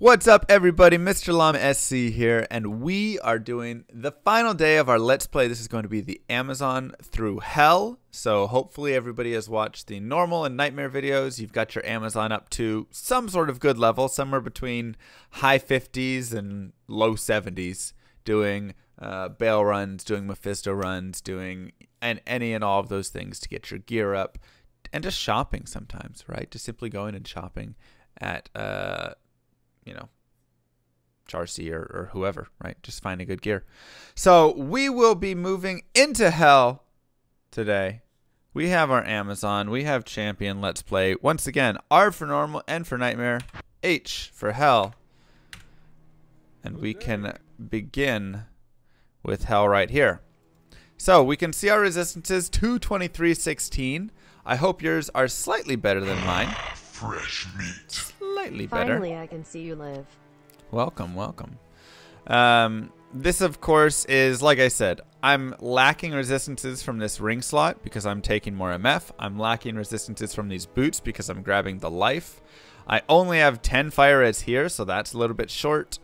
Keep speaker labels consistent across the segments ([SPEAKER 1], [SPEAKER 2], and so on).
[SPEAKER 1] What's up, everybody? Mr. Llama SC here, and we are doing the final day of our Let's Play. This is going to be the Amazon through Hell. So, hopefully, everybody has watched the normal and nightmare videos. You've got your Amazon up to some sort of good level, somewhere between high 50s and low 70s, doing uh, Baal runs, doing Mephisto runs, doing and any and all of those things to get your gear up, and just shopping sometimes, right? Just simply going and shopping at. Uh, you know, Charsi or, or whoever, right? Just finding good gear. So we will be moving into hell today. We have our Amazon. We have Champion Let's Play. Once again, R for normal, N for nightmare, H for hell. And we can begin with hell right here. So we can see our resistances 223.16. I hope yours are slightly better than mine.
[SPEAKER 2] Fresh meat
[SPEAKER 1] slightly better.
[SPEAKER 3] Finally, I can see you live.
[SPEAKER 1] Welcome, welcome. Um, this, of course, is, like I said, I'm lacking resistances from this ring slot because I'm taking more MF. I'm lacking resistances from these boots because I'm grabbing the life. I only have 10 fire reds here, so that's a little bit short.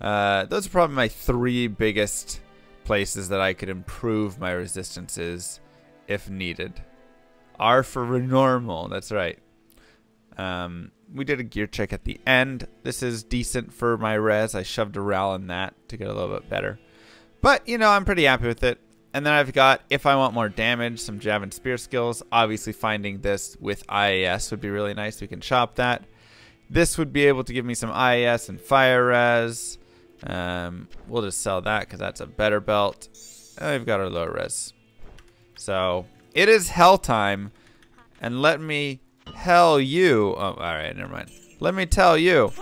[SPEAKER 1] Uh, those are probably my three biggest places that I could improve my resistances if needed. R for normal, that's right. Um, we did a gear check at the end. This is decent for my res. I shoved a RAL in that to get a little bit better. But, you know, I'm pretty happy with it. And then I've got, if I want more damage, some Jav and Spear skills. Obviously, finding this with IAS would be really nice. We can shop that. This would be able to give me some IAS and fire res. Um, we'll just sell that because that's a better belt. And we've got our low res. So, it is hell time. And let me Hell you. Oh, alright, never mind. Let me tell you.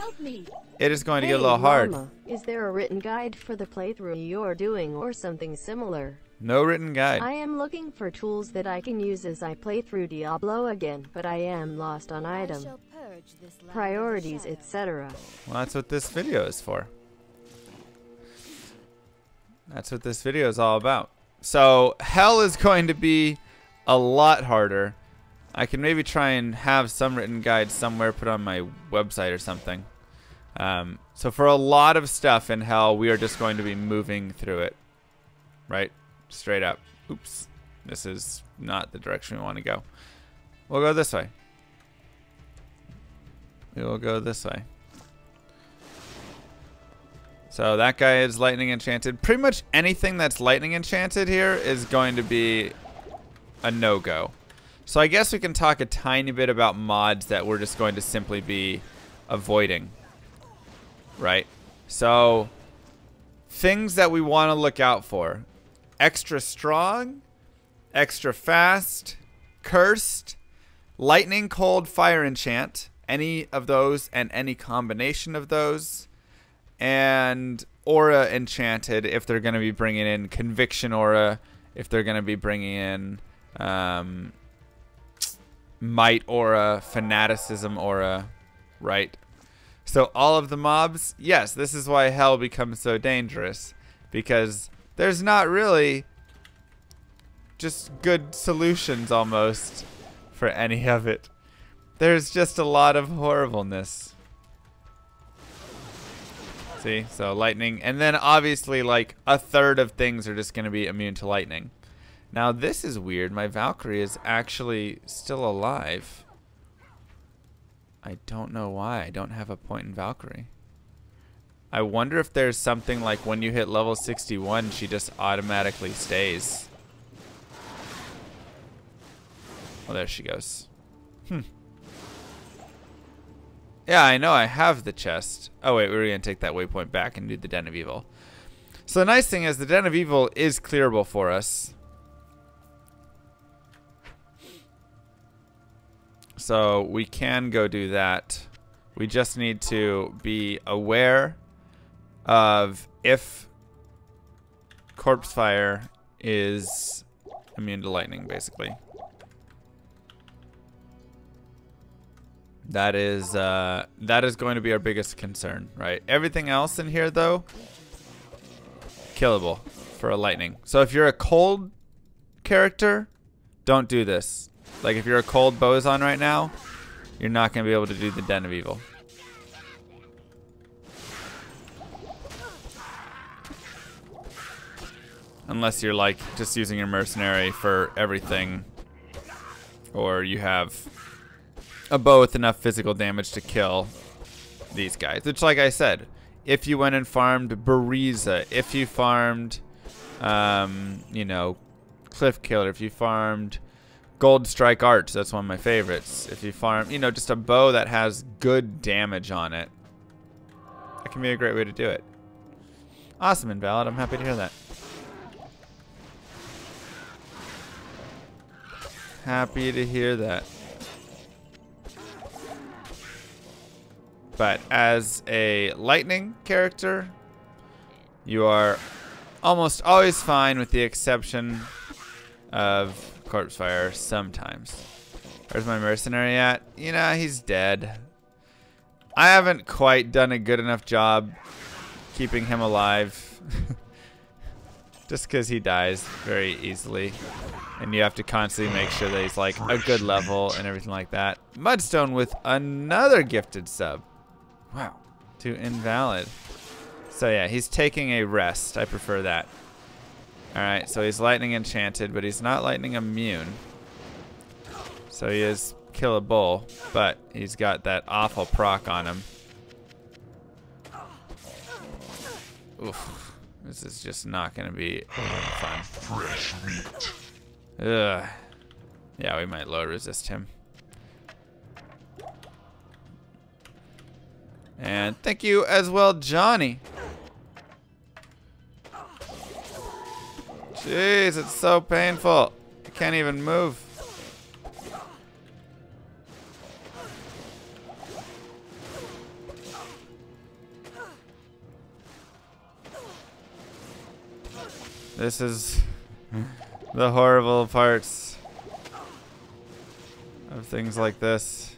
[SPEAKER 1] It is going
[SPEAKER 3] hey,
[SPEAKER 1] to get a little hard.
[SPEAKER 3] Mama, is there a written guide for the playthrough you're doing or something similar?
[SPEAKER 1] No written guide.
[SPEAKER 3] I am looking for tools that I can use as I play through Diablo again, but I am lost on item, priorities, etc.
[SPEAKER 1] Well, that's what this video is for. That's what this video is all about. So, hell is going to be a lot harder I can maybe try and have some written guide somewhere put on my website or something. Um, so for a lot of stuff in hell, we are just going to be moving through it. Right? Straight up. Oops. This is not the direction we want to go. We'll go this way. We will go this way. So that guy is lightning enchanted. Pretty much anything that's lightning enchanted here is going to be a no-go. So I guess we can talk a tiny bit about mods that we're just going to simply be avoiding. Right? So things that we want to look out for. Extra strong, extra fast, cursed, lightning, cold, fire enchant. Any of those and any combination of those. And aura enchanted if they're going to be bringing in conviction aura, if they're going to be bringing in um, might aura, fanaticism aura, right? So all of the mobs, yes, this is why hell becomes so dangerous because there's not really just good solutions almost for any of it. There's just a lot of horribleness. See, so lightning, and then obviously like a third of things are just going to be immune to lightning. Now this is weird. My Valkyrie is actually still alive. I don't know why. I don't have a point in Valkyrie. I wonder if there's something like when you hit level 61, she just automatically stays. Oh, there she goes. Hmm. Yeah, I know I have the chest. Oh, wait, we are going to take that waypoint back and do the Den of Evil. So the nice thing is the Den of Evil is clearable for us. So we can go do that. We just need to be aware of if Corpsefire is immune to lightning, basically. That is uh, that is going to be our biggest concern, right? Everything else in here, though, killable for a lightning. So if you're a cold character, don't do this. Like, if you're a cold boson right now, you're not going to be able to do the Den of Evil. Unless you're, like, just using your mercenary for everything. Or you have a bow with enough physical damage to kill these guys. Which, like I said, if you went and farmed Buriza, if you farmed, um, you know, Cliff Killer, if you farmed Gold Strike Arch, that's one of my favorites. If you farm, you know, just a bow that has good damage on it, that can be a great way to do it. Awesome, Invalid. I'm happy to hear that. Happy to hear that. But as a lightning character, you are almost always fine with the exception of Corpsefire sometimes. Where's my mercenary at? You know, he's dead. I haven't quite done a good enough job keeping him alive. Just because he dies very easily. And you have to constantly make sure that he's like a good level and everything like that. Mudstone with another gifted sub. Wow. To invalid. So yeah, he's taking a rest. I prefer that. Alright, so he's lightning enchanted, but he's not lightning immune. So he is killable, but he's got that awful proc on him. Oof. This is just not going to be fun.
[SPEAKER 2] Fresh meat.
[SPEAKER 1] Ugh. Yeah, we might low resist him. And thank you as well, Johnny. Jeez, it's so painful. I can't even move. This is the horrible parts of things like this.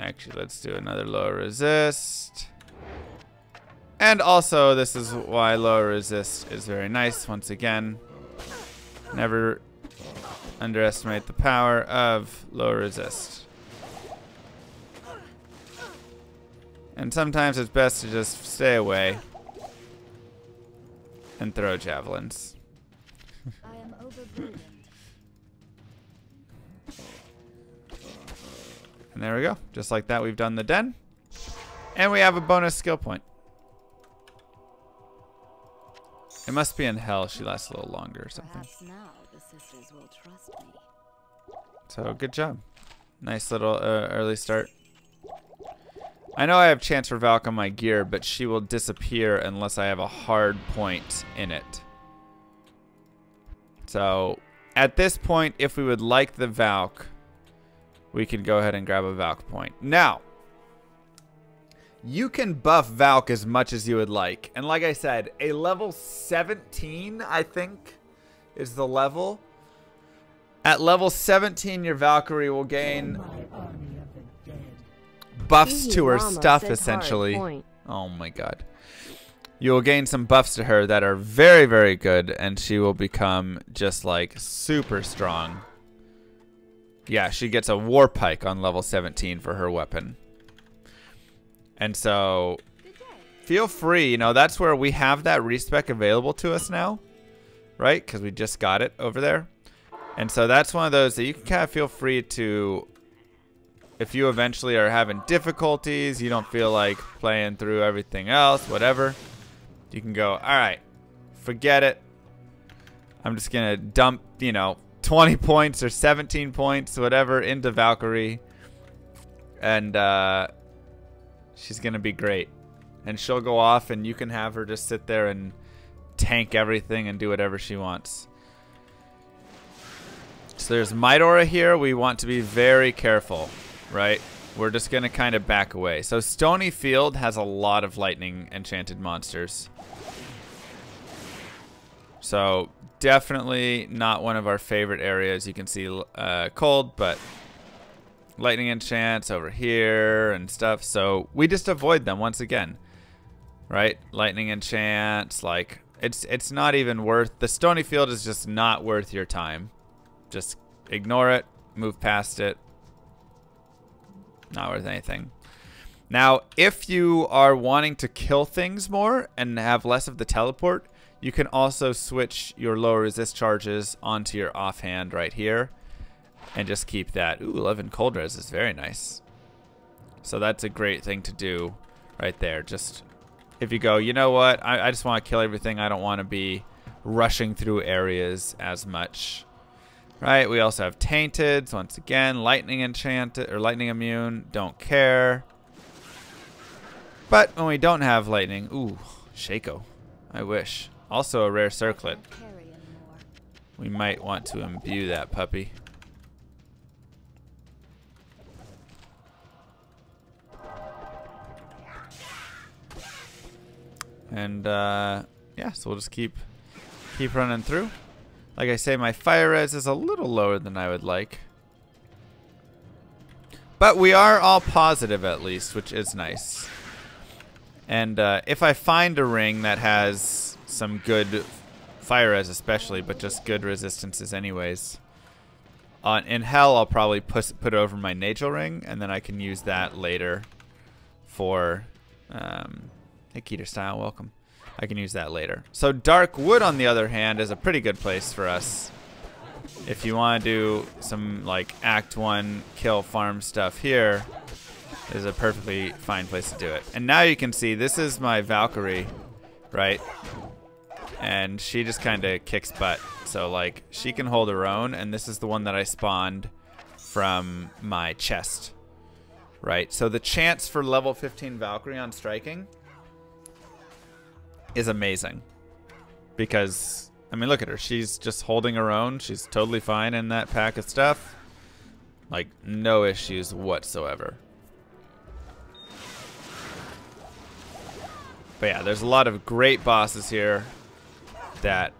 [SPEAKER 1] Actually, let's do another low resist. And also, this is why low resist is very nice. Once again, never underestimate the power of low resist. And sometimes it's best to just stay away and throw javelins.
[SPEAKER 4] I am.
[SPEAKER 1] And there we go. Just like that, we've done the den. And we have a bonus skill point. It must be in hell. She lasts a little longer or something.
[SPEAKER 4] Now the sisters will trust me.
[SPEAKER 1] So good job. Nice little uh, early start. I know I have chance for Valk on my gear, but she will disappear unless I have a hard point in it. So at this point, if we would like the Valk, we can go ahead and grab a Valk point. Now, you can buff Valk as much as you would like. And like I said, a level 17, I think, is the level. At level 17, your Valkyrie will gain buffs to her stuff, essentially. Oh my god. You will gain some buffs to her that are very, very good, and she will become just like super strong. Yeah, she gets a war pike on level 17 for her weapon. And so feel free, you know, that's where we have that respec available to us now, right? Because we just got it over there. And so that's one of those that you can kind of feel free to, if you eventually are having difficulties, you don't feel like playing through everything else, whatever, you can go, all right, forget it. I'm just going to dump, you know, 20 points or 17 points, whatever, into Valkyrie. And uh, she's going to be great. And she'll go off, and you can have her just sit there and tank everything and do whatever she wants. So there's Midora here. We want to be very careful, right? We're just going to kind of back away. So Stony Field has a lot of lightning enchanted monsters. So definitely not one of our favorite areas. You can see uh, cold, but lightning enchants over here and stuff. So we just avoid them once again, right? Lightning enchants, like it's it's not even worth. The stony field is just not worth your time. Just ignore it, move past it. Not worth anything. Now, if you are wanting to kill things more and have less of the teleport, you can also switch your low resist charges onto your offhand right here and just keep that. Ooh, 11 cold res is very nice. So that's a great thing to do right there. Just if you go, you know what, I, I just want to kill everything. I don't want to be rushing through areas as much. Right, we also have Tainted, so once again, Lightning Enchanted, or Lightning Immune, don't care. But when we don't have Lightning, ooh, Shako, I wish. Also a rare Circlet. We might want to imbue that puppy. And uh, yeah, so we'll just keep keep running through. Like I say, my fire res is a little lower than I would like. But we are all positive at least, which is nice. And uh, if I find a ring that has some good fire res especially, but just good resistances anyways. On in hell, I'll probably put put over my Nagel ring, and then I can use that later for. Um, hey, Keter Style, welcome. I can use that later. So Dark Wood, on the other hand, is a pretty good place for us. If you want to do some like Act One kill farm stuff here, is a perfectly fine place to do it. And now you can see this is my Valkyrie, right? and she just kind of kicks butt. So like she can hold her own, and this is the one that I spawned from my chest, right? So the chance for level 15 Valkyrie on striking is amazing because I mean look at her, she's just holding her own. She's totally fine in that pack of stuff, like no issues whatsoever. But yeah, there's a lot of great bosses here that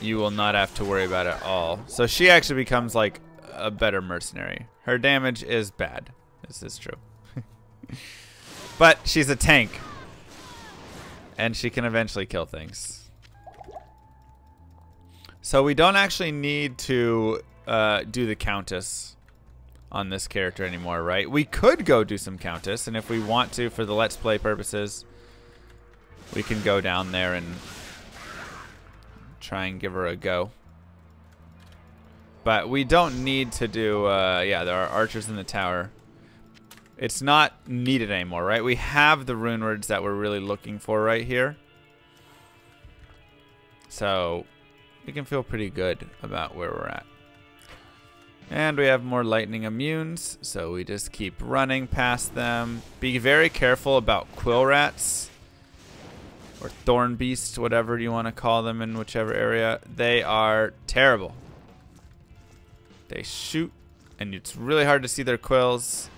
[SPEAKER 1] you will not have to worry about at all. So she actually becomes like a better mercenary. Her damage is bad. This is true. but she's a tank. And she can eventually kill things. So we don't actually need to uh, do the Countess on this character anymore, right? We could go do some Countess, and if we want to for the Let's Play purposes, we can go down there and try and give her a go. But we don't need to do, uh, yeah, there are archers in the tower. It's not needed anymore, right? We have the rune words that we're really looking for right here. So we can feel pretty good about where we're at. And we have more lightning immunes, so we just keep running past them. Be very careful about quill rats or thorn beasts, whatever you want to call them in whichever area. They are terrible. They shoot, and it's really hard to see their quills,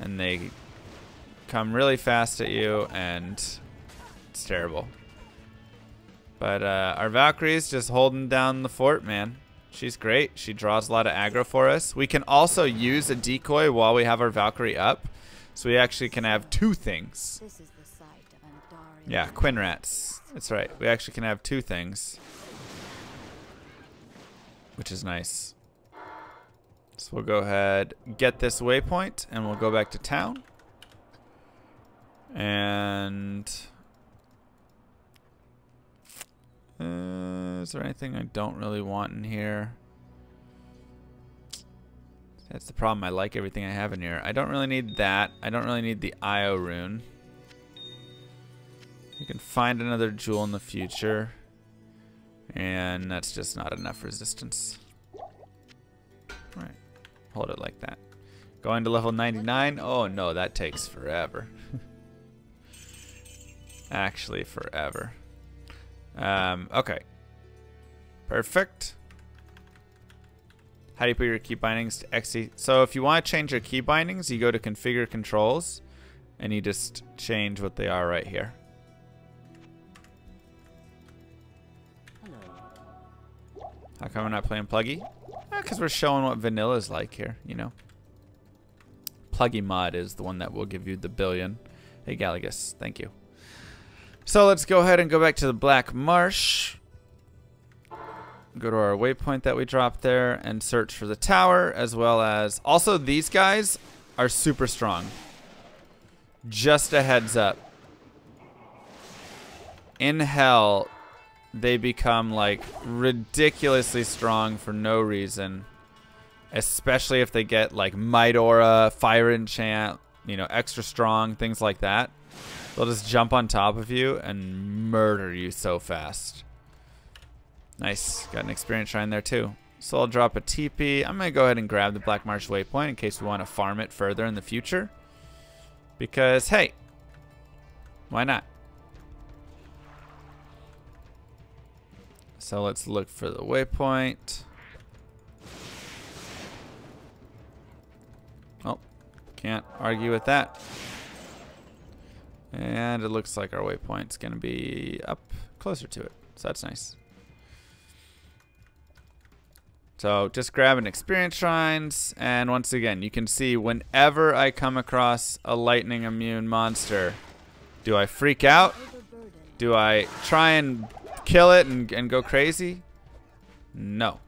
[SPEAKER 1] and they come really fast at you, and it's terrible. But uh, our Valkyrie's just holding down the fort, man. She's great. She draws a lot of aggro for us. We can also use a decoy while we have our Valkyrie up. So we actually can have two things.
[SPEAKER 4] This is the site of Andariel.
[SPEAKER 1] Yeah, Quinn Rats. That's right. We actually can have two things. Which is nice. So we'll go ahead, get this waypoint, and we'll go back to town. And... Uh, is there anything I don't really want in here? That's the problem. I like everything I have in here. I don't really need that. I don't really need the Io rune. You can find another jewel in the future. And that's just not enough resistance. Hold it like that. Going to level 99? Oh no, that takes forever. Actually, forever. Um, okay. Perfect. How do you put your key bindings to XC? So if you want to change your key bindings, you go to configure controls and you just change what they are right here. How come we're not playing PlugY? Because we're showing what vanilla is like here, you know. PlugY mod is the one that will give you the billion. Hey, Galagus, thank you. So let's go ahead and go back to the Black Marsh. Go to our waypoint that we dropped there and search for the tower as well as... Also, these guys are super strong. just a heads up. In hell, they become like ridiculously strong for no reason. Especially if they get like Might Aura, Fire Enchant, you know, extra strong, things like that. They'll just jump on top of you and murder you so fast. Nice. Got an experience shrine there too. So I'll drop a TP. I'm going to go ahead and grab the Black Marsh Waypoint in case we want to farm it further in the future. Because, hey, why not? So let's look for the waypoint. Oh, can't argue with that. And it looks like our waypoint's to be up closer to it. So that's nice. So just grab an experience shrines, and once again, you can see whenever I come across a lightning immune monster, do I freak out? Do I try and kill it and, and go crazy? No.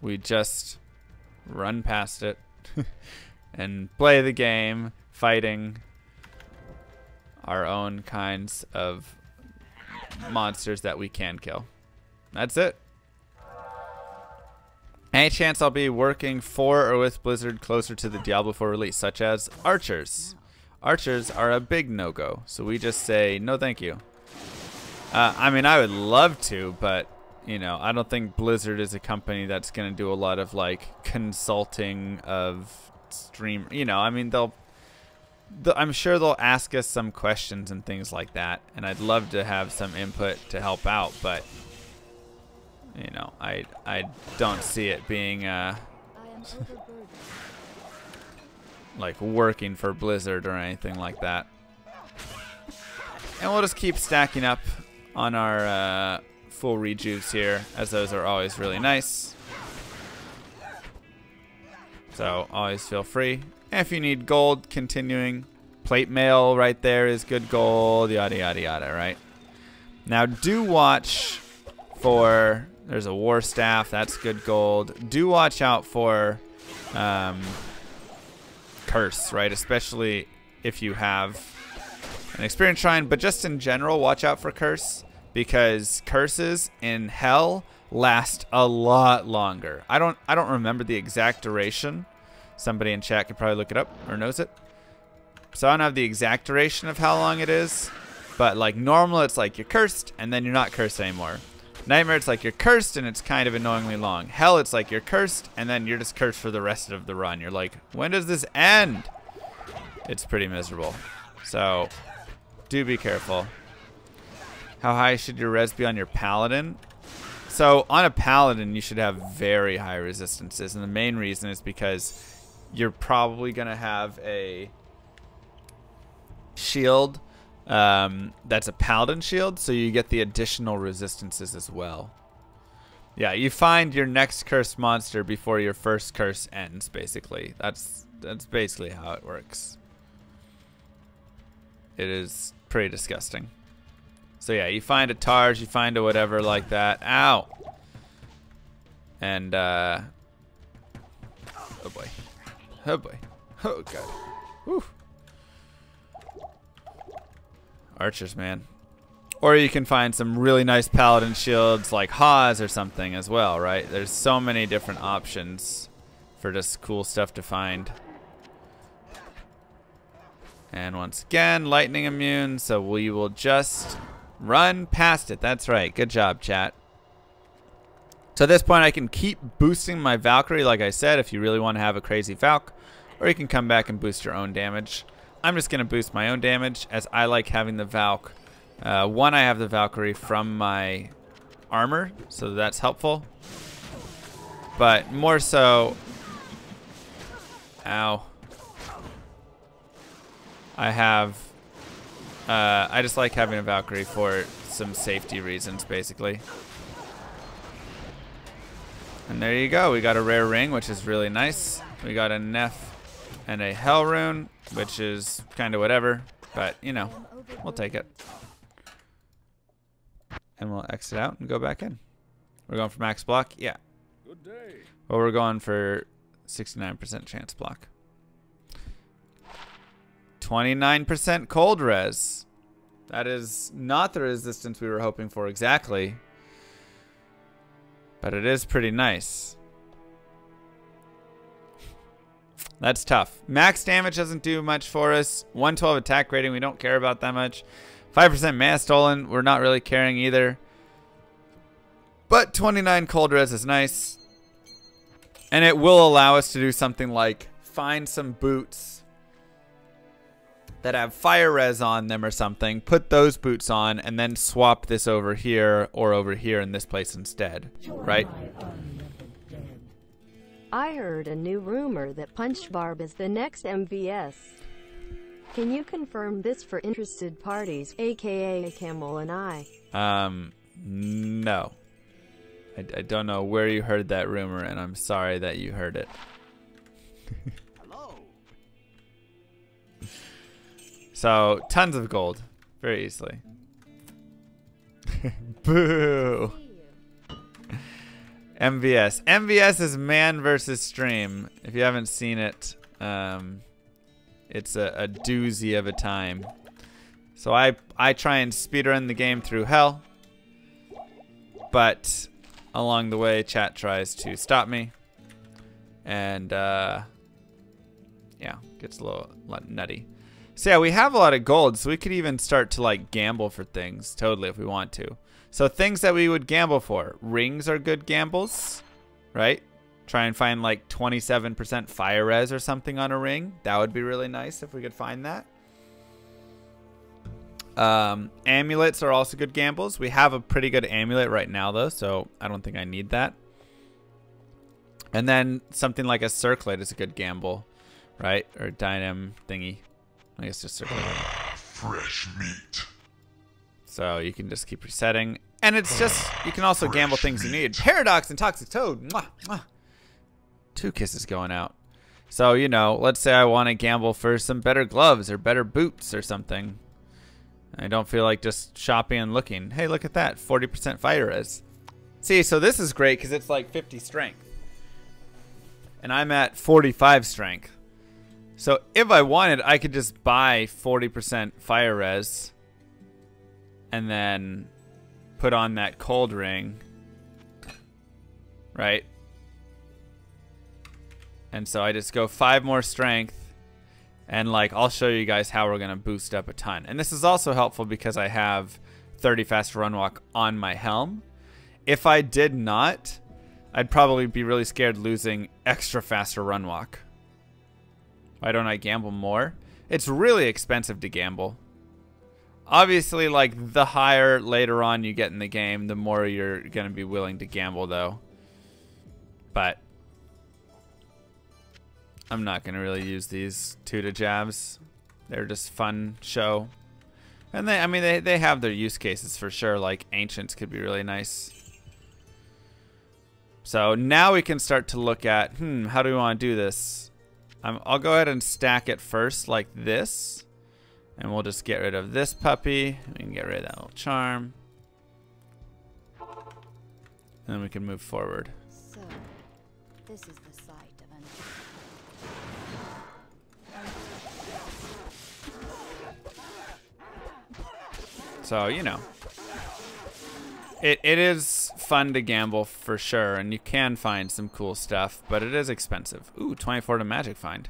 [SPEAKER 1] We just run past it and play the game, fighting our own kinds of monsters that we can kill. That's it. Any chance I'll be working for or with Blizzard closer to the Diablo 4 release, such as Archers. Archers are a big no-go, so we just say no thank you. Uh, I mean, I would love to, but, you know, I don't think Blizzard is a company that's going to do a lot of, like, consulting of stream. You know, I mean, they'll I'm sure they'll ask us some questions and things like that, and I'd love to have some input to help out, but you know, I I don't see it being uh, like working for Blizzard or anything like that. And we'll just keep stacking up on our uh, full rejuves here, as those are always really nice. So always feel free. If you need gold, continuing. Plate mail right there is good gold, yada yada yada, right? Now do watch for there's a war staff. That's good gold. Do watch out for um, curse, right? Especially if you have an experience shrine. But just in general, watch out for curse because curses in hell last a lot longer. I don't I don't remember the exact duration. Somebody in chat could probably look it up or knows it. So I don't have the exact duration of how long it is. But like normal, it's like you're cursed and then you're not cursed anymore. Nightmare, it's like you're cursed and it's kind of annoyingly long. Hell, it's like you're cursed and then you're just cursed for the rest of the run. You're like, when does this end? It's pretty miserable. So, do be careful. How high should your res be on your paladin? So, on a paladin, you should have very high resistances. And the main reason is because you're probably going to have a shield um, that's a paladin shield, so you get the additional resistances as well. Yeah, you find your next cursed monster before your first curse ends, basically. That's that's basically how it works. It is pretty disgusting. So yeah, you find a Targe, you find a whatever like that. Ow! And, uh... Oh boy. Oh boy. Oh god. Whew. Archers, man. Or you can find some really nice paladin shields like Haas or something as well, right? There's so many different options for just cool stuff to find. And once again, lightning immune, so we will just run past it. That's right. Good job, chat. So at this point, I can keep boosting my Valkyrie, like I said, if you really want to have a crazy Valk. Or you can come back and boost your own damage. I'm just going to boost my own damage as I like having the Valk. Uh, one, I have the Valkyrie from my armor, so that's helpful. But more so... Ow. I have... Uh, I just like having a Valkyrie for some safety reasons, basically. And there you go. We got a rare ring, which is really nice. We got a Nef and a Hel Rune, which is kind of whatever, but, you know, we'll take it. And we'll exit out and go back in. We're going for max block? Yeah. Well, we're going for 69% chance block. 29% cold res. That is not the resistance we were hoping for exactly. But it is pretty nice. That's tough. Max damage doesn't do much for us. 112 attack rating, we don't care about that much. 5% mana stolen, we're not really caring either. But 29 cold res is nice. And it will allow us to do something like find some boots that have fire res on them or something, put those boots on, and then swap this over here or over here in this place instead, right?
[SPEAKER 3] I heard a new rumor that Punch Barb is the next MVS. Can you confirm this for interested parties, aka Camel and I?
[SPEAKER 1] Um, no. I, I don't know where you heard that rumor, and I'm sorry that you heard it. So, tons of gold. Very easily. Boo! MVS. MVS is man versus stream. If you haven't seen it, um, it's a, a doozy of a time. So I I try and speedrun the game through hell, but along the way, chat tries to stop me, and uh, yeah, gets a little nutty. So yeah, we have a lot of gold, so we could even start to like gamble for things totally if we want to. So things that we would gamble for. Rings are good gambles, right? Try and find like 27% fire res or something on a ring. That would be really nice if we could find that. Um, amulets are also good gambles. We have a pretty good amulet right now though, so I don't think I need that. And then something like a circlet is a good gamble, right? Or diadem thingy. I guess just circlet.
[SPEAKER 2] Ah, fresh meat.
[SPEAKER 1] So you can just keep resetting. And it's just, ah, you can also gamble things you need. Paradox and Toxic Toad. Mwah, mwah. Two kisses going out. So, you know, let's say I want to gamble for some better gloves or better boots or something. I don't feel like just shopping and looking. Hey, look at that. 40% fire res. See, so this is great because it's like 50 strength. And I'm at 45 strength. So if I wanted, I could just buy 40% fire res and then put on that cold ring. Right? And so I just go five more strength. And like, I'll show you guys how we're going to boost up a ton. And this is also helpful because I have 30 fast run walk on my helm. If I did not, I'd probably be really scared losing extra faster run walk. Why don't I gamble more? It's really expensive to gamble. Obviously, like, the higher later on you get in the game, the more you're going to be willing to gamble, though. But I'm not going to really use these two to jabs. They're just fun show. And they, I mean, they, they have their use cases for sure. Like, Ancients could be really nice. So now we can start to look at, hmm, how do we want to do this? Um, I'll go ahead and stack it first like this. And we'll just get rid of this puppy. We can get rid of that little charm. And then we can move forward.
[SPEAKER 4] So, this is the site of an
[SPEAKER 1] So, you know. It, it is fun to gamble for sure, and you can find some cool stuff, but it is expensive. Ooh, 24 to magic find.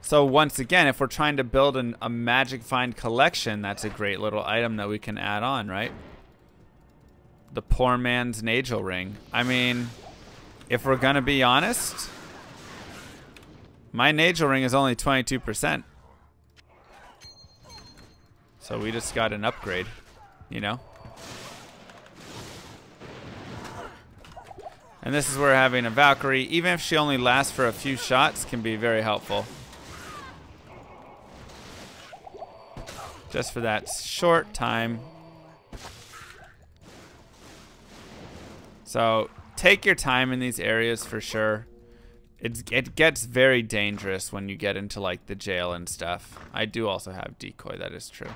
[SPEAKER 1] So once again, if we're trying to build an, a magic find collection, that's a great little item that we can add on, right? The poor man's Nagel ring. I mean, if we're gonna be honest, my Nagel ring is only 22%. So we just got an upgrade, you know? And this is where having a Valkyrie, even if she only lasts for a few shots, can be very helpful. Just for that short time. So take your time in these areas for sure. It's, it gets very dangerous when you get into like the jail and stuff. I do also have decoy, that is true.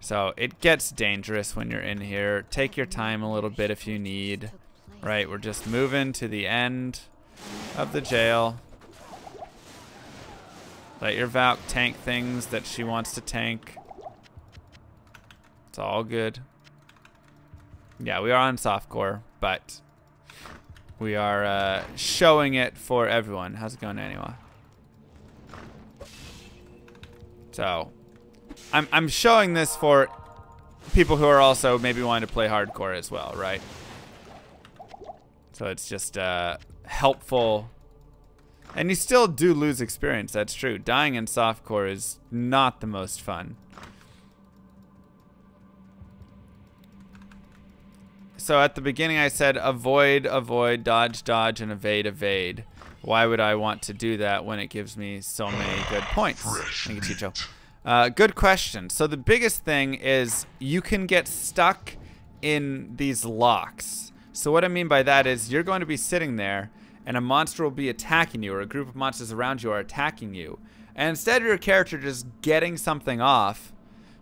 [SPEAKER 1] So it gets dangerous when you're in here. Take your time a little bit if you need. Right, we're just moving to the end of the jail. Let your Valk tank things that she wants to tank. It's all good. Yeah, we are on softcore, but we are uh, showing it for everyone. How's it going, anyway? So, I'm I'm showing this for people who are also maybe wanting to play hardcore as well, right? So it's just uh, helpful. And you still do lose experience, that's true. Dying in softcore is not the most fun. So at the beginning I said avoid, avoid, dodge, dodge, and evade, evade. Why would I want to do that when it gives me so many good points? Thank you, Chicho. Uh, good question. So the biggest thing is you can get stuck in these locks. So what I mean by that is you're going to be sitting there and a monster will be attacking you or a group of monsters around you are attacking you. And instead of your character just getting something off,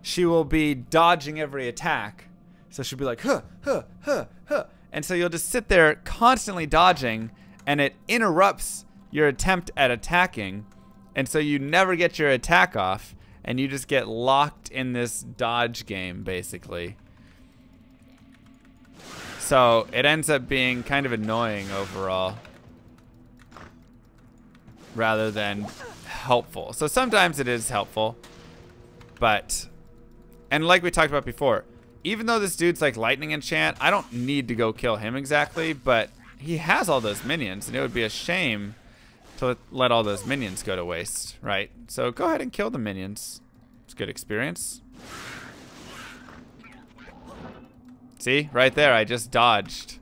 [SPEAKER 1] she will be dodging every attack. So she'll be like, huh, huh, huh, huh. And so you'll just sit there constantly dodging and it interrupts your attempt at attacking. And so you never get your attack off and you just get locked in this dodge game basically. So it ends up being kind of annoying overall rather than helpful. So sometimes it is helpful, but and like we talked about before, even though this dude's like lightning enchant, I don't need to go kill him exactly, but he has all those minions and it would be a shame to let all those minions go to waste, right? So go ahead and kill the minions. It's good experience. See, right there, I just dodged.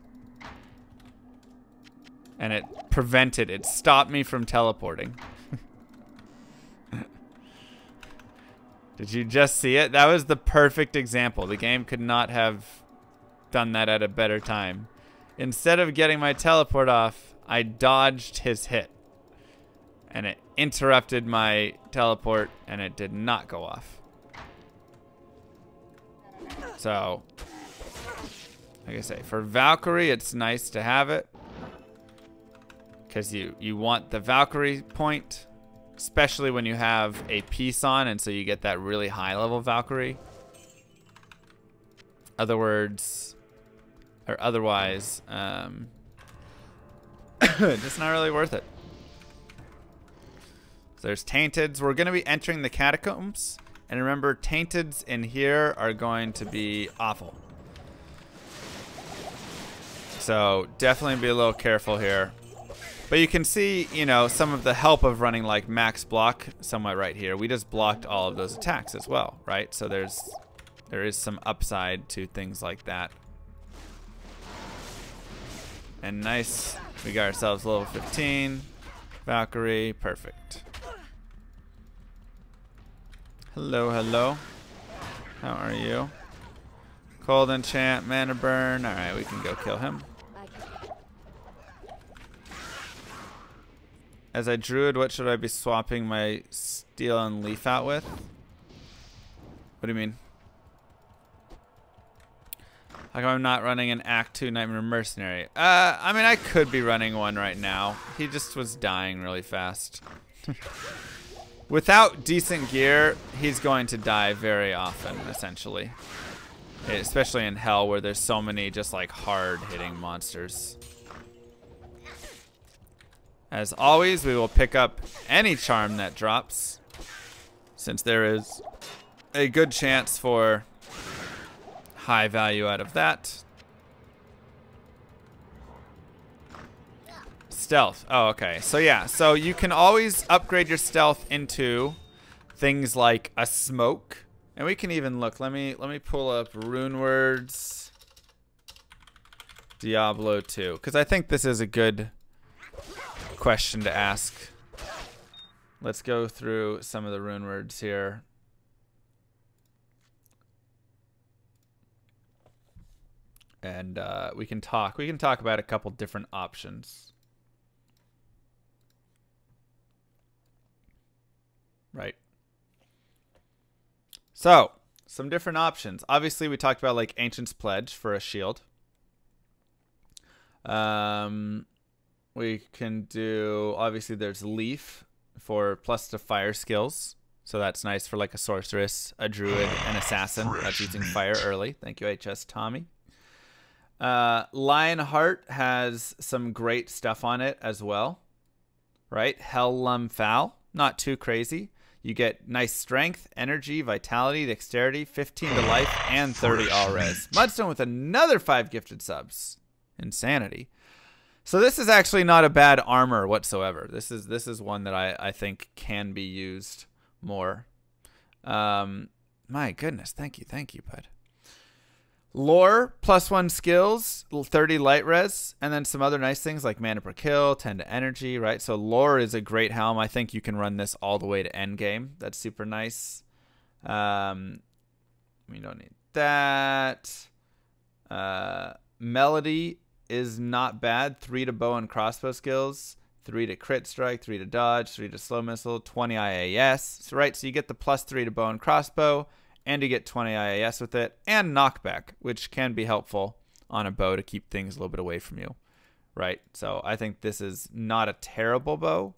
[SPEAKER 1] And it prevented, it stopped me from teleporting. Did you just see it? That was the perfect example. The game could not have done that at a better time. Instead of getting my teleport off, I dodged his hit. And it interrupted my teleport and it did not go off. So, like I say, for Valkyrie, it's nice to have it. Because you, you want the Valkyrie point, especially when you have a piece on, and so you get that really high level Valkyrie. Other words, or otherwise, um, just not really worth it. So there's Tainteds. We're going to be entering the catacombs. And remember, Tainteds in here are going to be awful. So definitely be a little careful here. But you can see, you know, some of the help of running like max block somewhat right here. We just blocked all of those attacks as well, right? So there's there is some upside to things like that. And nice. We got ourselves level 15. Valkyrie, perfect. Hello, hello. How are you? Cold enchant, mana burn. Alright, we can go kill him.
[SPEAKER 4] I can
[SPEAKER 1] As a druid, what should I be swapping my steel and leaf out with? What do you mean? Come I'm not running an Act 2 Nightmare Mercenary? Uh, I mean, I could be running one right now. He just was dying really fast. Without decent gear, he's going to die very often, essentially. Especially in Hell, where there's so many just like hard-hitting monsters. As always, we will pick up any charm that drops, since there is a good chance for high value out of that. Stealth. Oh, okay. So yeah, so you can always upgrade your stealth into things like a smoke. And we can even look. Let me let me pull up rune words Diablo 2 cuz I think this is a good question to ask. Let's go through some of the rune words here. And uh, we can talk. We can talk about a couple different options. Right. So, some different options. Obviously, we talked about like Ancient's Pledge for a shield. Um, we can do, obviously, there's Leaf for plus to fire skills. So that's nice for like a sorceress, a druid, an assassin. That's using fire early. Thank you, HS Tommy. Uh, Lionheart has some great stuff on it as well. Right? Hel Lum Fal. Not too crazy. You get nice strength, energy, vitality, dexterity, 15 to life, and 30 all res. Mudstone with another 5 gifted subs. Insanity. So this is actually not a bad armor whatsoever. This is this is one that I, I think can be used more. Um, my goodness, thank you, thank you, bud. Lore plus one skills, 30 light res, and then some other nice things like mana per kill, 10 to energy, right? So lore is a great helm. I think you can run this all the way to end game. That's super nice. Um, we don't need that. Uh, melody is not bad. Three to bow and crossbow skills, three to crit strike, three to dodge, three to slow missile, 20 IAS. So, right, so you get the plus three to bow and crossbow, and you get 20 IAS with it, and knockback, which can be helpful on a bow to keep things a little bit away from you. Right, so I think this is not a terrible bow.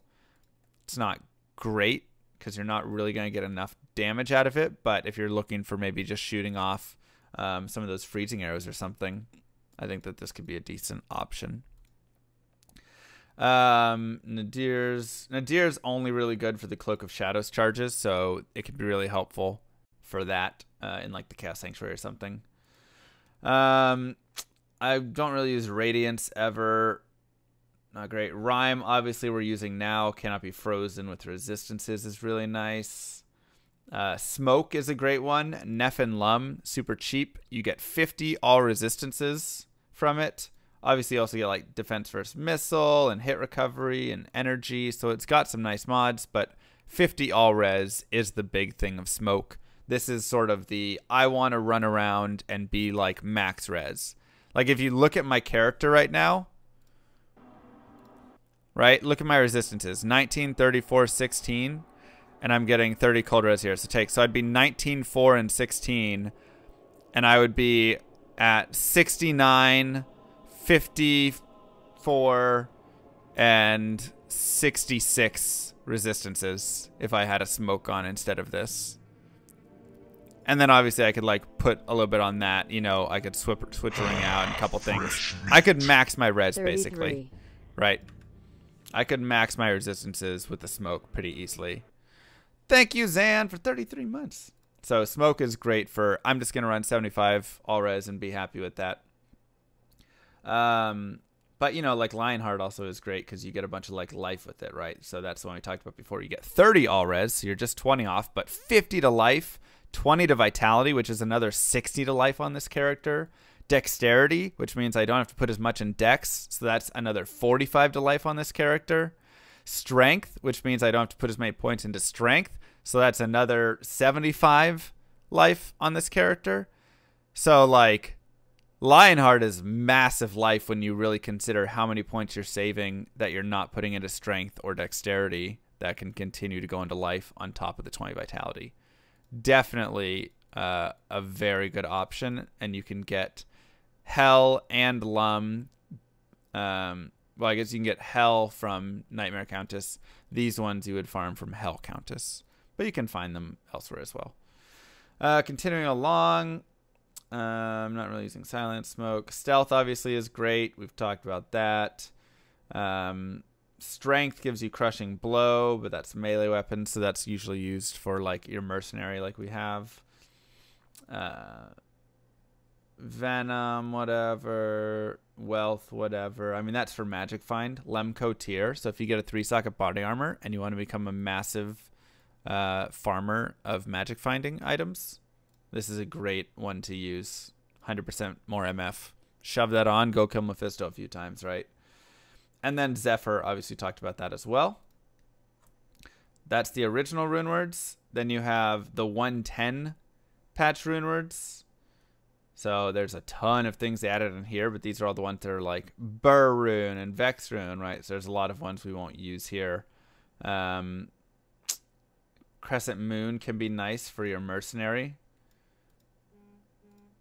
[SPEAKER 1] It's not great because you're not really going to get enough damage out of it, but if you're looking for maybe just shooting off um, some of those freezing arrows or something, I think that this could be a decent option. Um, Nadir's Nadir's only really good for the Cloak of Shadows charges, so it could be really helpful for that uh, in like the Chaos Sanctuary or something. Um, I don't really use Radiance ever. Not great. Rhyme, obviously, we're using now. Cannot be frozen with resistances is really nice. Uh, Smoke is a great one. Nef and Lum, super cheap. You get 50 all resistances from it. Obviously, you also get like defense versus missile and hit recovery and energy. So it's got some nice mods, but 50 all res is the big thing of Smoke. This is sort of the I want to run around and be like max res. Like if you look at my character right now, right? Look at my resistances 19, 34, 16 and I'm getting 30 cold res here. So take so I'd be 19, 4, and 16, and I would be at 69, 54, and 66 resistances if I had a smoke on instead of this. And then obviously I could like put a little bit on that. You know, I could switch switch a ring out and a couple things. I could max my res basically, right? I could max my resistances with the smoke pretty easily. Thank you, Zan, for 33 months. So smoke is great for. I'm just gonna run 75 all res and be happy with that. Um, but you know, like Lionheart also is great because you get a bunch of like life with it, right? So that's the one we talked about before. You get 30 all res, so you're just 20 off, but 50 to life, 20 to vitality, which is another 60 to life on this character. Dexterity, which means I don't have to put as much in dex, so that's another 45 to life on this character. Strength, which means I don't have to put as many points into strength, so that's another 75 life on this character. So like Lionheart is massive life when you really consider how many points you're saving that you're not putting into strength or dexterity that can continue to go into life on top of the 20 vitality. Definitely uh, a very good option, and you can get Hel and Lum. Um, well, I guess you can get Hel from Nightmare Countess. These ones you would farm from Hell Countess, but you can find them elsewhere as well. Uh, continuing along, uh, I'm not really using silent smoke. Stealth obviously is great. We've talked about that. Um, strength gives you crushing blow, but that's melee weapon, so that's usually used for like your mercenary, like we have. Uh, venom, whatever. Wealth, whatever. I mean, that's for magic find. Lem Ko Tir. So if you get a three socket body armor and you want to become a massive uh, farmer of magic finding items, this is a great one to use. 100% more MF. Shove that on, go kill Mephisto a few times, right? And then Zephyr, obviously talked about that as well. That's the original rune words. Then you have the 110 patch rune words. So there's a ton of things added in here, but these are all the ones that are like Ber rune and Vex rune, right? So there's a lot of ones we won't use here. Um, Crescent Moon can be nice for your mercenary.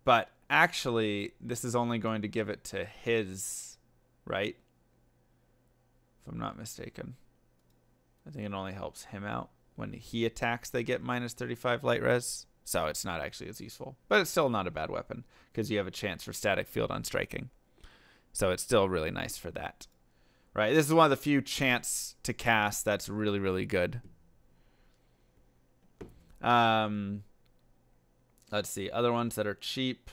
[SPEAKER 1] But actually, this is only going to give it to his, right? If I'm not mistaken. I think it only helps him out. When he attacks, they get minus 35 light res. So it's not actually as useful. But it's still not a bad weapon because you have a chance for static field on striking. So it's still really nice for that. Right? This is one of the few chance to cast that's really, really good. Um, let's see. Other ones that are cheap.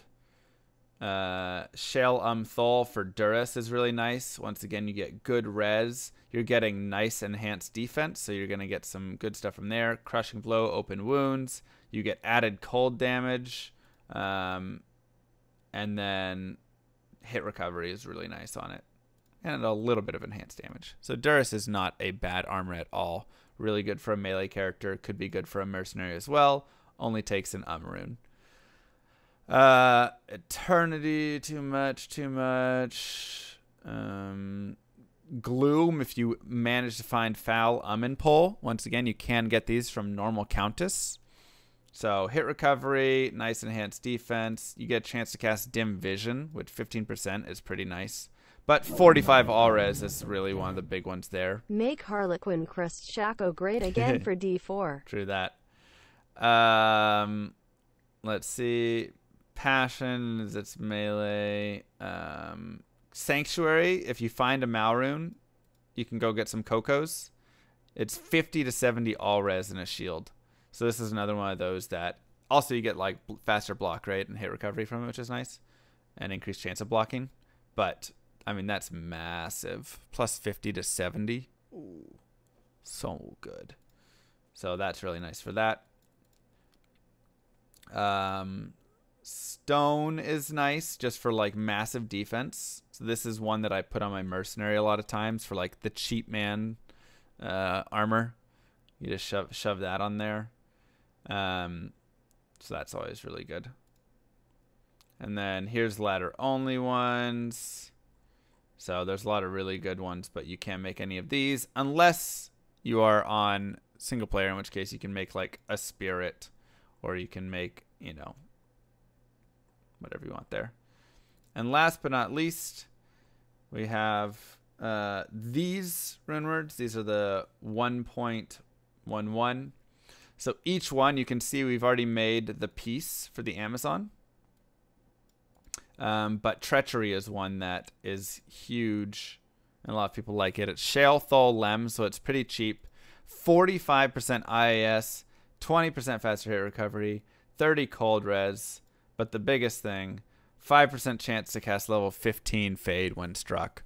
[SPEAKER 1] Uh, Shale Umthal for Duress is really nice. Once again, you get good res. You're getting nice enhanced defense, so you're going to get some good stuff from there. Crushing Blow, Open Wounds. You get added cold damage. Um, and then hit recovery is really nice on it. And a little bit of enhanced damage. So Duress is not a bad armor at all. Really good for a melee character. Could be good for a mercenary as well. Only takes an Umrune. Uh, Eternity, too much, too much. Um, Gloom, if you manage to find Fal, Um, and Pul. Once again, you can get these from normal Countess. So hit recovery, nice enhanced defense. You get a chance to cast Dim Vision, which 15% is pretty nice. But 45 all res is really one of the big ones there.
[SPEAKER 3] Make Harlequin Crest Shako great again for D4.
[SPEAKER 1] True that. Um, let's see. Passion is its melee. Um, Sanctuary. If you find a Malrune, you can go get some Cocos. It's 50 to 70 all res and a shield. So this is another one of those that also you get like faster block rate and hit recovery from it, which is nice, and increased chance of blocking. But I mean that's massive. Plus 50 to 70. Ooh, so good. So that's really nice for that. Um, Stone is nice just for like massive defense. So this is one that I put on my mercenary a lot of times for like the cheap man uh, armor. You just shove shove that on there. Um, so that's always really good. And then here's ladder only ones. So there's a lot of really good ones, but you can't make any of these unless you are on single player, in which case you can make like a spirit or you can make, you know, whatever you want there. And last but not least, we have uh, these rune words. These are the 1.11. So each one, you can see we've already made the piece for the Amazon. Um, but Treachery is one that is huge, and a lot of people like it. It's Shael Thul Lem, so it's pretty cheap. 45% IAS, 20% faster hit recovery, 30 cold res, but the biggest thing, 5% chance to cast level 15 Fade when struck.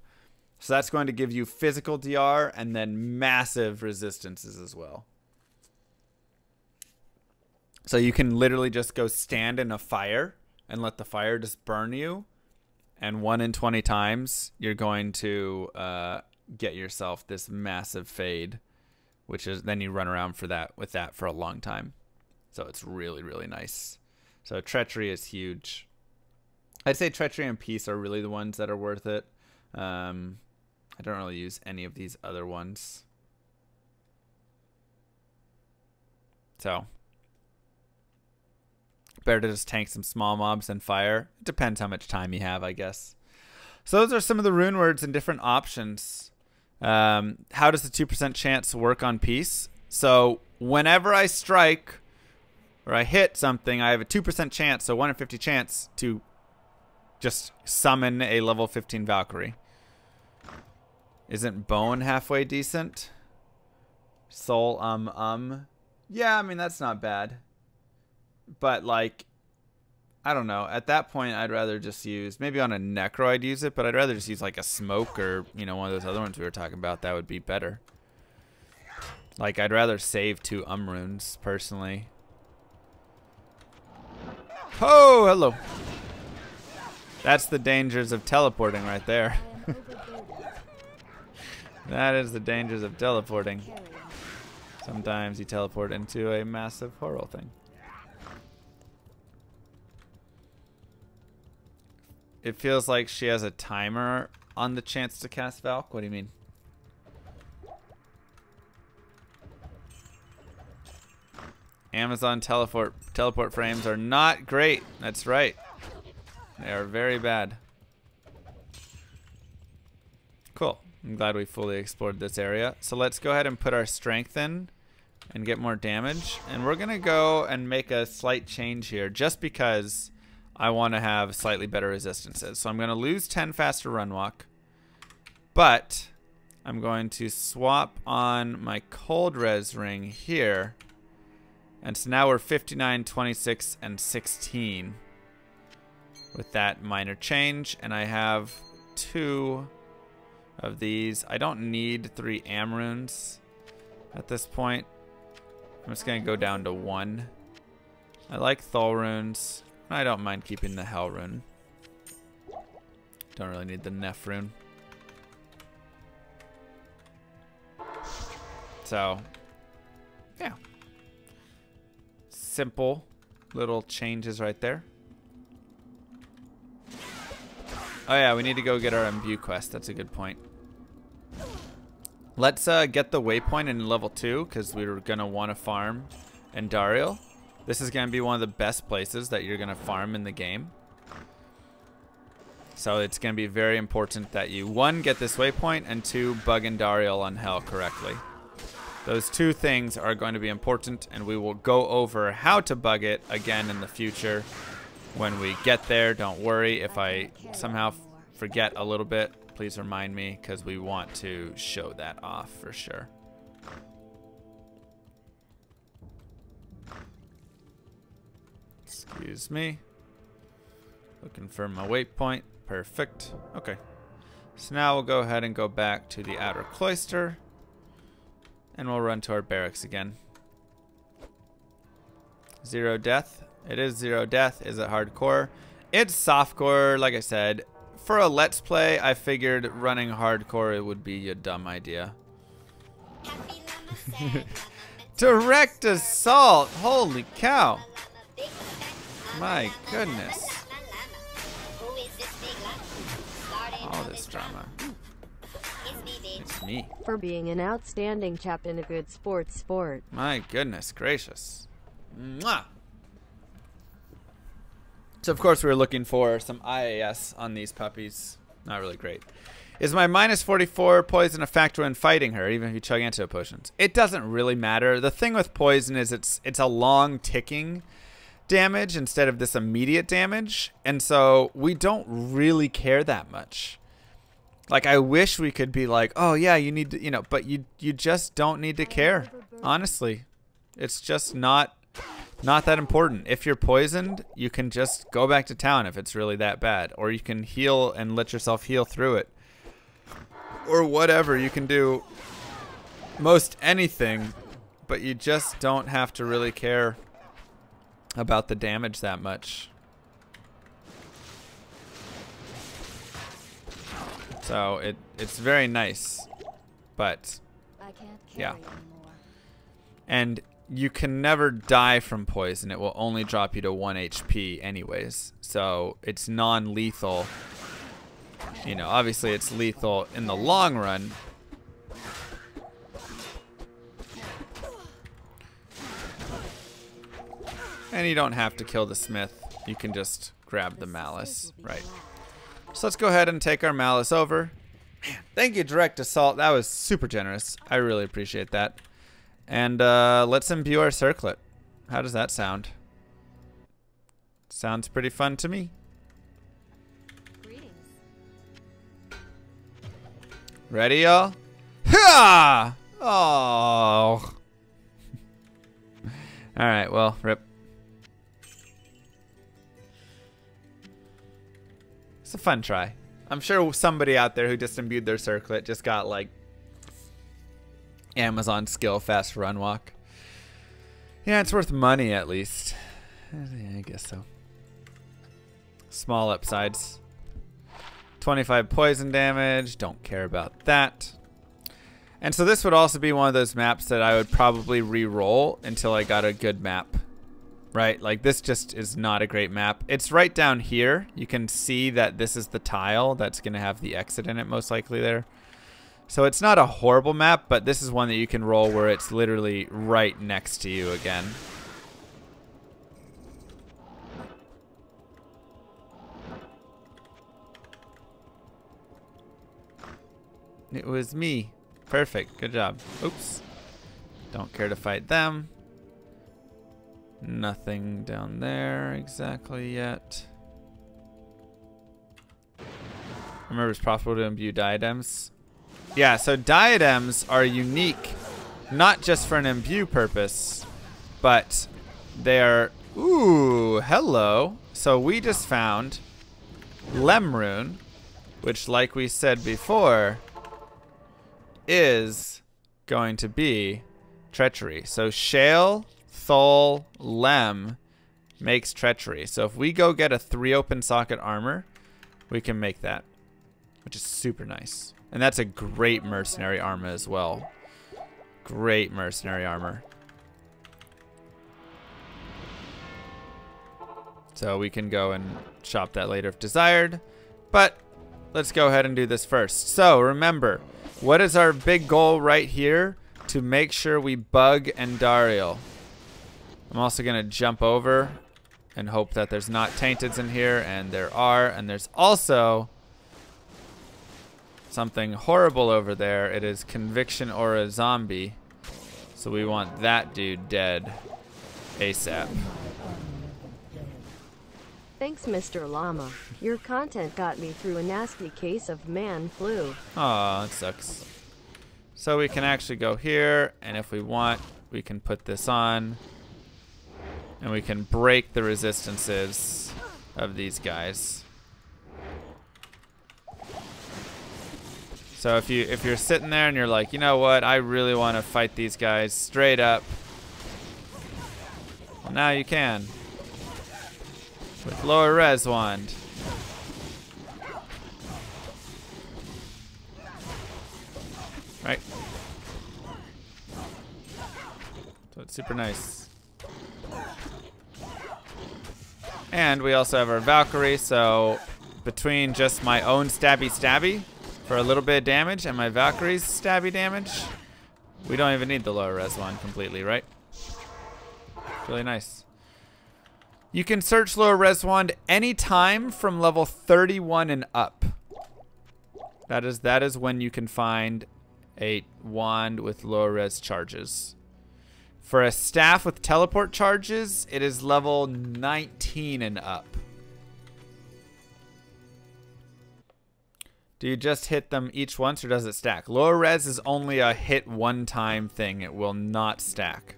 [SPEAKER 1] So that's going to give you physical DR and then massive resistances as well. So you can literally just go stand in a fire and let the fire just burn you. And one in 20 times, you're going to uh, get yourself this massive fade, which is then you run around for that with that for a long time. So it's really, really nice. So treachery is huge. I'd say treachery and peace are really the ones that are worth it. Um, I don't really use any of these other ones. So better to just tank some small mobs and fire. It depends how much time you have, I guess. So those are some of the rune words and different options. Um, how does the 2% chance work on peace? So whenever I strike or I hit something, I have a 2% chance, so 1 in 50 chance to just summon a level 15 Valkyrie. Isn't Bone halfway decent? Soul um um. Yeah, I mean that's not bad but like I don't know. At that point, I'd rather just use maybe on a necro I'd use it, but I'd rather just use like a smoke or you know one of those other ones we were talking about. That would be better. Like I'd rather save two um runes personally. Oh, hello. That's the dangers of teleporting right there. that is the dangers of teleporting. Sometimes you teleport into a massive horrible thing. It feels like she has a timer on the chance to cast Valk. What do you mean? Amazon teleport teleport frames are not great. That's right. They are very bad. Cool. I'm glad we fully explored this area. So let's go ahead and put our strength in and get more damage. And we're going to go and make a slight change here just because I want to have slightly better resistances. So I'm going to lose 10 faster run walk. But I'm going to swap on my cold res ring here. And so now we're 59, 26, and 16 with that minor change. And I have two of these. I don't need three am runes at this point. I'm just going to go down to one. I like Thul runes. I don't mind keeping the Hel rune. Don't really need the Nef rune. So, yeah. Simple little changes right there. Oh yeah, we need to go get our imbue quest. That's a good point. Let's uh, get the waypoint in level 2 because we're going to want to farm Andariel. This is going to be one of the best places that you're going to farm in the game. So it's going to be very important that you, one, get this waypoint, and two, bug Andariel on Hell correctly. Those two things are going to be important, and we will go over how to bug it again in the future when we get there. Don't worry if I somehow forget a little bit. Please remind me because we want to show that off for sure. Excuse me. Looking for my waypoint. Perfect. Okay. So now we'll go ahead and go back to the outer cloister. And we'll run to our barracks again. Zero death. It is zero death. Is it hardcore? It's softcore, like I said. For a let's play, I figured running hardcore it would be a dumb idea. Direct assault! Holy cow! My goodness. All this drama. It's me.
[SPEAKER 3] For being an outstanding chap in a good sports sport.
[SPEAKER 1] My goodness gracious. Mwah! So of course we were looking for some IAS on these puppies. Not really great. Is my minus 44 poison a factor in fighting her, even if you chug antidote potions? It doesn't really matter. The thing with poison is it's it's a long ticking damage instead of this immediate damage. And so we don't really care that much. Like I wish we could be like, "Oh yeah, you need to, you know, but you you just don't need to care." Honestly. It's just not not that important. If you're poisoned, you can just go back to town if it's really that bad or you can heal and let yourself heal through it. Or whatever, you can do most anything, but you just don't have to really care about the damage that much. So it it's very nice, but Yeah. and you can never die from poison. It will only drop you to 1 HP anyways. So it's non-lethal. You know, obviously it's lethal in the long run. And you don't have to kill the smith. You can just grab the malice, right? So let's go ahead and take our malice over. Man, thank you, Direct Assault. That was super generous. I really appreciate that. And uh, let's imbue our circlet. How does that sound? Sounds pretty fun to me.
[SPEAKER 4] Greetings.
[SPEAKER 1] Ready, y'all? Ha! Oh. All right. Well, rip. It's a fun try. I'm sure somebody out there who just imbued their circlet just got like Amazon skill fast run walk. Yeah, it's worth money at least. Yeah, I guess so. Small upsides. 25 poison damage. Don't care about that. And so this would also be one of those maps that I would probably re-roll until I got a good map. Right? Like this just is not a great map. It's right down here. You can see that this is the tile that's going to have the exit in it most likely there. So it's not a horrible map, but this is one that you can roll where it's literally right next to you again. It was me. Perfect. Good job. Oops. Don't care to fight them. Nothing down there exactly yet. Remember, it's possible to imbue diadems. Yeah, so diadems are unique, not just for an imbue purpose, but they are. Ooh, hello. So we just found Lemrune, which, like we said before, is going to be treachery. So Shale, Thul, Lem makes treachery. So if we go get a three open socket armor, we can make that, which is super nice. And that's a great mercenary armor as well. Great mercenary armor. So we can go and shop that later if desired. But let's go ahead and do this first. So remember, what is our big goal right here? To make sure we bug and Andariel. I'm also going to jump over and hope that there's not tainteds in here. And there are. And there's also something horrible over there. It is Conviction or a zombie. So we want that dude dead ASAP.
[SPEAKER 3] Thanks, Mr. Llama. Your content got me through a nasty case of man flu.
[SPEAKER 1] Aw, that sucks. So we can actually go here, and if we want, we can put this on. And we can break the resistances of these guys. So if you if you're sitting there and you're like, you know what, I really want to fight these guys straight up. Well, now you can. With lower res wand. Right. So it's super nice. And we also have our Valkyrie, so between just my own stabby stabby for a little bit of damage and my Valkyrie's stabby damage, we don't even need the lower res one completely, right? It's really nice. You can search lower res wand anytime from level 31 and up. That is that is when you can find a wand with lower res charges. For a staff with teleport charges, it is level 19 and up. Do you just hit them each once or does it stack? Lower res is only a hit one time thing. It will not stack.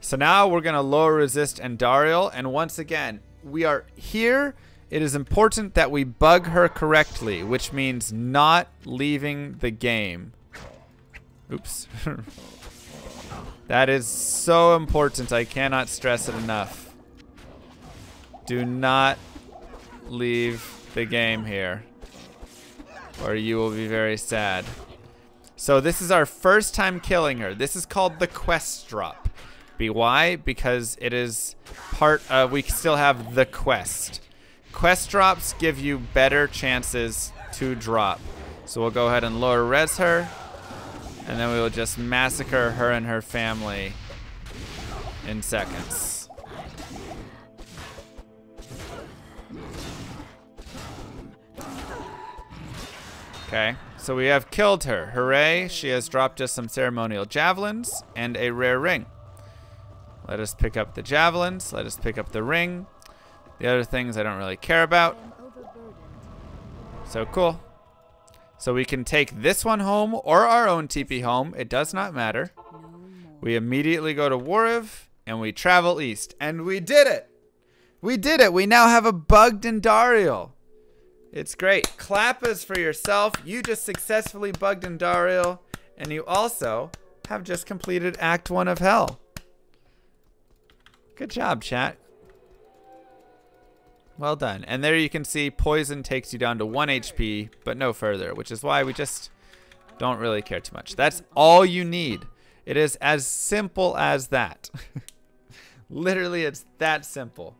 [SPEAKER 1] So now we're going to lower resist Andariel. And once again, we are here. It is important that we bug her correctly, which means not leaving the game. Oops. that is so important. I cannot stress it enough. Do not leave the game here, or you will be very sad. So this is our first time killing her. This is called the quest drop. Be why? Because it is part of, we still have the quest. Quest drops give you better chances to drop. So we'll go ahead and lower res her. And then we will just massacre her and her family in seconds. Okay, so we have killed her. Hooray, she has dropped us some ceremonial javelins and a rare ring. Let us pick up the javelins. Let us pick up the ring. The other things I don't really care about. So cool. So we can take this one home or our own TP home. It does not matter. We immediately go to Warriv and we travel east. And we did it! We did it! We now have a bugged Andariel. It's great. Clappers for yourself. You just successfully bugged Andariel. And you also have just completed Act 1 of Hell. Good job, chat. Well done. And there you can see poison takes you down to 1 HP, but no further, which is why we just don't really care too much. That's all you need. It is as simple as that. Literally, it's that simple.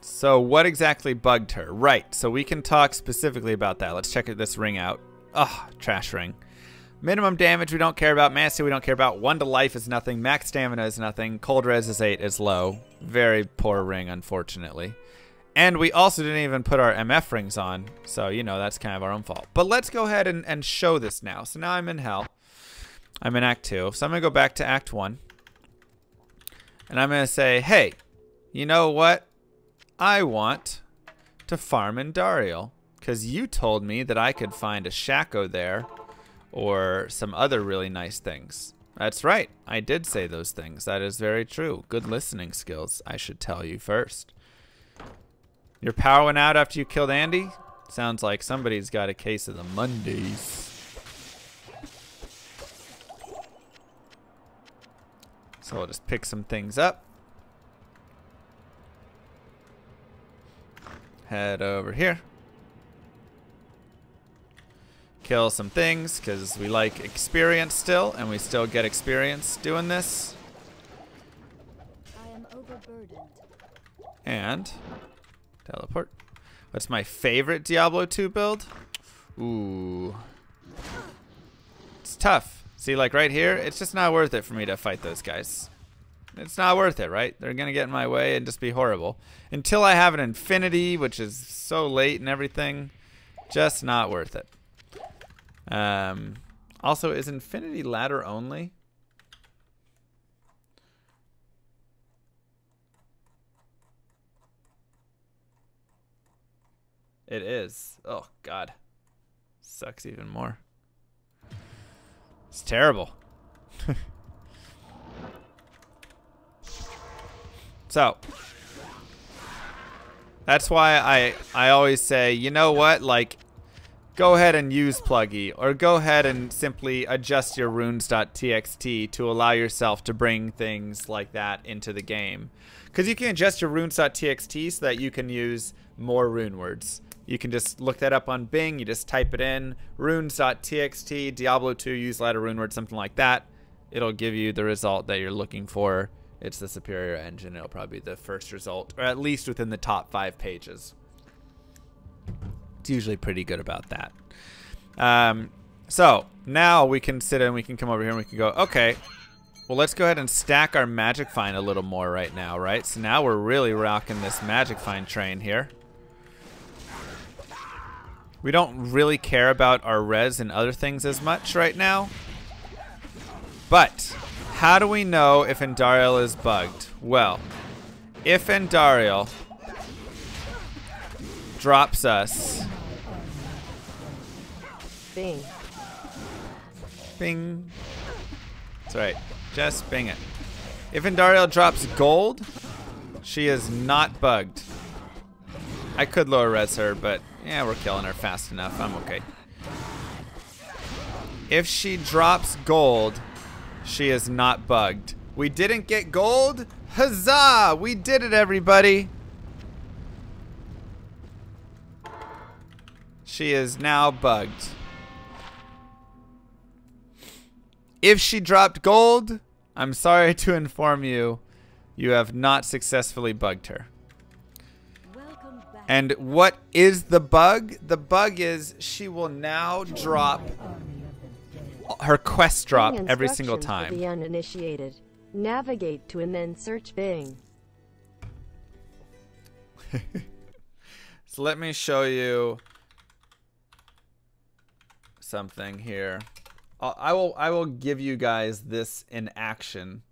[SPEAKER 1] So what exactly bugged her? Right, so we can talk specifically about that. Let's check this ring out. Ugh, trash ring. Minimum damage we don't care about. Mastery we don't care about. One to life is nothing. Max stamina is nothing. Cold res is 8 is low. Very poor ring, unfortunately. And we also didn't even put our MF rings on. So, you know, that's kind of our own fault. But let's go ahead and, and show this now. So now I'm in hell. I'm in Act 2. So I'm going to go back to Act 1. And I'm going to say, hey, you know what? I want to farm Andariel. Because you told me that I could find a Shako there. Or some other really nice things. That's right. I did say those things. That is very true. Good listening skills, I should tell you first. Your power went out after you killed Andy? Sounds like somebody's got a case of the Mondays. So I'll just pick some things up. Head over here. Kill some things, because we like experience still, and we still get experience doing this.
[SPEAKER 4] I am overburdened.
[SPEAKER 1] And teleport. What's my favorite Diablo 2 build? Ooh. It's tough. See, like right here, it's just not worth it for me to fight those guys. It's not worth it, right? They're going to get in my way and just be horrible. Until I have an infinity, which is so late and everything, just not worth it. Um, also, is infinity ladder only? It is. Oh, God. Sucks even more. It's terrible. so, that's why I I always say, you know what? Like go ahead and use PlugY or go ahead and simply adjust your runes.txt to allow yourself to bring things like that into the game. Cuz you can adjust your runes.txt so that you can use more rune words. You can just look that up on Bing. You just type it in runes.txt, Diablo 2, use ladder rune word, something like that. It'll give you the result that you're looking for. It's the superior engine. It'll probably be the first result, or at least within the top five pages. It's usually pretty good about that. Um, so now we can sit and we can come over here and we can go, okay, well, let's go ahead and stack our magic find a little more right now, right? So now we're really rocking this magic find train here. We don't really care about our res and other things as much right now. But, how do we know if Andariel is bugged? Well, if Andariel drops us...
[SPEAKER 3] Bing.
[SPEAKER 1] Bing. That's right. Just bing it. If Andariel drops gold, she is not bugged. I could lower res her, but yeah, we're killing her fast enough. I'm okay. If she drops gold, she is not bugged. We didn't get gold? Huzzah! We did it, everybody! She is now bugged. If she dropped gold, I'm sorry to inform you, you have not successfully bugged her. And what is the bug? The bug is she will now drop her quest drop every single
[SPEAKER 3] For
[SPEAKER 1] time.
[SPEAKER 3] the uninitiated. Navigate to and then search Bing.
[SPEAKER 1] So let me show you something here. I'll- I will give you guys this in action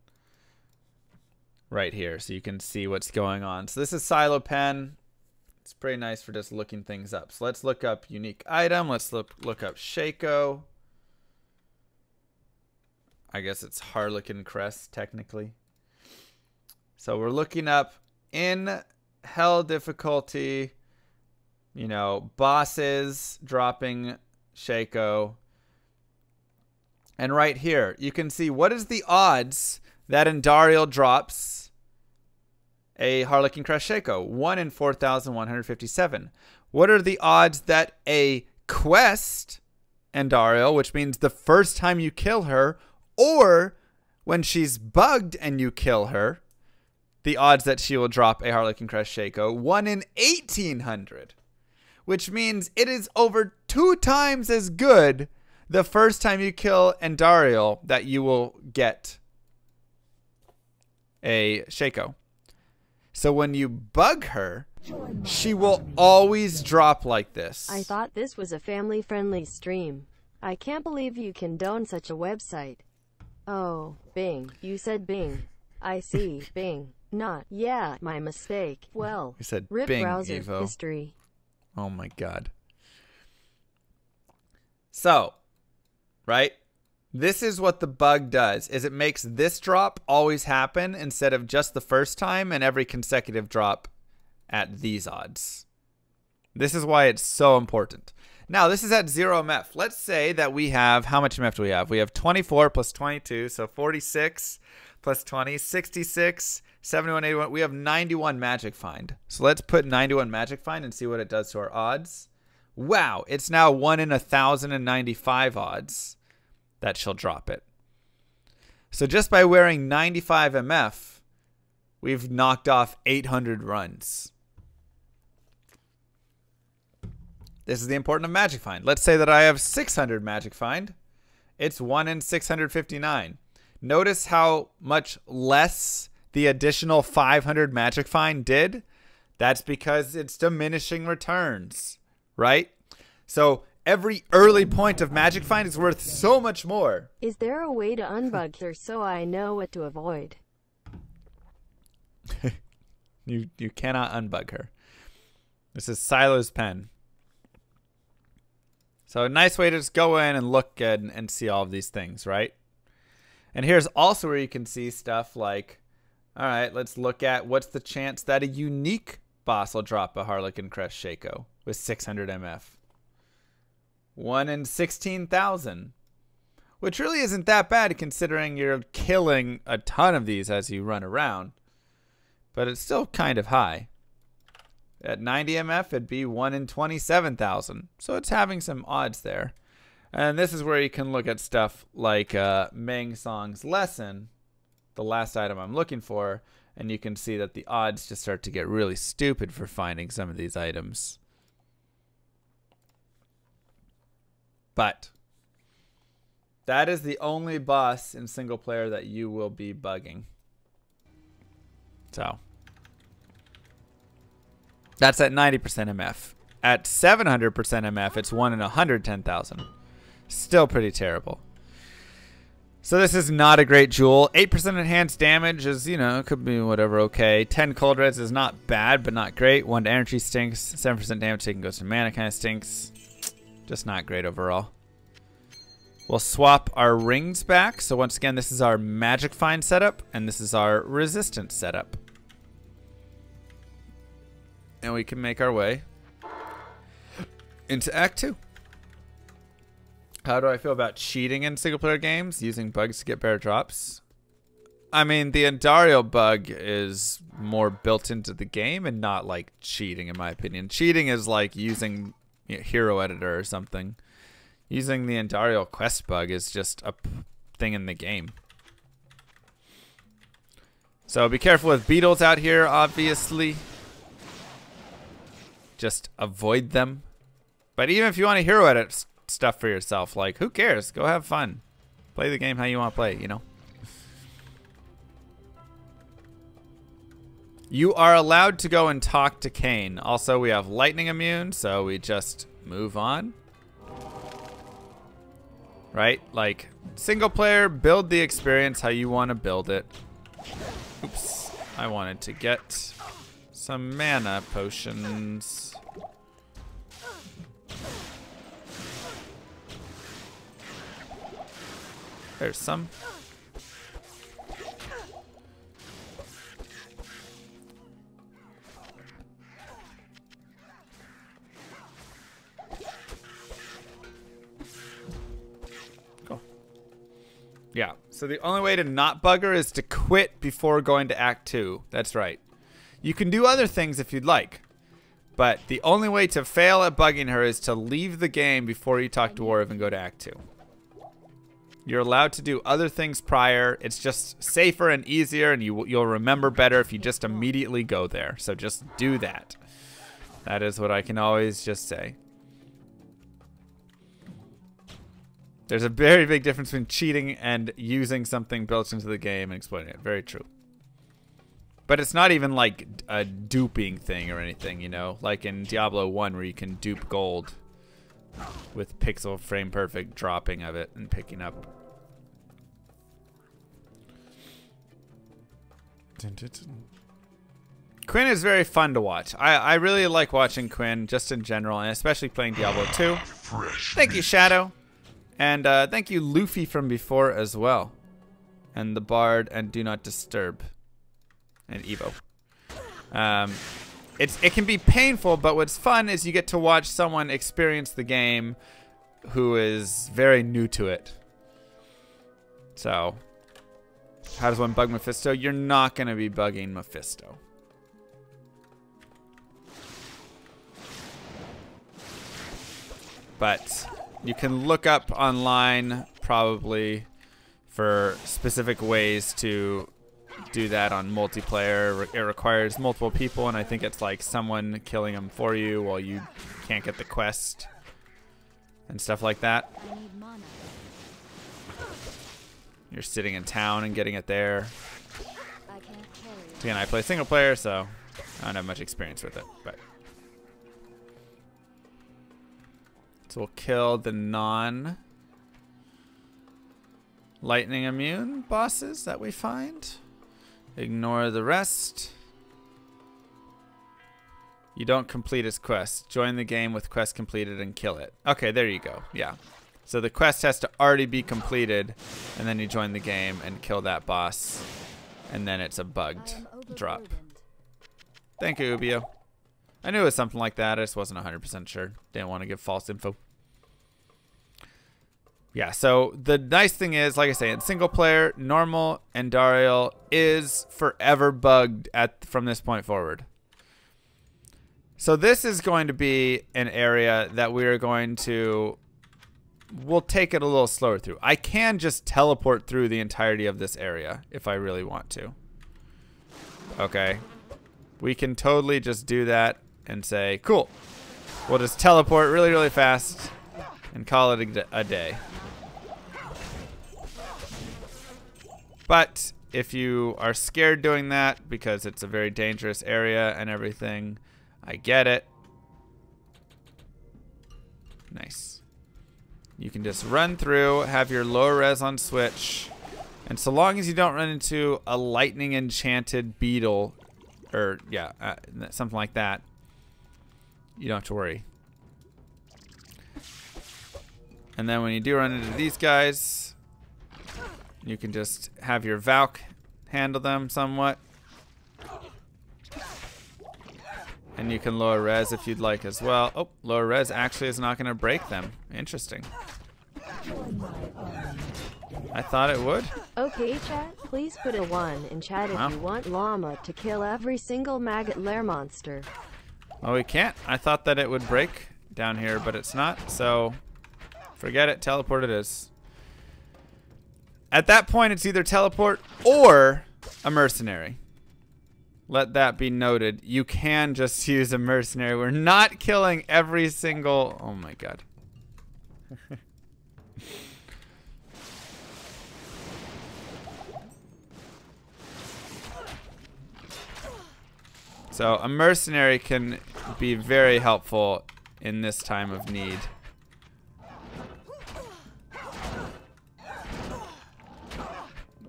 [SPEAKER 1] right here so you can see what's going on. So this is Silospen. It's pretty nice for just looking things up. So let's look up unique item. Let's look look up Shako. I guess it's Harlequin Crest technically. So we're looking up in hell difficulty, you know, bosses dropping Shako. And right here, you can see what is the odds that Andariel drops a Harlequin Crest Shako? 1 in 4,157. What are the odds that a quest Andariel, which means the first time you kill her, or when she's bugged and you kill her, the odds that she will drop a Harlequin Crest Shako, 1 in 1,800. Which means it is over two times as good the first time you kill Andariel that you will get a Shako. So when you bug her, she will always drop like this.
[SPEAKER 3] I thought this was a family-friendly stream. I can't believe you condone such a website. Oh, Bing. You said Bing. I see. Bing. Not. Yeah, my mistake. Well,
[SPEAKER 1] You said
[SPEAKER 3] rip
[SPEAKER 1] Bing,
[SPEAKER 3] browser
[SPEAKER 1] Evo.
[SPEAKER 3] history.
[SPEAKER 1] Oh my god. So, right? This is what the bug does is it makes this drop always happen instead of just the first time and every consecutive drop at these odds. This is why it's so important. Now, this is at 0 MF. Let's say that we have how much MF do we have? We have 24 plus 22, so 46 plus 20, 66, 71, 81. We have 91 Magic Find. So let's put 91 Magic Find and see what it does to our odds. Wow, it's now 1 in 1,095 odds that she'll drop it. So just by wearing 95 MF, we've knocked off 800 runs. This is the important of Magic Find. Let's say that I have 600 Magic Find. It's 1 in 659. Notice how much less the additional 500 Magic Find did? That's because it's diminishing returns, right? So every early point of Magic Find is worth so much more.
[SPEAKER 3] Is there a way to unbug her so I know what to avoid?
[SPEAKER 1] You you cannot unbug her. This is Silospen. So a nice way to just go in and look and, and see all of these things, right? And here's also where you can see stuff like, all right, let's look at what's the chance that a unique boss will drop a Harlequin Crest Shako with 600 MF. 1 in 16,000. Which really isn't that bad considering you're killing a ton of these as you run around. But it's still kind of high. At 90 MF, it'd be 1 in 27,000. So it's having some odds there. And this is where you can look at stuff like uh, Mang Song's Lesson, the last item I'm looking for, and you can see that the odds just start to get really stupid for finding some of these items. But that is the only boss in single player that you will be bugging. So that's at 90% MF. At 700% MF, it's 1 in 110,000. Still pretty terrible. So this is not a great jewel. 8% enhanced damage is, you know, could be whatever, okay. 10 cold reds is not bad, but not great. 1 to energy stinks. 7% damage taken goes to mana kind of stinks. Just not great overall. We'll swap our rings back. So once again, this is our magic find setup, and this is our resistance setup. And we can make our way into Act 2. How do I feel about cheating in single player games, using bugs to get better drops? I mean, the Andariel bug is more built into the game and not like cheating, in my opinion. Cheating is like using you know, Hero Editor or something. Using the Andariel quest bug is just a thing in the game. So be careful with beetles out here, obviously. Just avoid them. But even if you want to hero edit stuff for yourself, like, who cares? Go have fun. Play the game how you want to play, you know? You are allowed to go and talk to Cain. Also, we have lightning immune, so we just move on. Right? Like, single player, build the experience how you want to build it. Oops. I wanted to get some mana potions. There's some. Yeah. So the only way to not bugger is to quit before going to Act 2. That's right. You can do other things if you'd like. But the only way to fail at bugging her is to leave the game before you talk to Warriv and go to Act 2. You're allowed to do other things prior. It's just safer and easier, and you, you'll remember better if you just immediately go there. So just do that. That is what I can always just say. There's a very big difference between cheating and using something built into the game and exploiting it. Very true. But it's not even like a duping thing or anything, you know, like in Diablo 1 where you can dupe gold with pixel frame perfect dropping of it and picking up. Dun, dun, dun. Quinn is very fun to watch. I, I really like watching Quinn just in general, and especially playing Diablo 2.
[SPEAKER 2] Fresh
[SPEAKER 1] Thank you, Shadow. And uh, thank you, Luffy from before as well. And the Bard and Do Not Disturb. And Evo. Um, it's it can be painful, but what's fun is you get to watch someone experience the game who is very new to it. So, how does one bug Mephisto? You're not going to be bugging Mephisto. But you can look up online probably for specific ways to do that on multiplayer. It requires multiple people, and I think it's like someone killing them for you while you can't get the quest and stuff like that.
[SPEAKER 4] I need mana.
[SPEAKER 1] You're sitting in town and getting it there.
[SPEAKER 4] I can't carry it.
[SPEAKER 1] Again, I play single player, so I don't have much experience with it. But so we'll kill the non lightning immune bosses that we find. Ignore the rest. You don't complete his quest. Join the game with quest completed and kill it. Okay, there you go. Yeah. So the quest has to already be completed, and then you join the game and kill that boss, and then it's a bugged drop. Thank you, Ubio. I knew it was something like that. I just wasn't 100% sure. Didn't want to give false info. Yeah, so the nice thing is, like I say, in single player, normal Andariel is forever bugged at from this point forward. So this is going to be an area that we are going to we'll take it a little slower through. I can just teleport through the entirety of this area if I really want to. Okay. We can totally just do that and say, cool. We'll just teleport really, really fast and call it a, day. But if you are scared doing that because it's a very dangerous area and everything, I get it. Nice. You can just run through, have your low res on switch, and so long as you don't run into a lightning enchanted beetle, or yeah, uh, something like that, you don't have to worry. And then when you do run into these guys, you can just have your Valk handle them somewhat. And you can lower res if you'd like as well. Oh, lower res actually is not going to break them. Interesting. I thought it would.
[SPEAKER 3] Okay, chat, please put a 1 in chat if you want llama to kill every single maggot lair monster.
[SPEAKER 1] Oh, we can't. I thought that it would break down here, but it's not. So forget it. Teleport it is. At that point, it's either teleport or a mercenary. Let that be noted. You can just use a mercenary. We're not killing every single. Oh my god. So a mercenary can be very helpful in this time of need.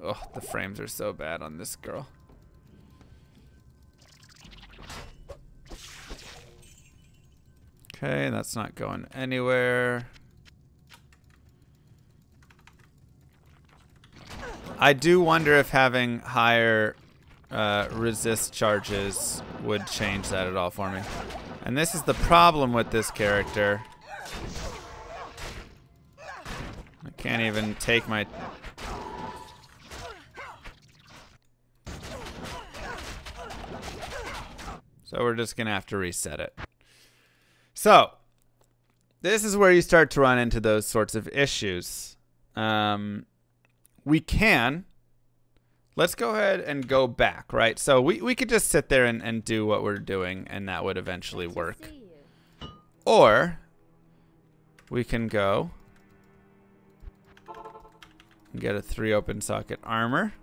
[SPEAKER 1] Oh, the frames are so bad on this girl. Okay, that's not going anywhere. I do wonder if having higher uh, resist charges would change that at all for me. And this is the problem with this character. I can't even take my... So we're just going to have to reset it. So, this is where you start to run into those sorts of issues. Um, we can let's go ahead and go back, right? So we, we could just sit there and, and do what we're doing, and that would eventually work. Or we can go and get a three open socket armor.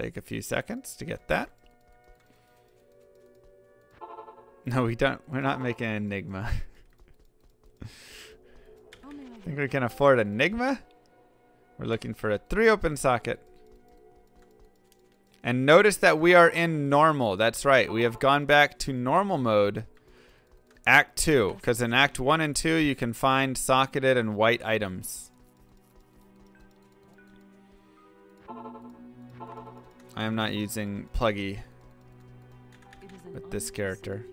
[SPEAKER 1] Take a few seconds to get that. No, we don't. We're not making Enigma. Think we can afford Enigma? We're looking for a three open socket. And notice that we are in normal. That's right. We have gone back to normal mode. Act 2. Because in Act 1 and 2, you can find socketed and white items. I am not using PlugY with this character.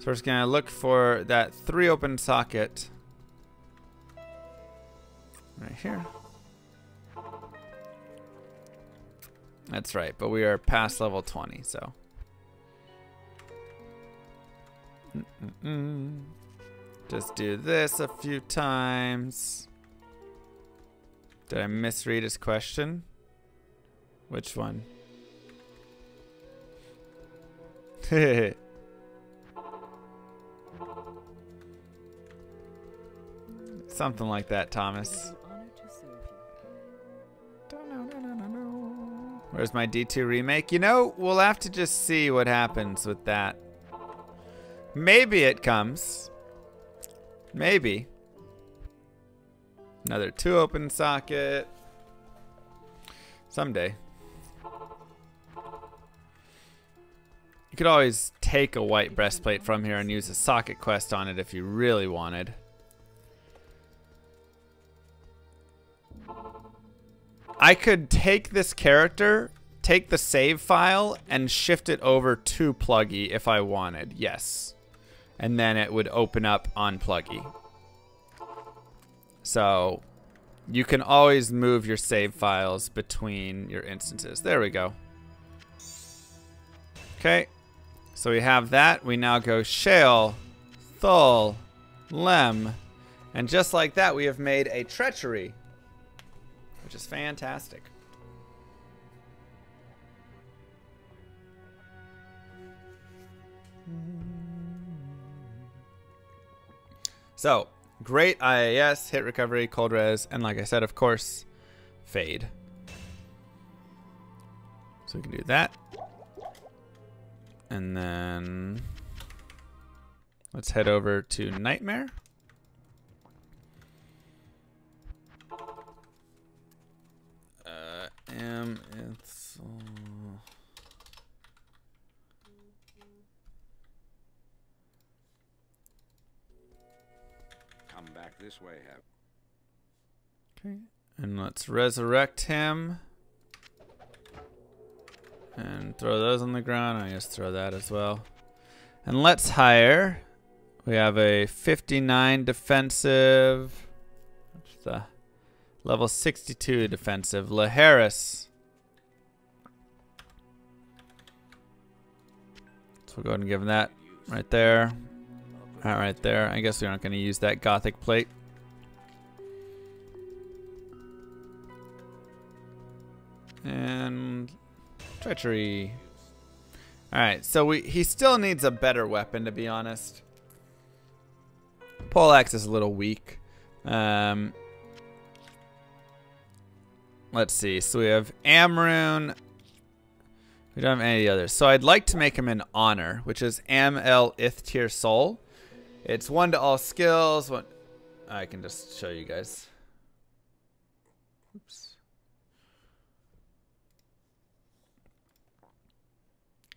[SPEAKER 1] So we're just going to look for that three open socket right here. That's right, but we are past level 20, so. Mm -mm -mm. Just do this a few times. Did I misread his question? Which one? Something like that, Thomas. Where's my D2 remake? You know, we'll have to just see what happens with that. Maybe it comes. Maybe. Another two open socket. Someday. You could always take a white breastplate from here and use a socket quest on it if you really wanted. I could take this character, take the save file, and shift it over to PlugY if I wanted. Yes. And then it would open up on PlugY. So you can always move your save files between your instances. There we go. Okay. So we have that. We now go Shael, Thul, Lem. And just like that, we have made a treachery which is fantastic. So, great IAS, hit recovery, cold res, and like I said, of course, fade. So we can do that. And then let's head over to Nightmare. am it's uh...
[SPEAKER 5] come back this way have
[SPEAKER 1] okay and let's resurrect him and throw those on the ground I guess throw that as well and let's hire we have a 59 defensive what's the Level 62 defensive. LaHarris. So we'll go ahead and give him that right there. That right there. I guess we aren't going to use that Gothic plate. And treachery. Alright, so we he still needs a better weapon to be honest. Poleaxe is a little weak. Um, Let's see. So we have Amn rune. We don't have any others. So I'd like to make him an honor, which is Amn El Ith Tir Sol. It's one to all skills. One I can just show you guys. Oops.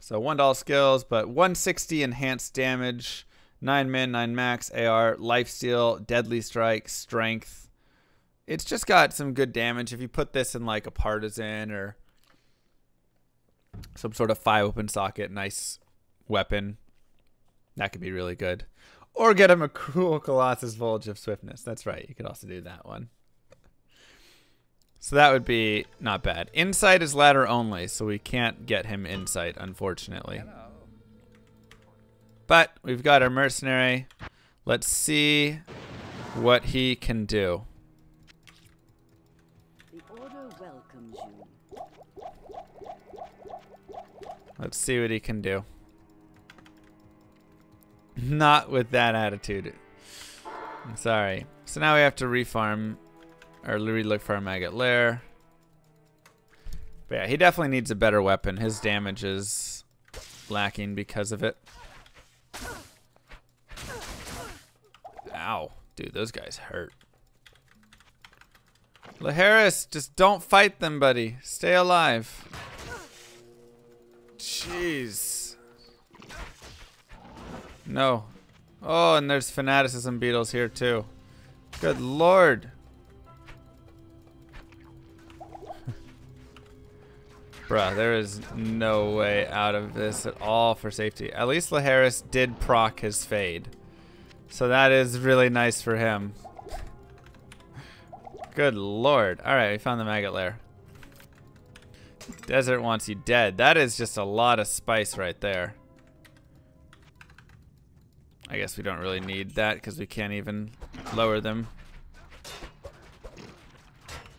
[SPEAKER 1] So one to all skills, but 160 enhanced damage, 9 min, 9 max, AR, lifesteal, deadly strike, strength, it's just got some good damage. If you put this in like a partisan or some sort of five open socket, nice weapon, that could be really good. Or get him a Cruel Colossus Voulge of Swiftness. That's right. You could also do that one. So that would be not bad. Insight is ladder only, so we can't get him insight, unfortunately. But we've got our mercenary. Let's see what he can do. Let's see what he can do. Not with that attitude. I'm sorry. So now we have to refarm or relook for a maggot lair. But yeah, he definitely needs a better weapon. His damage is lacking because of it. Ow. Dude, those guys hurt. LaHarris, just don't fight them, buddy. Stay alive. Jeez. No. Oh, and there's fanaticism beetles here too. Good lord. Bruh, there is no way out of this at all for safety. At least LaHarris did proc his fade. So that is really nice for him. Good lord. Alright, we found the maggot lair. Desert wants you dead. That is just a lot of spice right there. I guess we don't really need that because we can't even lower them.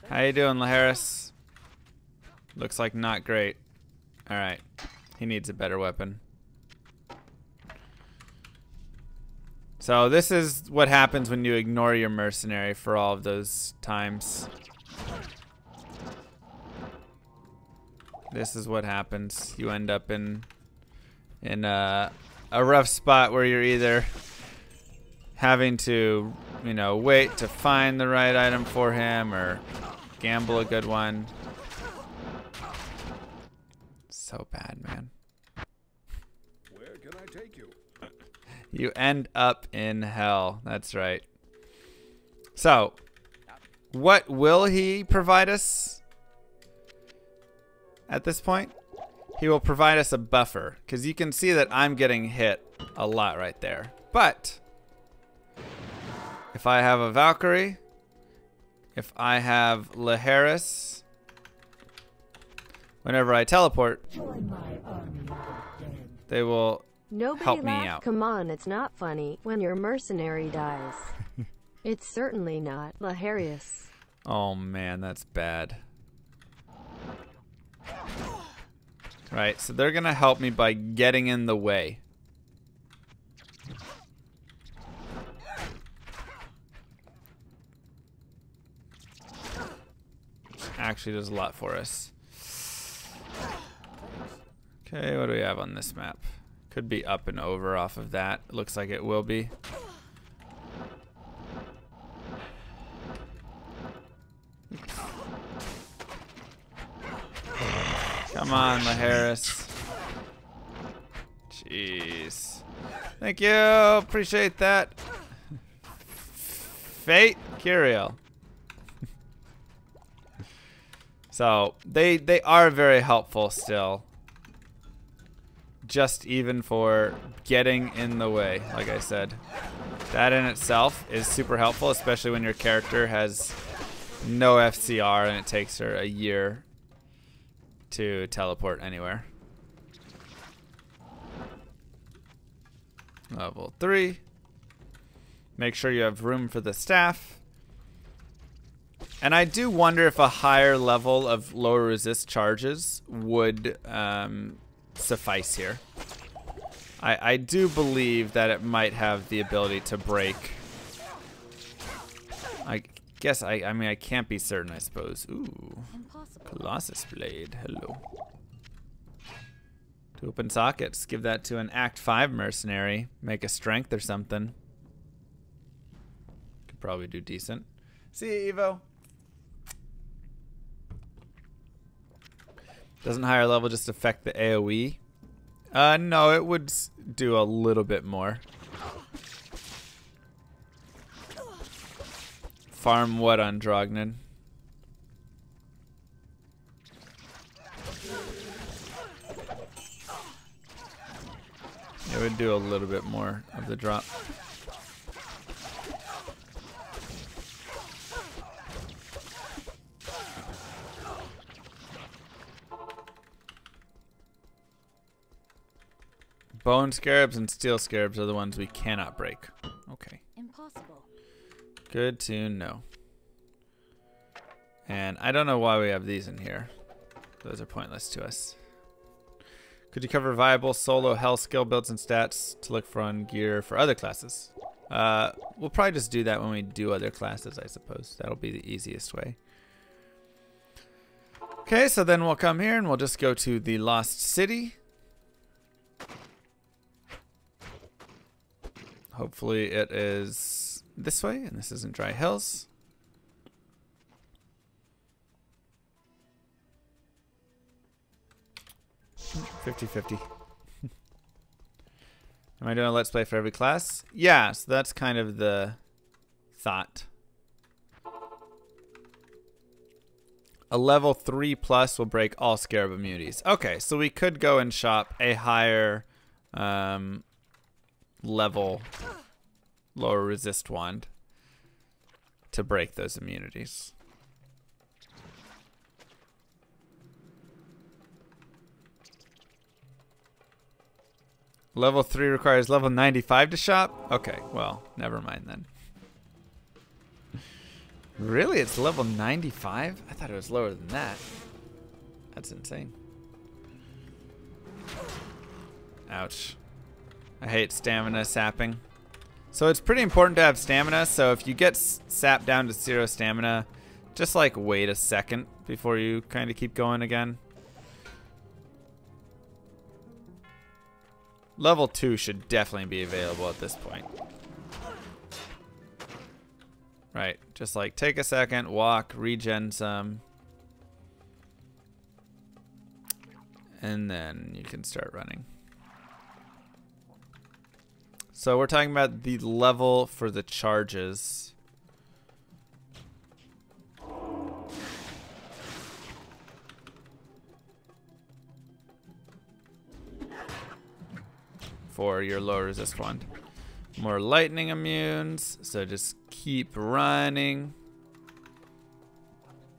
[SPEAKER 1] How you doing, LaHarris? Looks like not great. Alright. He needs a better weapon. So this is what happens when you ignore your mercenary for all of those times. This is what happens. You end up in in a, a rough spot where you're either having to, you know, wait to find the right item for him or gamble a good one. So bad, man.
[SPEAKER 5] Where can I take you?
[SPEAKER 1] You end up in hell. That's right. So, what will he provide us at this point? He will provide us a buffer because you can see that I'm getting hit a lot right there. But if I have a Valkyrie, if I have LaHarris, whenever I teleport, they will
[SPEAKER 3] Nobody
[SPEAKER 1] Help me out.
[SPEAKER 3] Come on, it's not funny when your mercenary dies. it's certainly not Laharius.
[SPEAKER 1] Oh man, that's bad. Right, so they're gonna help me by getting in the way. Actually does a lot for us. Okay, what do we have on this map? Could be up and over off of that. Looks like it will be. Come on, LaHarris. Jeez. Thank you. Appreciate that. Fate Curiel. So they they are very helpful still. Just even for getting in the way, like I said. That in itself is super helpful, especially when your character has no FCR and it takes her a year to teleport anywhere. Level 3. Make sure you have room for the staff. And I do wonder if a higher level of lower resist charges would um, suffice here. I, I do believe that it might have the ability to break. I guess I, I mean I can't be certain I suppose. Ooh. Colossus Blade, hello. To open sockets. Give that to an Act 5 mercenary. Make a strength or something. Could probably do decent. See you, Evo. Doesn't higher level just affect the AoE? Uh, no, it would do a little bit more. Farm what on Drognan? It would do a little bit more of the drop. Bone scarabs and steel scarabs are the ones we cannot break. Okay.
[SPEAKER 4] Impossible.
[SPEAKER 1] Good to know. And I don't know why we have these in here. Those are pointless to us. Could you cover viable solo hell skill builds and stats to look for on gear for other classes? Uh, we'll probably just do that when we do other classes, I suppose. That'll be the easiest way. Okay, so then we'll come here and we'll just go to the Lost City. Hopefully it is this way and this isn't Dry Hills. Fifty fifty. Am I doing a let's play for every class? Yeah, so that's kind of the thought. A level 3 plus will break all scarab immunities. Okay, so we could go and shop a higher um, level lower resist wand to break those immunities. Level 3 requires level 95 to shop? Okay, well, never mind then. Really? It's level 95? I thought it was lower than that. That's insane. Ouch. I hate stamina sapping. So it's pretty important to have stamina, so if you get sapped down to zero stamina, just like wait a second before you kind of keep going again. Level 2 should definitely be available at this point. Right, just like take a second, walk, regen some. And then you can start running. So we're talking about the level for the charges. For your low resist wand. More lightning immunes, so just keep running.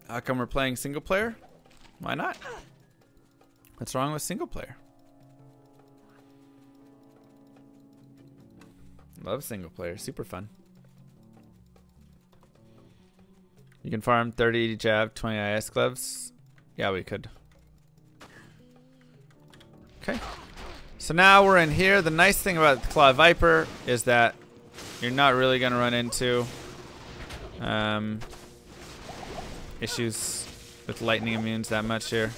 [SPEAKER 1] How come we're playing single player? Why not? What's wrong with single player? Love single player, super fun. You can farm 30 jab, 20 IS gloves. Yeah, we could. Okay. So now we're in here. The nice thing about the Claw Viper is that you're not really going to run into um, issues with lightning immunes that much here.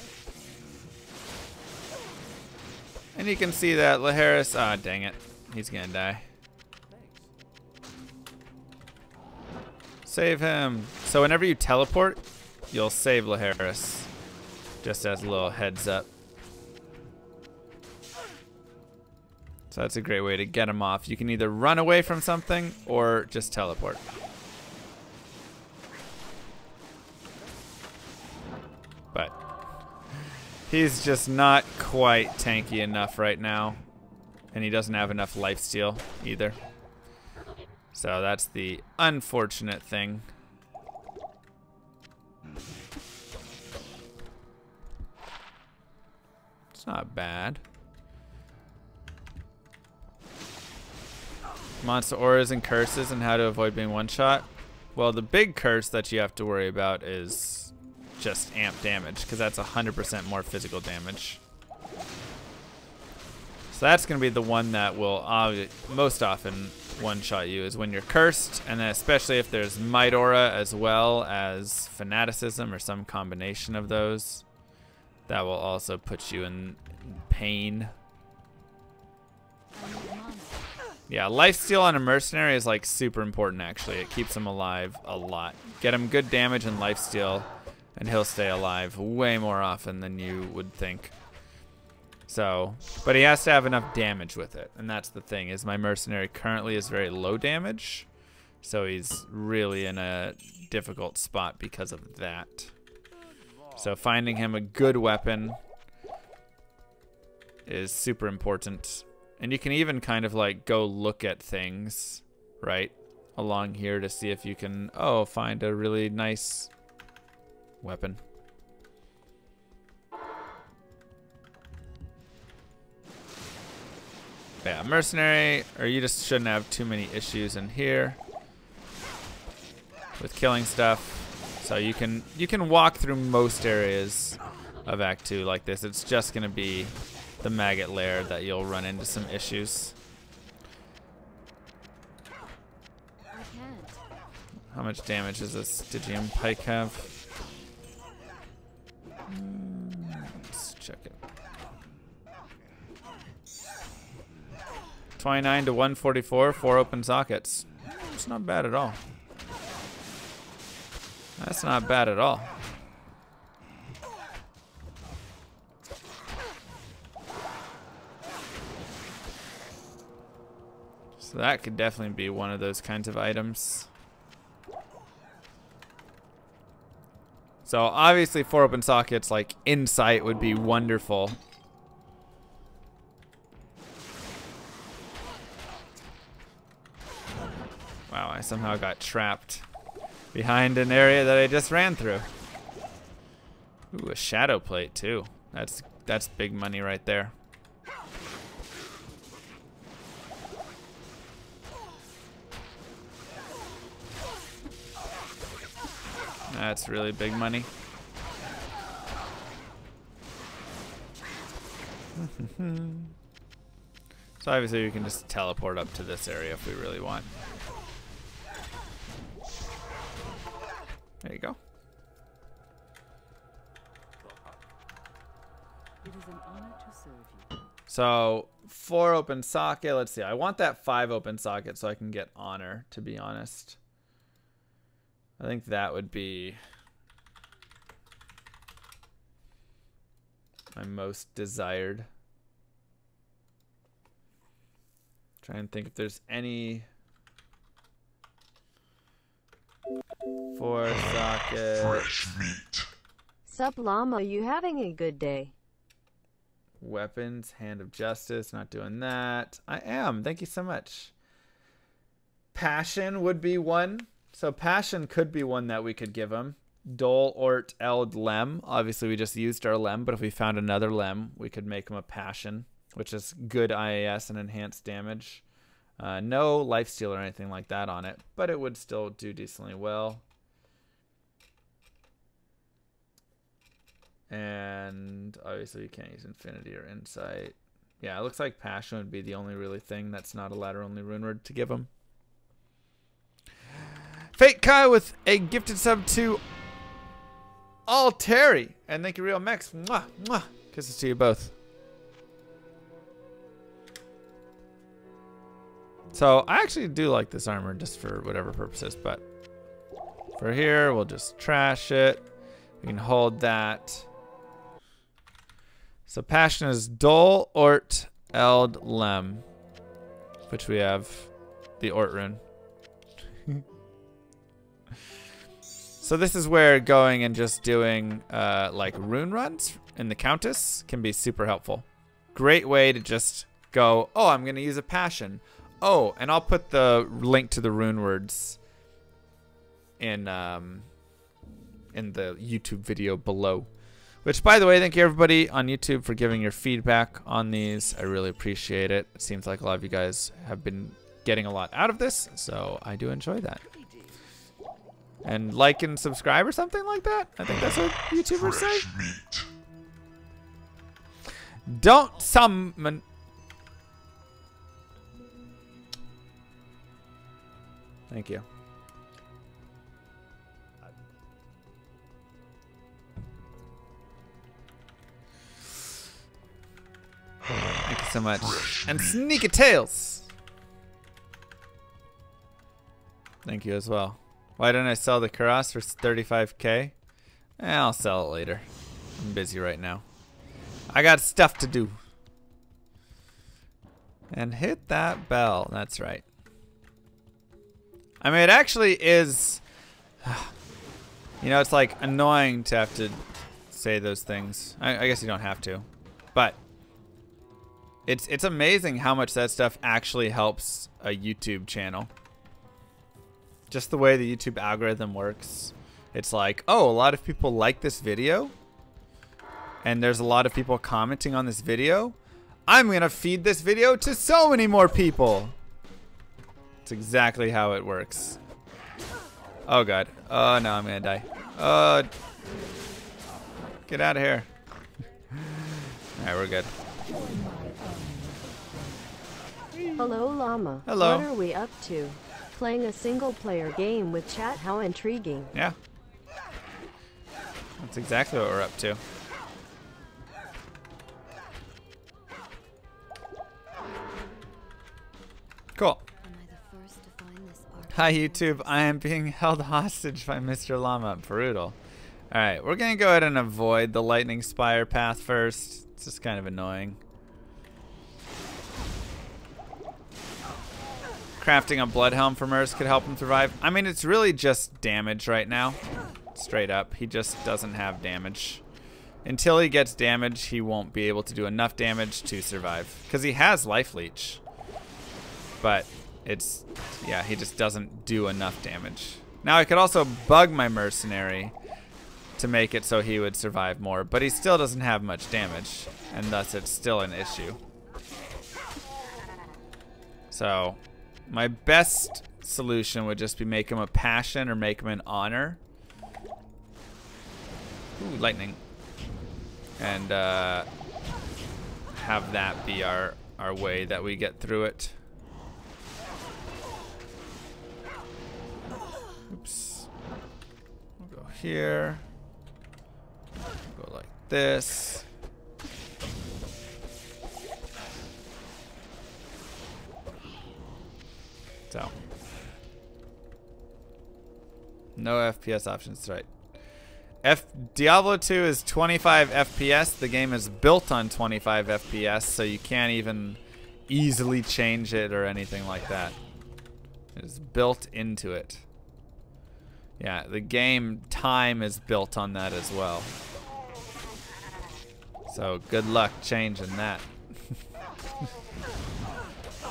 [SPEAKER 1] And you can see that Laharis, ah, oh, dang it. He's going to die. Save him. So whenever you teleport, you'll save Laharis. Just as a little heads up. So that's a great way to get him off. You can either run away from something or just teleport. But he's just not quite tanky enough right now. And he doesn't have enough lifesteal either. So that's the unfortunate thing. It's not bad. Monster auras and curses and how to avoid being one shot. Well, the big curse that you have to worry about is just amp damage because that's 100% more physical damage. So that's going to be the one that will most often one-shot you is when you're cursed, and especially if there's Might Aura as well as Fanaticism or some combination of those. That will also put you in pain. Yeah, lifesteal on a mercenary is like super important actually. It keeps him alive a lot. Get him good damage and lifesteal, and he'll stay alive way more often than you would think. So, but he has to have enough damage with it, and that's the thing. Is my mercenary currently is very low damage, so he's really in a difficult spot because of that. So finding him a good weapon is super important and you can even kind of like go look at things, right? Along here to see if you can, oh, find a really nice weapon. Yeah, mercenary, or you just shouldn't have too many issues in here with killing stuff. So you can you can walk through most areas of Act 2 like this. It's just going to be the maggot lair that you'll run into some issues. How much damage does this Stygian Pike have? Let's check it. 29 to 144, four open sockets. It's not bad at all. That's not bad at all. So that could definitely be one of those kinds of items. So obviously four open sockets like insight would be wonderful. Somehow got trapped behind an area that I just ran through. Ooh, a shadow plate too. That's that's big money right there. That's really big money. so obviously we can just teleport up to this area if we really want. There you go.
[SPEAKER 6] It is an honor to serve you.
[SPEAKER 1] So four open socket. Let's see. I want that five open socket so I can get honor. To be honest, I think that would be my most desired. Try and think if there's any four socket.
[SPEAKER 2] Fresh meat.
[SPEAKER 3] Sup llama, you having a good day?
[SPEAKER 1] Weapons, Hand of Justice, not doing that. I am. Thank you so much. Passion would be one. So Passion could be one that we could give him. Dol, Ort, Eld, Lem. Obviously, we just used our Lem, but if we found another Lem, we could make him a Passion, which is good IAS and enhanced damage. Uh, no life steal or anything like that on it, but it would still do decently well. And obviously, you can't use Infinity or Insight. Yeah, it looks like Passion would be the only really thing that's not a ladder only rune word to give him. Fate Kai with a gifted sub to All Terry. And thank you, Real Mex. Mwah, mwah. Kisses to you both. So I actually do like this armor just for whatever purposes, but for here, we'll just trash it. We can hold that. So passion is Dol, Ort, Eld, Lem, which we have the Ort rune. so this is where going and just doing uh, like rune runs in the Countess can be super helpful. Great way to just go, oh, I'm going to use a passion. Oh, and I'll put the link to the rune words in um, in the YouTube video below. Which, by the way, thank you everybody on YouTube for giving your feedback on these. I really appreciate it. It seems like a lot of you guys have been getting a lot out of this, so I do enjoy that. And like and subscribe or something like that. I think that's what YouTubers say.
[SPEAKER 2] Meat.
[SPEAKER 1] Don't summon. Thank you. Thank you so much. And Sneaky Tails. Thank you as well. Why don't I sell the Karas for 35k? Eh, I'll sell it later. I'm busy right now. I got stuff to do. And hit that bell. That's right. I mean, it actually is. You know, it's like annoying to have to say those things. I, I guess you don't have to, but it's it's amazing how much that stuff actually helps a YouTube channel. Just the way the YouTube algorithm works. It's like, oh, a lot of people like this video, and there's a lot of people commenting on this video. I'm gonna feed this video to so many more people. It's exactly how it works. Oh god. Oh no, I'm gonna die. Oh, get out of here. All right, we're good.
[SPEAKER 3] Hello, Llama.
[SPEAKER 1] Hello.
[SPEAKER 3] What are we up to? Playing a single-player game with chat, how intriguing.
[SPEAKER 1] Yeah. That's exactly what we're up to. Cool. Hi, YouTube. I am being held hostage by Mr. Llama. Brutal. Alright, we're going to go ahead and avoid the Lightning Spire path first. It's just kind of annoying. Crafting a blood helm for Merce could help him survive. I mean, it's really just damage right now. Straight up. He just doesn't have damage. Until he gets damage, he won't be able to do enough damage to survive. Because he has life leech. But it's, yeah, he just doesn't do enough damage. Now I could also bug my mercenary to make it so he would survive more, but he still doesn't have much damage, and thus it's still an issue. So, my best solution would just be make him a passion or make him an honor. Ooh, lightning. And uh, have that be our, our way that we get through it. Oops. We'll go here. Go like this. So. No FPS options, right. F Diablo 2 is 25 FPS. The game is built on 25 FPS, so you can't even easily change it or anything like that. It is built into it. Yeah, the game time is built on that as well. So good luck changing that.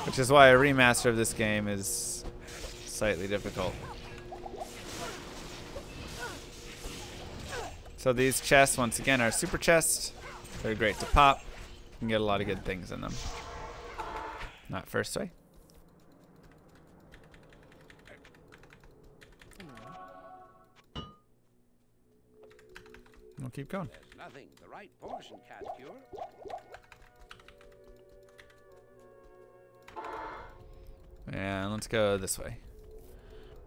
[SPEAKER 1] Which is why a remaster of this game is slightly difficult. So these chests, once again, are super chests. They're great to pop. You can get a lot of good things in them. Not first way. We'll keep going.
[SPEAKER 7] There's nothing the right poison can't cure.
[SPEAKER 1] And let's go this way.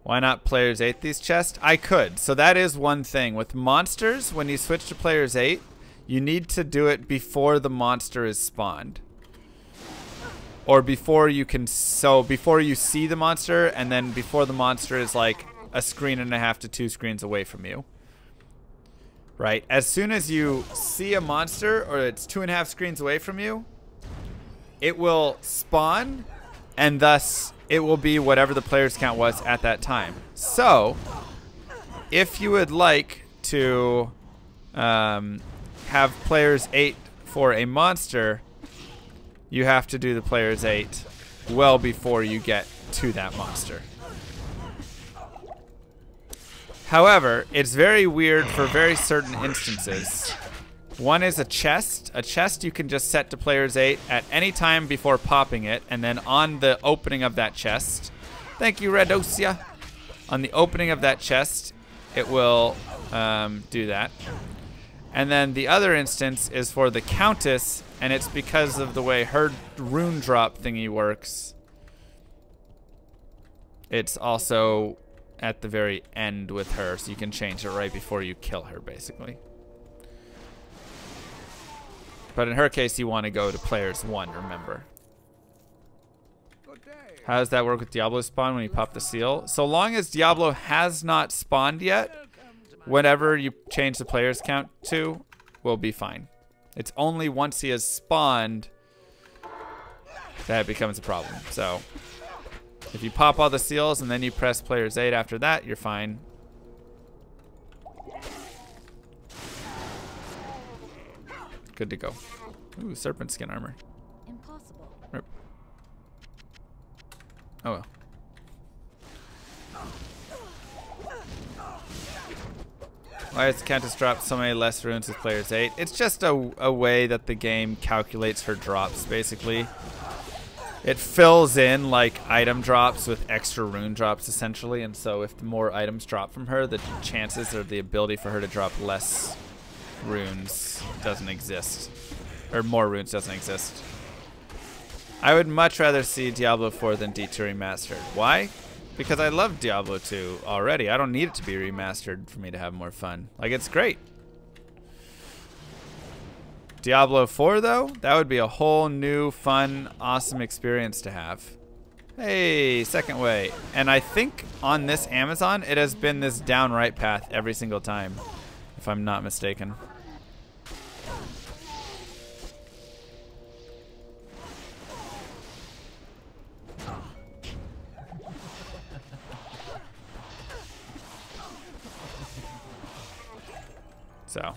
[SPEAKER 1] Why not players 8 these chests? I could. So that is one thing. With monsters, when you switch to players 8, you need to do it before the monster is spawned. Or before you can, so before you see the monster, and then before the monster is like a screen and a half to two screens away from you. Right? As soon as you see a monster, or it's two and a half screens away from you, it will spawn, and thus it will be whatever the player's count was at that time. So, if you would like to um, have players 8 for a monster, you have to do the players 8 well before you get to that monster. However, it's very weird for very certain instances. One is a chest. A chest you can just set to players 8 at any time before popping it, and then on the opening of that chest, thank you, Redosia. On the opening of that chest, it will um, do that. And then the other instance is for the Countess, and it's because of the way her rune drop thingy works. It's also at the very end with her, so you can change it right before you kill her, basically. But in her case, you want to go to players one, remember. How does that work with Diablo spawn when you pop the seal? So long as Diablo has not spawned yet, whatever you change the players count to will be fine. It's only once he has spawned that it becomes a problem. So if you pop all the seals and then you press players 8 after that, you're fine. Good to go. Ooh, serpent skin armor.
[SPEAKER 4] Impossible.
[SPEAKER 1] Rip. Oh well. Why has Countess dropped so many less runes with players 8? It's just a, a way that the game calculates her drops, basically. It fills in like item drops with extra rune drops essentially, and so if more items drop from her, the chances or the ability for her to drop less runes doesn't exist. Or more runes doesn't exist. I would much rather see Diablo 4 than D2 Remastered. Why? Because I love Diablo 2 already. I don't need it to be remastered for me to have more fun. Like, it's great. Diablo 4, though, that would be a whole new, fun, awesome experience to have. Hey, second way. And I think on this Amazon, it has been this downright path every single time, if I'm not mistaken. So,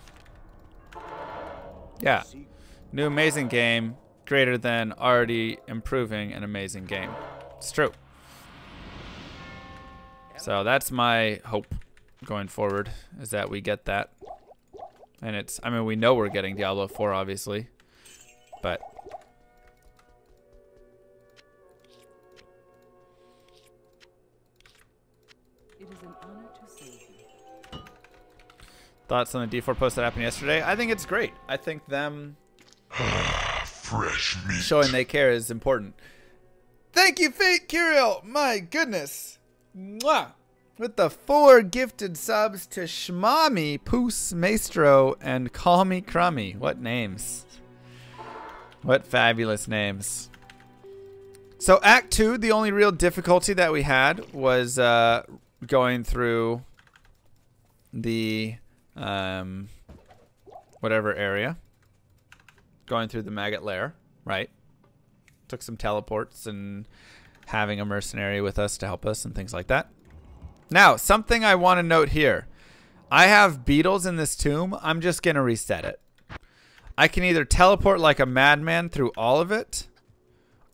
[SPEAKER 1] yeah. New amazing game, greater than already improving an amazing game. It's true. So that's my hope going forward, is that we get that. And it's, I mean, we know we're getting Diablo 4, obviously. Thoughts on the D4 post that happened yesterday? I think it's great. I think them
[SPEAKER 2] Fresh meat.
[SPEAKER 1] showing they care is important. Thank you, Fate Curiel. My goodness. Mwah. With the four gifted subs to Shmami, Poos, Maestro, and Call Me Crummy. What names? What fabulous names. So, Act 2, the only real difficulty that we had was uh, going through the um, whatever area going through the maggot lair, right? Took some teleports and having a mercenary with us to help us and things like that. Now, something I want to note here. I have beetles in this tomb. I'm just going to reset it. I can either teleport like a madman through all of it,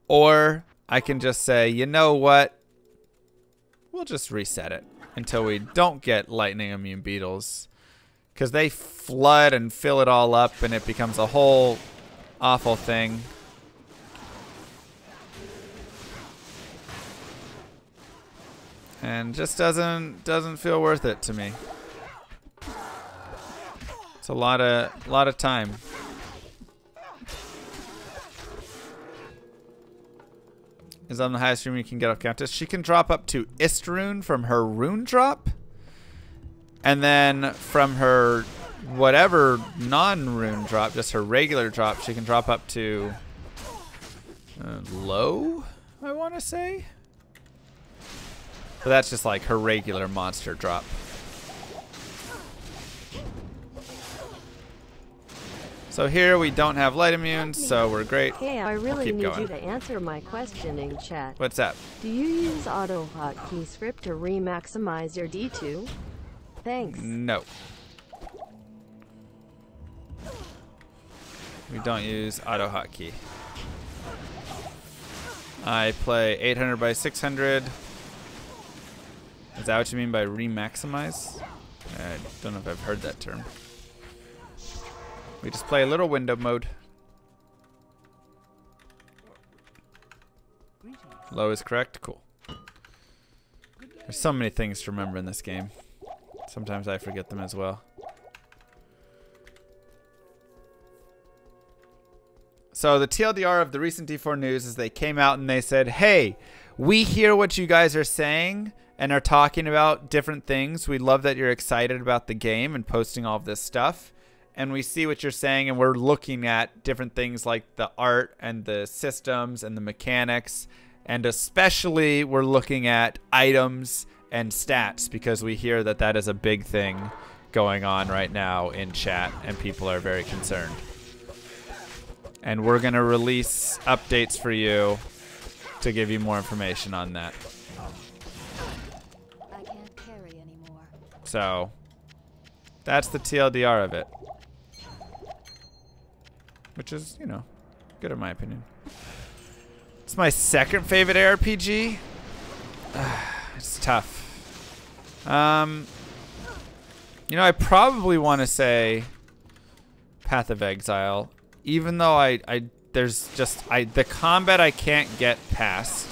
[SPEAKER 1] or I can just say, you know what? We'll just reset it until we don't get lightning immune beetles. Because they flood and fill it all up, and it becomes a whole awful thing. And just doesn't doesn't feel worth it to me. It's a lot of lot of time. Is on the highest room you can get off Countess. She can drop up to Ist rune from her rune drop. And then from her whatever non-rune drop, just her regular drop, she can drop up to uh, Lo, I want to say. But that's just like her regular monster drop. So here we don't have light immune, so we're great.
[SPEAKER 3] Hey, I really
[SPEAKER 1] keep
[SPEAKER 3] need
[SPEAKER 1] going.
[SPEAKER 3] you to answer my question in chat.
[SPEAKER 1] What's up?
[SPEAKER 3] Do you use auto hotkey script to re-maximize your D2? Thanks.
[SPEAKER 1] No. We don't use auto hotkey. I play 800 by 600. Is that what you mean by re-maximize? I don't know if I've heard that term. We just play a little window mode. Lo is correct. Cool. There's so many things to remember in this game. Sometimes I forget them as well. So the TLDR of the recent D4 news is they came out and they said, "Hey, we hear what you guys are saying and are talking about different things. We love that you're excited about the game and posting all of this stuff. And we see what you're saying and we're looking at different things like the art and the systems and the mechanics and especially we're looking at items and stats because we hear that that is a big thing going on right now in chat and people are very concerned." and we're going to release updates for you to give you more information on that.
[SPEAKER 4] I can't carry anymore.
[SPEAKER 1] So that's the TLDR of it. Which is, you know, good in my opinion. It's my second favorite ARPG. it's tough. Um, you know, I probably want to say Path of Exile, even though I, I there's just I the combat I can't get past.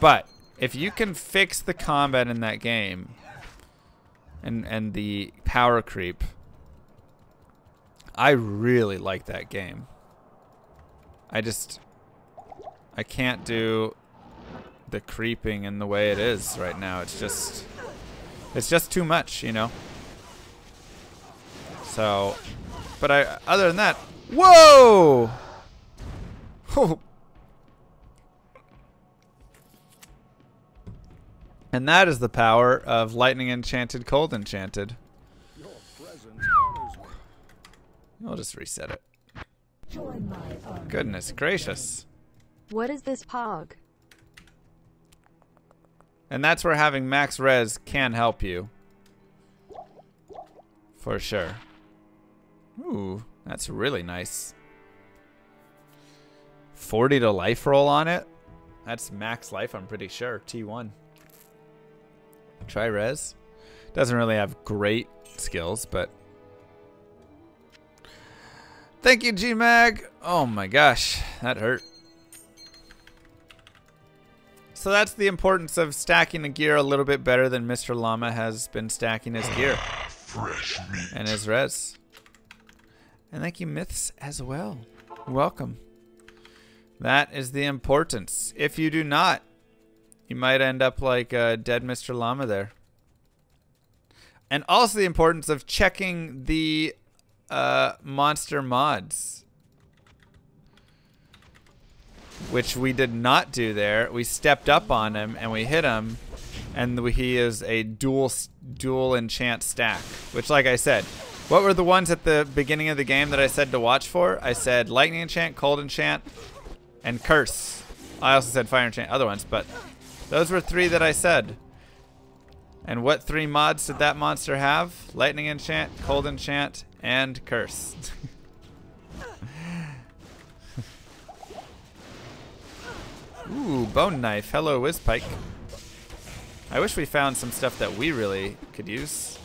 [SPEAKER 1] But if you can fix the combat in that game and and the power creep, I really like that game. I just I can't do the creeping in the way it is right now. It's just it's just too much, you know. So, but I other than that, whoa! Oh. And that is the power of lightning enchanted, cold enchanted.
[SPEAKER 5] Your presence.
[SPEAKER 1] I'll just reset it. Goodness gracious.
[SPEAKER 3] What is this pog?
[SPEAKER 1] And that's where having max res can help you. For sure. Ooh, that's really nice. 40 to life roll on it? That's max life, I'm pretty sure. T1. Tri res. Doesn't really have great skills, but. Thank you, G-Mag. Oh my gosh, that hurt. So that's the importance of stacking the gear a little bit better than Mr. Llama has been stacking his gear
[SPEAKER 2] Fresh meat.
[SPEAKER 1] and his res. And thank you, Myths, as well. Welcome. That is the importance. If you do not, you might end up like uh, dead Mr. Llama there. And also the importance of checking the uh, monster mods. Which we did not do there. We stepped up on him and we hit him. And he is a dual dual enchant stack. Which, like I said, what were the ones at the beginning of the game that I said to watch for? I said lightning enchant, cold enchant, and curse. I also said fire enchant, other ones, but those were three that I said. And what three mods did that monster have? Lightning enchant, cold enchant, and curse. Ooh, bone knife. Hello, Wizardspike. I wish we found some stuff that we really could use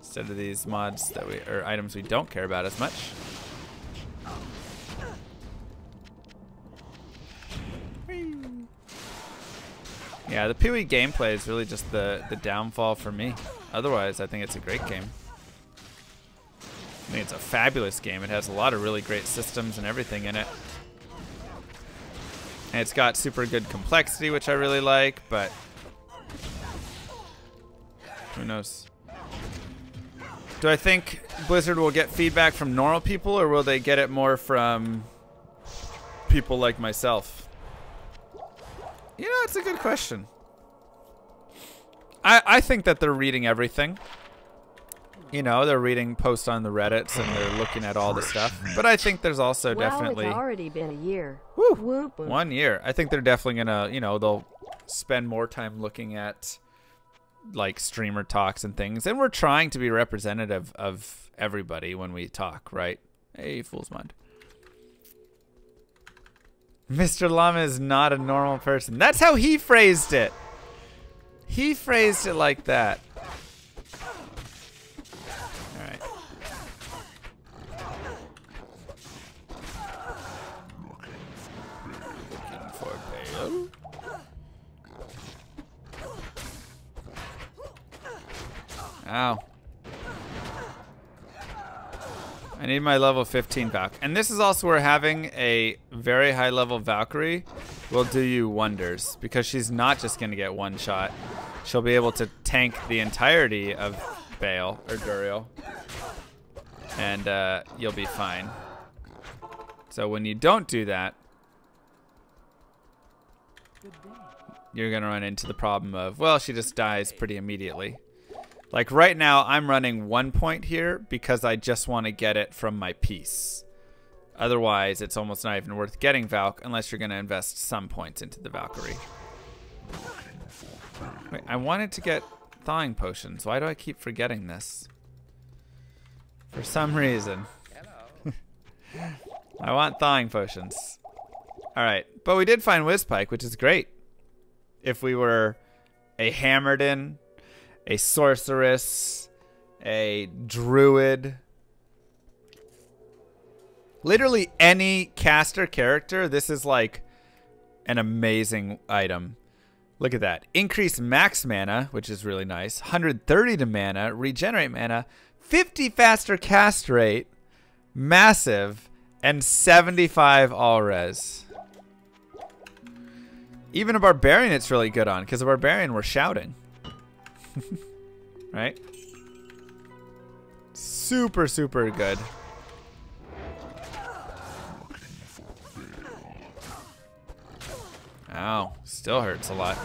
[SPEAKER 1] instead of these mods that we or items we don't care about as much. Yeah, the Pee-wee gameplay is really just the, the downfall for me. Otherwise, I think it's a great game. I think it's a fabulous game. It has a lot of really great systems and everything in it. And it's got super good complexity, which I really like, but who knows? Do I think Blizzard will get feedback from normal people, or will they get it more from people like myself? You know, it's a good question. I I think that they're reading everything. You know, they're reading posts on the Reddits and they're looking at all the stuff. But I think there's also
[SPEAKER 3] well,
[SPEAKER 1] definitely
[SPEAKER 3] it's already been a year.
[SPEAKER 1] Woo.
[SPEAKER 3] Whoop, whoop.
[SPEAKER 1] one year. I think they're definitely gonna, you know, they'll spend more time looking at like streamer talks and things. And we're trying to be representative of everybody when we talk, right? Hey, fool's mind. Mr. Llama is not a normal person. That's how he phrased it. He phrased it like that. Ow. I need my level 15 Valk. And this is also where having a very high level Valkyrie will do you wonders. Because she's not just going to get one shot. She'll be able to tank the entirety of Baal or Duriel. And uh, you'll be fine. So when you don't do that, you're going to run into the problem of, well, she just dies pretty immediately. Like right now, I'm running one point here because I just want to get it from my piece. Otherwise, it's almost not even worth getting Valk unless you're going to invest some points into the Valkyrie. Wait, I wanted to get thawing potions. Why do I keep forgetting this? For some reason. I want thawing potions. Alright, but we did find Wizardspike, which is great. If we were a Hammerdin a sorceress, a druid. Literally any caster character, this is like an amazing item. Look at that. Increase max mana, which is really nice. 130 to mana, regenerate mana, 50 faster cast rate, massive, and 75 all res. Even a barbarian it's really good on, because a barbarian we're shouting. right? Super, super good. Ow, still hurts a lot.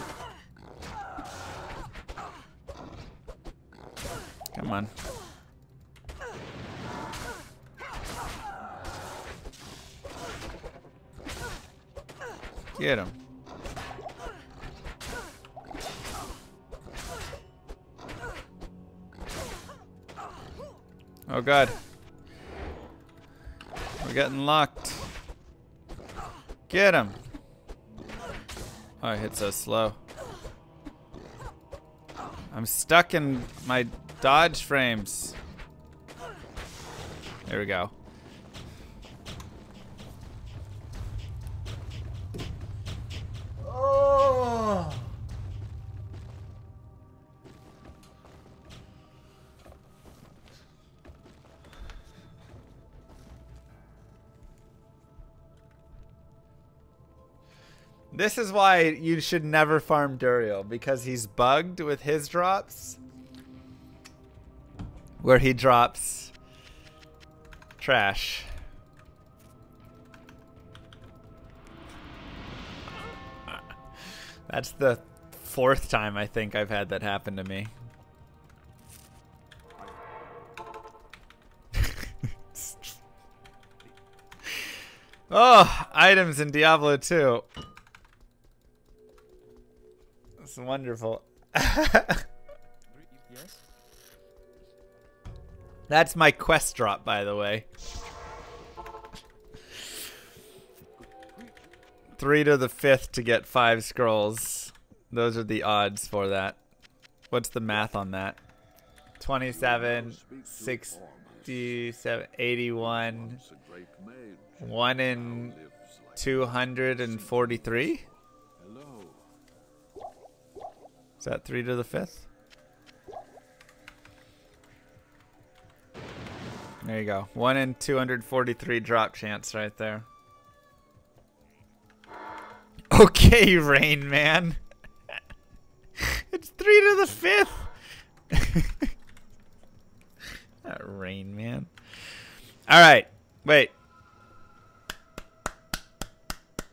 [SPEAKER 1] Come on. Get him. Oh god. We're getting locked. Get him. Oh, I hit so slow. I'm stuck in my dodge frames. There we go. This is why you should never farm Duriel because he's bugged with his drops. Where he drops trash. That's the fourth time I think I've had that happen to me. oh, items in Diablo 2. Wonderful.
[SPEAKER 5] Yes?
[SPEAKER 1] That's my quest drop, by the way. Three to the fifth to get five scrolls. Those are the odds for that. What's the math on that? 27, 67, 81,
[SPEAKER 5] It's a great mage.
[SPEAKER 1] 1 in 243? That 3 to the 5th? There you go. 1 in 243 drop chance right there. Okay, Rain Man. it's 3 to the 5th. that Rain Man. All right. Wait.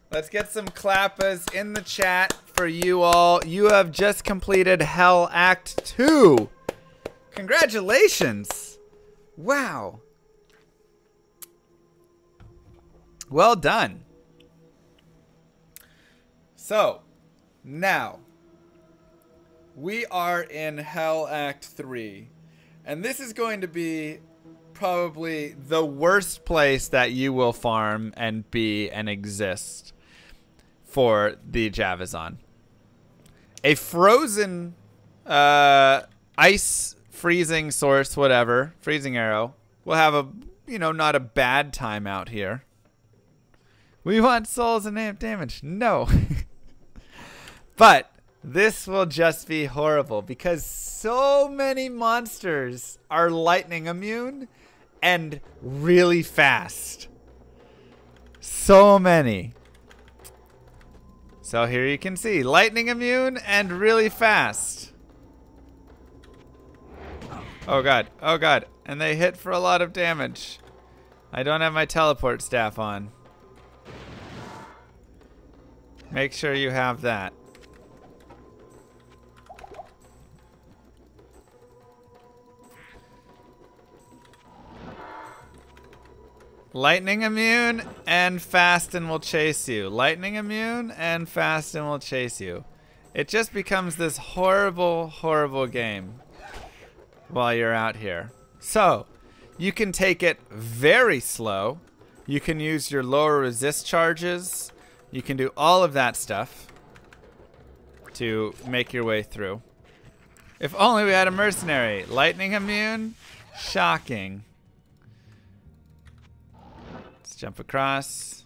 [SPEAKER 1] Let's get some clappers in the chat for you all. You have just completed Hell Act 2. Congratulations. Wow. Well done. So, now we are in Hell Act 3. And this is going to be probably the worst place that you will farm and be and exist for the Javazon. A frozen uh, ice freezing source, whatever, freezing arrow, will have a, you know, not a bad time out here. We want souls and amp damage. No. but this will just be horrible because so many monsters are lightning immune and really fast. So many. So here you can see lightning immune and really fast. Oh god. Oh god. And they hit for a lot of damage. I don't have my teleport staff on. Make sure you have that. Lightning immune and fast and will chase you. Lightning immune and fast and will chase you. It just becomes this horrible, horrible game while you're out here. So, you can take it very slow. You can use your lower resist charges. You can do all of that stuff to make your way through. If only we had a mercenary. Lightning immune? Shocking. Jump across.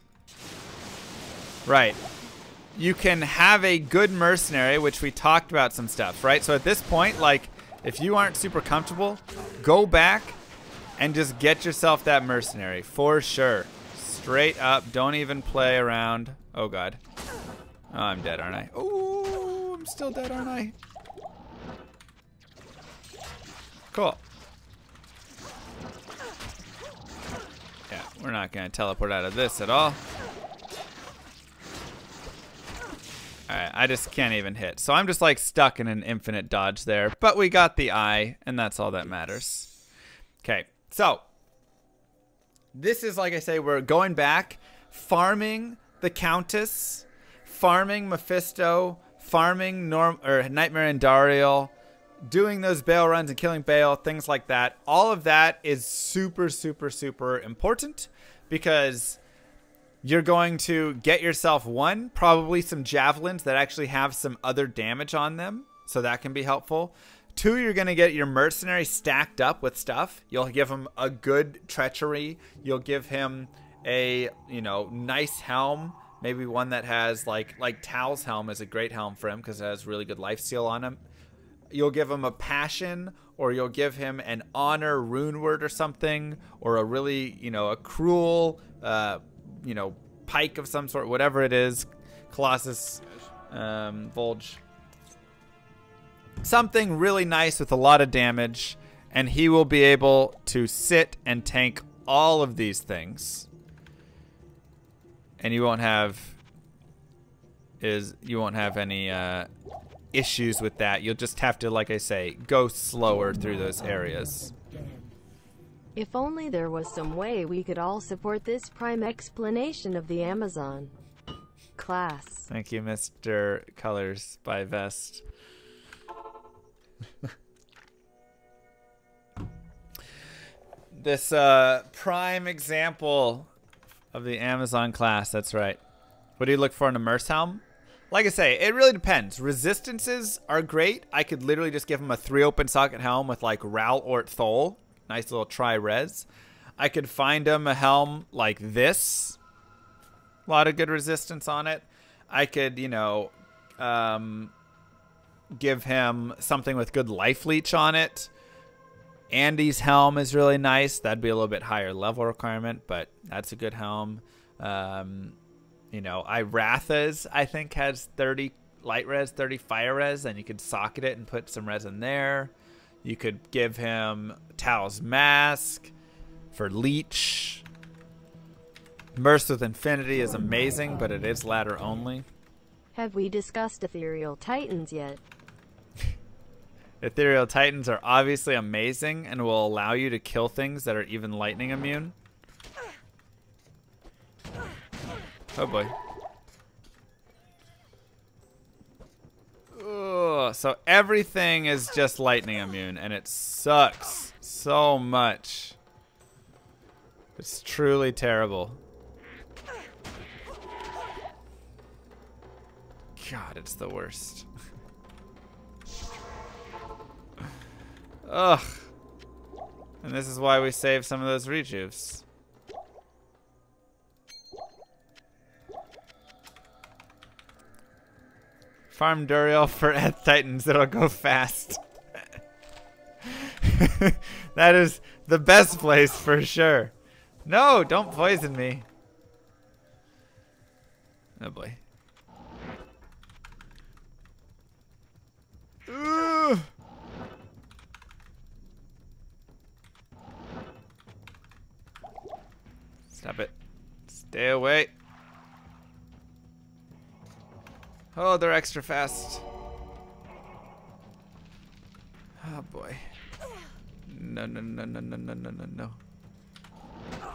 [SPEAKER 1] Right. You can have a good mercenary, which we talked about some stuff, right? So at this point, like, if you aren't super comfortable, go back and just get yourself that mercenary for sure. Straight up. Don't even play around. Oh, God. Oh, I'm dead, aren't I? Oh, I'm still dead, aren't I? Cool. We're not going to teleport out of this at all. Alright, I just can't even hit. So I'm just like stuck in an infinite dodge there. But we got the eye, and that's all that matters. Okay, so this is like I say, we're going back, farming the Countess, farming Mephisto, farming Norm or Nightmare and Duriel, doing those Baal runs and killing Baal, things like that. All of that is super, super, super important because you're going to get yourself one, probably some javelins that actually have some other damage on them, so that can be helpful. Two, you're going to get your mercenary stacked up with stuff. You'll give him a good treachery. You'll give him a, you know, nice helm. Maybe one that has like like Tal's helm is a great helm for him because it has really good life steal on him. You'll give him a passion or you'll give him an honor rune word or something or a really, you know, a cruel uh, you know, pike of some sort, whatever it is, Colossus, um, Voulge. Something really nice with a lot of damage, and he will be able to sit and tank all of these things. And you won't have is you won't have any uh, issues with that. You'll just have to, like I say, go slower through those areas.
[SPEAKER 3] If only there was some way we could all support this prime explanation of the Amazon class.
[SPEAKER 1] Thank you, Mr. Colors by Vest. this uh, prime example of the Amazon class. That's right. What do you look for in a Merce helm? Like I say, it really depends. Resistances are great. I could literally just give him a three open socket helm with like Ral Ort Thul. Nice little tri res. I could find him a helm like this. A lot of good resistance on it. I could, you know, um, give him something with good life leech on it. Andy's helm is really nice. That'd be a little bit higher level requirement, but that's a good helm. Um, you know, Iratha's I think has 30 light res, 30 fire res, and you could socket it and put some res in there. You could give him Tal's Mask for leech. Merce with Infinity is amazing, but it is ladder only.
[SPEAKER 3] Have we discussed Ethereal Titans yet?
[SPEAKER 1] Ethereal Titans are obviously amazing and will allow you to kill things that are even lightning immune. Oh boy. Ugh, so everything is just lightning immune and it sucks so much. It's truly terrible. God, it's the worst. Ugh. And this is why we saved some of those rejuves. Farm Duriel for Eth Titans. It'll go fast. that is the best place for sure. No, don't poison me. Oh boy. Stop it. Stay away. Oh, they're extra fast. Oh boy. No, no, no, no, no, no, no, no, no.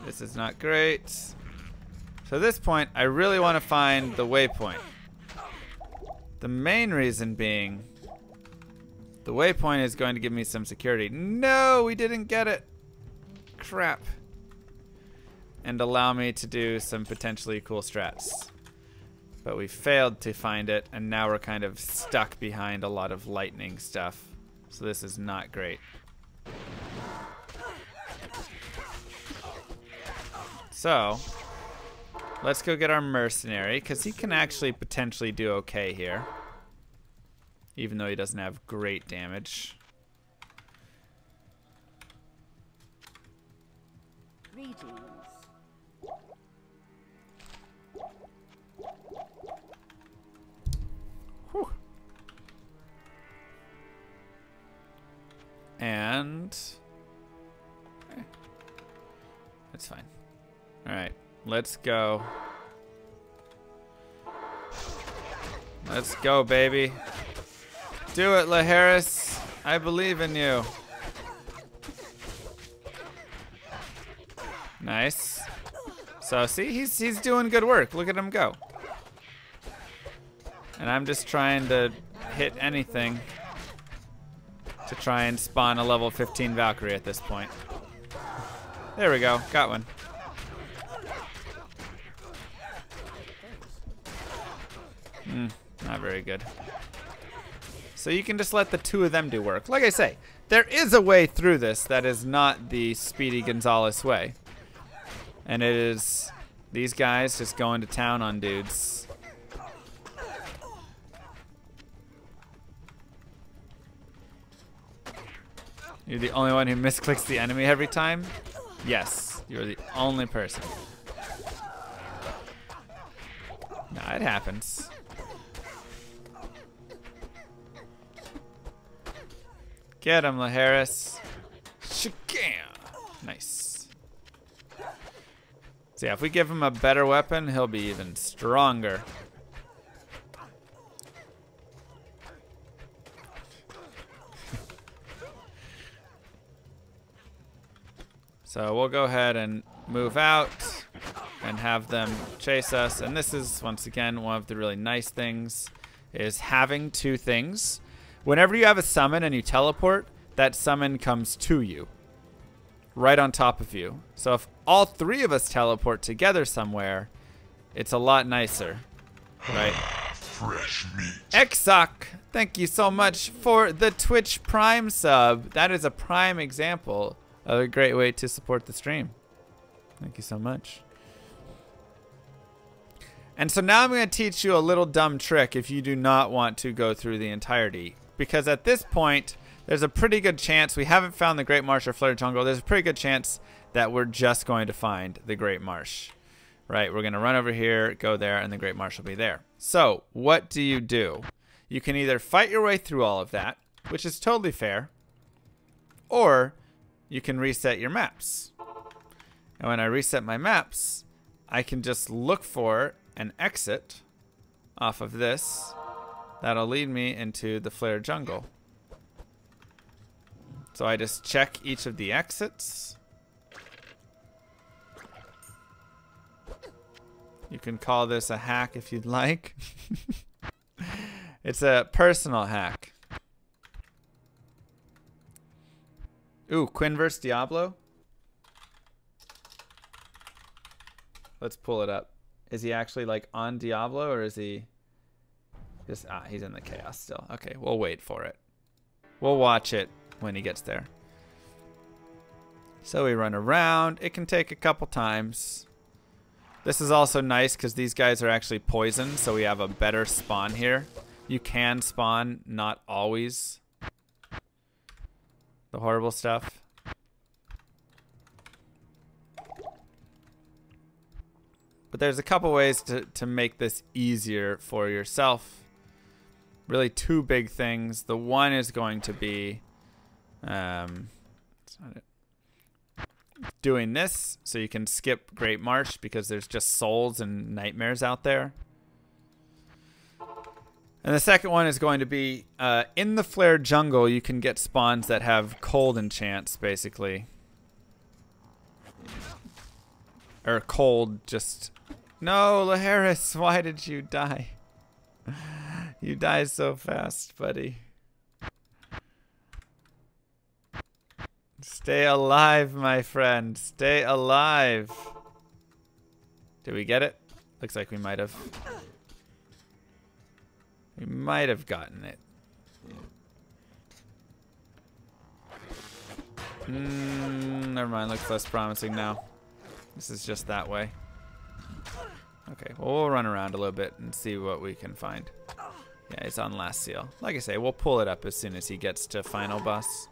[SPEAKER 1] This is not great. So at this point, I really want to find the waypoint. The main reason being, the waypoint is going to give me some security. No, we didn't get it. Crap. And allow me to do some potentially cool strats. But we failed to find it, and now we're kind of stuck behind a lot of lightning stuff. So this is not great. So, let's go get our mercenary, because he can actually potentially do okay here. Even though he doesn't have great damage. And... That's fine. Alright, let's go. Let's go, baby. Do it, LaHarris. I believe in you. Nice. So see, he's he's doing good work. Look at him go. And I'm just trying to hit anything to try and spawn a level 15 Valkyrie at this point. There we go. Got one. Hmm, not very good. So you can just let the two of them do work. Like I say, there is a way through this that is not the Speedy Gonzalez way. And it is these guys just going to town on dudes. You're the only one who misclicks the enemy every time? Yes, you're the only person. Nah, it happens. Get him, LaHarris. Shakam. Nice. So yeah, if we give him a better weapon, he'll be even stronger. So we'll go ahead and move out and have them chase us. And this is, once again, one of the really nice things is having two things. Whenever you have a summon and you teleport, that summon comes to you. Right on top of you. So if all three of us teleport together somewhere, it's a lot nicer. Right?
[SPEAKER 2] Fresh meat.
[SPEAKER 1] Exoc, thank you so much for the Twitch Prime sub. That is a prime example a great way to support the stream. Thank you so much. And so now I'm going to teach you a little dumb trick if you do not want to go through the entirety. Because at this point, there's a pretty good chance we haven't found the Great Marsh or Flare Jungle. There's a pretty good chance that we're just going to find the Great Marsh. Right? We're going to run over here, go there, and the Great Marsh will be there. So, what do you do? You can either fight your way through all of that, which is totally fair, or you can reset your maps. And when I reset my maps, I can just look for an exit off of this that'll lead me into the Flare Jungle. So I just check each of the exits. You can call this a hack if you'd like. it's a personal hack. Ooh, Quinn vs. Diablo? Let's pull it up. Is he actually like on Diablo or is he just ah he's in the chaos still. Okay, we'll wait for it. We'll watch it when he gets there. So we run around. It can take a couple times. This is also nice because these guys are actually poisoned, so we have a better spawn here. You can spawn, not always. The horrible stuff. But there's a couple ways to, to make this easier for yourself. Really two big things. The one is going to be um, doing this so you can skip Great Marsh because there's just souls and nightmares out there. And the second one is going to be uh, in the Flare Jungle, you can get spawns that have cold enchants, basically. Or cold, just. No, LaHarris, why did you die? You die so fast, buddy. Stay alive, my friend. Stay alive. Did we get it? Looks like we might have. We might have gotten it. Mm, never mind. Looks less promising now. This is just that way. Okay, well, we'll run around a little bit and see what we can find. Yeah, he's on last seal. Like I say, we'll pull it up as soon as he gets to final boss.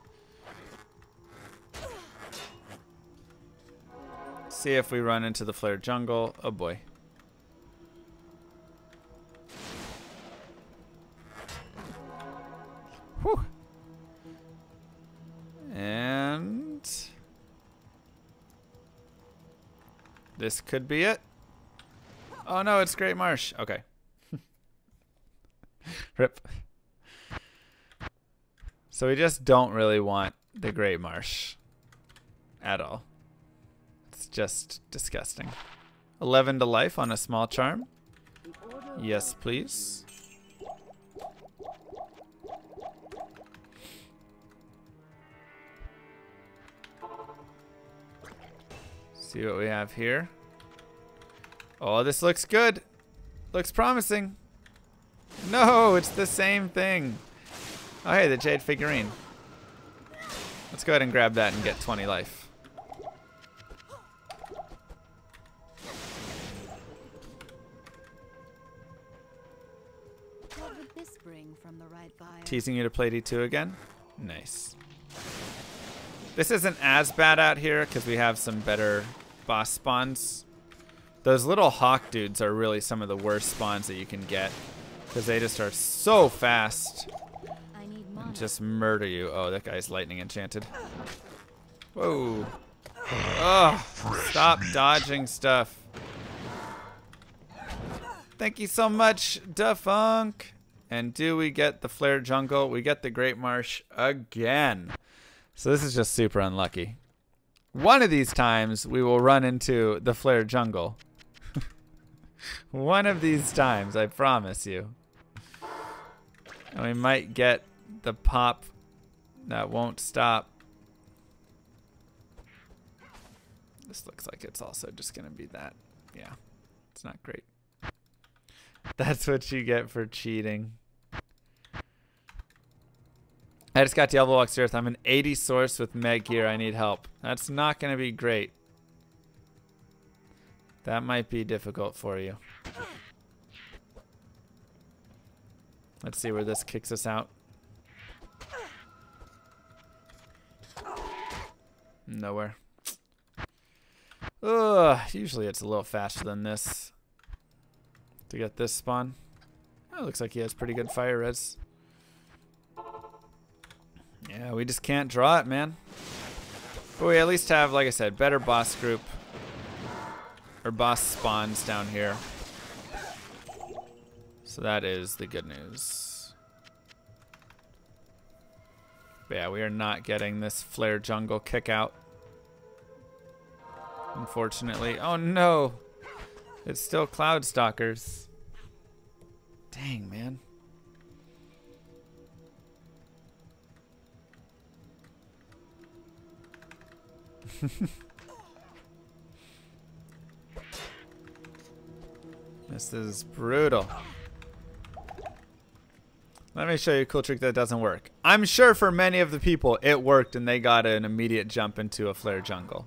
[SPEAKER 1] See if we run into the flare jungle. Oh boy. Whew. And this could be it. Oh no, it's Great Marsh. Okay. Rip. So we just don't really want the Great Marsh at all. It's just disgusting. 11 to life on a small charm. Yes, please. See what we have here. Oh, this looks good. Looks promising. No, it's the same thing. Oh, hey, the Jade figurine. Let's go ahead and grab that and get 20 life.
[SPEAKER 4] What would this bring from the right?
[SPEAKER 1] Teasing you to play D2 again? Nice. This isn't as bad out here because we have some better boss spawns. Those little hawk dudes are really some of the worst spawns that you can get because they just are so fast
[SPEAKER 4] I need
[SPEAKER 1] and just murder you. Oh, that guy's lightning enchanted. Whoa. Oh, stop dodging stuff. Thank you so much, Defunk. And do we get the Flare Jungle? We get the Great Marsh again. So this is just super unlucky. One of these times we will run into the Flare Jungle. One of these times, I promise you. And we might get the pop that won't stop. This looks like it's also just going to be that. Yeah, it's not great. That's what you get for cheating. I just got Diablo Walks Earth. I'm an 80 source with Meg gear. I need help. That's not going to be great. That might be difficult for you. Let's see where this kicks us out. Nowhere. Ugh, usually it's a little faster than this. To get this spawn. Oh, looks like he has pretty good fire res. Yeah, we just can't draw it, man. But we at least have, like I said, better boss group. Or boss spawns down here. So that is the good news. But yeah, we are not getting this flare jungle kick out. Unfortunately. Oh no! It's still Cloud Stalkers. Dang, man. this is brutal. Let me show you a cool trick that doesn't work. I'm sure for many of the people it worked and they got an immediate jump into a flare jungle.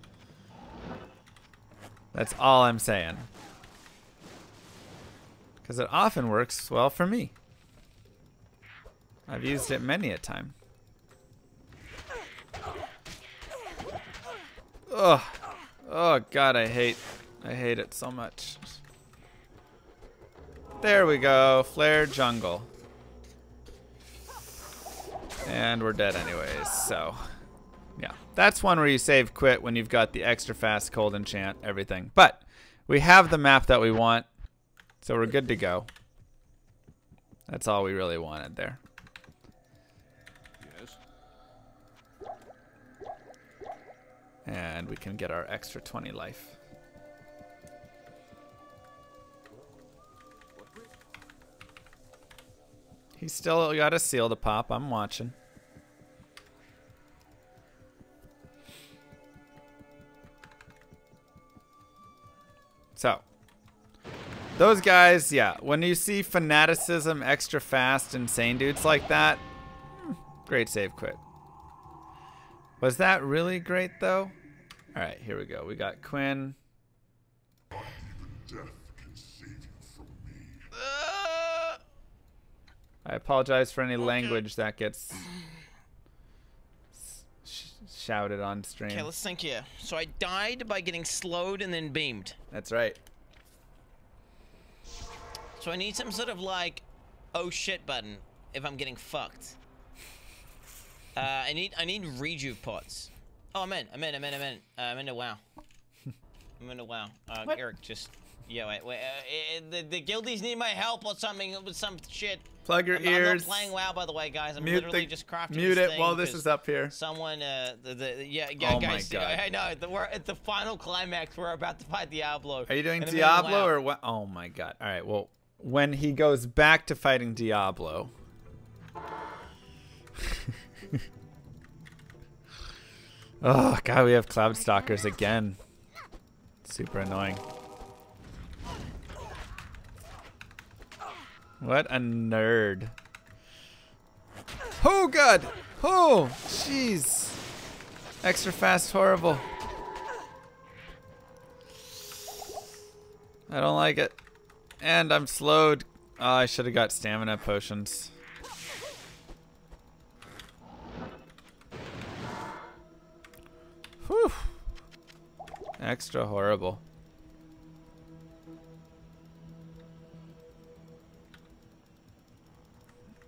[SPEAKER 1] That's all I'm saying. Because it often works well for me. I've used it many a time. Ugh. Oh god, I hate I hate it so much. There we go. Flare jungle. And we're dead anyways, so yeah. That's one where you save quit when you've got the extra fast cold enchant, everything. But we have the map that we want, so we're good to go. That's all we really wanted there. And we can get our extra 20 life. He's still got a seal to pop. I'm watching. So, those guys, yeah, when you see fanaticism, extra fast, insane dudes like that, hmm, great save quit. Was that really great, though? All right, here we go. We got Quinn.
[SPEAKER 2] Death can save you from me.
[SPEAKER 1] I apologize for any language that gets sh- shouted on stream.
[SPEAKER 8] Okay, let's think here. So I died by getting slowed and then beamed.
[SPEAKER 1] That's right.
[SPEAKER 8] So I need some sort of like, oh shit button if I'm getting fucked. Uh, I need I need rejuve pots. Oh, I'm in. I'm in. I'm in. I'm in. Uh, I'm in a WoW. I'm in a WoW. Uh,
[SPEAKER 1] What?
[SPEAKER 8] Eric, just Yeah, wait, wait. Uh, uh, the, the guildies need my help or something with some shit.
[SPEAKER 1] Plug your
[SPEAKER 8] I'm, I'm not playing WoW, by the way, guys. I'm
[SPEAKER 1] Mute
[SPEAKER 8] literally
[SPEAKER 1] the-
[SPEAKER 8] just crafting
[SPEAKER 1] Mute
[SPEAKER 8] this
[SPEAKER 1] it
[SPEAKER 8] thing
[SPEAKER 1] while this
[SPEAKER 8] 'cause
[SPEAKER 1] is up here.
[SPEAKER 8] Someone, uh, the, the yeah, yeah,
[SPEAKER 1] Oh my
[SPEAKER 8] guys. you know,
[SPEAKER 1] God.
[SPEAKER 8] I know. The, we're at the final climax. We're about to fight Diablo.
[SPEAKER 1] Are you doing
[SPEAKER 8] And WoW.
[SPEAKER 1] Diablo or what? Oh my god. All right. Well, when he goes back to fighting Diablo. oh god, we have cloud stalkers again. Super annoying. What a nerd. Oh god. Oh, jeez. Extra fast horrible. I don't like it. And I'm slowed. Oh, I should have got stamina potions. Whew. Extra horrible.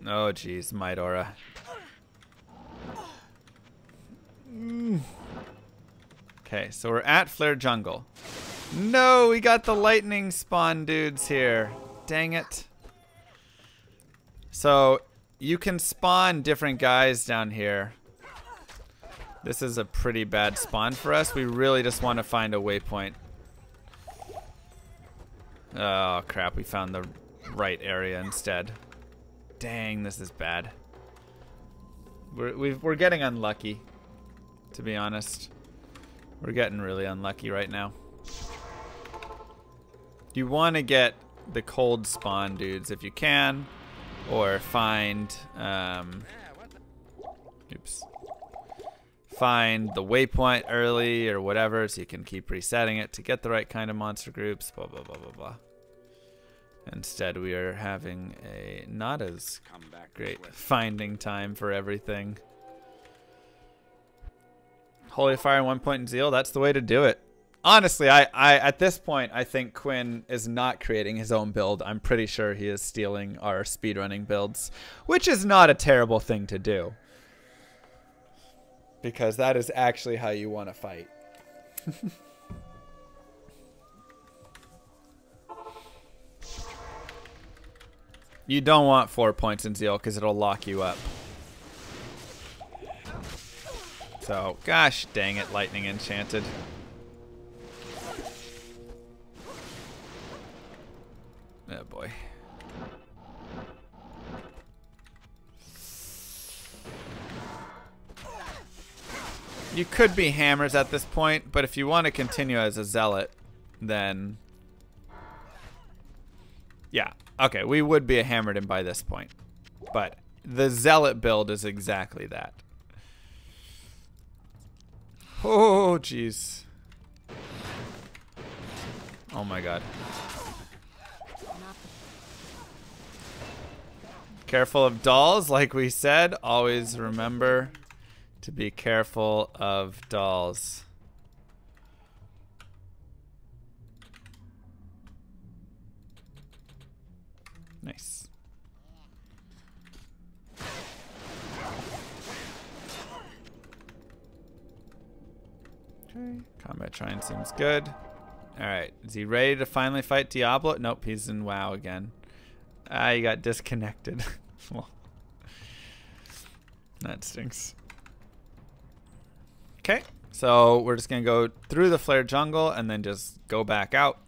[SPEAKER 1] Oh, jeez, Midora. Mm. Okay, so we're at Flayer Jungle. No, we got the lightning spawn dudes here. Dang it. So, you can spawn different guys down here. This is a pretty bad spawn for us. We really just want to find a waypoint. Oh, crap. We found the right area instead. Dang, this is bad. We're, we've, we're getting unlucky, to be honest. We're getting really unlucky right now. You want to get the cold spawn dudes if you can, or find, um, find the waypoint early or whatever, so you can keep resetting it to get the right kind of monster groups. Blah blah blah blah blah. Instead, we are having a not as great finding time for everything. Holy Fire one point in Zeal, that's the way to do it. Honestly, I, I at this point I think Quinn is not creating his own build. I'm pretty sure he is stealing our speedrunning builds, which is not a terrible thing to do. Because that is actually how you want to fight. you don't want four points in Zeal because it'll lock you up. So, gosh dang it, Lightning Enchanted. Oh boy. You could be hammers at this point, but if you want to continue as a zealot, then yeah. Okay, we would be a Hammerdin by this point. But the zealot build is exactly that. Oh, jeez. Oh my god. Careful of dolls, like we said. Always remember to be careful of dolls. Nice. Okay. Combat Shrine seems good. Alright. Is he ready to finally fight Diablo? Nope, he's in WoW again. Ah, he got disconnected. well, that stinks. Okay, so we're just gonna go through the Flayer Jungle and then just go back out.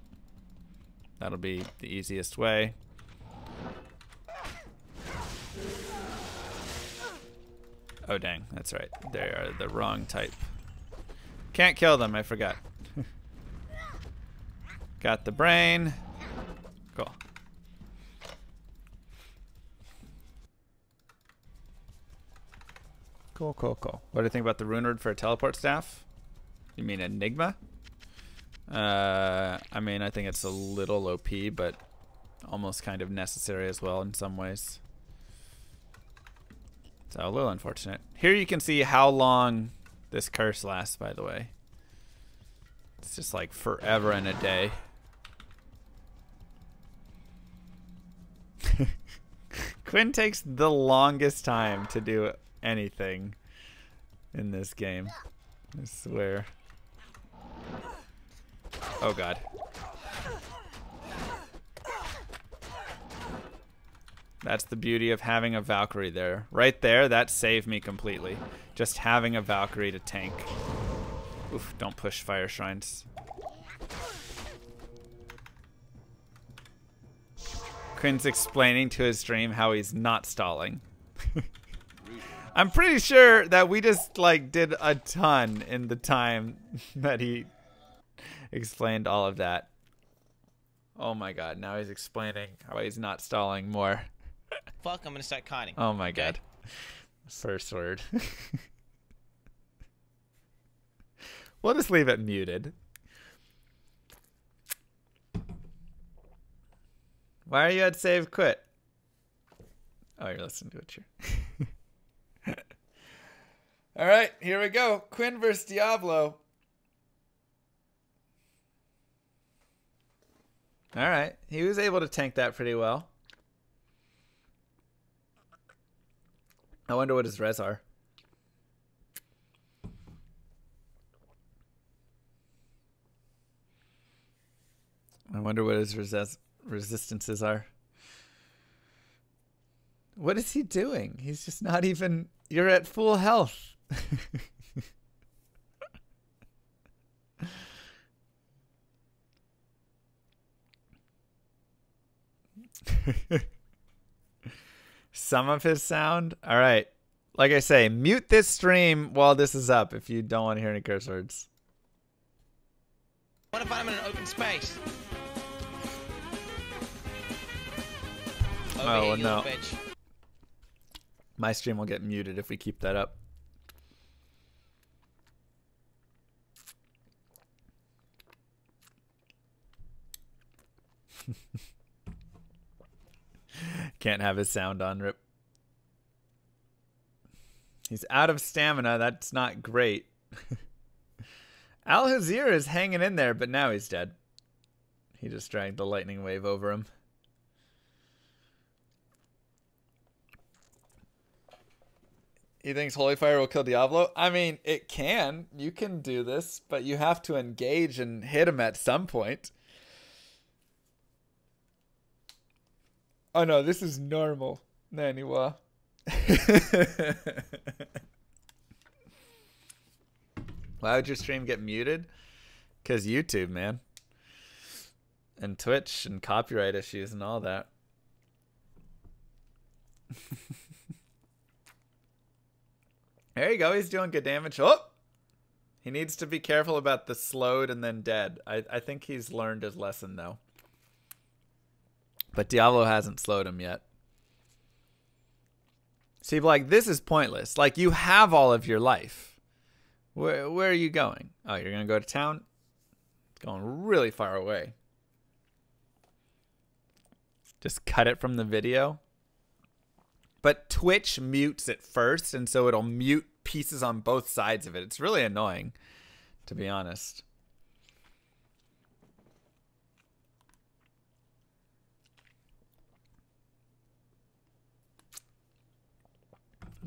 [SPEAKER 1] That'll be the easiest way. Oh dang, that's right. They are the wrong type. Can't kill them, I forgot. Got the brain. Cool. Cool, cool, cool. What do you think about the rune word for a teleport staff? You mean Enigma? Uh, I mean, I think it's a little OP, but almost kind of necessary as well in some ways. So a little unfortunate. Here you can see how long this curse lasts, by the way. It's just like forever and a day. Quinn takes the longest time to do anything in this game. I swear. Oh god. That's the beauty of having a Valkyrie there. Right there, that saved me completely. Just having a Valkyrie to tank. Oof, don't push fire shrines. Quinn's explaining to his stream how he's not stalling. I'm pretty sure that we just like did a ton in the time that he explained all of that. Oh my god, now he's explaining how he's not stalling more.
[SPEAKER 8] Fuck, I'm gonna start kiting.
[SPEAKER 1] Oh my
[SPEAKER 8] Okay?
[SPEAKER 1] god. First word. we'll just leave it muted. Why are you at save quit? Oh, you're listening to it here. All right, here we go. Quinn versus Diablo. All right, he was able to tank that pretty well. I wonder what his res are. I wonder what his resist resistances are. What is he doing? He's just not even. You're at full health. Some of his sound. All right. Like I say, mute this stream while this is up if you don't want to hear any curse words.
[SPEAKER 8] What if I'm in an open space? Oh, Over
[SPEAKER 1] Oh,
[SPEAKER 8] here,
[SPEAKER 1] no. My stream will get muted if we keep that up. Can't have his sound on, Rip. He's out of stamina. That's not great. Al Hazir is hanging in there, but now he's dead. He just dragged the lightning wave over him. He thinks Holy Fire will kill Diablo? I mean, it can. You can do this, but you have to engage and hit him at some point. Oh no, this is normal. Naniwa. Why would your stream get muted? Because YouTube, man. And Twitch and copyright issues and all that. There you go. He's doing good damage. Oh! He needs to be careful about the slowed and then dead. I, I think he's learned his lesson, though. But Diablo hasn't slowed him yet. See, like, this is pointless. Like, you have all of your life. Where, where are you going? Oh, you're going to go to town? It's going really far away. Just cut it from the video. But Twitch mutes it first, and so it'll mute pieces on both sides of it. It's really annoying, to be honest.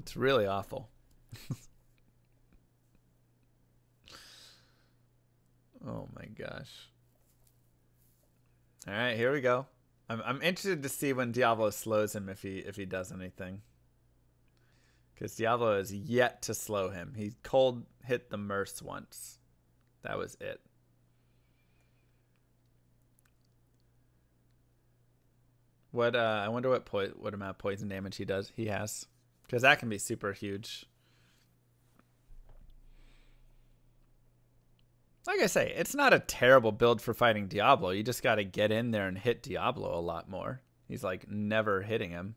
[SPEAKER 1] It's really awful. oh my gosh. All right, here we go. I'm I'm interested to see when Diablo slows him if he if he does anything. Because Diablo is yet to slow him. He cold hit the Merce once. That was it. What uh I wonder what po- what amount of poison damage he does he has. Because that can be super huge. Like I say, it's not a terrible build for fighting Diablo. You just got to get in there and hit Diablo a lot more. He's like never hitting him.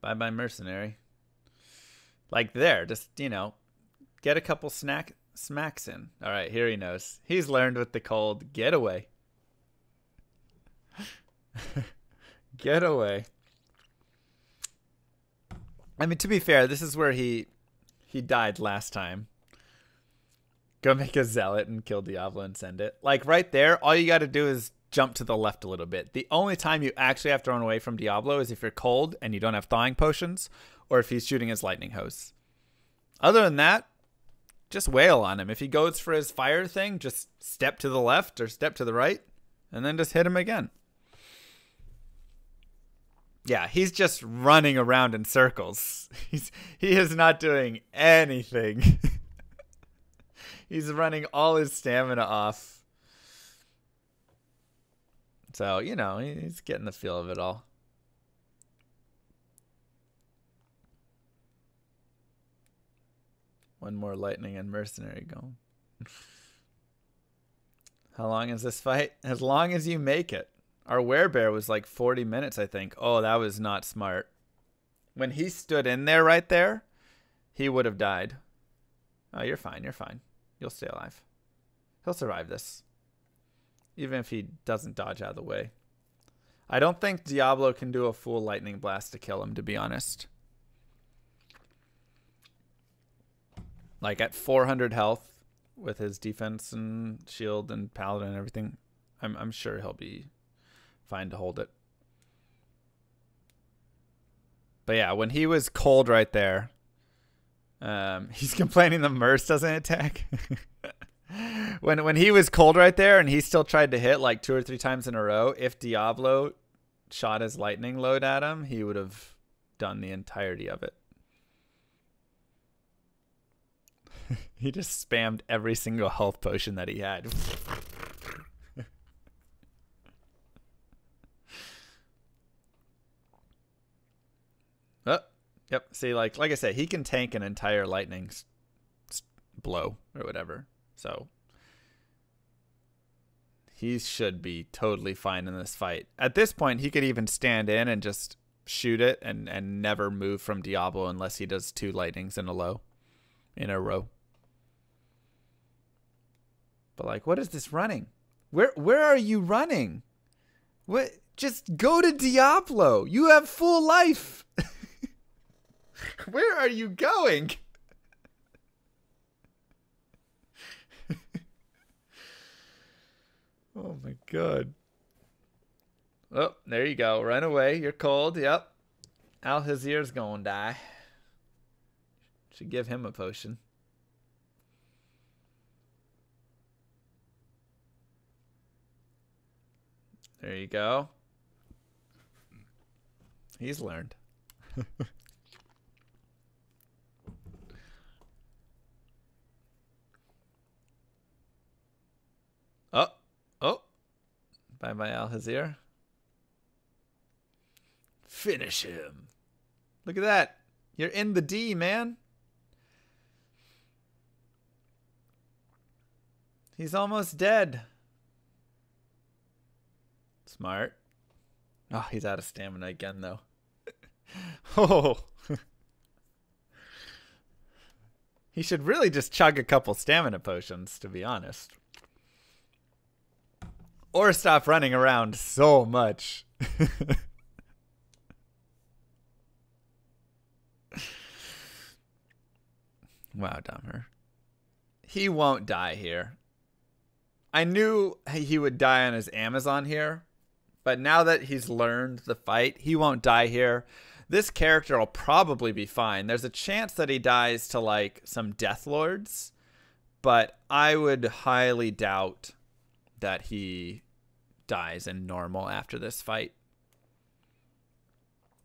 [SPEAKER 1] Bye bye, mercenary. Like there, just you know, get a couple snack smacks in. All right, here he knows. He's learned with the cold. Get away. get away. I mean, to be fair, this is where he he died last time. Go make a zealot and kill Diablo and send it. Like right there, all you got to do is jump to the left a little bit. The only time you actually have to run away from Diablo is if you're cold and you don't have thawing potions, or if he's shooting his lightning hose. Other than that, just wail on him. If he goes for his fire thing, just step to the left or step to the right, and then just hit him again. Yeah, he's just running around in circles. He's he is not doing anything. he's running all his stamina off. So, you know, he's getting the feel of it all. One more lightning and mercenary going. How long is this fight? As long as you make it. Our werebear was like 40 minutes, I think. Oh, that was not smart. When he stood in there right there, he would have died. Oh, you're fine. You're fine. You'll stay alive. He'll survive this. Even if he doesn't dodge out of the way. I don't think Diablo can do a full lightning blast to kill him, to be honest. Like at 400 health with his defense and shield and paladin and everything, I'm I'm sure he'll be fine to hold it. But yeah, when he was cold right there, um, he's complaining the Merce doesn't attack. when when he was cold right there and he still tried to hit like two or three times in a row, if Diablo shot his lightning load at him, he would have done the entirety of it. he just spammed every single health potion that he had. oh, yep. See, like like I said, he can tank an entire lightning blow or whatever. So he should be totally fine in this fight. At this point, he could even stand in and just shoot it and and never move from Diablo unless he does two lightnings in a low in a row. But like, what is this running? Where where are you running? What? Just go to Diablo. You have full life. where are you going? oh my god. Oh, there you go. Run away. You're cold. Yep. Alhazir's gonna die. Should give him a potion. There you go. He's learned. oh, oh. Bye bye, Alhazir. Finish him. Look at that. You're in the D, man. He's almost dead. Smart. Oh, he's out of stamina again, though. oh. he should really just chug a couple stamina potions, to be honest. Or stop running around so much. wow, Domher. He won't die here. I knew he would die on his Amazon here, but now that he's learned the fight, he won't die here. This character will probably be fine. There's a chance that he dies to like some Death Lords, but I would highly doubt that he dies in normal after this fight.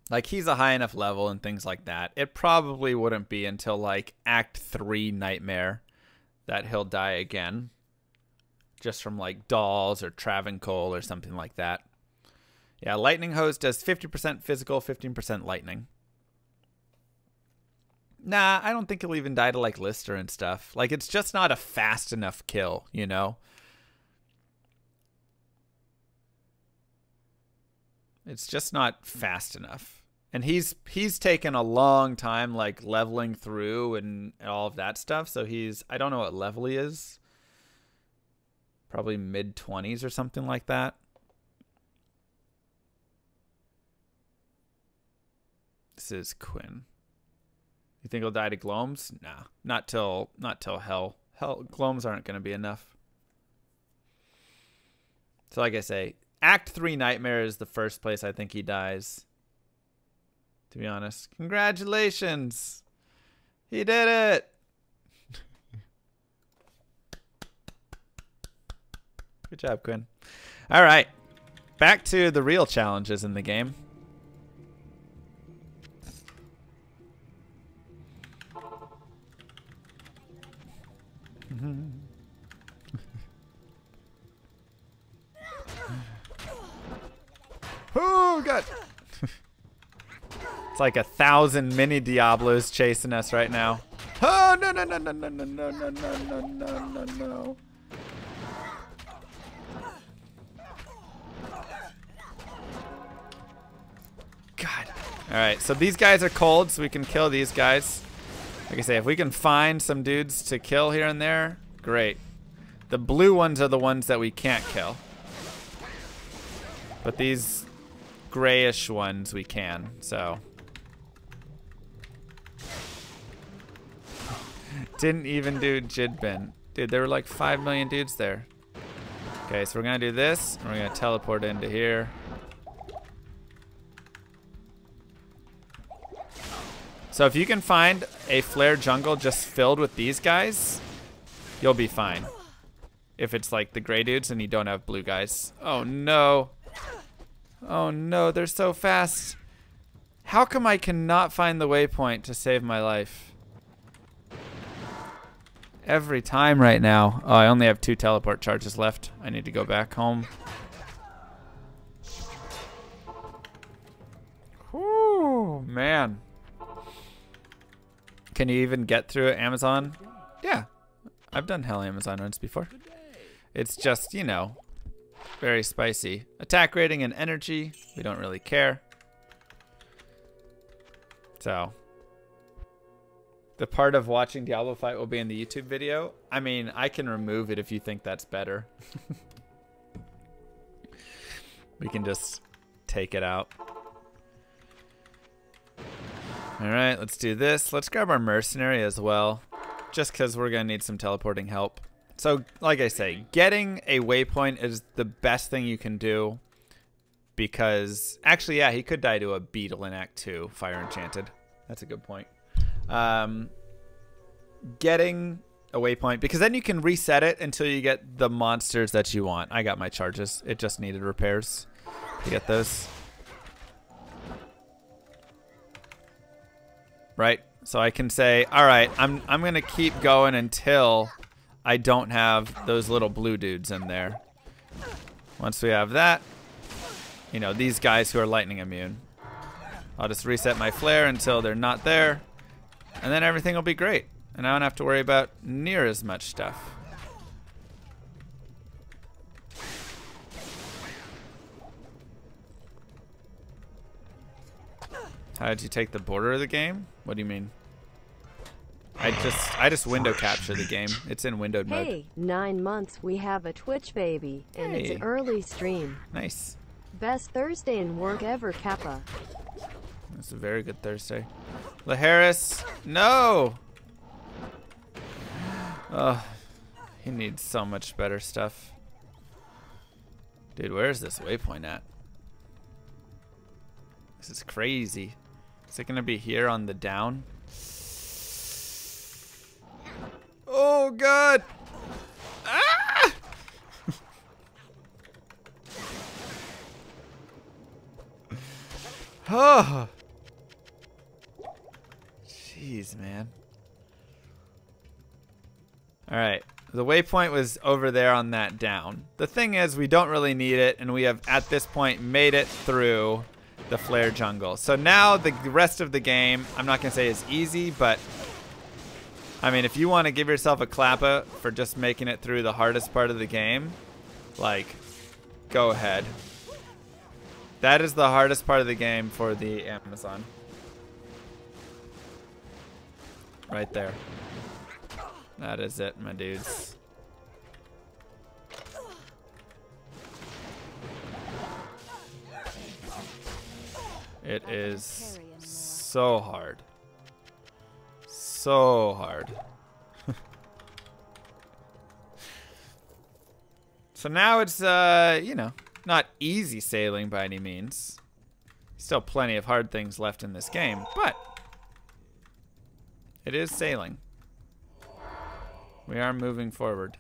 [SPEAKER 1] Like he's a high enough level and things like that. It probably wouldn't be until like Act 3 Nightmare that he'll die again. Just from like dolls or Travincal or something like that. Yeah, Lightning Hose does 50% physical, 15% lightning. Nah, I don't think he'll even die to like Lister and stuff. Like it's just not a fast enough kill, you know? It's just not fast enough. And he's he's taken a long time like leveling through and all of that stuff. So he's I don't know what level he is. Probably mid 20s or something like that. This is Quinn. You think he'll die to Gloams? Nah, not till not till hell. Hell, Gloams aren't going to be enough. So, like I say, Act Three Nightmare is the first place I think he dies. To be honest, congratulations, he did it. Good job, Quinn. All right, back to the real challenges in the game. Mm-hmm. like a thousand mini Diablos chasing us right now. Oh no no no no no no no no no no no no no. God. All right, so these guys are cold, so we can kill these guys. Like I say, if we can find some dudes to kill here and there, great. The blue ones are the ones that we can't kill. But these grayish ones we can, so. Didn't even do Jidbin. Dude, there were like 5 million dudes there. Okay, so we're gonna do this, and we're gonna teleport into here. So if you can find a Flayer Jungle just filled with these guys, you'll be fine. If it's like the gray dudes and you don't have blue guys. Oh no. Oh no, they're so fast. How come I cannot find the waypoint to save my life? Every time right now. Oh, I only have two teleport charges left. I need to go back home. Whew, man. Can you even get through Amazon? Yeah. I've done hell Amazon runs before. It's just, you know, very spicy. Attack rating and energy, we don't really care. So, the part of watching Diablo fight will be in the YouTube video. I mean, I can remove it if you think that's better. we can just take it out. All right, let's do this. Let's grab our mercenary as well, just because we're going to need some teleporting help. So, like I say, getting a waypoint is the best thing you can do because, actually, yeah, he could die to a beetle in Act 2, Fire Enchanted. That's a good point. Um, getting a waypoint, because then you can reset it until you get the monsters that you want. I got my charges. It just needed repairs to get those. right? So I can say, all right, I'm, I'm going to keep going until I don't have those little blue dudes in there. Once we have that, you know, these guys who are lightning immune. I'll just reset my flare until they're not there, and then everything will be great. And I don't have to worry about near as much stuff. How did you take the border of the game? What do you mean? I just I just window capture the game. It's in windowed mode.
[SPEAKER 3] Hey, nine months we have a Twitch baby, and it's an early stream.
[SPEAKER 1] Nice.
[SPEAKER 3] Best Thursday in work ever, Kappa.
[SPEAKER 1] That's a very good Thursday. LaHarris, no! Oh, he needs so much better stuff. Dude, where's this waypoint at? This is crazy. Is it gonna be here on the down? Oh god! Ah! oh. Jeez, man. All right. The waypoint was over there on that down. The thing is, we don't really need it, and we have, at this point, made it through the Flayer Jungle. So now the rest of the game, I'm not going to say is easy, but I mean, if you want to give yourself a clappa for just making it through the hardest part of the game, like, go ahead. That is the hardest part of the game for the Amazon. Right there. That is it, my dudes. It is so hard. So hard. so now it's, uh, you know, not easy sailing by any means. Still plenty of hard things left in this game, but it is sailing. We are moving forward.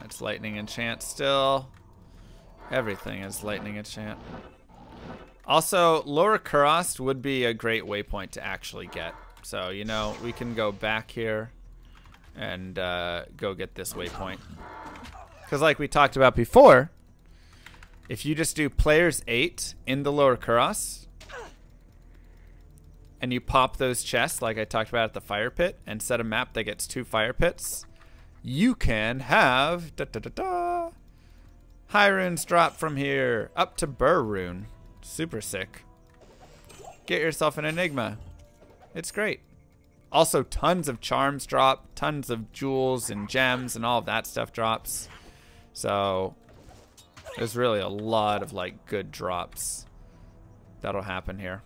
[SPEAKER 1] That's lightning enchant still. Everything is lightning enchant. Also, Lower Kurast would be a great waypoint to actually get. So, you know, we can go back here and uh, go get this waypoint. Because like we talked about before, If you just do players 8 in the lower Kurast, and you pop those chests like I talked about at the fire pit, and set a map that gets two fire pits, you can have da da da da high runes drop from here up to Ber rune. Super sick. Get yourself an Enigma. It's great. Also, tons of charms drop, tons of jewels and gems and all of that stuff drops. So, there's really a lot of like good drops that'll happen here.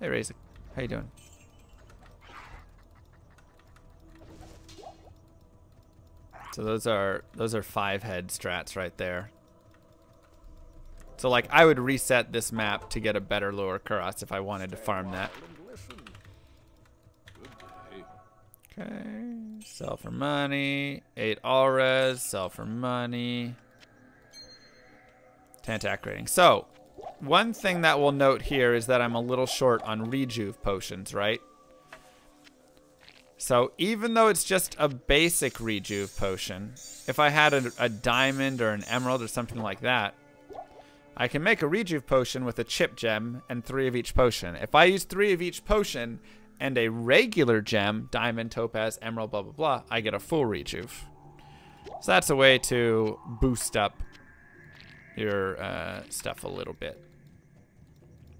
[SPEAKER 1] Hey, Razor, how you doing? So those are those are five head strats right there. So like I would reset this map to get a better lower Kurast if I wanted to farm that. Okay, sell for money. Eight all res, sell for money. 10 attack rating. So, one thing that we'll note here is that I'm a little short on rejuve potions, right? So, even though it's just a basic rejuve potion, if I had a, a diamond or an emerald or something like that, I can make a rejuve potion with a chip gem and three of each potion. If I use three of each potion and a regular gem, diamond, topaz, emerald, blah, blah, blah, I get a full rejuve. So that's a way to boost up your uh, stuff a little bit.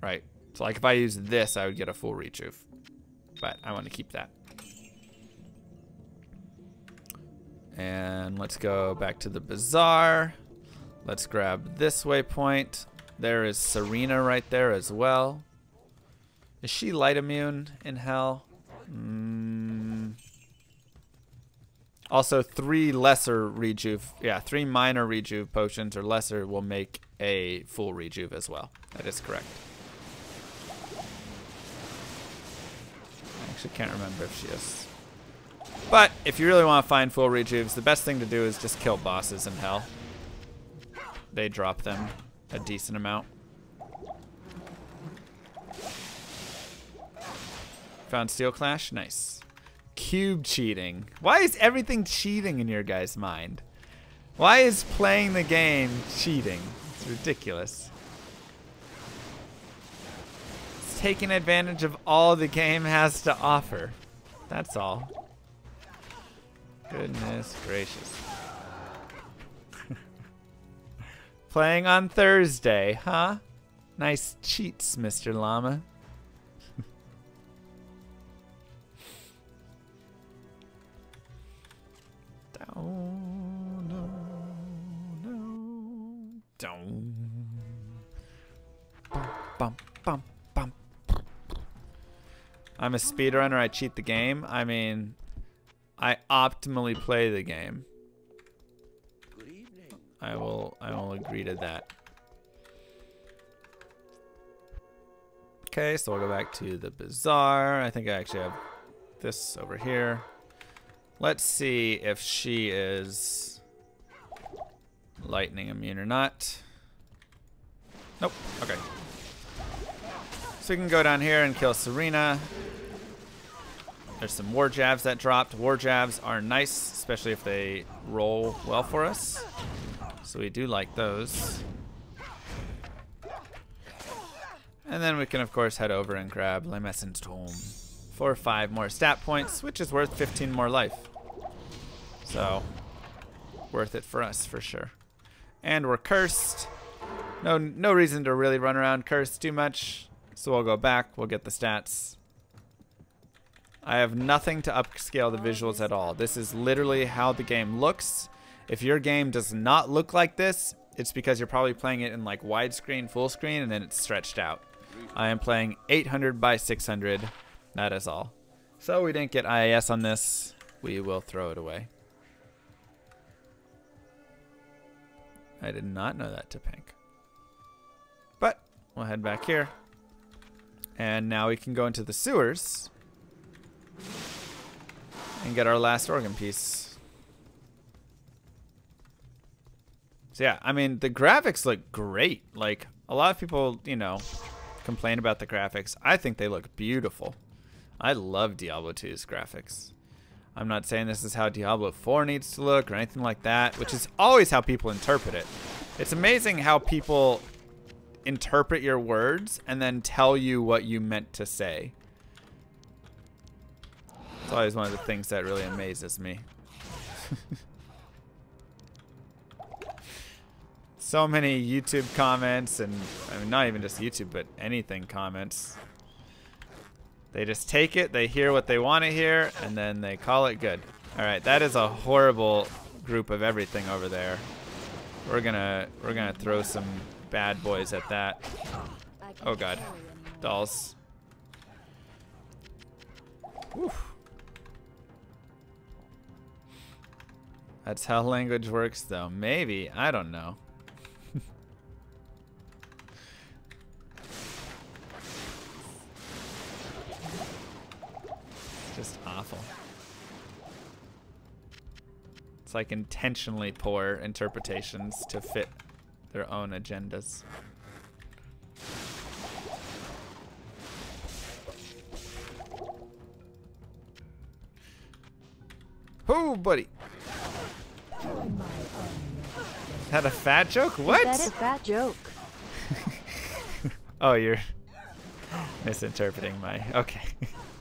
[SPEAKER 1] Right. So like if I use this, I would get a full rejuve. But I want to keep that. And let's go back to the bazaar. Let's grab this waypoint. There is Sarina right there as well. Is she light immune in hell? Mm. Also, three lesser rejuve, yeah, three minor rejuve potions or lesser will make a full rejuve as well. That is correct. I actually can't remember if she is. But if you really want to find full rejuves, the best thing to do is just kill bosses in hell. They drop them a decent amount. Found Steelclash? Nice. Cube cheating. Why is everything cheating in your guys' mind? Why is playing the game cheating? It's ridiculous. It's taking advantage of all the game has to offer. That's all. Goodness gracious. Playing on Thursday, huh? Nice cheats, Mr. Llama. Down, down. Bum. I'm a speedrunner. I cheat the game. I mean, I optimally play the game. I will. I will agree to that. Okay, so we'll go back to the bazaar. I think I actually have this over here. Let's see if she is lightning immune or not. Nope. Okay. So we can go down here and kill Sarina. There's some war jabs that dropped. War jabs are nice, especially if they roll well for us. So we do like those. And then we can, of course, head over and grab Le Tome for five more stat points, which is worth 15 more life. So, worth it for us, for sure. And we're cursed. No, no reason to really run around cursed too much. So we'll go back, we'll get the stats. I have nothing to upscale the visuals at all. This is literally how the game looks. If your game does not look like this, it's because you're probably playing it in like widescreen, full screen, and then it's stretched out. I am playing 800 by 600. That is all. So we didn't get IIS on this. We will throw it away. I did not know that to pink. But we'll head back here. And now we can go into the sewers and get our last organ piece. So yeah, I mean, the graphics look great. Like, a lot of people, you know, complain about the graphics. I think they look beautiful. I love Diablo 2's graphics. I'm not saying this is how Diablo 4 needs to look or anything like that, which is always how people interpret it. It's amazing how people interpret your words and then tell you what you meant to say. It's always one of the things that really amazes me. so many YouTube comments and I mean not even just YouTube but anything comments. They just take it, they hear what they want to hear and then they call it good. All right, that is a horrible group of everything over there. We're to we're to throw some bad boys at that. Oh god. Dolls. Whew. That's how language works, though. Maybe. I don't know. Just awful. It's like intentionally poor interpretations to fit their own agendas. Oh, buddy. Had a fat joke? What?
[SPEAKER 3] Is that a fat joke?
[SPEAKER 1] Oh, you're misinterpreting my. Okay.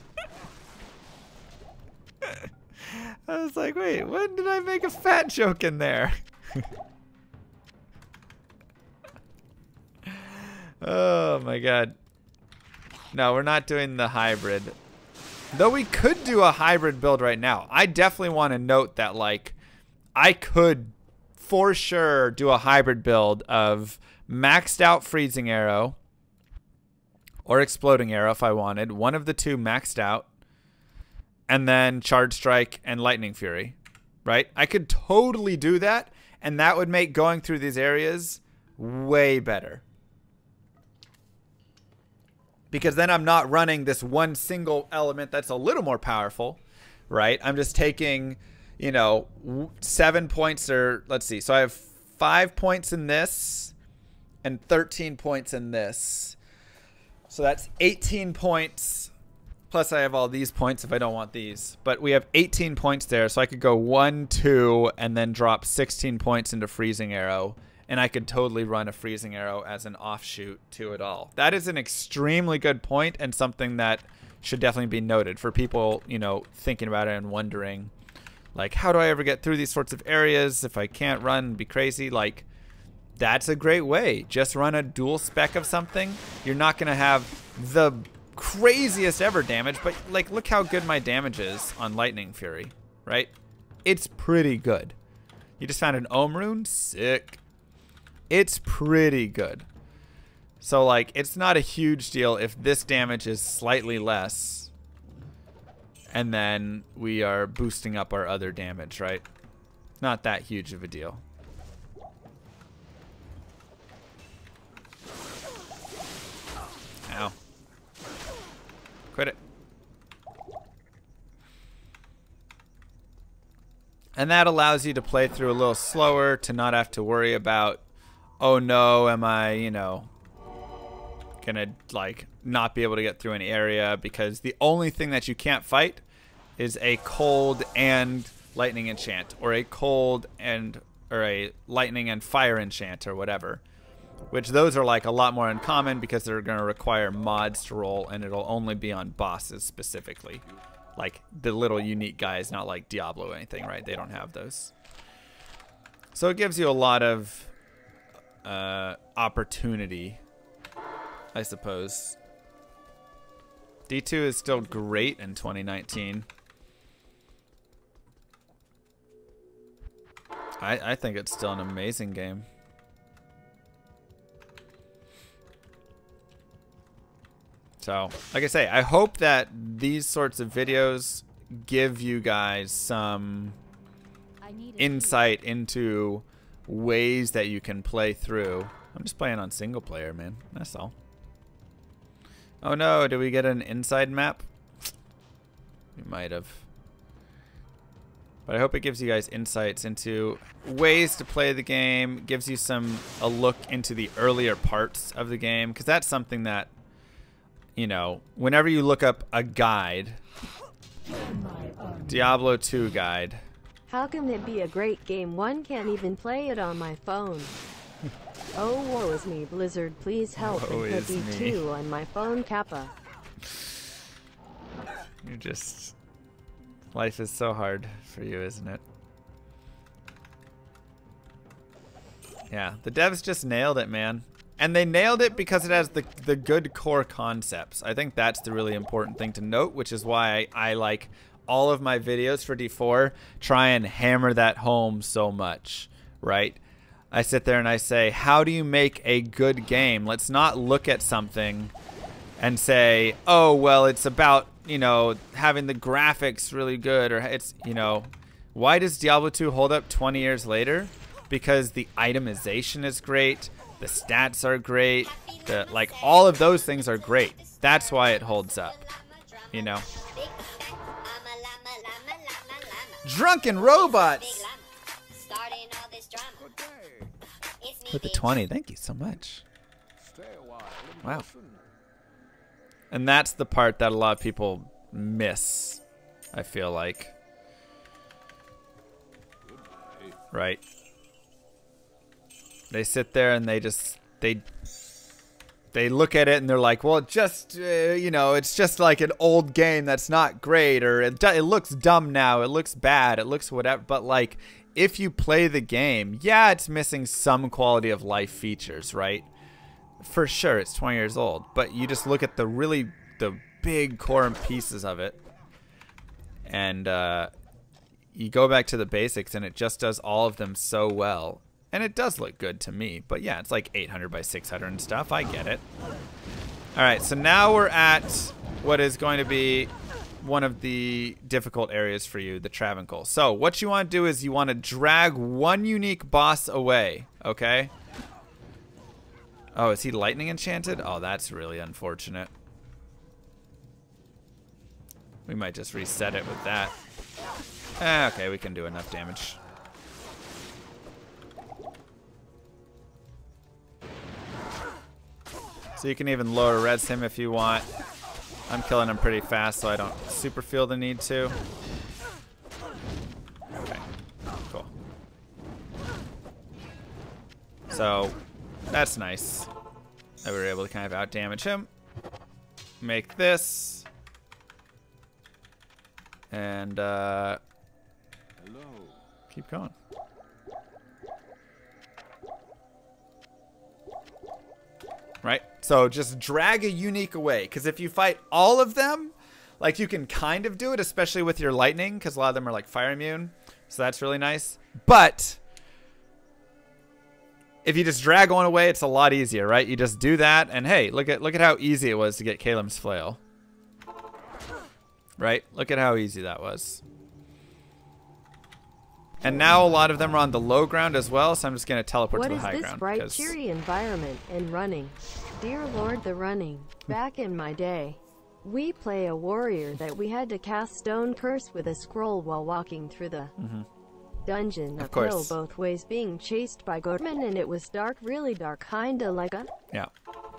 [SPEAKER 1] I was like, wait, when did I make a fat joke in there? oh my god. No, we're not doing the hybrid. Though we could do a hybrid build right now. I definitely want to note that, like, I could for sure do a hybrid build of maxed out freezing arrow or exploding arrow if I wanted. One of the two maxed out. And then charge strike and lightning fury. Right? I could totally do that. And that would make going through these areas way better. Because then I'm not running this one single element that's a little more powerful. Right? I'm just taking, you know, seven points or let's see. So I have five points in this and 13 points in this. So that's 18 points. Plus, I have all these points if I don't want these. But we have 18 points there, so I could go 1, 2, and then drop 16 points into Freezing Arrow. And I could totally run a Freezing Arrow as an offshoot to it all. That is an extremely good point and something that should definitely be noted for people, you know, thinking about it and wondering, like, how do I ever get through these sorts of areas if I can't run and be crazy? Like, that's a great way. Just run a dual spec of something. You're not going to have the craziest ever damage, but like look how good my damage is on Lightning Fury, right? It's pretty good. You just found an Ohm rune? Sick. It's pretty good. So like it's not a huge deal if this damage is slightly less and then we are boosting up our other damage, right? Not that huge of a deal. Ow. Quit it. And that allows you to play through a little slower to not have to worry about, oh no, am I, you know, gonna like not be able to get through an area because the only thing that you can't fight is a cold and lightning enchant or a cold and or a lightning and fire enchant or whatever. Which those are like a lot more uncommon because they're going to require mods to roll and it'll only be on bosses specifically like the little unique guys not like diablo or anything right? They don't have those. So it gives you a lot of uh, opportunity i suppose. D2 is still great in 2019 I, I think it's still an amazing game So, like I say, I hope that these sorts of videos give you guys some
[SPEAKER 4] I need a
[SPEAKER 1] insight into ways that you can play through. I'm just playing on single player, man. That's all. Oh no, did we get an inside map? We might have. But I hope it gives you guys insights into ways to play the game, gives you some a look into the earlier parts of the game because that's something that you know, whenever you look up a guide, Diablo 2 guide,
[SPEAKER 3] How can it be a great game? One can't even play it on my phone. Oh, woe is me, Blizzard. Please help
[SPEAKER 1] Woe
[SPEAKER 3] put
[SPEAKER 1] is me.
[SPEAKER 3] V2 on my phone, Kappa.
[SPEAKER 1] You just. Life is so hard for you, isn't it? Yeah, the devs just nailed it, man. And they nailed it because it has the the good core concepts. I think that's the really important thing to note, which is why I, I like all of my videos for D4 try and hammer that home so much, right? I sit there and I say, how do you make a good game? Let's not look at something and say, oh, well, it's about, you know, having the graphics really good or it's, you know, why does Diablo 2 hold up 20 years later? Because the itemization is great, the stats are great, the like all of those things are great. That's why it holds up. You know. Drunken robots with the 20. Thank you so much. Wow. And that's the part that a lot of people miss, I feel like. Right? They sit there and they just they they look at it and they're like, "Well, just uh, you know, it's just like an old game that's not great or it, it looks dumb now, it looks bad, it looks whatever." But like if you play the game, yeah, it's missing some quality of life features, right? for sure it's 20 years old but you just look at the really the big core pieces of it and uh, you go back to the basics and it just does all of them so well and it does look good to me but yeah it's like 800 by 600 and stuff i get it all right so now we're at what is going to be one of the difficult areas for you the Travincal so what you want to do is you want to drag one unique boss away okay Oh, is he lightning enchanted? Oh, that's really unfortunate. We might just reset it with that. Eh, okay, we can do enough damage. So you can even lower res him if you want. I'm killing him pretty fast, so I don't super feel the need to. Okay, cool. So, that's nice. That we were able to kind of out damage him. Make this. And uh,
[SPEAKER 5] Hello.
[SPEAKER 1] keep going. Right? So just drag a unique away. Because if you fight all of them, like you can kind of do it, especially with your lightning, because a lot of them are like fire immune. So that's really nice. But if you just drag one away, it's a lot easier, right? You just do that, and hey, look at look at how easy it was to get Khalim's flail. Right? Look at how easy that was. And now a lot of them are on the low ground as well, so I'm just gonna teleport
[SPEAKER 3] What
[SPEAKER 1] to the
[SPEAKER 3] is
[SPEAKER 1] high
[SPEAKER 3] this
[SPEAKER 1] ground.
[SPEAKER 3] bright,
[SPEAKER 1] 'cause-
[SPEAKER 3] cheery environment and running? Dear Lord, the running. Back in my day, we play a warrior that we had to cast Stone Curse with a scroll while walking through the mm-hmm. dungeon
[SPEAKER 1] Of
[SPEAKER 3] uphill
[SPEAKER 1] course.
[SPEAKER 3] both ways being chased by Goatman and it was dark, really dark, kinda like a
[SPEAKER 1] Yeah.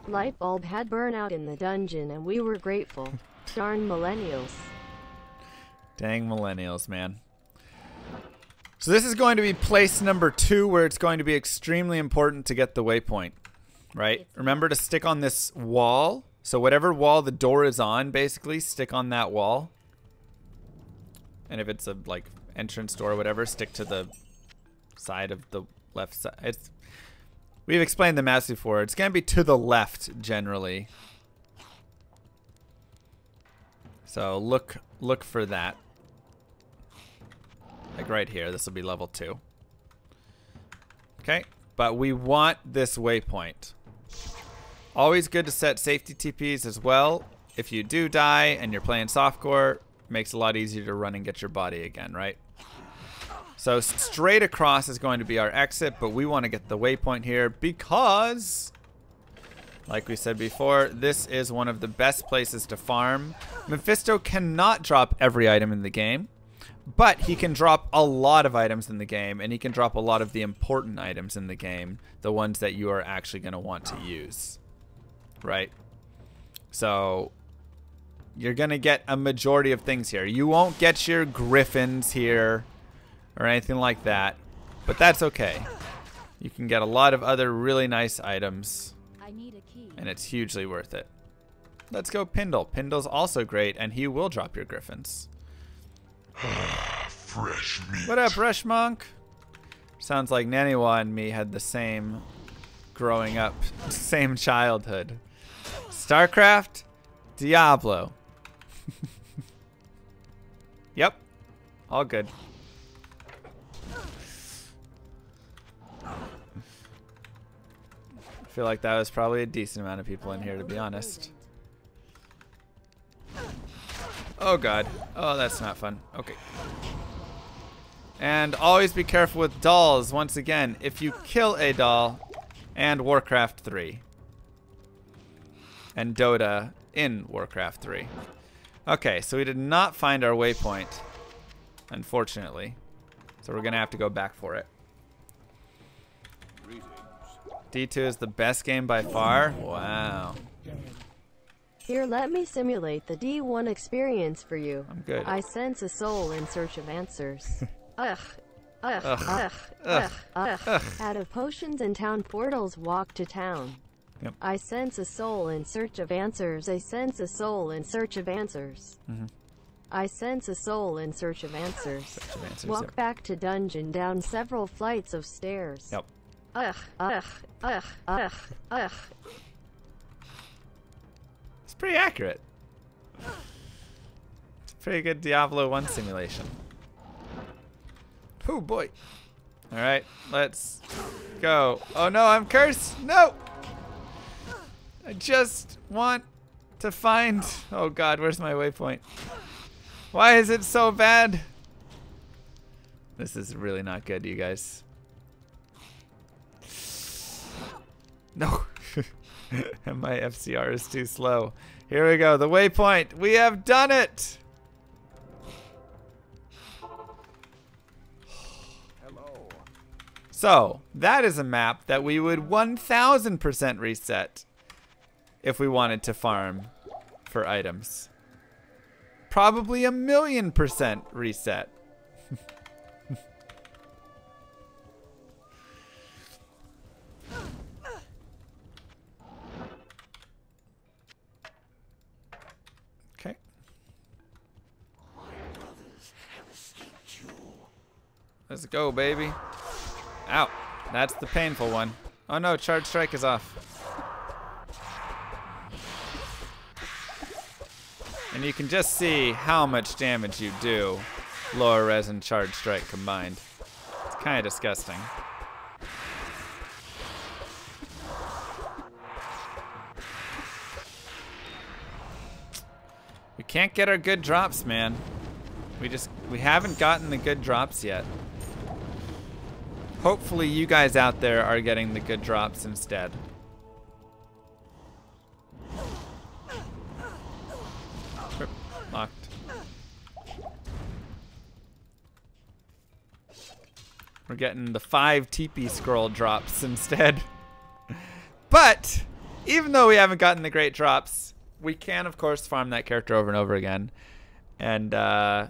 [SPEAKER 3] light bulb had burned out in the dungeon and we were grateful. Darn millennials.
[SPEAKER 1] Dang millennials, man. So this is going to be place number two, where it's going to be extremely important to get the waypoint. Right? Remember to stick on this wall. So whatever wall the door is on, basically, stick on that wall. And if it's a like entrance door or whatever, stick to the side of the left side. It's we've explained the maps before. It's gonna be to the left generally. So look look for that. Like right here, this will be level two. Okay, but we want this waypoint. Always good to set safety TPs as well. If you do die and you're playing softcore, makes it a lot easier to run and get your body again, right? So straight across is going to be our exit, but we want to get the waypoint here because, like we said before, this is one of the best places to farm. Mephisto cannot drop every item in the game, but he can drop a lot of items in the game, and he can drop a lot of the important items in the game, the ones that you are actually going to want to use, right? So you're going to get a majority of things here. You won't get your griffins here or anything like that, but that's okay. You can get a lot of other really nice items,
[SPEAKER 4] I need a key.
[SPEAKER 1] and it's hugely worth it. Let's go Pindle. Pindle's also great, and he will drop your griffins.
[SPEAKER 2] Fresh meat.
[SPEAKER 1] What up, Rush Monk? Sounds like Naniwa and me had the same growing up, same childhood. StarCraft, Diablo. yep, all good. I feel like that was probably a decent amount of people in here, to be honest. Oh god. Oh, that's not fun. Okay. And always be careful with dolls. Once again, if you kill a doll, and Warcraft 3, and Dota in Warcraft 3. Okay, so we did not find our waypoint, unfortunately. So we're gonna have to go back for it. D2 is the best game by far. Wow.
[SPEAKER 3] Here, let me simulate the D1 experience for you.
[SPEAKER 1] I'm good.
[SPEAKER 3] I sense a soul in search of answers. ugh. Ugh,
[SPEAKER 1] Ugh.
[SPEAKER 3] ugh, ugh, ugh, Out of potions and town portals, walk to town.
[SPEAKER 1] Yep.
[SPEAKER 3] I sense a soul in search of answers. I sense a soul in search of answers.
[SPEAKER 1] Mm-hmm.
[SPEAKER 3] I sense a soul in search of answers.
[SPEAKER 1] Search of answers,
[SPEAKER 3] Walk
[SPEAKER 1] yep.
[SPEAKER 3] back to dungeon down several flights of stairs.
[SPEAKER 1] Yep.
[SPEAKER 3] Ugh, ugh, ugh, ugh, ugh.
[SPEAKER 1] Pretty accurate. It's a pretty good Diablo 1 simulation. Oh boy. Alright, let's go. Oh no, I'm cursed! No! I just want to find. Oh god, where's my waypoint? Why is it so bad? This is really not good, you guys. No. and my FCR is too slow. Here we go. The waypoint. We have done it.
[SPEAKER 5] Hello.
[SPEAKER 1] So that is a map that we would 1000% reset if we wanted to farm for items. Probably a million percent reset. Let's go, baby. Ow. That's the painful one. Oh no, charge strike is off. And you can just see how much damage you do, lower res and charge strike combined. It's kind of disgusting. We can't get our good drops, man. We just, we haven't gotten the good drops yet. Hopefully you guys out there are getting the good drops instead. Locked. We're getting the five TP scroll drops instead. but even though we haven't gotten the great drops, we can of course farm that character over and over again. And uh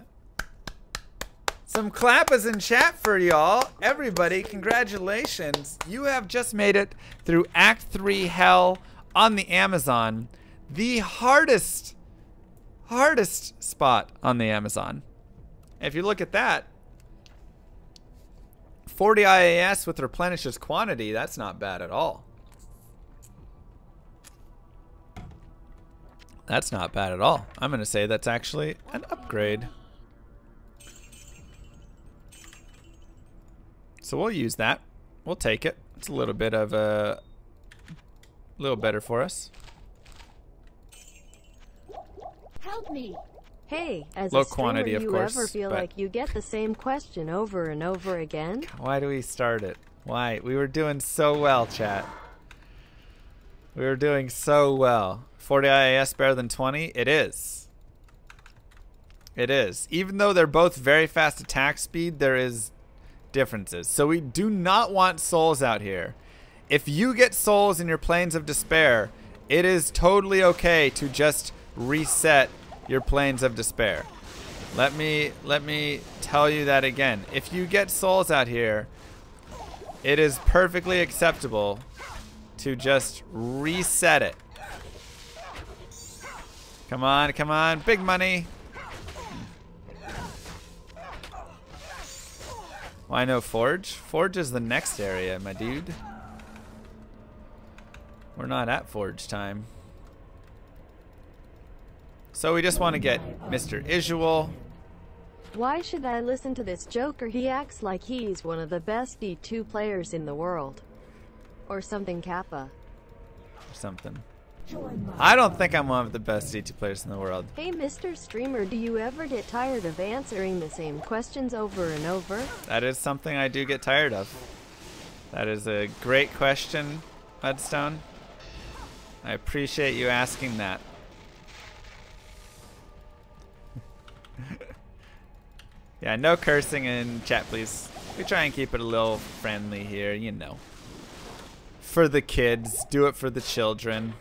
[SPEAKER 1] some clappers in chat for y'all. Everybody, congratulations. You have just made it through Act 3 Hell on the Amazon. The hardest, hardest spot on the Amazon. If you look at that, 40 IAS with replenishes quantity, that's not bad at all. That's not bad at all. I'm going to say that's actually an upgrade. So we'll use that. We'll take it. It's a little bit of a little better for us.
[SPEAKER 4] Help me.
[SPEAKER 3] Hey, as
[SPEAKER 1] Low
[SPEAKER 3] a streamer,
[SPEAKER 1] quantity, of
[SPEAKER 3] you
[SPEAKER 1] course,
[SPEAKER 3] ever feel
[SPEAKER 1] but-
[SPEAKER 3] like you get the same question over and over again?
[SPEAKER 1] Why do we start it? Why? We were doing so well, chat. We were doing so well. 40 IAS better than 20? It is. It is. Even though they're both very fast attack speed, there is differences. So we do not want souls out here. If you get souls in your planes of despair, it is totally okay to just reset your planes of despair. Let me let me tell you that again. If you get souls out here, it is perfectly acceptable to just reset it. Come on, come on, big money. Why no Forge? Forge is the next area, my dude. We're not at Forge time. So we just want to get Mr. Izual.
[SPEAKER 3] Why should I listen to this joker? He acts like he's one of the best D2 players in the world. Or something Kappa.
[SPEAKER 1] or something. I don't think I'm one of the best D2 players in the world.
[SPEAKER 3] Hey Mr. Streamer, do you ever get tired of answering the same questions over and over?
[SPEAKER 1] That is something I do get tired of. That is a great question, Mudstone. I appreciate you asking that. yeah, no cursing in chat, please. We try and keep it a little friendly here, you know. For the kids, do it for the children.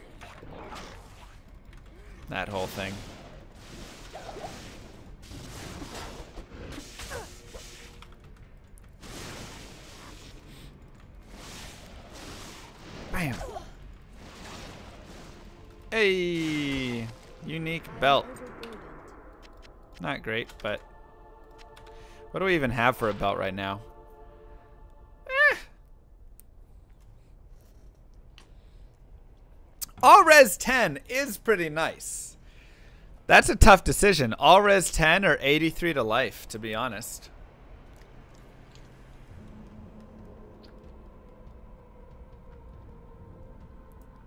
[SPEAKER 1] That whole thing. Bam. Hey, unique belt. Not great, but what do we even have for a belt right now? All res 10 is pretty nice. That's a tough decision. All res 10 or 83 to life, to be honest.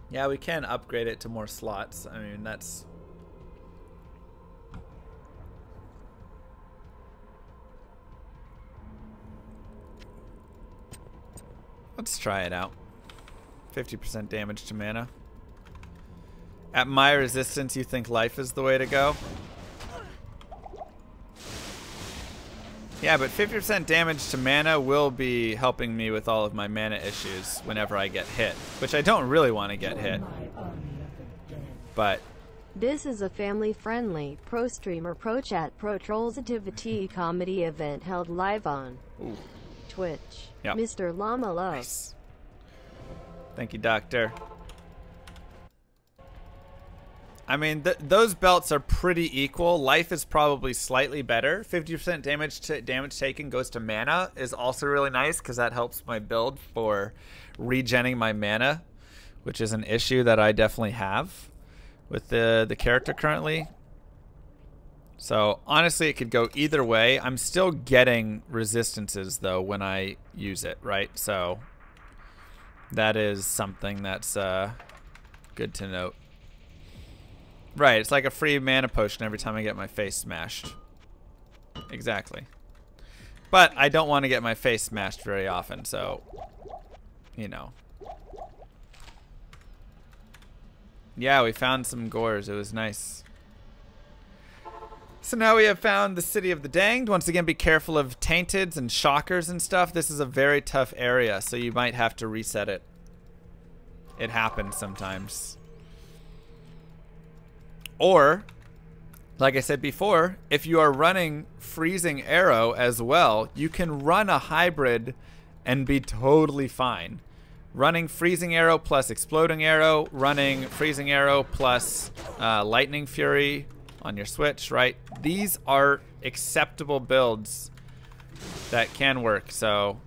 [SPEAKER 1] Yeah, we can upgrade it to more slots. I mean, that's Let's try it out. 50% damage to mana. At my resistance, you think life is the way to go? Yeah, but 50% damage to mana will be helping me with all of my mana issues whenever I get hit, which I don't really want to get hit. But
[SPEAKER 3] This is a family-friendly, pro-streamer, pro-chat, pro-trollsitivity comedy event held live on
[SPEAKER 1] Ooh.
[SPEAKER 3] Twitch.
[SPEAKER 1] Yep.
[SPEAKER 3] Mr. Llama Love.
[SPEAKER 1] Nice. Thank you, Doctor. I mean, th those belts are pretty equal. Life is probably slightly better. 50% damage to damage taken goes to mana is also really nice because that helps my build for regenning my mana, which is an issue that I definitely have with the the character currently. So honestly, it could go either way. I'm still getting resistances though when I use it, right? So that is something that's uh, good to note. Right, it's like a free mana potion every time I get my face smashed. Exactly. But I don't want to get my face smashed very often, so you know. Yeah, we found some gores. It was nice. So now we have found the City of the Danged. Once again, be careful of tainteds and shockers and stuff. This is a very tough area, so you might have to reset it. It happens sometimes. Or, like I said before, if you are running Freezing Arrow as well, you can run a hybrid and be totally fine. Running Freezing Arrow plus Exploding Arrow, running Freezing Arrow plus uh, Lightning Fury on your Switch, right? These are acceptable builds that can work, so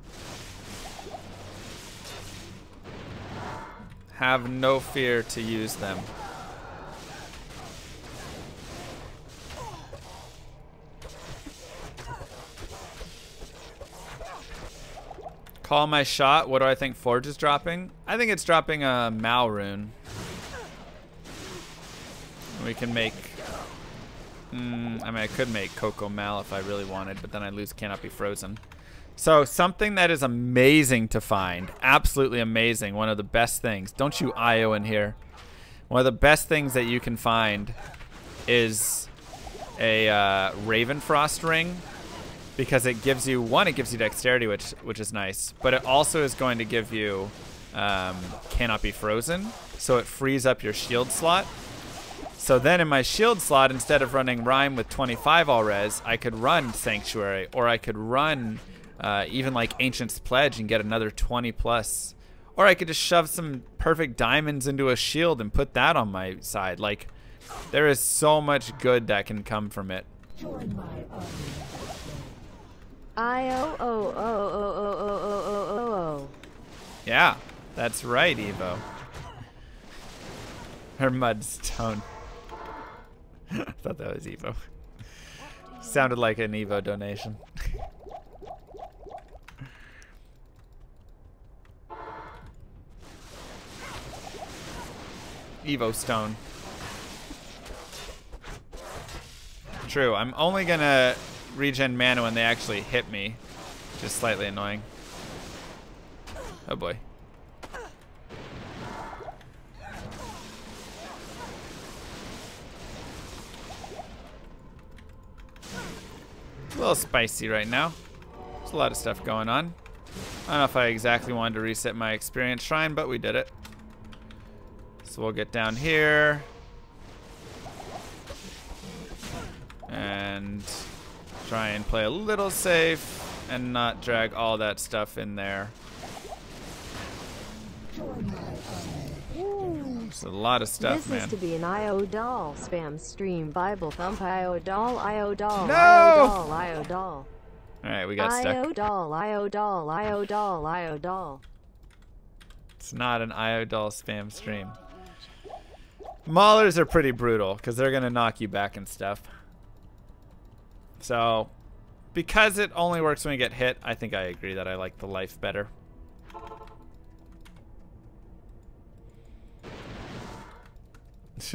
[SPEAKER 1] have no fear to use them. Call my shot. What do I think Forge is dropping? I think it's dropping a Mal rune. We can make. Mm, I mean, I could make Ko Ko Mal if I really wanted, but then I lose Cannot Be Frozen. So something that is amazing to find, absolutely amazing. One of the best things. Don't you IO in here? One of the best things that you can find is a uh, Ravenfrost ring because it gives you one, it gives you dexterity, which which is nice, but it also is going to give you um, cannot be frozen, so it frees up your shield slot. So then in my shield slot, instead of running Rhyme with 25 all res, I could run Sanctuary, or I could run uh, even like Ancient's Pledge and get another 20 plus. Or I could just shove some perfect diamonds into a shield and put that on my side. Like, there is so much good that can come from it.
[SPEAKER 3] I O O O O O O O O O O.
[SPEAKER 1] Yeah, that's right, Evo. Her mudstone. I thought that was Evo. Sounded like an Evo donation. Evo stone. True, I'm only gonna regen mana when they actually hit me. Just slightly annoying. Oh boy. A little spicy right now. There's a lot of stuff going on. I don't know if I exactly wanted to reset my experience shrine, but we did it. So we'll get down here. And try and play a little safe and not drag all that stuff in there. There's a lot of stuff,
[SPEAKER 3] This
[SPEAKER 1] man.
[SPEAKER 3] is to be an IO doll spam stream. Bible thump IO doll IO doll
[SPEAKER 1] No!
[SPEAKER 3] IO doll IO doll.
[SPEAKER 1] All right, we got stuck.
[SPEAKER 3] IO doll IO doll IO doll IO doll.
[SPEAKER 1] It's not an IO doll spam stream. Maulers are pretty brutal because they're gonna knock you back and stuff. So, because it only works when you get hit, I think I agree that I like the life better.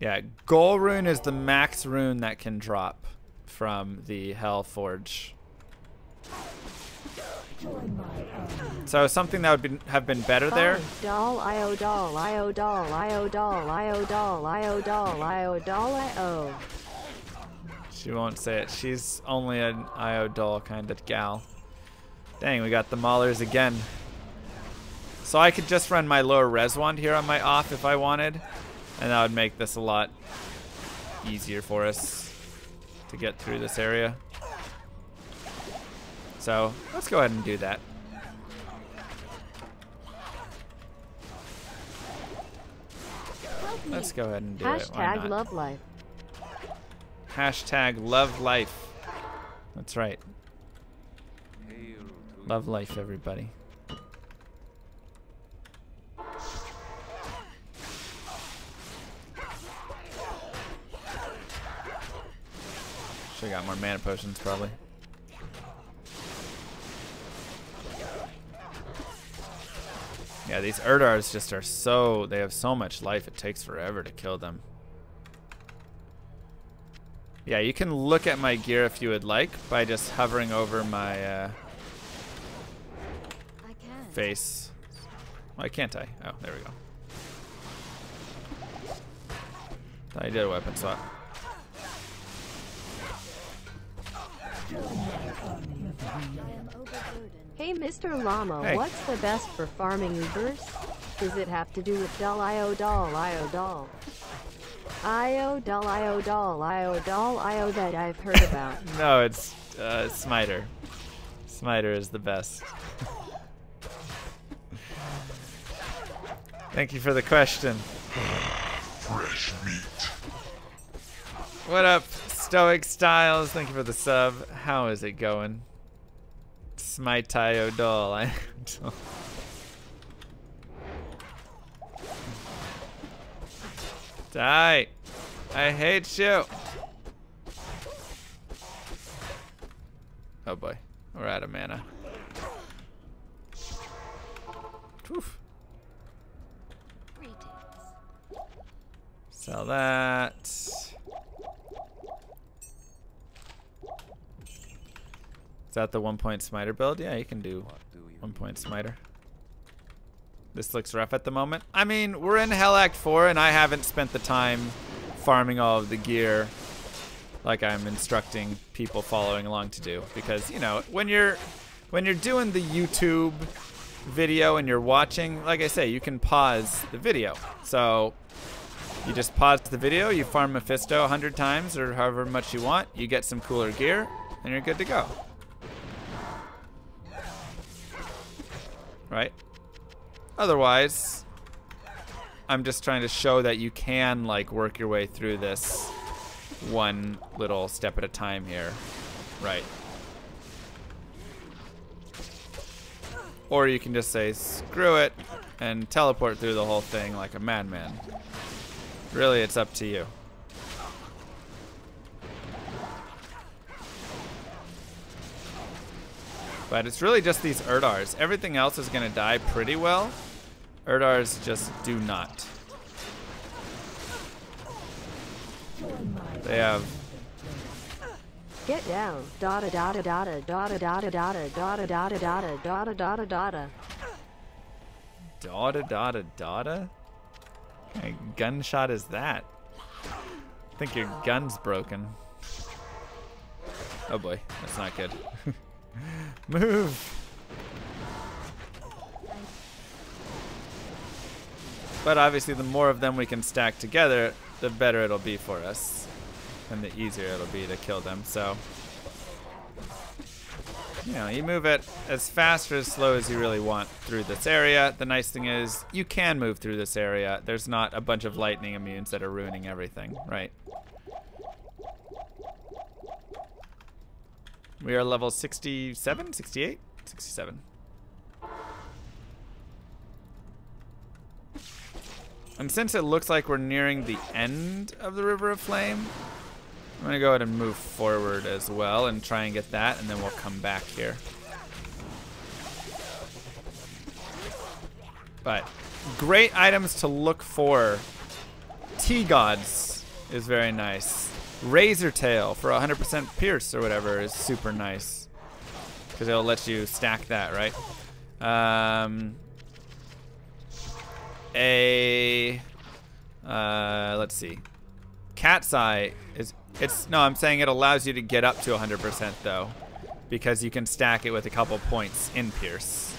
[SPEAKER 1] yeah, Gul Rune is the max rune that can drop from the Hell Forge. So something that would be, have been better there.
[SPEAKER 3] Fine. Doll IO doll IO doll IO doll IO doll IO doll IO doll IO.
[SPEAKER 1] She won't say it. She's only an IO doll kind of gal. Dang, we got the Maulers again. So I could just run my lower res wand here on my off if I wanted. And that would make this a lot easier for us to get through this area. So let's go ahead and do that. Let's go ahead and do it. Why
[SPEAKER 3] Hashtag
[SPEAKER 1] not?
[SPEAKER 3] love life.
[SPEAKER 1] Hashtag love life. That's right. Love life, everybody. Should have got more mana potions, probably. Yeah, these Urdars just are so... They have so much life, it takes forever to kill them. Yeah, you can look at my gear if you would like by just hovering over my uh,
[SPEAKER 4] I can't.
[SPEAKER 1] face. Why can't I? Oh, there we go. Thought I did a weapon swap.
[SPEAKER 4] I am overburdened.
[SPEAKER 3] Hey Mr. Llama,
[SPEAKER 1] Hey.
[SPEAKER 3] what's the best for farming Ubers? Does it have to do with doll IO doll IO doll? IO doll IO doll IO doll IO that I've heard about.
[SPEAKER 1] No, it's uh, Smiter. Smiter is the best. Thank you for the question.
[SPEAKER 2] Fresh meat.
[SPEAKER 1] What up, Stoic Styles? Thank you for the sub. How is it going? Smite doll. I Die. I hate you. Oh boy. We're out of mana. Oof. Sell that. Is that the one point smiter build? Yeah, you can do
[SPEAKER 5] do
[SPEAKER 1] one point smiter. This looks rough at the moment. I mean, we're in Hell Act 4 and I haven't spent the time farming all of the gear like I'm instructing people following along to do because, you know, when you're when you're doing the YouTube video and you're watching, like I say, you can pause the video. So, you just pause the video, you farm Mephisto 100 times or however much you want, you get some cooler gear, and you're good to go. Right? Otherwise, I'm just trying to show that you can like work your way through this one little step at a time here. Right. Or you can just say, screw it, and teleport through the whole thing like a madman. Really, it's up to you. But it's really just these Urdars. Everything else is going to die pretty well. Urdars just do not. They have
[SPEAKER 3] Get down. Dada dada dada dada dada dada dada dada dada dada dada dada.
[SPEAKER 1] Dada dada dada? Gunshot is that? I think your gun's broken. Oh boy, that's not good. Move! But obviously the more of them we can stack together, the better it'll be for us. And the easier it'll be to kill them, so... You know, you move it as fast or as slow as you really want through this area. The nice thing is, you can move through this area. There's not a bunch of lightning immunes that are ruining everything, right? We are level 67, 68, 67. And since it looks like we're nearing the end of the River of Flame, I'm to go ahead and move forward as well and try and get that, and then we'll come back here. But great items to look for. T-Gods is very nice. Razor Tail for 100% Pierce or whatever is super nice. Because it'll let you stack that, right? Um, a, uh, let's see. Cat's Eye is, it's, no, I'm saying it allows you to get up to 100% though. Because you can stack it with a couple points in Pierce.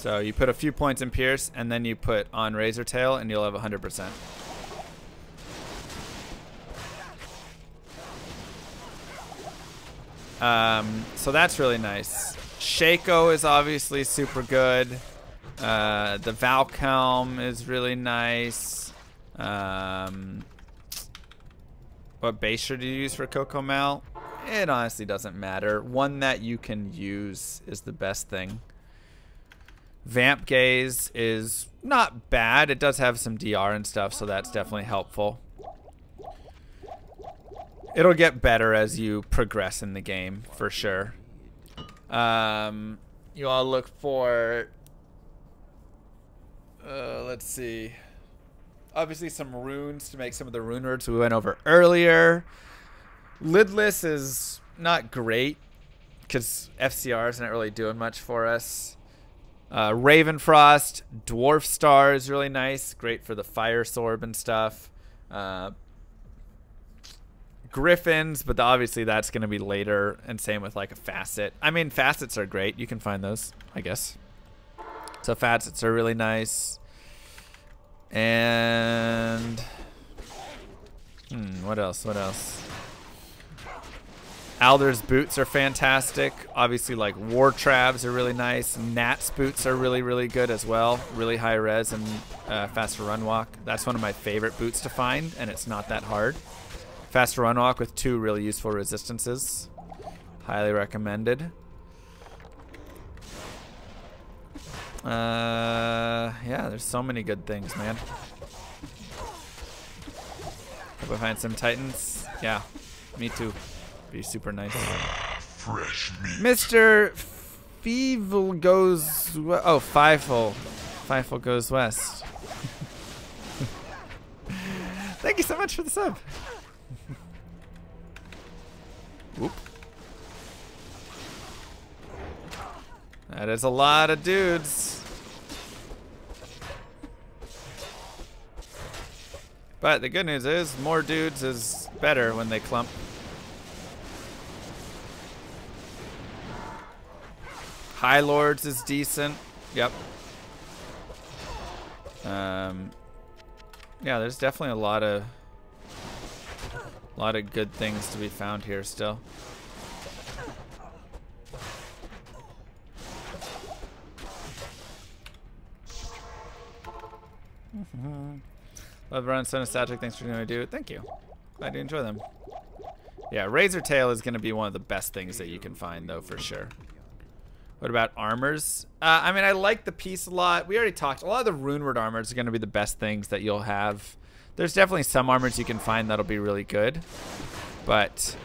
[SPEAKER 1] So you put a few points in Pierce, and then you put on Razor Tail, and you'll have 100%. Um, so that's really nice. Shako is obviously super good. Uh, the Valkelm is really nice. Um, what base should you use for Ko Ko Mal? It honestly doesn't matter. One that you can use is the best thing. Vamp Gaze is not bad. It does have some DR and stuff, so that's definitely helpful. It'll get better as you progress in the game, for sure. Um, you all look for... Uh, let's see. Obviously some runes to make some of the rune words we went over earlier. Lidless is not great, because FCR isn't really doing much for us. Uh, Ravenfrost, Dwarf Star is really nice. Great for the Fire Sorb and stuff. Uh, Griffins, but obviously that's going to be later. And same with like a Facet. I mean, Facets are great. You can find those, I guess. So Facets are really nice. And... Hmm, what else? What else? Aldur's boots are fantastic. Obviously, like War Travs are really nice. Nat's boots are really, really good as well. Really high res and uh, faster run walk. That's one of my favorite boots to find, and it's not that hard. Faster run walk with two really useful resistances. Highly recommended. Uh, yeah, there's so many good things, man. Hope I find some titans. Yeah, me too. Be super nice.
[SPEAKER 2] Fresh meat.
[SPEAKER 1] Mr. Feeble goes. Oh, Fifel. Fifel goes west. Thank you so much for the sub. Whoop. That is a lot of dudes. But the good news is, more dudes is better when they clump. High Lords is decent. Yep. Um, yeah, there's definitely a lot of a lot of good things to be found here still. Love Run, Son of Static, thanks for doing what I do. Thank you. Glad you enjoy them. Yeah, Razor Tail is going to be one of the best things that you can find, though, for sure. What about armors? Uh, I mean, I like the piece a lot. We already talked. A lot of the Runeword armors are going to be the best things that you'll have. There's definitely some armors you can find that'll be really good. But,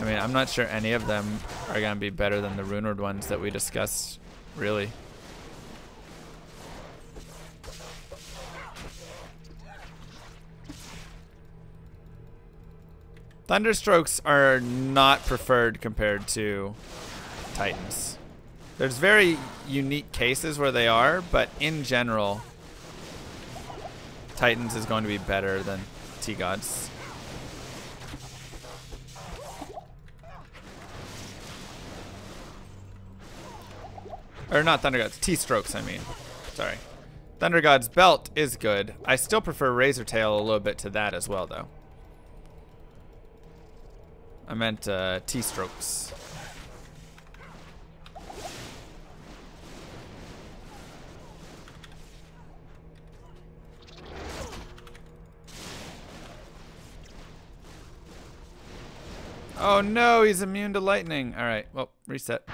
[SPEAKER 1] I mean, I'm not sure any of them are going to be better than the Runeword ones that we discussed, really. Thunderstrokes are not preferred compared to Titans. There's very unique cases where they are, but in general, Titans is going to be better than T-Gods. Or not Thunder Gods, T-Strokes, I mean. Sorry. Thunder God's belt is good. I still prefer Razor Tail a little bit to that as well, though. I meant uh, T-strokes. Oh no, he's immune to lightning. All right, well, reset.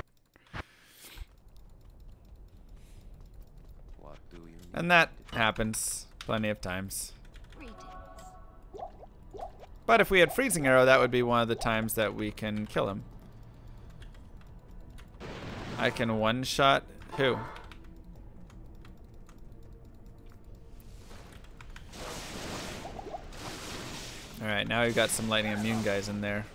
[SPEAKER 1] And that happens plenty of times. But if we had freezing arrow, that would be one of the times that we can kill him. I can one shot who? Alright, now we've got some lightning immune guys in there.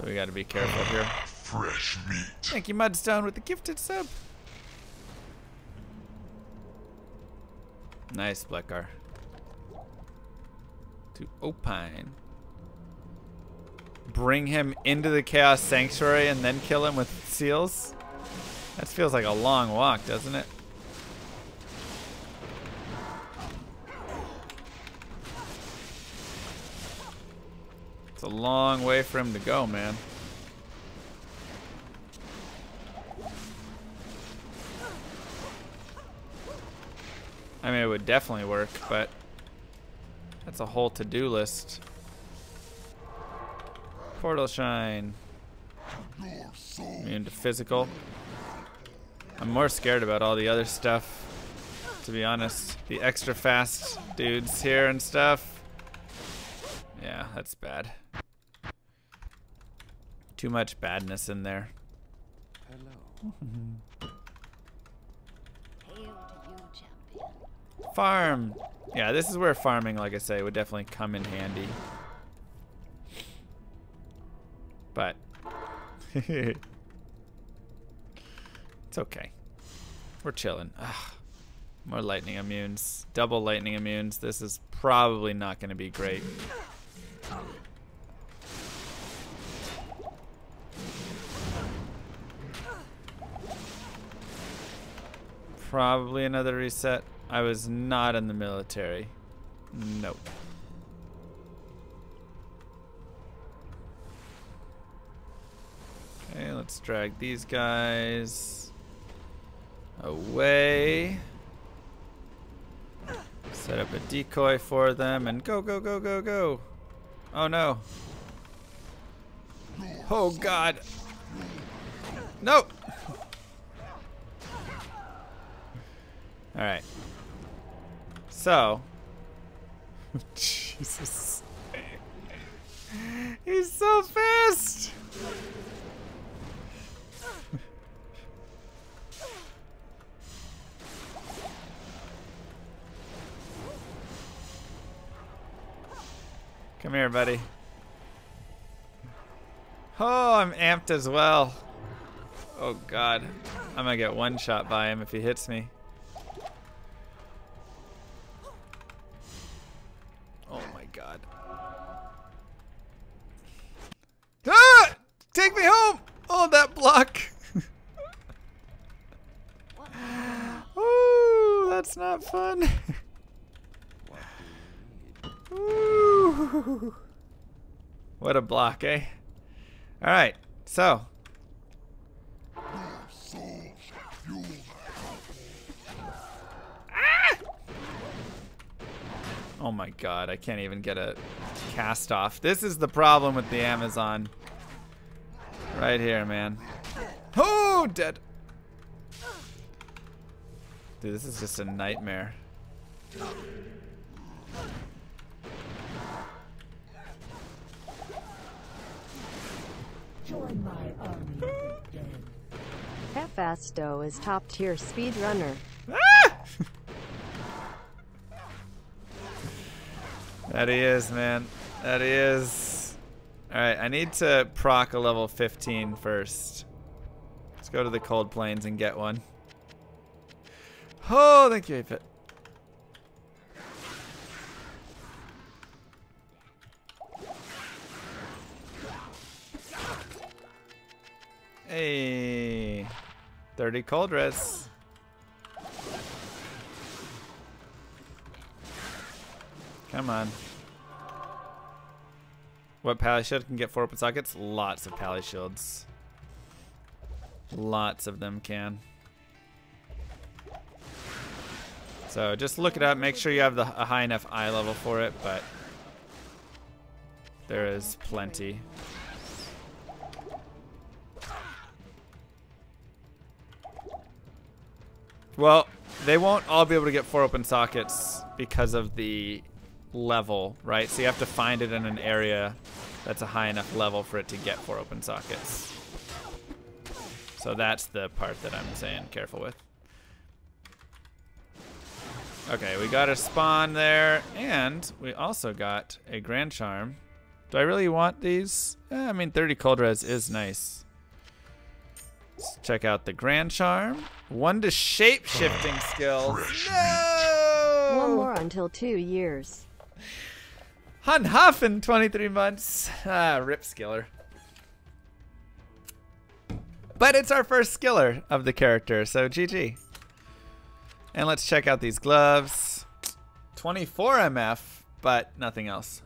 [SPEAKER 1] So we gotta be careful here.
[SPEAKER 2] Fresh meat.
[SPEAKER 1] Thank you, Mudstone, with the gifted sub. Nice, Bleckar. To Opine. Bring him into the Chaos Sanctuary and then kill him with seals? That feels like a long walk, doesn't it? It's a long way for him to go, man. I mean, it would definitely work, but that's a whole to-do list. Portal Shine. Immune to physical. I'm more scared about all the other stuff, to be honest. The extra fast dudes here and stuff. Yeah, that's bad. Too much badness in there.
[SPEAKER 5] Hello.
[SPEAKER 4] You.
[SPEAKER 1] Farm. Yeah, this is where farming, like I say, would definitely come in handy. But it's okay. We're chilling. Ugh. More lightning immunes. Double lightning immunes. This is probably not going to be great. Probably another reset. I was not in the military. Nope. Okay, let's drag these guys away. Set up a decoy for them and go, go, go, go, go. Oh no. Oh god. No. All right. So. Jesus. He's so fast. Come here, buddy. Oh, I'm amped as well. Oh god. I'm gonna get one shot by him if he hits me. God. Ah! Take me home! Oh, that block. Ooh, that's not fun. Ooh. What a block, eh? All right, so Oh my god, I can't even get a cast off. This is the problem with the Amazon. Right here, man. Oh, dead. Dude, this is just a nightmare.
[SPEAKER 3] Hephasto is top tier speedrunner.
[SPEAKER 1] That he is, man. That he is. Alright, I need to proc a level 15 first. Let's go to the cold plains and get one. Oh, thank you, Apit. Hey, 30 cold res. Come on. What pally shield can get four open sockets? Lots of pally shields. Lots of them can. So just look it up. Make sure you have the, a high enough eye level for it, but there is plenty. Well, they won't all be able to get four open sockets because of the level, right? So you have to find it in an area that's a high enough level for it to get four open sockets. So that's the part that I'm saying careful with. Okay, we got a spawn there, and we also got a Grand Charm. Do I really want these? Eh, I mean, 30 cold res is nice. Let's check out the Grand Charm. One to shape shifting skills. No!
[SPEAKER 3] One more until two years.
[SPEAKER 1] Hun Huff in 23 months. Ah, rip skiller. But it's our first skiller of the character, so GG. And let's check out these gloves. 24 MF, but nothing else.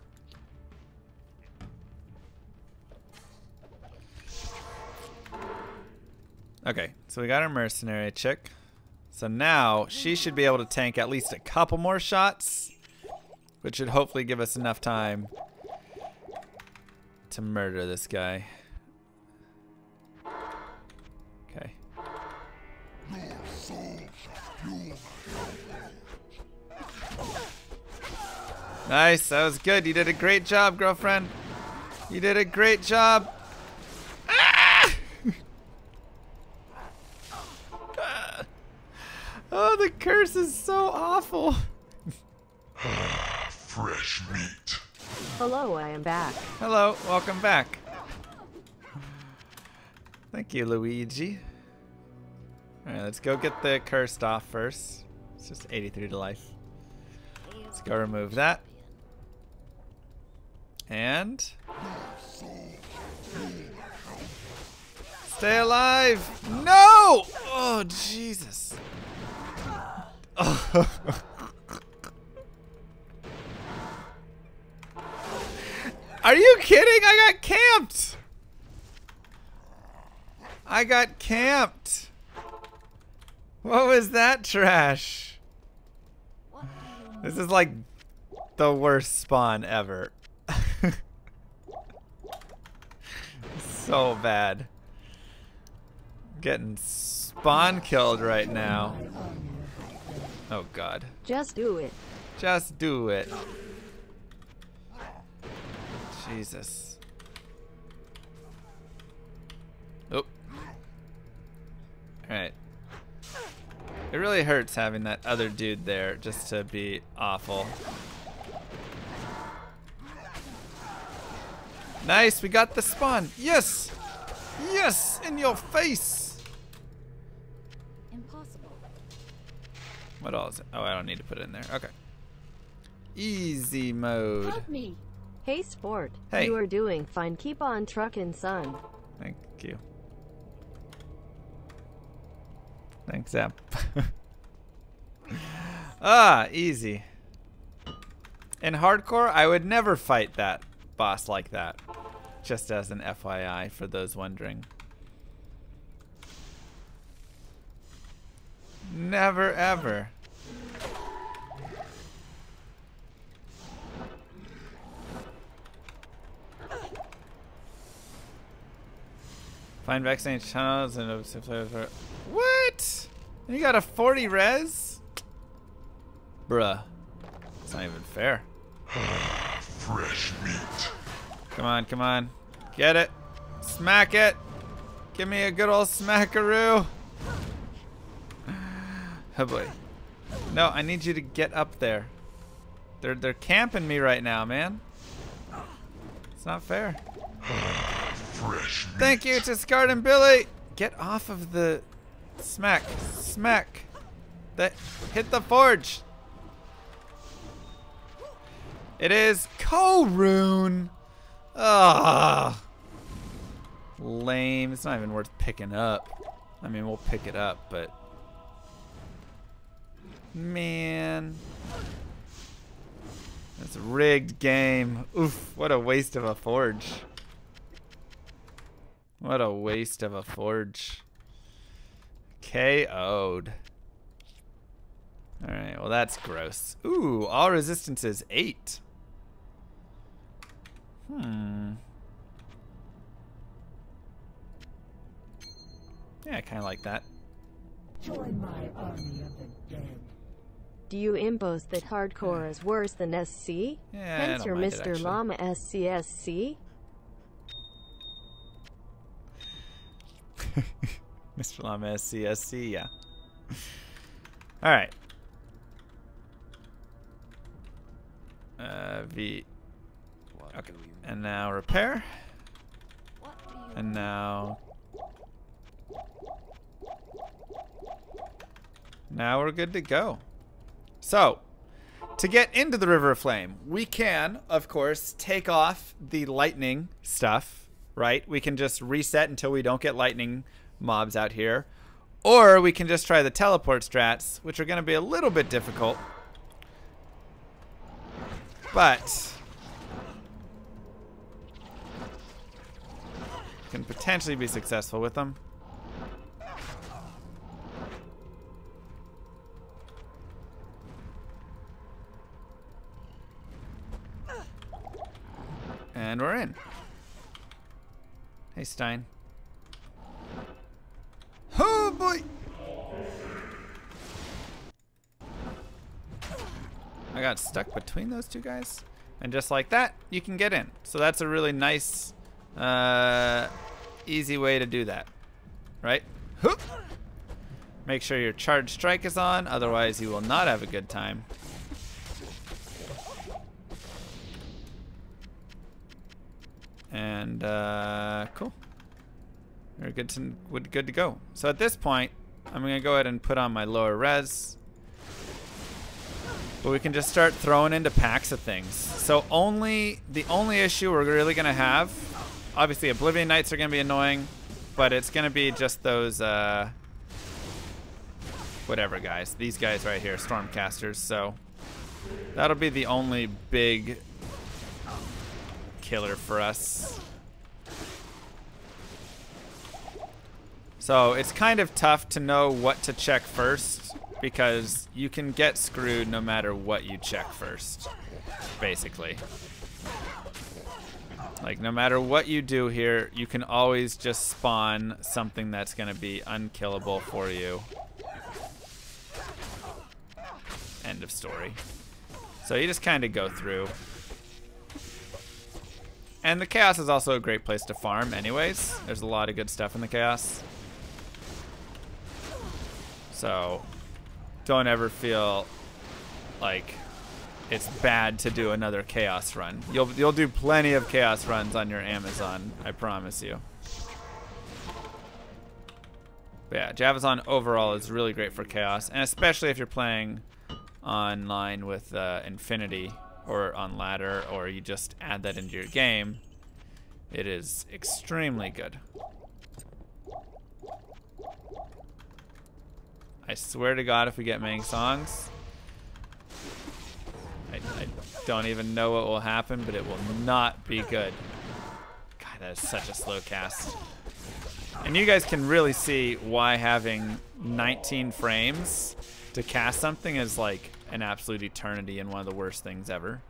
[SPEAKER 1] Okay, so we got our mercenary chick. So now she should be able to tank at least a couple more shots, which should hopefully give us enough time to murder this guy. Okay. Nice, that was good. You did a great job, girlfriend. You did a great job. Ah! oh, the curse is so awful.
[SPEAKER 2] Fresh meat.
[SPEAKER 3] Hello, I am back.
[SPEAKER 1] Hello, welcome back. Thank you, Luigi. Alright, let's go get the cursed off first. It's just 83 to life. Let's go remove that. And... Stay alive! No! Oh, Jesus. Oh. Are you kidding? I got camped! I got camped! What was that trash? This is like the worst spawn ever. so bad. Getting spawn killed right now. Oh god.
[SPEAKER 3] Just do it.
[SPEAKER 1] Just do it. Jesus. Oh. Alright. It really hurts having that other dude there just to be awful. Nice, we got the spawn. Yes! Yes! In your face!
[SPEAKER 4] Impossible.
[SPEAKER 1] What all is it? Oh, I don't need to put it in there. Okay. Easy mode.
[SPEAKER 4] Help me.
[SPEAKER 3] Hey, sport.
[SPEAKER 1] Hey.
[SPEAKER 3] You are doing fine. Keep on trucking, son.
[SPEAKER 1] Thank you. Thanks, Zap. Ah, easy. In hardcore, I would never fight that boss like that. Just as an FYI for those wondering. Never ever. Find vaccination channels and what? You got a 40 res? Bruh. It's not even fair.
[SPEAKER 2] Fresh meat.
[SPEAKER 1] Come on, come on. Get it. Smack it. Give me a good old smackaroo. Oh boy. No, I need you to get up there. They're they're camping me right now, man. It's not fair.
[SPEAKER 2] Fresh meat.
[SPEAKER 1] Thank you to Scart and Billy. Get off of the smack. Smack. That hit the forge. It is Ko rune. Ah. Lame. It's not even worth picking up. I mean, we'll pick it up, but man. That's a rigged game. Oof, what a waste of a forge. What a waste of a forge. KO'd. Alright, well that's gross. Ooh, all resistance is 8. Hmm. Yeah, I kind of like that.
[SPEAKER 9] Join my army of the dead.
[SPEAKER 3] Do you impose that hardcore is worse than SC?
[SPEAKER 1] Yeah, I
[SPEAKER 3] Hence
[SPEAKER 1] don't
[SPEAKER 3] your
[SPEAKER 1] mind it,
[SPEAKER 3] Mr.
[SPEAKER 1] actually.
[SPEAKER 3] Llama SCSC?
[SPEAKER 1] Mr. Llama SCSC, yeah. Alright. Uh, V. Okay. And now repair. And now. Now we're good to go. So, to get into the River of Flame, we can, of course, take off the lightning stuff, right? We can just reset until we don't get lightning mobs out here. Or we can just try the teleport strats, which are going to be a little bit difficult. But can potentially be successful with them. And we're in. Hey, Stein. Oh, boy! I got stuck between those two guys. And just like that, you can get in. So that's a really nice, uh, easy way to do that. Right? Hoop! Make sure your charge strike is on, otherwise you will not have a good time. And uh, cool. We're good to we're good to go. So at this point, I'm gonna go ahead and put on my lower res. But we can just start throwing into packs of things. So only the only issue we're really gonna have, obviously Oblivion Knights are gonna be annoying, but it's gonna be just those uh, whatever guys. These guys right here, Stormcasters. So that'll be the only big killer for us. So it's kind of tough to know what to check first because you can get screwed no matter what you check first, basically. Like no matter what you do here, you can always just spawn something that's going to be unkillable for you. End of story. So you just kind of go through. And the Chaos is also a great place to farm anyways. There's a lot of good stuff in the Chaos. So don't ever feel like it's bad to do another Chaos run. You'll you'll do plenty of Chaos runs on your Amazon, I promise you. But yeah, Javazon overall is really great for Chaos, and especially if you're playing online with uh, Infinity or on ladder or you just add that into your game, it is extremely good. I swear to God, if we get Mang Song's, I don't even know what will happen, but it will not be good. God, that is such a slow cast. And you guys can really see why having 19 frames to cast something is like an absolute eternity and one of the worst things ever.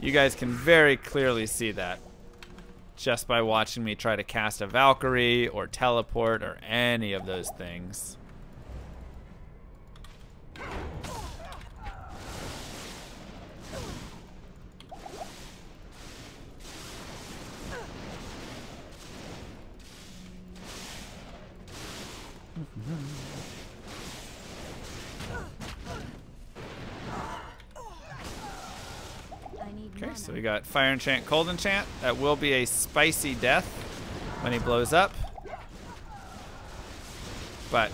[SPEAKER 1] You guys can very clearly see that just by watching me try to cast a Valkyrie or teleport or any of those things. So we got Fire Enchant, Cold Enchant. That will be a spicy death when he blows up. But.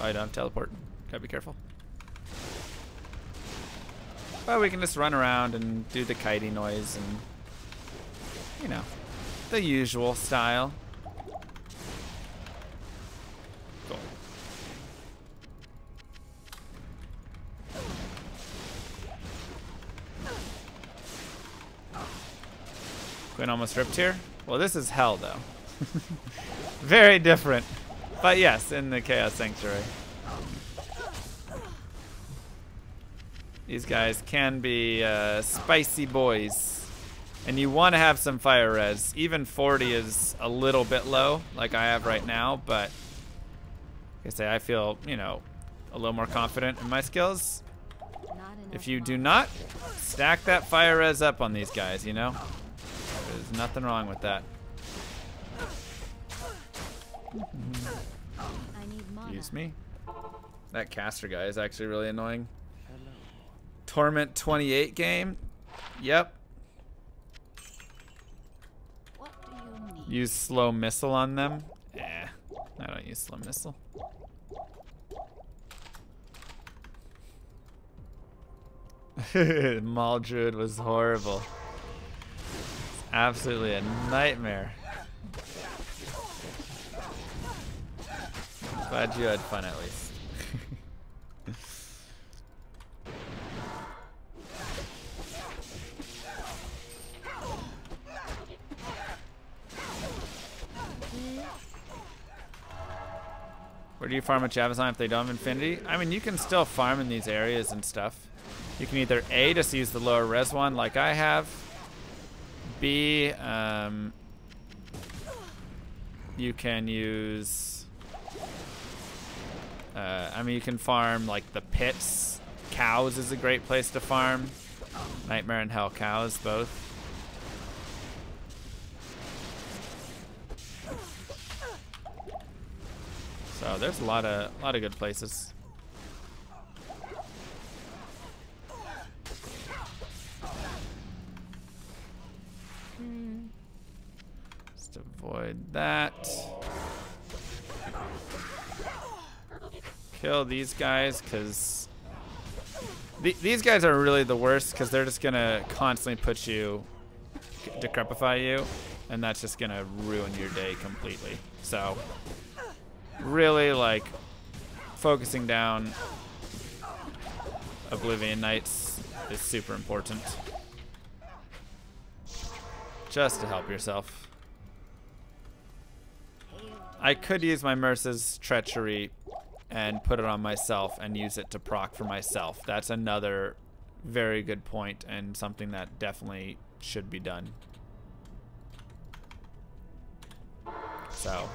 [SPEAKER 1] Oh, I don't teleport. Gotta be careful. But we can just run around and do the kitey noise and. You know, the usual style. Almost ripped here. Well, this is hell, though. Very different. But yes, in the Chaos Sanctuary. These guys can be uh, spicy boys. And you want to have some fire res. Even 40 is a little bit low, like I have right now, but like I say, I feel, you know, a little more confident in my skills. If you do not, stack that fire res up on these guys, you know? There's nothing wrong with that. Excuse me. That caster guy is actually really annoying.
[SPEAKER 5] Hello.
[SPEAKER 1] Torment 28 game. Yep.
[SPEAKER 4] What do you need?
[SPEAKER 1] Use slow missile on them. Eh. I don't use slow missile. Maul was horrible. Absolutely a nightmare. Glad you had fun at least. Where do you farm a Javazon if they don't have Infinity? I mean, you can still farm in these areas and stuff. You can either A, just use the lower res one like I have. B, um, you can use... Uh, I mean, you can farm like the pits. Cows is a great place to farm. Nightmare and Hell cows, both. So there's a lot of a lot of good places. Avoid that. Kill these guys because these guys are really the worst because they're just gonna constantly put you, decrepify you, and that's just gonna ruin your day completely. So really like focusing down Oblivion Knights is super important. Just to help yourself. I could use my Merce's treachery and put it on myself and use it to proc for myself. That's another very good point and something that definitely should be done. So,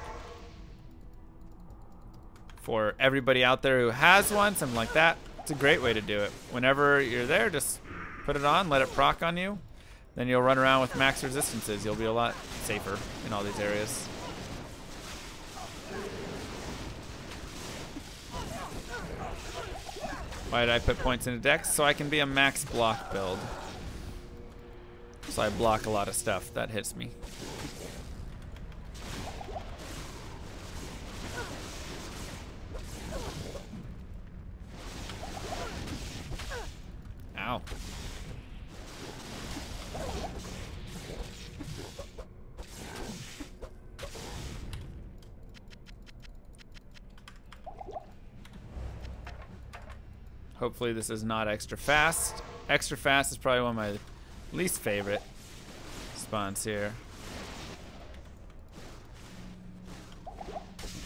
[SPEAKER 1] for everybody out there who has one, something like that, it's a great way to do it. Whenever you're there, just put it on, let it proc on you. Then you'll run around with max resistances. You'll be a lot safer in all these areas. Why did I put points into Dex? So I can be a max block build. So I block a lot of stuff that hits me. Ow. Hopefully this is not extra fast. Extra fast is probably one of my least favorite spawns here.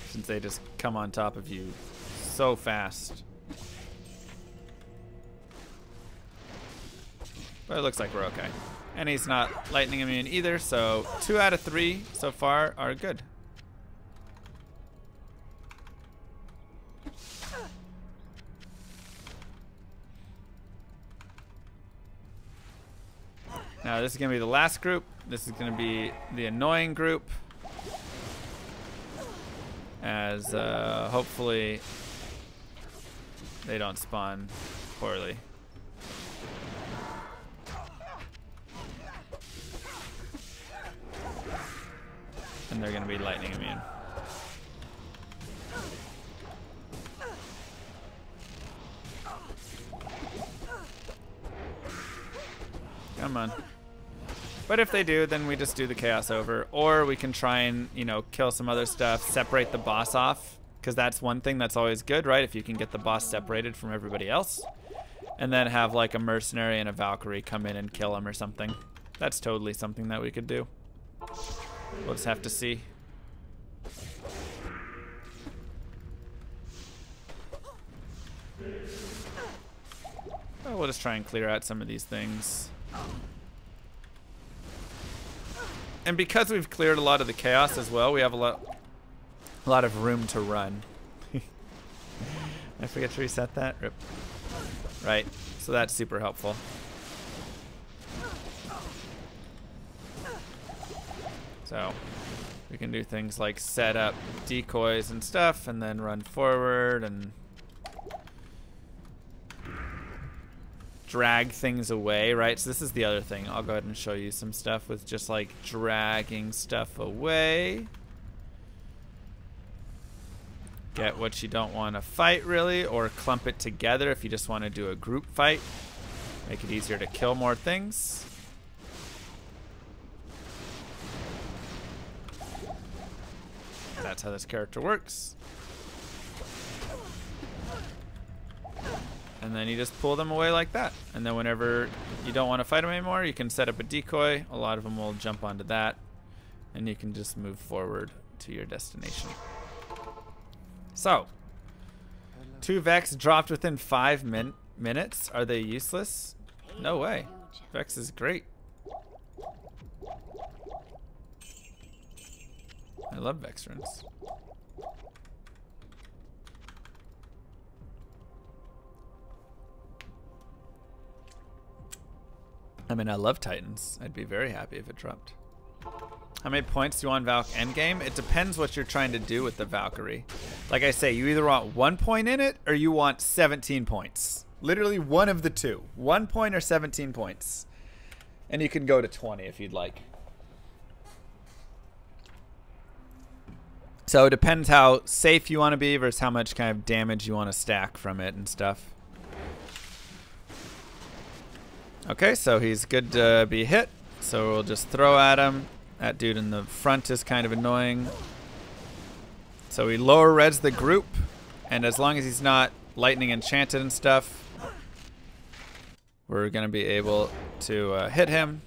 [SPEAKER 1] Since they just come on top of you so fast. But it looks like we're okay. And he's not lightning immune either, so two out of three so far are good. Now this is going to be the last group. This is going to be the annoying group. As uh, hopefully they don't spawn poorly. And they're going to be lightning immune. Come on. But if they do, then we just do the chaos over. Or we can try and, you know, kill some other stuff, separate the boss off. Because that's one thing that's always good, right? If you can get the boss separated from everybody else. And then have like a mercenary and a Valkyrie come in and kill him or something. That's totally something that we could do. We'll just have to see. Well, we'll just try and clear out some of these things. And because we've cleared a lot of the chaos as well, we have a lot, a lot of room to run. I forget to reset that. Rip. Right. So that's super helpful. So we can do things like set up decoys and stuff and then run forward and drag things away, right? So this is the other thing. I'll go ahead and show you some stuff with just like dragging stuff away. Get what you don't want to fight really or clump it together if you just want to do a group fight. Make it easier to kill more things. That's how this character works. And then you just pull them away like that. And then whenever you don't want to fight them anymore, you can set up a decoy. A lot of them will jump onto that. And you can just move forward to your destination. So, two Vex dropped within five min minutes. Are they useless? No way. Vex is great. I love Vex runes. I mean, I love Titans. I'd be very happy if it dropped. How many points do you want Valk endgame? It depends what you're trying to do with the Valkyrie. Like I say, you either want one point in it or you want 17 points. Literally one of the two. One point or 17 points. And you can go to 20 if you'd like. So it depends how safe you want to be versus how much kind of damage you want to stack from it and stuff. Okay, so he's good to be hit. So we'll just throw at him. That dude in the front is kind of annoying. So we lower reds the group. And as long as he's not lightning enchanted and stuff, we're going to be able to uh, hit him.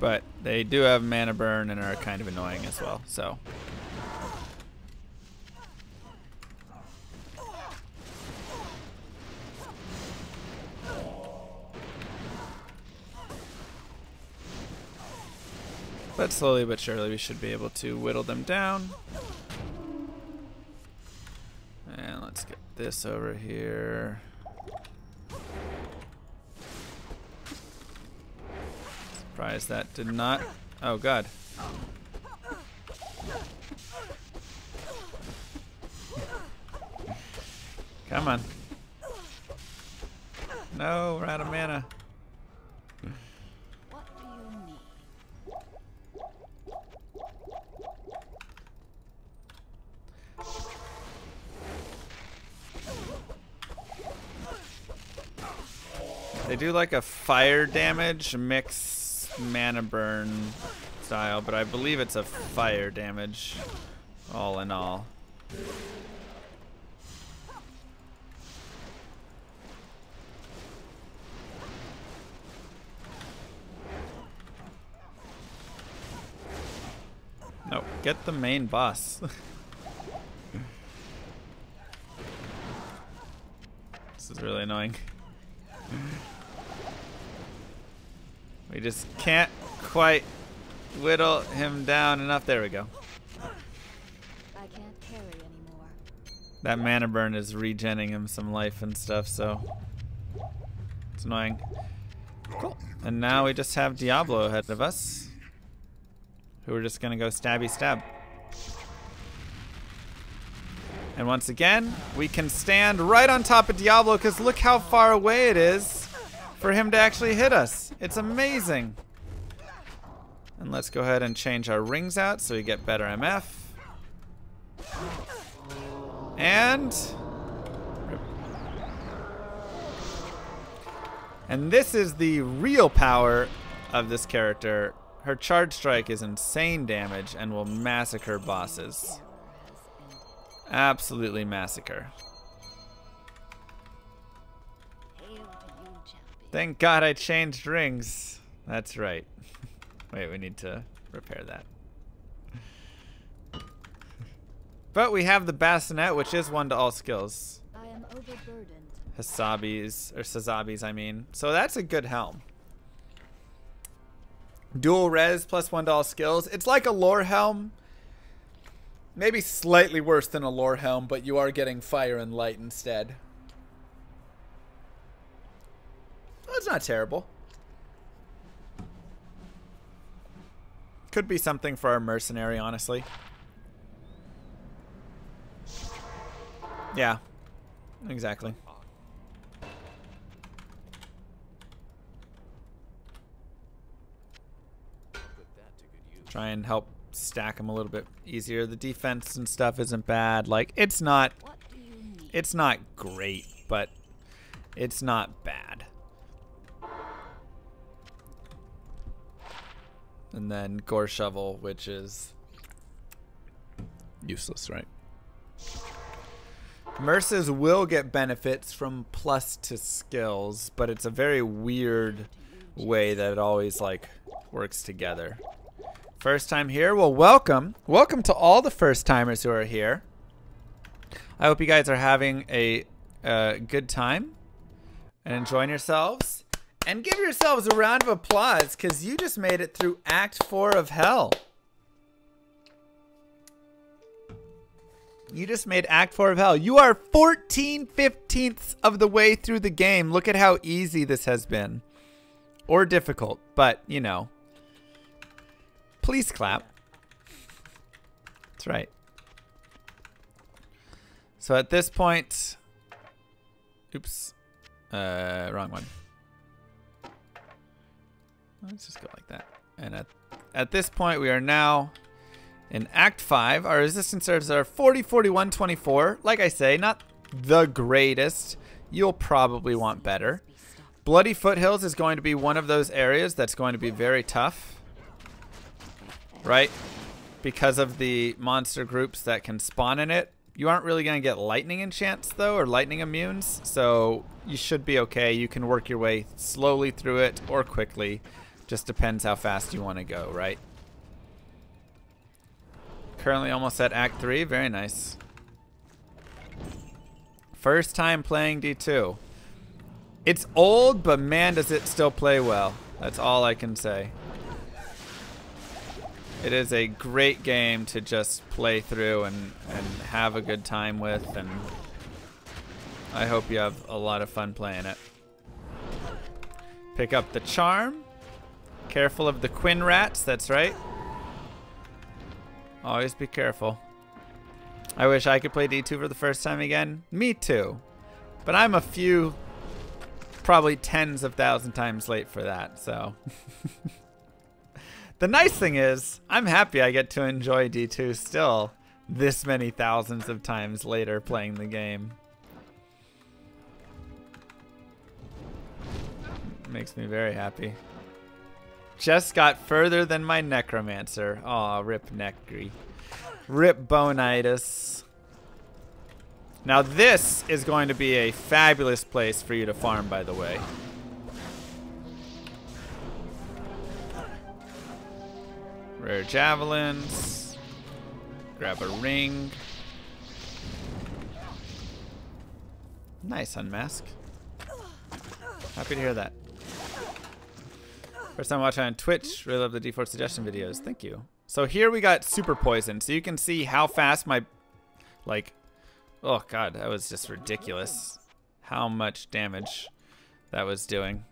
[SPEAKER 1] But they do have mana burn and are kind of annoying as well. So But slowly but surely we should be able to whittle them down. And let's get this over here. Surprised that did not. Oh god. Come on. No, we're out of mana. They do like a fire damage mix mana burn style, but I believe it's a fire damage, all in all. No, get the main boss. this is really annoying. We just can't quite whittle him down enough. There we go.
[SPEAKER 4] I can't carry anymore.
[SPEAKER 1] That mana burn is regenning him some life and stuff, so it's annoying. Cool. And now we just have Diablo ahead of us, who we're just gonna go stabby stab. And once again, we can stand right on top of Diablo because look how far away it is for him to actually hit us. It's amazing. And let's go ahead and change our rings out so we get better MF. And... And this is the real power of this character. Her charge strike is insane damage and will massacre bosses. Absolutely massacre. Thank God I changed rings. That's right. Wait, we need to repair that. But we have the basinet, which is one to all skills.
[SPEAKER 4] I am overburdened.
[SPEAKER 1] Hasabi's, or Sazabi's, I mean. So that's a good helm. Dual res plus one to all skills. It's like a lore helm. Maybe slightly worse than a lore helm, but you are getting fire and light instead. It's not terrible. Could be something for our mercenary, honestly. Yeah, exactly.
[SPEAKER 5] Put that to good use.
[SPEAKER 1] Try and help stack them a little bit easier. The defense and stuff isn't bad. Like, it's not
[SPEAKER 4] What do you need?
[SPEAKER 1] it's not great, but it's not bad. And then Gore Shovel, which is useless, right? Merces will get benefits from plus to skills, but it's a very weird way that it always like works together. First time here, well, welcome. Welcome to all the first timers who are here. I hope you guys are having a uh, good time and enjoying yourselves. And give yourselves a round of applause because you just made it through Act 4 of Hell. You just made Act 4 of Hell. You are 14 fifteenths of the way through the game. Look at how easy this has been. Or difficult, but you know. Please clap. That's right. So at this point, oops, uh, wrong one. Let's just go like that. And at, at this point, we are now in Act 5. Our resistance serves are 40, 41, 24. Like I say, not the greatest. You'll probably want better. Bloody Foothills is going to be one of those areas that's going to be very tough. Right? Because of the monster groups that can spawn in it. You aren't really going to get lightning enchants, though, or lightning immunes. So you should be okay. You can work your way slowly through it or quickly. Just depends how fast you want to go, right? Currently almost at Act 3. Very nice. First time playing D2. It's old, but man, does it still play well. That's all I can say. It is a great game to just play through and, and have a good time with, and I hope you have a lot of fun playing it. Pick up the charm. Careful of the Quill rats, that's right. Always be careful. I wish I could play D2 for the first time again. Me too. But I'm a few, probably tens of thousand times late for that, so. the nice thing is, I'm happy I get to enjoy D2 still this many thousands of times later playing the game. Makes me very happy. Just got further than my necromancer. Aw, rip Necry. Rip Bonitis. Now this is going to be a fabulous place for you to farm, by the way. Rare javelins. Grab a ring. Nice unmask. Happy to hear that. First time watching on Twitch. Really love the D4 suggestion videos. Thank you. So here we got super poison. So you can see how fast my, like, oh god, that was just ridiculous. How much damage that was doing.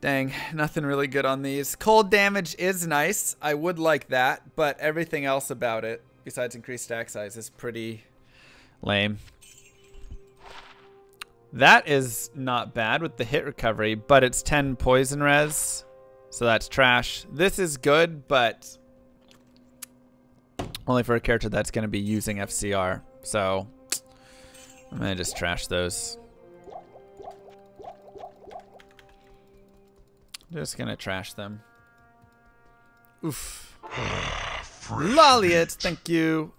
[SPEAKER 1] Dang, nothing really good on these. Cold damage is nice. I would like that, but everything else about it, besides increased stack size, is pretty lame. That is not bad with the hit recovery, but it's 10 poison res, so that's trash. This is good, but only for a character that's going to be using FCR. So I'm going to just trash those. Just going to trash them. Oof. Lolliot, thank you.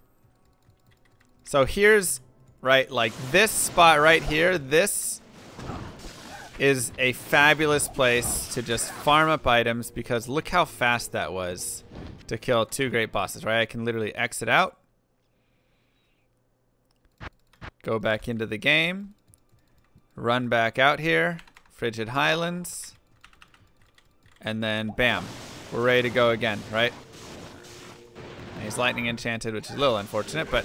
[SPEAKER 1] So here's right? Like this spot right here, this is a fabulous place to just farm up items because look how fast that was to kill two great bosses, right? I can literally exit out, go back into the game, run back out here, Frigid Highlands, and then bam, we're ready to go again, right? And he's lightning enchanted, which is a little unfortunate, but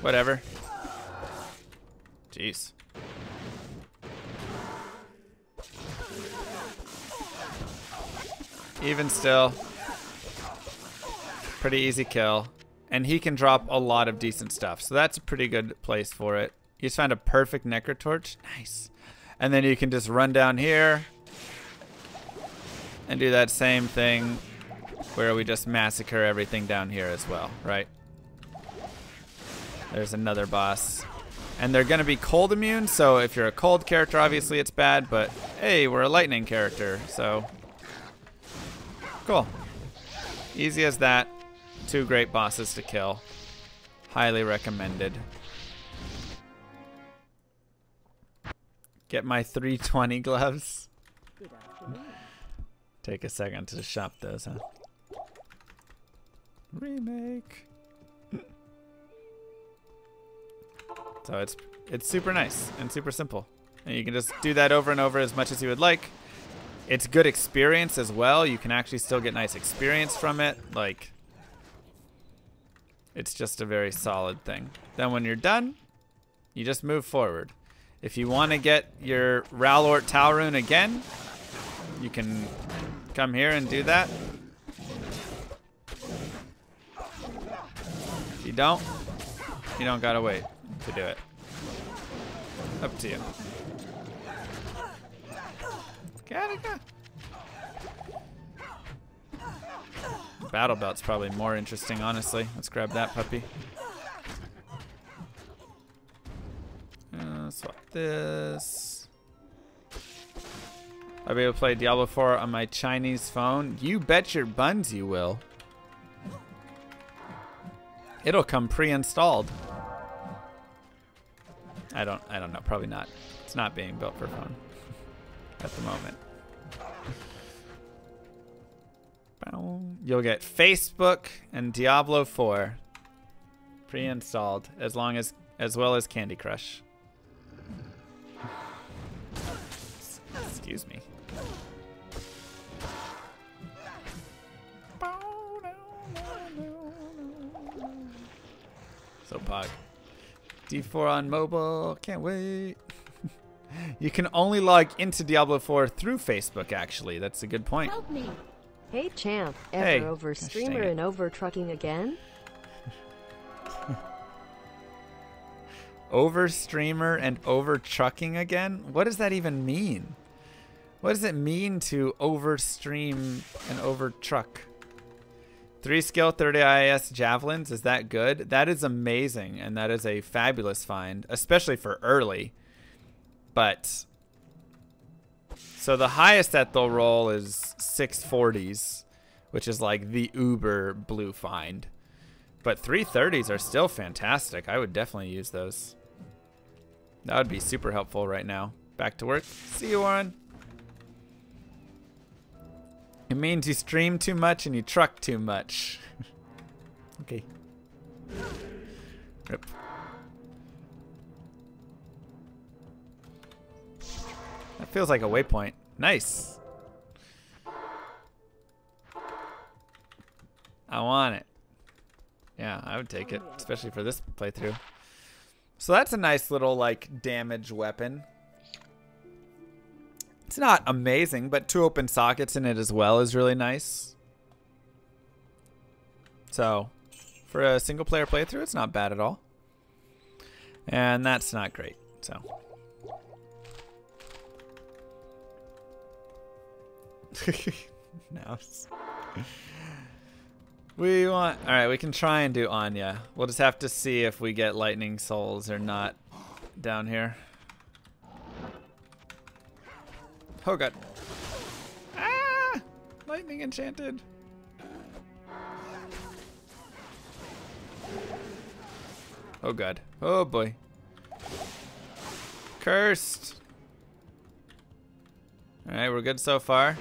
[SPEAKER 1] whatever. Jeez. Even still, pretty easy kill. And he can drop a lot of decent stuff. So that's a pretty good place for it. You just found a perfect Necrotorch. Nice. And then you can just run down here and do that same thing where we just massacre everything down here as well, right? There's another boss. And they're going to be cold immune, so if you're a cold character, obviously it's bad, but hey, we're a lightning character, so cool. Easy as that. Two great bosses to kill. Highly recommended. Get my 320 gloves. Take a second to shop those, huh? Remake. So it's it's super nice and super simple. And you can just do that over and over as much as you would like. It's good experience as well. You can actually still get nice experience from it. Like, it's just a very solid thing. Then when you're done, you just move forward. If you want to get your Ral Ort Tal rune again, you can come here and do that. If you don't, you don't gotta wait to do it. Up to you. Gotta go. Battle belt's probably more interesting, honestly. Let's grab that puppy. Uh, swap this. I'll be able to play Diablo 4 on my Chinese phone. You bet your buns you will. It'll come pre-installed. I don't I don't know, probably not. It's not being built for phone at the moment. You'll get Facebook and Diablo 4 pre-installed as long as as well as Candy Crush. Excuse me. So Pog. D4 on mobile. Can't wait. you can only log into Diablo 4 through Facebook, actually. That's a good point.
[SPEAKER 4] Help me.
[SPEAKER 3] Hey champ, ever
[SPEAKER 1] Hey,
[SPEAKER 3] over
[SPEAKER 1] gosh
[SPEAKER 3] streamer and over trucking again?
[SPEAKER 1] Over streamer and over trucking again? What does that even mean? What does it mean to over stream and over truck? Three skill, 30 IS javelins. Is that good? That is amazing, and that is a fabulous find, especially for early. But So the highest that they'll roll is 640s, which is like the uber blue find. But 330s are still fantastic. I would definitely use those. That would be super helpful right now. Back to work. See you, Warren. It means you stream too much and you truck too much. okay. Rip. That feels like a waypoint. Nice. I want it. Yeah, I would take it, especially for this playthrough. So that's a nice little like damage weapon. It's not amazing, but two open sockets in it as well is really nice. So, for a single player playthrough, it's not bad at all. And that's not great. So. We want. All right, we can try and do Anya. We'll just have to see if we get lightning souls or not down here. Oh god. Ah! Lightning enchanted. Oh god. Oh boy. Cursed. Alright, we're good so far.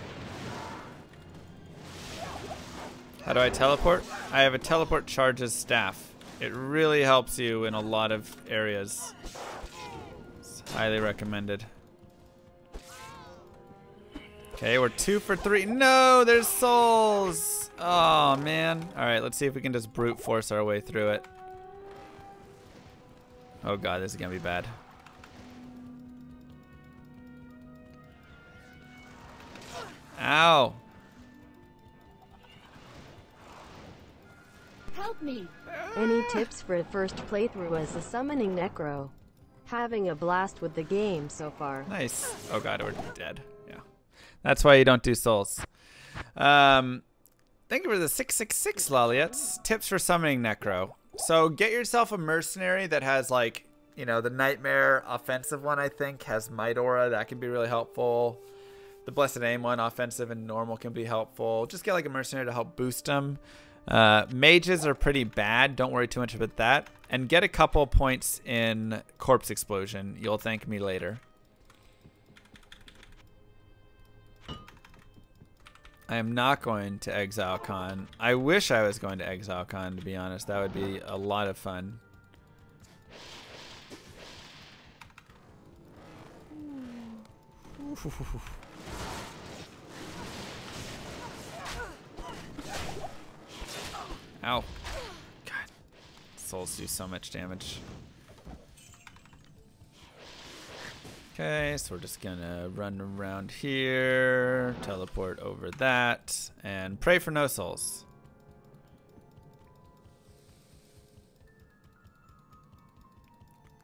[SPEAKER 1] How do I teleport? I have a teleport charges staff. It really helps you in a lot of areas. It's highly recommended. Okay, we're two for three. No, there's souls. Oh, man. All right, let's see if we can just brute force our way through it. Oh, God, this is going to be bad. Ow.
[SPEAKER 4] Help me!
[SPEAKER 3] Any tips for a first playthrough as a summoning necro? Having a blast with the game so far.
[SPEAKER 1] Nice. Oh god, we're dead. That's why you don't do souls. Um, thank you for the 666 Lolliets. Tips for summoning Necro. So get yourself a mercenary that has like, you know, the Nightmare offensive one I think has Might Aura. That can be really helpful. The Blessed Aim one, offensive and normal, can be helpful. Just get like a mercenary to help boost them. Uh, mages are pretty bad. Don't worry too much about that. And get a couple points in Corpse Explosion. You'll thank me later. I am not going to ExileCon. I wish I was going to ExileCon, to be honest. That would be a lot of fun. Ow. God. Souls do so much damage. Okay, so we're just gonna run around here, teleport over that, and pray for no souls.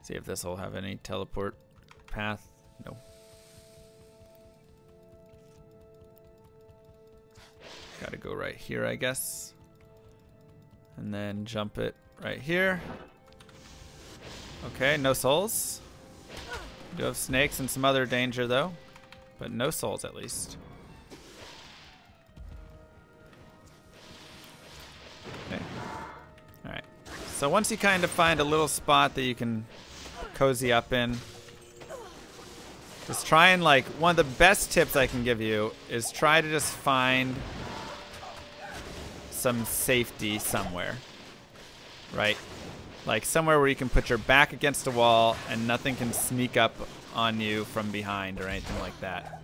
[SPEAKER 1] See if this will have any teleport path. No. Gotta go right here, I guess. And then jump it right here. Okay, no souls. Do have snakes and some other danger though, but no souls at least. Okay. Alright. So once you kind of find a little spot that you can cozy up in, just try and like, one of the best tips I can give you is try to just find some safety somewhere. Right? Like somewhere where you can put your back against a wall and nothing can sneak up on you from behind or anything like that.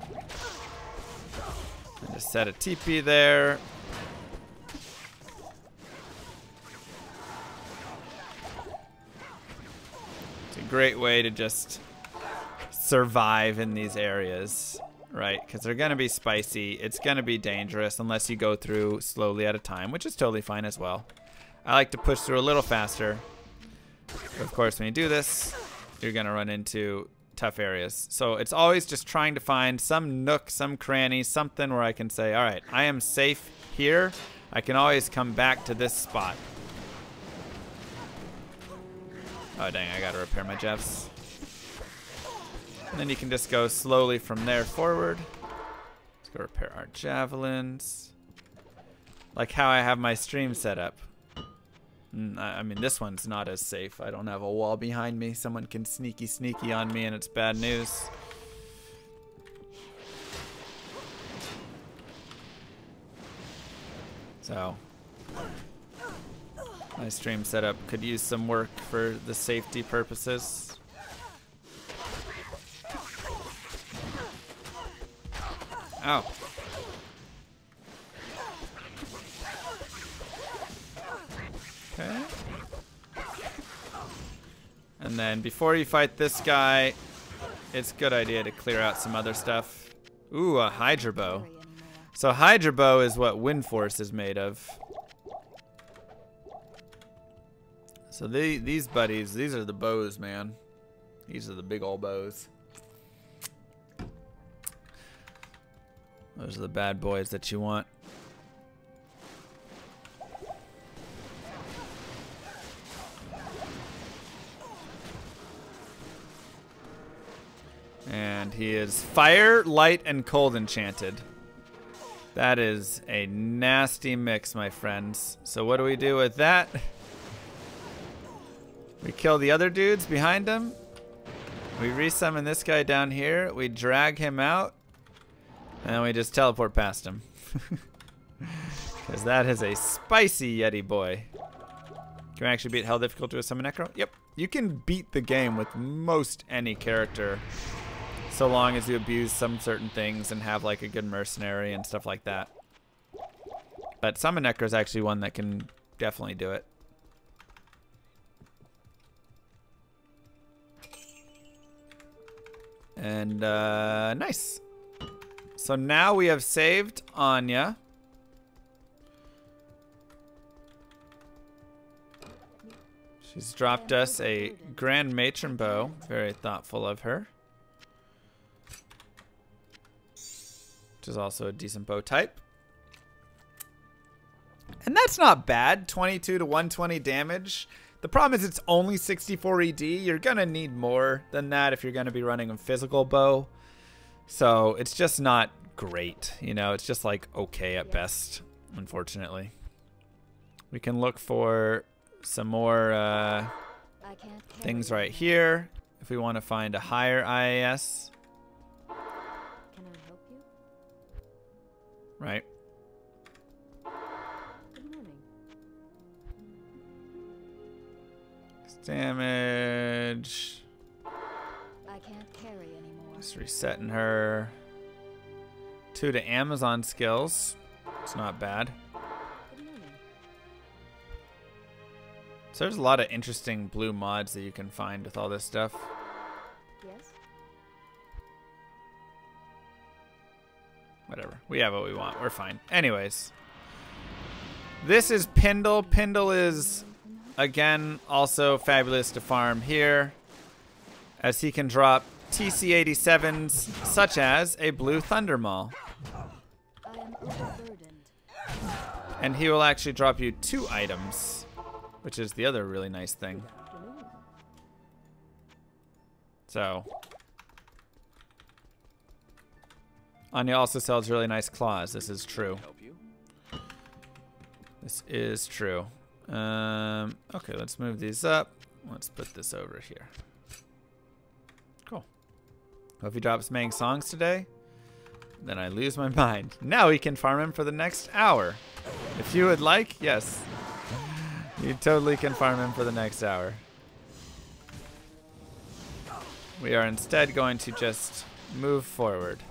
[SPEAKER 1] And just set a teepee there. It's a great way to just survive in these areas right? Because they're going to be spicy. It's going to be dangerous unless you go through slowly at a time, which is totally fine as well. I like to push through a little faster. Of course, when you do this, you're going to run into tough areas. So it's always just trying to find some nook, some cranny, something where I can say, all right, I am safe here. I can always come back to this spot. Oh, dang, I got to repair my Jeffs. And then you can just go slowly from there forward. Let's go repair our javelins. Like how I have my stream set up. Mm, I mean, this one's not as safe. I don't have a wall behind me. Someone can sneaky sneaky on me and it's bad news. So, my stream setup could use some work for the safety purposes. Ow. Okay. And then before you fight this guy, it's a good idea to clear out some other stuff. Ooh, a Hydra bow. So Hydra bow is what Wind Force is made of. So the, these buddies, these are the bows, man. These are the big old bows. Those are the bad boys that you want. And he is fire, light, and cold enchanted. That is a nasty mix, my friends. So what do we do with that? We kill the other dudes behind him. We resummon this guy down here. We drag him out. And we just teleport past him. Because that is a spicy Yeti boy. Can we actually beat Hell difficulty with Summon Necro? Yep. You can beat the game with most any character. So long as you abuse some certain things and have like a good mercenary and stuff like that. But Summon Necro is actually one that can definitely do it. And uh, nice. So now we have saved Anya. She's dropped us a Grand Matron bow. Very thoughtful of her. Which is also a decent bow type. And that's not bad. 22 to 120 damage. The problem is it's only 64 ED. You're going to need more than that if you're going to be running a physical bow. So it's just not great. You know, it's just like okay at best, unfortunately. We can look for some more uh,
[SPEAKER 4] I can't carry
[SPEAKER 1] things right here if we want to find a higher IAS. Right.
[SPEAKER 6] Good morning.
[SPEAKER 1] Damage.
[SPEAKER 4] I can't carry anymore.
[SPEAKER 1] Just resetting her. Two to Amazon skills. It's not bad. So there's a lot of interesting blue mods that you can find with all this stuff. Whatever. We have what we want. We're fine. Anyways. This is Pindle. Pindle is, again, also fabulous to farm here. As he can drop TC-87s, such as a blue Thunder Maul. And he will actually drop you two items, which is the other really nice thing. So. Anya also sells really nice claws. This is true. This is true. Um, okay, let's move these up. Let's put this over here. Cool. If he drops Mang songs today, then I lose my mind. Now we can farm him for the next hour. If you would like, yes. You totally can farm him for the next hour. We are instead going to just move forward.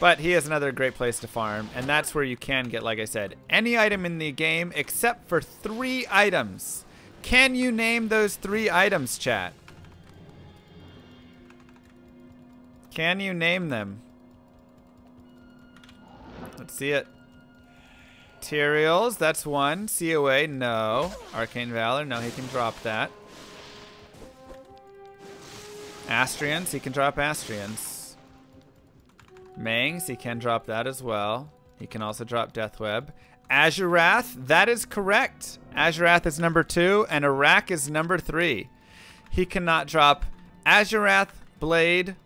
[SPEAKER 1] But he is another great place to farm, and that's where you can get, like I said, any item in the game except for three items. Can you name those three items, chat? Can you name them? Let's see it. Materials, that's one. COA, no. Arcane Valor, no, he can drop that. Astreons, he can drop Astreons. Mangs, he can drop that as well. He can also drop Deathweb. Azurewrath, that is correct. Azurewrath is number two, and Arach is number three. He cannot drop Azurewrath, Blade,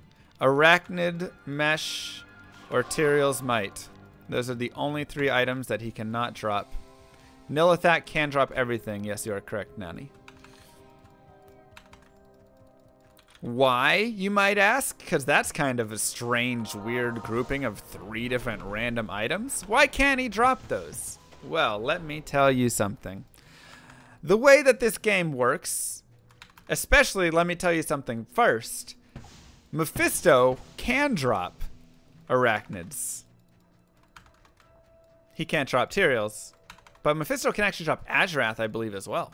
[SPEAKER 1] Arachnid Mesh or Tyrael's Might. Those are the only three items that he cannot drop. Nihlathak can drop everything. Yes, you are correct, Nani. Why, you might ask? Because that's kind of a strange, weird grouping of three different random items. Why can't he drop those? Well, let me tell you something. The way that this game works, especially, let me tell you something first. Mephisto can drop arachnids. He can't drop Tyraels. But Mephisto can actually drop Azurewrath, I believe, as well.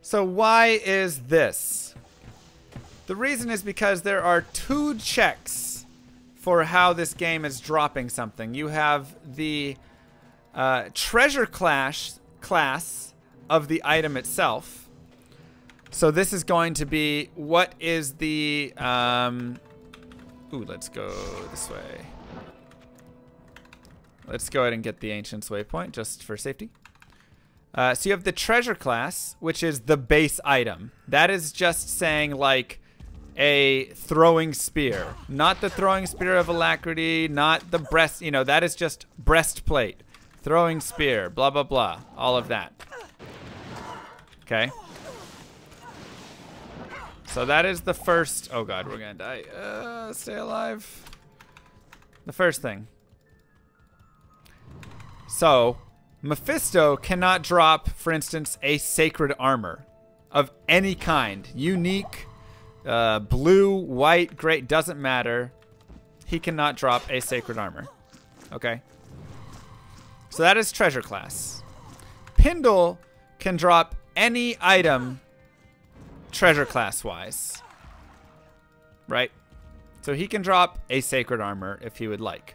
[SPEAKER 1] So why is this? The reason is because there are two checks for how this game is dropping something. You have the uh, treasure class class of the item itself. So this is going to be what is the um, ooh, let's go this way. Let's go ahead and get the Ancient's Waypoint just for safety. Uh, so you have the treasure class, which is the base item. That is just saying like a throwing spear. Not the throwing spear of alacrity, not the breast, you know, that is just breastplate. Throwing spear, blah, blah, blah. All of that. Okay. So that is the first, oh god, we're gonna die. Uh, stay alive. The first thing. So, Mephisto cannot drop, for instance, a sacred armor of any kind. Unique, uh, blue, white, great, doesn't matter. He cannot drop a sacred armor. Okay. So that is treasure class. Pindle can drop any item treasure class wise. Right? So he can drop a sacred armor if he would like.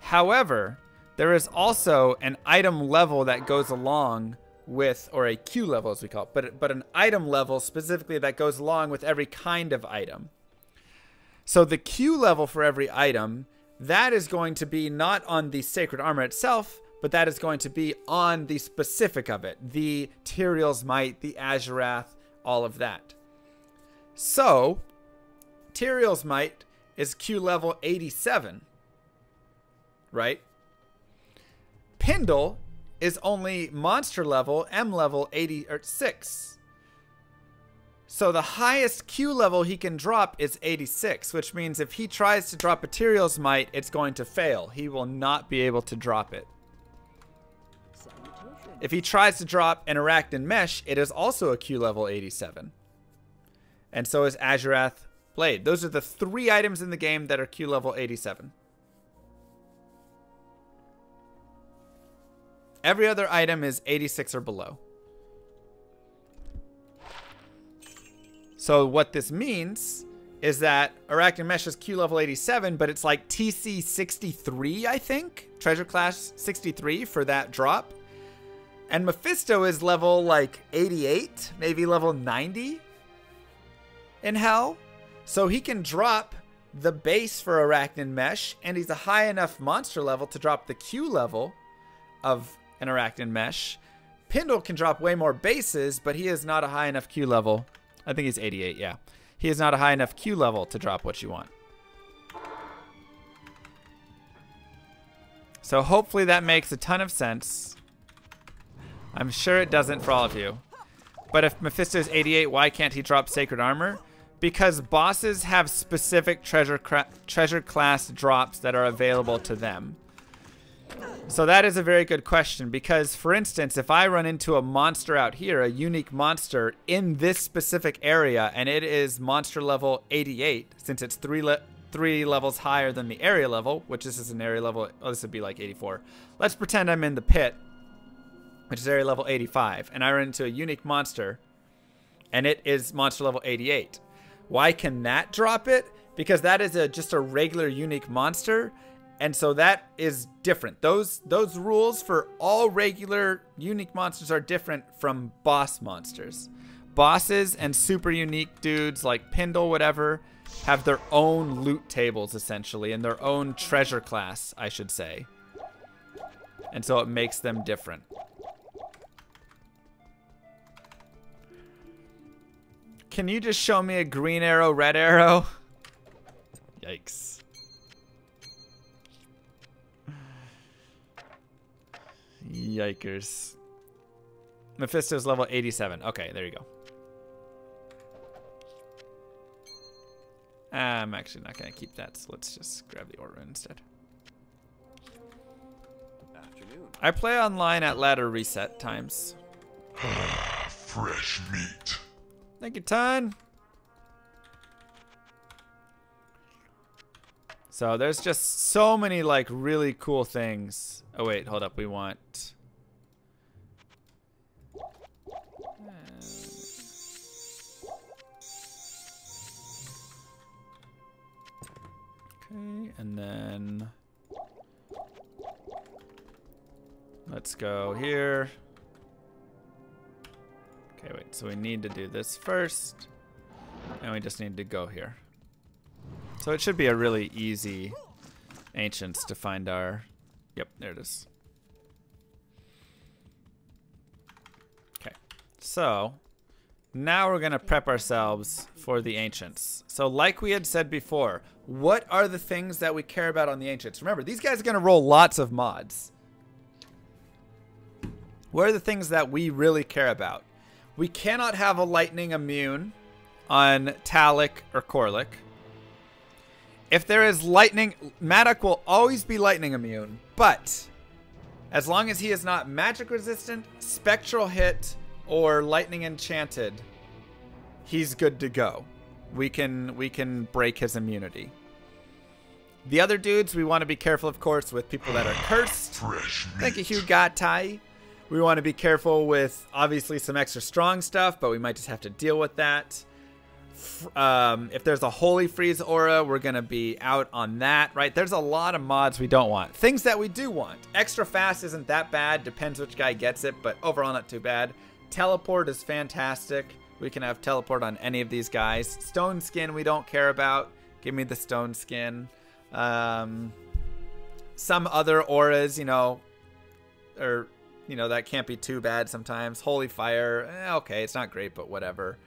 [SPEAKER 1] However, there is also an item level that goes along with, or a Q level as we call it, but, but an item level specifically that goes along with every kind of item. So the Q level for every item, that is going to be not on the sacred armor itself, but that is going to be on the specific of it. The Tyrael's Might, the Azurewrath, all of that. So, Tyrael's Might is Q level 87, right? Pindle is only monster level, M level 86. So the highest Q level he can drop is 86, which means if he tries to drop a Tyrael's Might, it's going to fail. He will not be able to drop it. If he tries to drop an Arachnid Mesh, it is also a Q level 87. And so is Azurewrath Blade. Those are the three items in the game that are Q level 87. Every other item is 86 or below. So what this means is that Arachnid Mesh is Q level 87, but it's like TC 63, I think? Treasure class 63 for that drop. And Mephisto is level like 88, maybe level 90 in Hell. So he can drop the base for Arachnid Mesh, and he's a high enough monster level to drop the Q level of an Arachnid Mesh. Pindle can drop way more bases, but he is not a high enough Q level. I think he's 88, yeah. He is not a high enough Q level to drop what you want. So hopefully that makes a ton of sense. I'm sure it doesn't for all of you. But if Mephisto's 88, why can't he drop Sacred Armor? Because bosses have specific treasure treasure class drops that are available to them. So that is a very good question because, for instance, if I run into a monster out here, a unique monster in this specific area, and it is monster level 88, since it's three le three levels higher than the area level, which this is an area level, oh, this would be like 84. Let's pretend I'm in the pit, which is area level 85, and I run into a unique monster, and it is monster level 88. Why can that drop it? Because that is a just a regular unique monster, and so that is different. Those those rules for all regular unique monsters are different from boss monsters. Bosses and super unique dudes like Pindle, whatever, have their own loot tables essentially and their own treasure class, I should say. And so it makes them different. Can you just show me a green arrow, red arrow? Yikes. Yikers. Mephisto's level 87. Okay, there you go. I'm actually not going to keep that, so let's just grab the aura instead.
[SPEAKER 5] Afternoon.
[SPEAKER 1] I play online at ladder reset times.
[SPEAKER 2] Fresh meat.
[SPEAKER 1] Thank you, Ton. So there's just so many like really cool things. Oh wait, hold up. We want. Hmm. Okay, and then let's go here. Okay, wait. So we need to do this first. And we just need to go here. So it should be a really easy ancients to find our... Yep, there it is. Okay. So now we're going to prep ourselves for the ancients. So like we had said before, what are the things that we care about on the ancients? Remember, these guys are going to roll lots of mods. What are the things that we really care about? We cannot have a lightning immune on Talic or Korlic. If there is lightning, Madawc will always be lightning immune, but as long as he is not magic resistant, spectral hit, or lightning enchanted, he's good to go. We can we can break his immunity. The other dudes, we want to be careful, of course, with people that are cursed.
[SPEAKER 2] Fresh.
[SPEAKER 1] Thank you, Hugh Gatai. We want to be careful with obviously some extra strong stuff, but we might just have to deal with that. Um, if there's a Holy Freeze aura, we're to be out on that, right? There's a lot of mods we don't want. Things that we do want. Extra fast isn't that bad, depends which guy gets it, but overall not too bad. Teleport is fantastic. We can have teleport on any of these guys. Stone skin we don't care about. Give me the stone skin. Um, some other auras, you know, or you know that can't be too bad sometimes. Holy fire, eh, okay, it's not great, but whatever.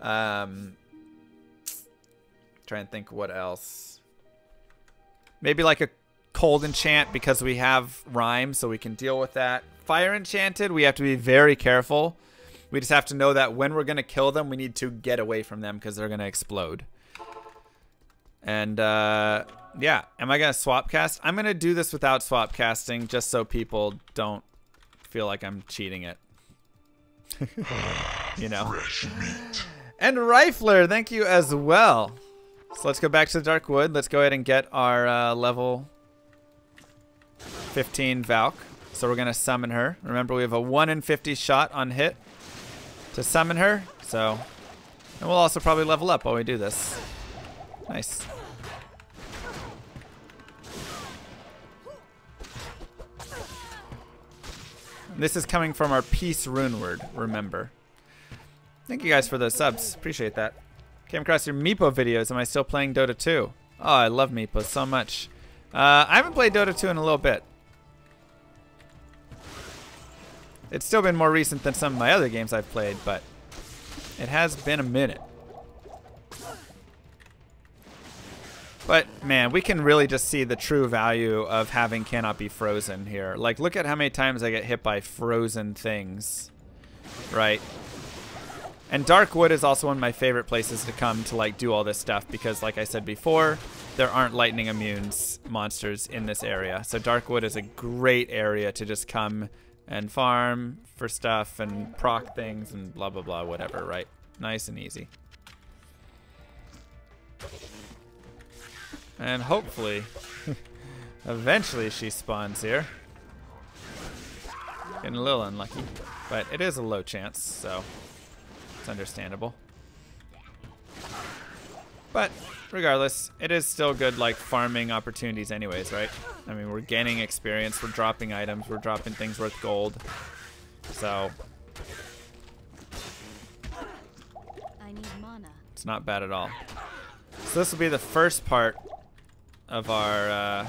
[SPEAKER 1] Um, trying and think what else. Maybe like a cold enchant because we have rhyme, so we can deal with that. Fire enchanted, we have to be very careful. We just have to know that when we're gonna kill them, we need to get away from them because they're gonna explode. And uh, yeah, am I gonna swap cast? I'm gonna do this without swap casting, just so people don't feel like I'm cheating it. you know.
[SPEAKER 2] Fresh meat.
[SPEAKER 1] And Rifler, thank you as well. So let's go back to the Dark Wood. Let's go ahead and get our uh, level 15 Valk. So we're gonna summon her. Remember, we have a one in 50 shot on hit to summon her. So, and we'll also probably level up while we do this. Nice. This is coming from our Peace Rune Word, remember. Thank you guys for the subs. Appreciate that. Came across your Meepo videos. Am I still playing Dota 2? Oh, I love Meepo so much. Uh, I haven't played Dota 2 in a little bit. It's still been more recent than some of my other games I've played, but it has been a minute. But man, we can really just see the true value of having cannot be frozen here. Like, look at how many times I get hit by frozen things, right? And Darkwood is also one of my favorite places to come to like do all this stuff because, like I said before, there aren't lightning immune monsters in this area. So Darkwood is a great area to just come and farm for stuff and proc things and blah blah blah whatever, right? Nice and easy. And hopefully, eventually she spawns here. Getting a little unlucky, but it is a low chance, so it's understandable. But regardless, it is still good like farming opportunities anyways, right? I mean, we're gaining experience, we're dropping items, we're dropping things worth gold. So,
[SPEAKER 4] I need mana.
[SPEAKER 1] it's not bad at all. So this will be the first part of our uh,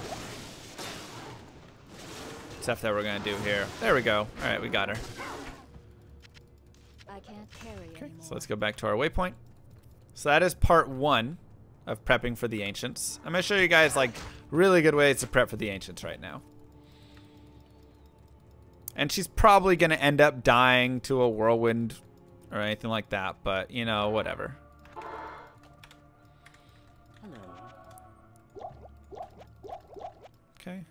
[SPEAKER 1] stuff that we're gonna do here. There we go. All right, we got her.
[SPEAKER 4] I can't carry
[SPEAKER 1] Okay,
[SPEAKER 4] anymore.
[SPEAKER 1] so let's go back to our waypoint. So that is part one of prepping for the Ancients. I'm going to show you guys like really good ways to prep for the Ancients right now. And she's probably going to end up dying to a whirlwind or anything like that, but you know, whatever.
[SPEAKER 6] Hello.
[SPEAKER 1] Okay,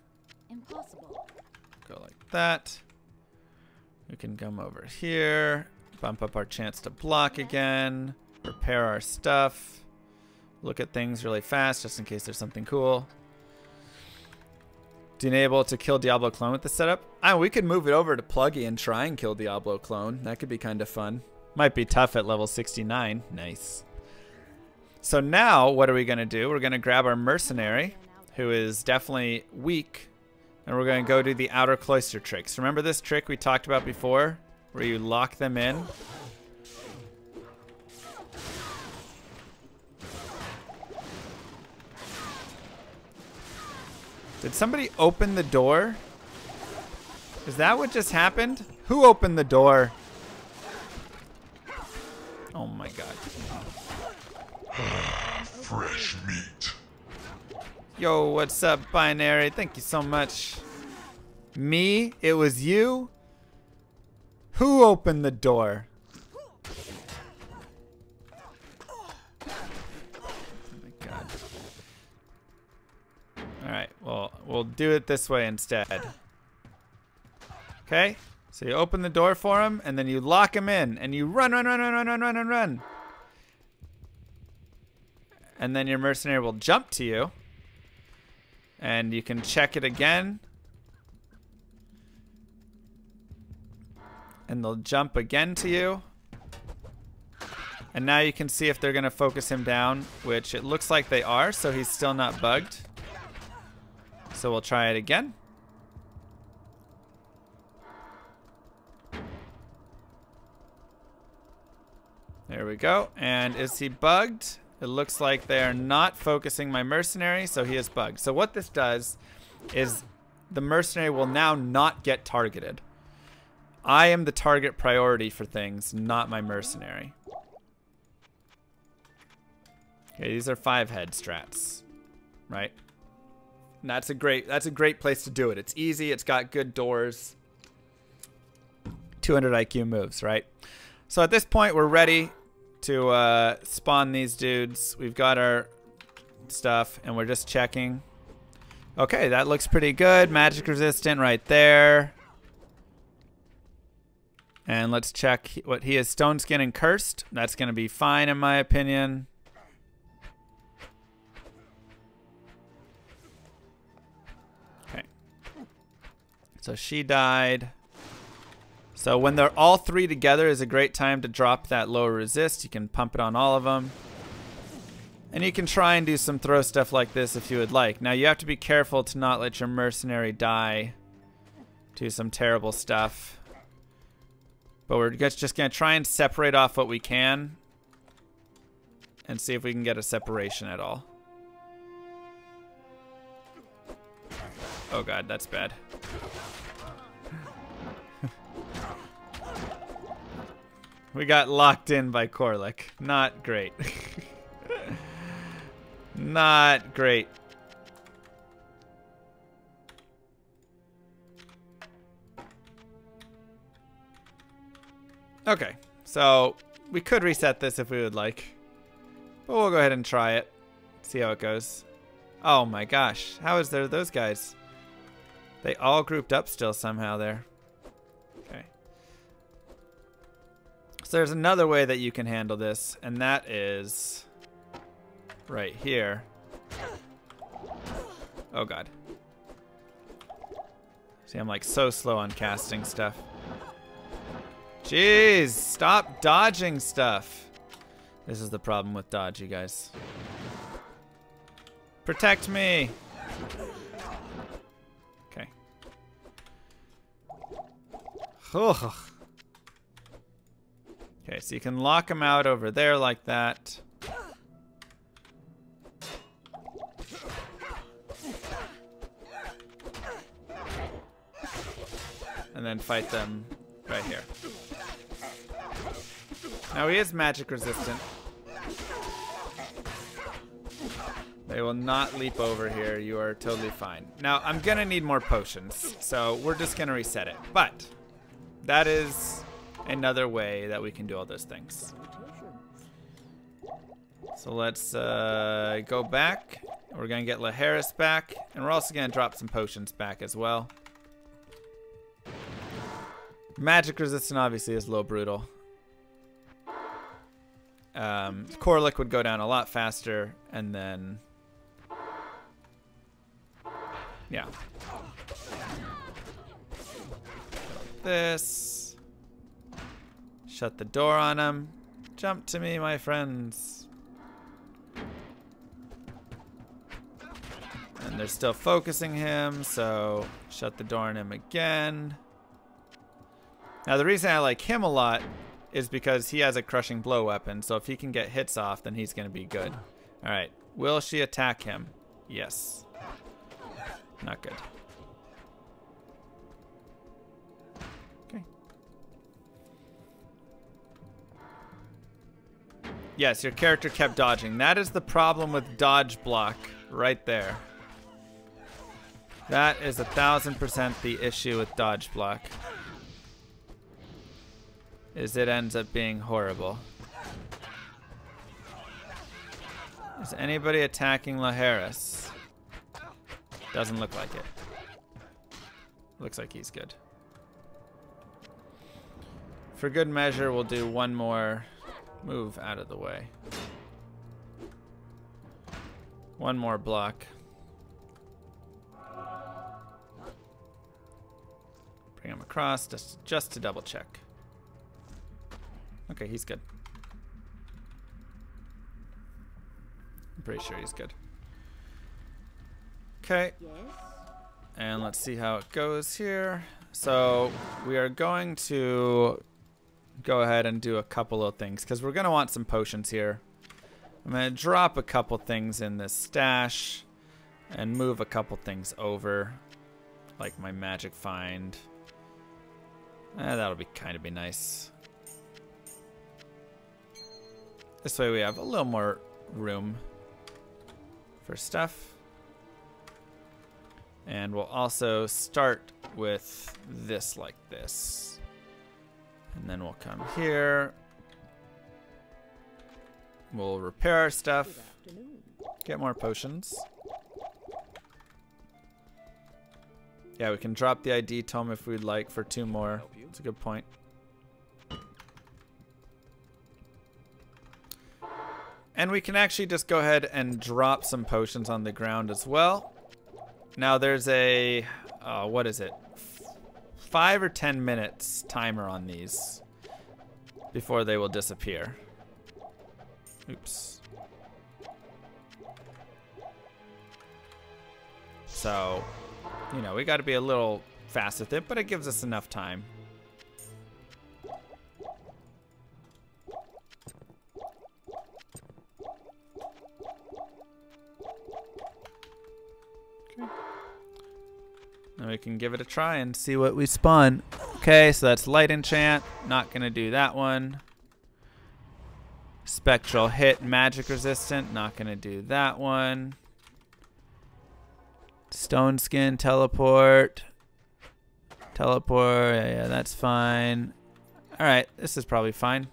[SPEAKER 4] Impossible.
[SPEAKER 1] go like that. We can come over here, bump up our chance to block again, repair our stuff, look at things really fast just in case there's something cool. Enable to kill Diablo clone with the setup. Ah, we could move it over to PlugY and try and kill Diablo clone. That could be kind of fun. Might be tough at level 69. Nice. So now, what are we going to do? We're going to grab our mercenary, who is definitely weak, and we're going to go do the outer cloister tricks. Remember this trick we talked about before, where you lock them in? Did somebody open the door? Is that what just happened? Who opened the door? Oh my god.
[SPEAKER 2] Fresh meat.
[SPEAKER 1] Yo, what's up, Binary? Thank you so much. Me? It was you? Who opened the door? Oh. Alright, well, we'll do it this way instead. Okay? So you open the door for him, and then you lock him in, and you run, run, run, run, run, run, run, run, run. And then your mercenary will jump to you. And you can check it again. And they'll jump again to you. And now you can see if they're going to focus him down, which it looks like they are, so he's still not bugged. So we'll try it again. There we go. And is he bugged? It looks like they are not focusing my mercenary, so he is bugged. So what this does is the mercenary will now not get targeted. I am the target priority for things, not my mercenary. Okay, these are five head strats, right? And that's a great that's a great place to do it. It's easy. It's got good doors. 200 IQ moves, right? So at this point, we're ready to uh, spawn these dudes. We've got our stuff, and we're just checking. Okay, that looks pretty good. Magic resistant right there. And let's check what he is. Stone skin and cursed. That's going to be fine in my opinion. Okay. So she died. So when they're all three together is a great time to drop that low resist. You can pump it on all of them. And you can try and do some throw stuff like this if you would like. Now you have to be careful to not let your mercenary die to some terrible stuff. But we're just going to try and separate off what we can. And see if we can get a separation at all. Oh god, that's bad. we got locked in by Korlic. Not great. Not great. Okay, so we could reset this if we would like. But we'll go ahead and try it. See how it goes. Oh my gosh, how is there those guys? They all grouped up still somehow there. Okay. So there's another way that you can handle this, and that is right here. Oh god. See, I'm like so slow on casting stuff. Jeez, stop dodging stuff. This is the problem with dodge, you guys. Protect me. Okay. Ugh. Okay, so you can lock them out over there like that. And then fight them right here. Now he is magic resistant. They will not leap over here. You are totally fine. Now, I'm going to need more potions, so we're just going to reset it. But that is another way that we can do all those things. So let's uh, go back. We're going to get Laharis back, and we're also going to drop some potions back as well. Magic resistant obviously is low brutal. Um, Korlic would go down a lot faster, and then yeah. This. Shut the door on him. Jump to me, my friends. And they're still focusing him, so shut the door on him again. Now, the reason I like him a lot is because he has a crushing blow weapon, so if he can get hits off, then he's going to be good. All right. Will she attack him? Yes. Not good. Okay. Yes, your character kept dodging. That is the problem with dodge block right there. That is a thousand percent the issue with dodge block. Is it ends up being horrible. Is anybody attacking Laharis? Doesn't look like it. Looks like he's good. For good measure, we'll do one more move out of the way. One more block. Bring him across just, just to double check. Okay, he's good. I'm pretty sure he's good. Okay. And let's see how it goes here. So we are going to go ahead and do a couple of things because we're going to want some potions here. I'm going to drop a couple things in this stash and move a couple things over like my magic find. Eh, that'll be kind of be nice. This way we have a little more room for stuff. And we'll also start with this like this. And then we'll come here. We'll repair our stuff. Get more potions. Yeah, we can drop the ID tome if we'd like for two more. That's a good point. And we can actually just go ahead and drop some potions on the ground as well. Now there's a, uh, what is it? Five or ten minutes timer on these before they will disappear. Oops. So, you know, we got to be a little fast with it, but it gives us enough time. Now we can give it a try and see what we spawn. Okay, so that's light enchant. Not gonna do that one. Spectral hit, magic resistant. Not gonna do that one. Stone skin, teleport. Teleport, yeah, yeah, that's fine. Alright, this is probably fine.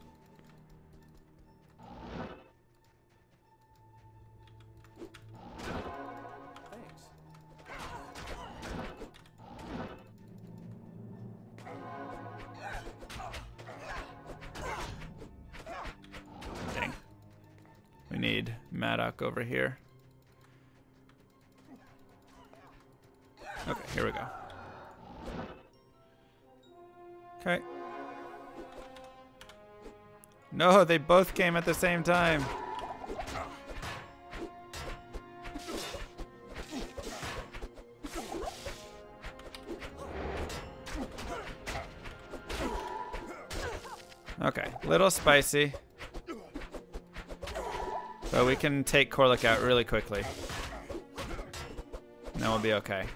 [SPEAKER 1] We need Madawc over here. Okay, here we go. Okay. No, they both came at the same time. Okay, little spicy. But we can take Korlic out really quickly. And then we'll be okay.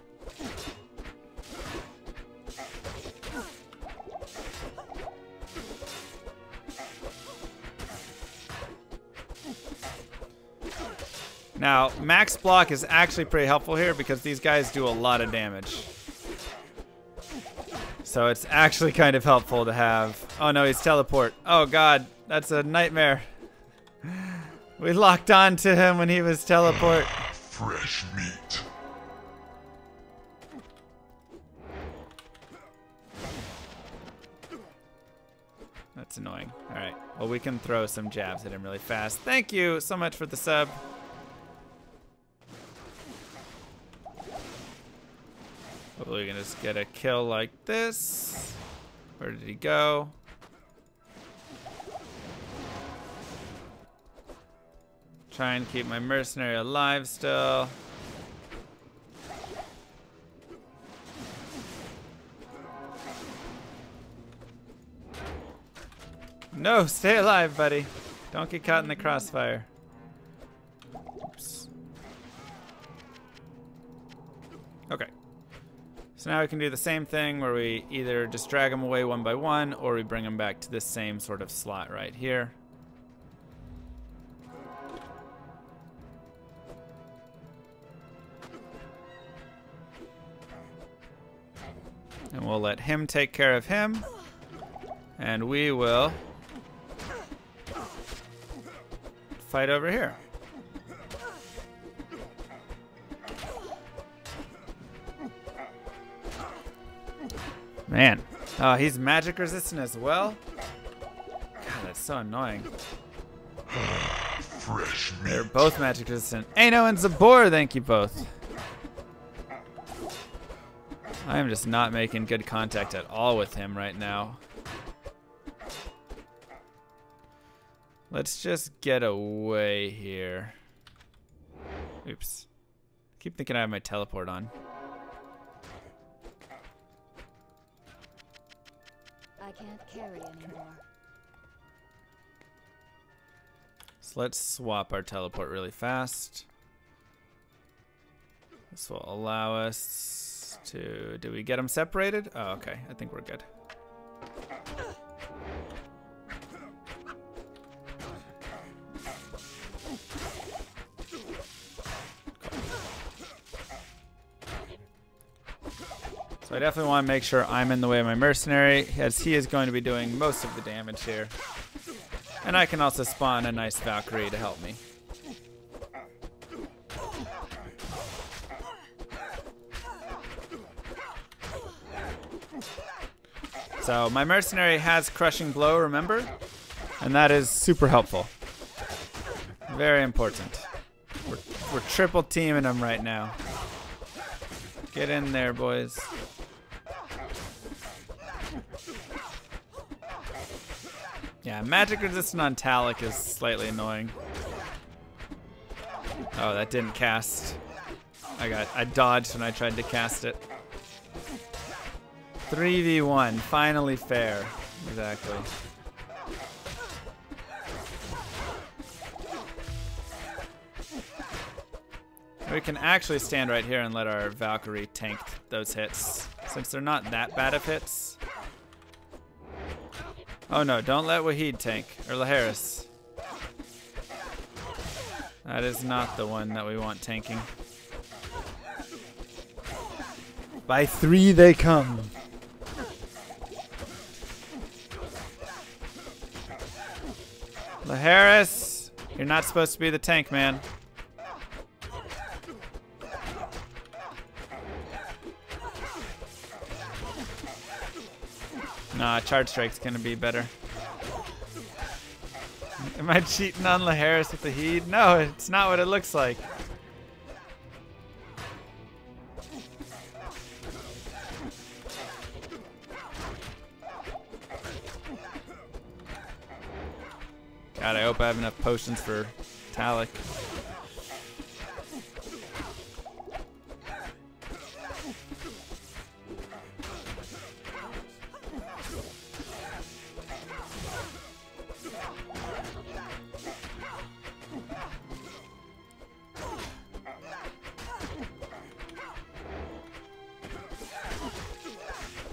[SPEAKER 1] Now, max block is actually pretty helpful here because these guys do a lot of damage. So it's actually kind of helpful to have. Oh no, he's teleport. Oh god, that's a nightmare. We locked on to him when he was teleport.
[SPEAKER 2] Ah, fresh meat.
[SPEAKER 1] That's annoying. Alright, well we can throw some jabs at him really fast. Thank you so much for the sub. Hopefully we can just get a kill like this. Where did he go? Try and keep my mercenary alive still. No, stay alive, buddy. Don't get caught in the crossfire. Oops. Okay. So now we can do the same thing where we either just drag them away one by one or we bring them back to this same sort of slot right here. And we'll let him take care of him. And we will fight over here. Man. Oh, he's magic resistant as well? God, that's so annoying. They're both magic resistant. Ano and Zabor, thank you both. I am just not making good contact at all with him right now. Let's just get away here. Oops. Keep thinking I have my teleport on.
[SPEAKER 4] I can't carry anymore.
[SPEAKER 1] So let's swap our teleport really fast. This will allow us to... Do we get them separated? Oh, okay. I think we're good. So I definitely want to make sure I'm in the way of my mercenary, as he is going to be doing most of the damage here. And I can also spawn a nice Valkyrie to help me. So my mercenary has crushing blow, remember? And that is super helpful. Very important. We're, we're triple teaming them right now. Get in there, boys. Yeah, magic resistant on Talic is slightly annoying. Oh, that didn't cast. I got I dodged when I tried to cast it. 3v1, finally fair. Exactly. We can actually stand right here and let our Valkyrie tank those hits. Since they're not that bad of hits. Oh no, don't let Wahid tank. Or Laharis. That is not the one that we want tanking. By three they come. Laharis, you're not supposed to be the tank, man. Nah, Charge Strike's gonna be better. Am I cheating on Laharis with the heat? No, it's not what it looks like. God, I hope I have enough potions for Talic.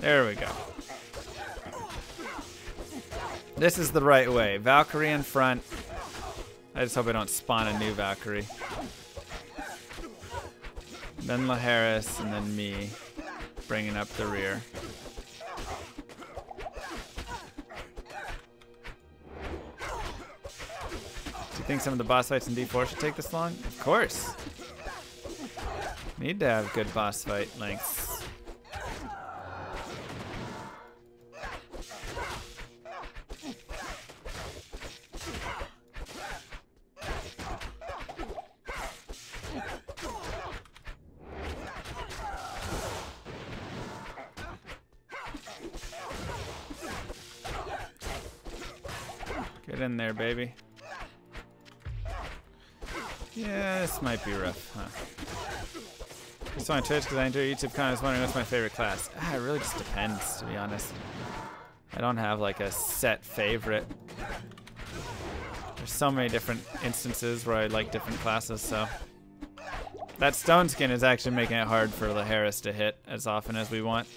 [SPEAKER 1] There we go. This is the right way. Valkyrie in front. I just hope I don't spawn a new Valkyrie. Then Laharis, and then me bringing up the rear. Do you think some of the boss fights in D4 should take this long? Of course. Need to have good boss fight lengths. Get in there, baby. Yeah, this might be rough, huh? Just on Twitch because I enjoy YouTube comments. Wondering what's my favorite class. Ah, it really just depends, to be honest. I don't have like a set favorite. There's so many different instances where I like different classes, so. That stone skin is actually making it hard for Laharis to hit as often as we want.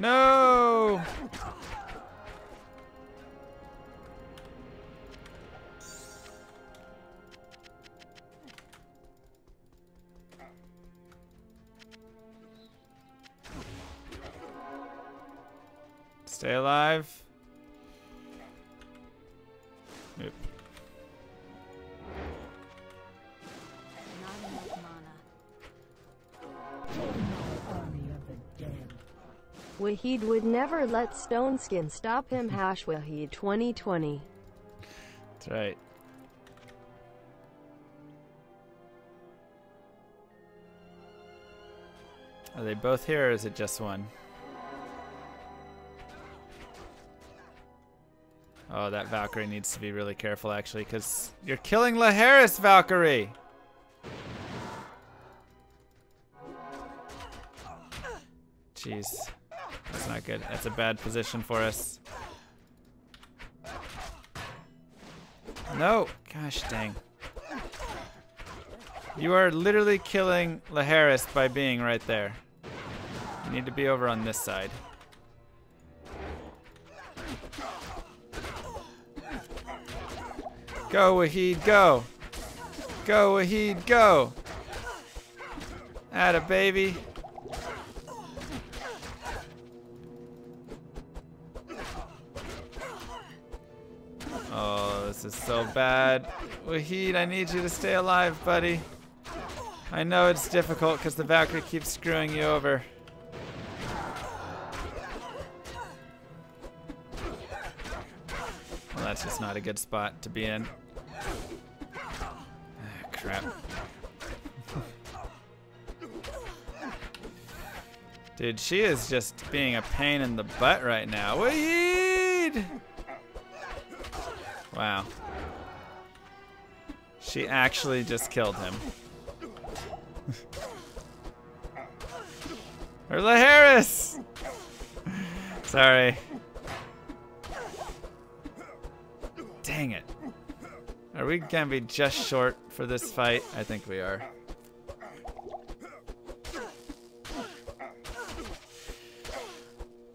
[SPEAKER 1] No! Stay alive.
[SPEAKER 3] Wahid would never let Stone Skin stop him. Hash Wahid 2020.
[SPEAKER 1] That's right. Are they both here or is it just one? Oh, that Valkyrie needs to be really careful actually because you're killing Laharis, Valkyrie! Jeez. That's not good. That's a bad position for us. No! Gosh dang. You are literally killing Laharis by being right there. You need to be over on this side. Go, Wahid, go! Go, Wahid, go! Atta baby. Oh, this is so bad. Wahid, I need you to stay alive, buddy. I know it's difficult because the Valkyrie keeps screwing you over. Well, that's just not a good spot to be in. Ah, crap. Dude, she is just being a pain in the butt right now. Wahid! Wow. She actually just killed him. or Harris! Sorry. Dang it. Are we gonna be just short for this fight? I think we are.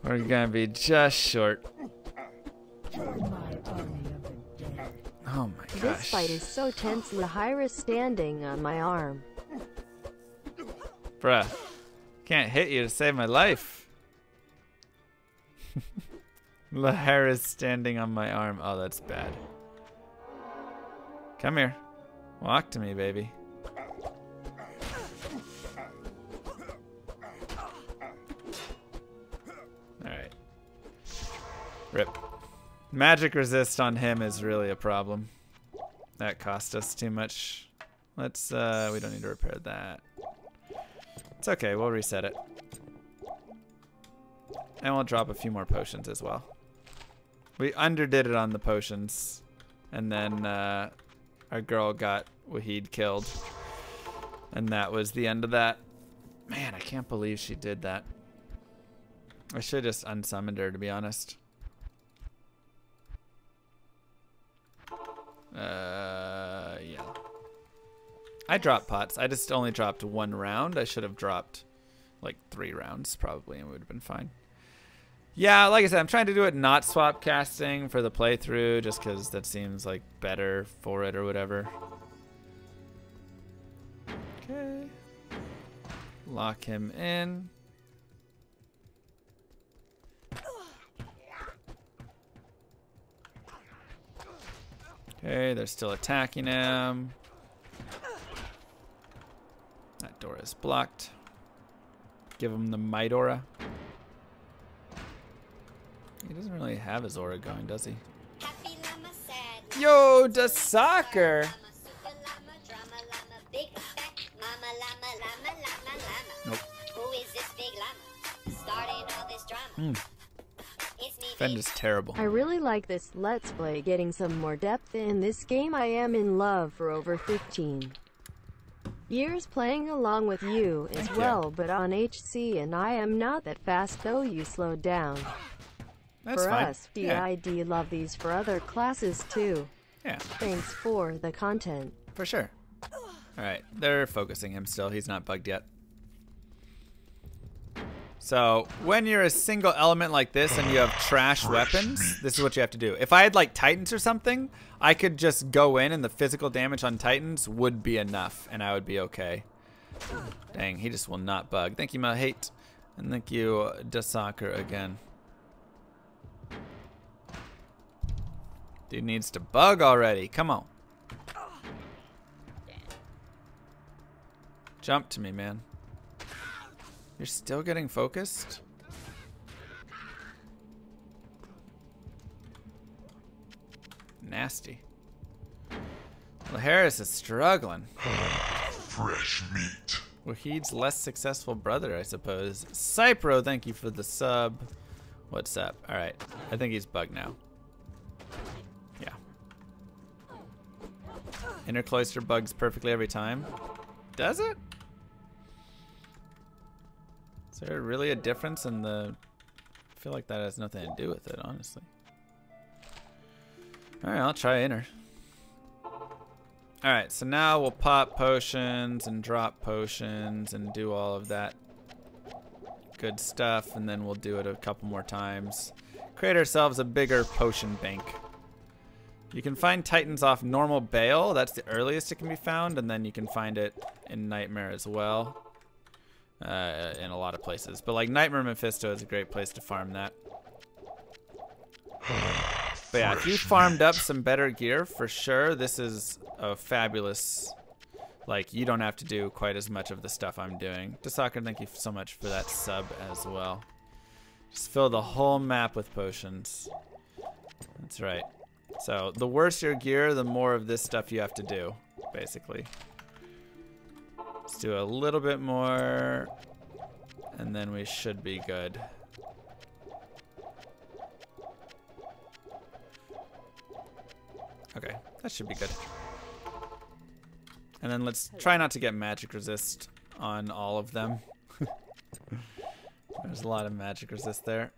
[SPEAKER 1] We're gonna be just short. Oh my gosh.
[SPEAKER 3] This fight is so tense. Lahira's standing on my arm.
[SPEAKER 1] Bruh. Can't hit you to save my life. Lahara's standing on my arm. Oh, that's bad. Come here. Walk to me, baby. Alright. Rip. Magic resist on him is really a problem. That cost us too much. Let's, uh, we don't need to repair that. It's okay, we'll reset it. And we'll drop a few more potions as well. We underdid it on the potions. And then uh, our girl got Wahid killed. And that was the end of that. Man, I can't believe she did that. I should have just unsummoned her, to be honest. Uh, yeah. I dropped pots. I just only dropped one round. I should have dropped like three rounds probably and would have been fine. Yeah, like I said, I'm trying to do it not swap casting for the playthrough just because that seems like better for it or whatever. Okay. Lock him in. Okay, they're still attacking him. That door is blocked. Give him the might aura. He doesn't really have his aura going, does he? Yo, the soccer. Nope. Hmm. Fend is terrible.
[SPEAKER 3] I really like this Let's Play getting some more depth in this game I am in love for over 15 years playing along with you as
[SPEAKER 1] Thank you.
[SPEAKER 3] well but on HC and I am not that fast though you slowed down.
[SPEAKER 1] That's
[SPEAKER 3] for
[SPEAKER 1] fine.
[SPEAKER 3] us,
[SPEAKER 1] yeah,
[SPEAKER 3] DID love these for other classes too.
[SPEAKER 1] yeah,
[SPEAKER 3] Thanks for the content.
[SPEAKER 1] for sure. All right, they're focusing him still. He's not bugged yet. So when you're a single element like this and you have oh, trash weapons, this is what you have to do. If I had like Titans or something, I could just go in and the physical damage on Titans would be enough and I would be okay. Dang, he just will not bug. Thank you, my hate. And thank you, Dasaka again. Dude needs to bug already. Come on. Jump to me, man. You're still getting focused? Nasty. Well, Harris is struggling.
[SPEAKER 2] Fresh meat.
[SPEAKER 1] Wahid's less successful brother, I suppose. Cypro, thank you for the sub. What's up? Alright. I think he's bugged now. Yeah. Inner cloister bugs perfectly every time. Does it? Is there really a difference in the... I feel like that has nothing to do with it, honestly. Alright, I'll try inner. Alright, so now we'll pop potions and drop potions and do all of that good stuff, and then we'll do it a couple more times. Create ourselves a bigger potion bank. You can find Titans off normal Baal, that's the earliest it can be found, and then you can find it in Nightmare as well. Uh, in a lot of places. But like Nightmare Mephisto is a great place to farm that. But yeah, if you farmed up some better gear, for sure, this is a fabulous. Like, you don't have to do quite as much of the stuff I'm doing. Dasaka, thank you so much for that sub as well. Just fill the whole map with potions. That's right. So, the worse your gear, the more of this stuff you have to do, basically. Let's do a little bit more, and then we should be good. Okay, that should be good. And then let's try not to get magic resist on all of them. There's a lot of magic resist there.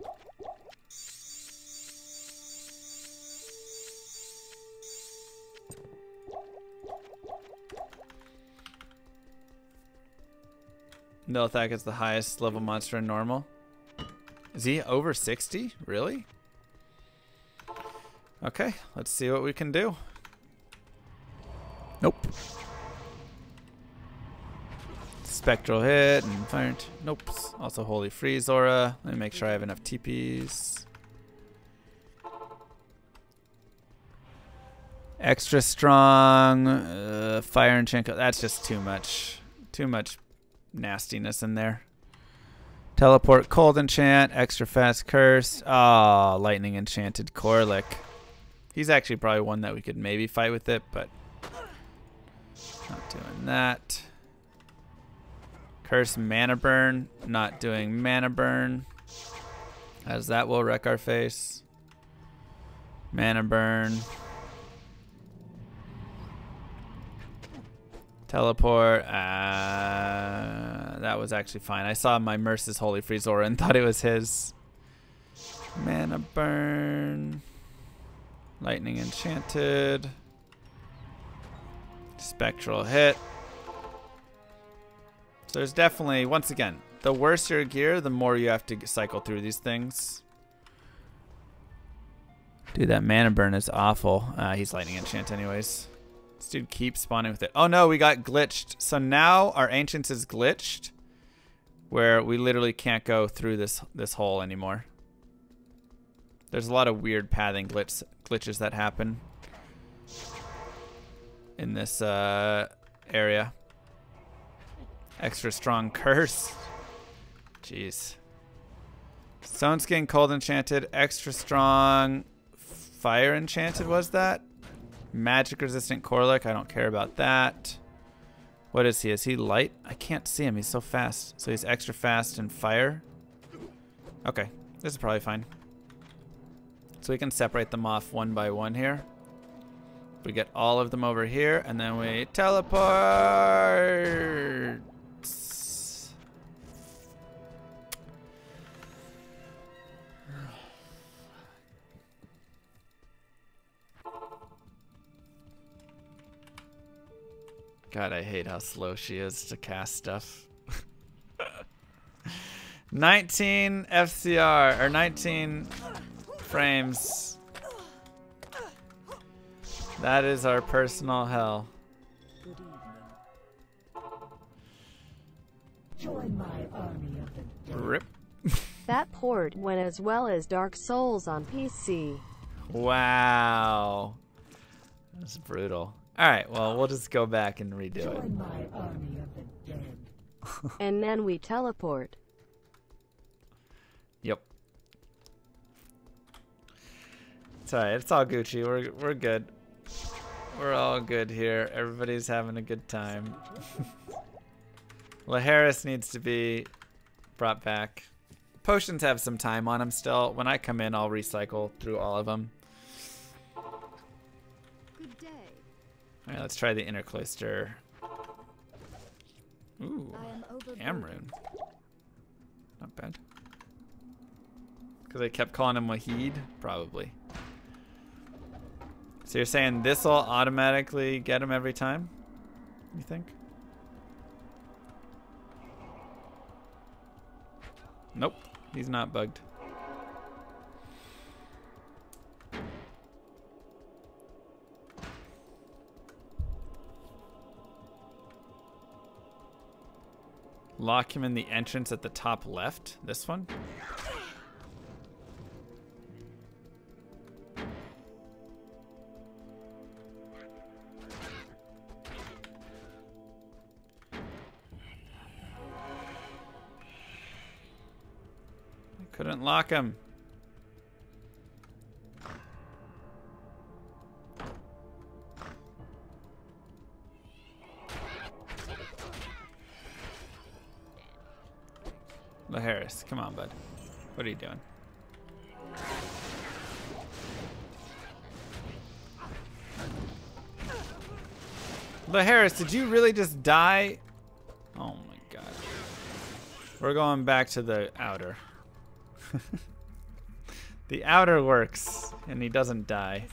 [SPEAKER 1] Nihlathak is the highest level monster in normal. Is he over 60? Really? Okay, let's see what we can do. Nope. Spectral hit and fire. Nope. Also holy freeze aura. Let me make sure I have enough TPs. Extra strong. Uh, fire enchant. That's just too much. Too much nastiness in there. Teleport cold enchant. Extra fast curse. Oh, lightning enchanted Korlic. He's actually probably one that we could maybe fight with it, but not doing that. Curse mana burn, not doing mana burn, as that will wreck our face. Mana burn. Teleport. Uh, that was actually fine. I saw my Merce's Holy Freeze Aura and thought it was his. Mana burn. Lightning Enchanted. Spectral hit. So there's definitely, once again, the worse your gear, the more you have to cycle through these things. Dude, that mana burn is awful. Uh, he's lightning enchant anyways. This dude keeps spawning with it. Oh no, we got glitched. So now our ancients is glitched, where we literally can't go through this this hole anymore. There's a lot of weird pathing glitch glitches that happen in this uh, area. Extra strong curse. Jeez. Stone skin cold enchanted. Extra strong fire enchanted was that? Magic resistant Korlic. I don't care about that. What is he? Is he light? I can't see him. He's so fast. So he's extra fast and fire. Okay. This is probably fine. So we can separate them off one by one here. We get all of them over here, and then we teleport. God, I hate how slow she is to cast stuff. 19 FCR, or 19 frames. That is our personal hell.
[SPEAKER 9] Good evening. Join my army of the dead.
[SPEAKER 1] Rip.
[SPEAKER 3] That port went as well as Dark Souls on PC.
[SPEAKER 1] Wow. That's brutal. Alright, well, we'll just go back and redo it.
[SPEAKER 9] My army of the dead.
[SPEAKER 3] And then we teleport.
[SPEAKER 1] Yep. It's alright. It's all Gucci. We're we're good. We're all good here. Everybody's having a good time. LaHarris needs to be brought back. Potions have some time on them still. When I come in, I'll recycle through all of them. All right, let's try the inner cloister. Ooh,
[SPEAKER 4] I am overburdened.
[SPEAKER 1] Amrune. Not bad. Because I kept calling him Wahid? Probably. So you're saying this will automatically get him every time? You think? Nope, he's not bugged. Lock him in the entrance at the top left. This one? Couldn't lock him. Come on, bud. What are you doing? LaHarris, did you really just die? Oh my god. We're going back to the outer. the outer works, and he doesn't die.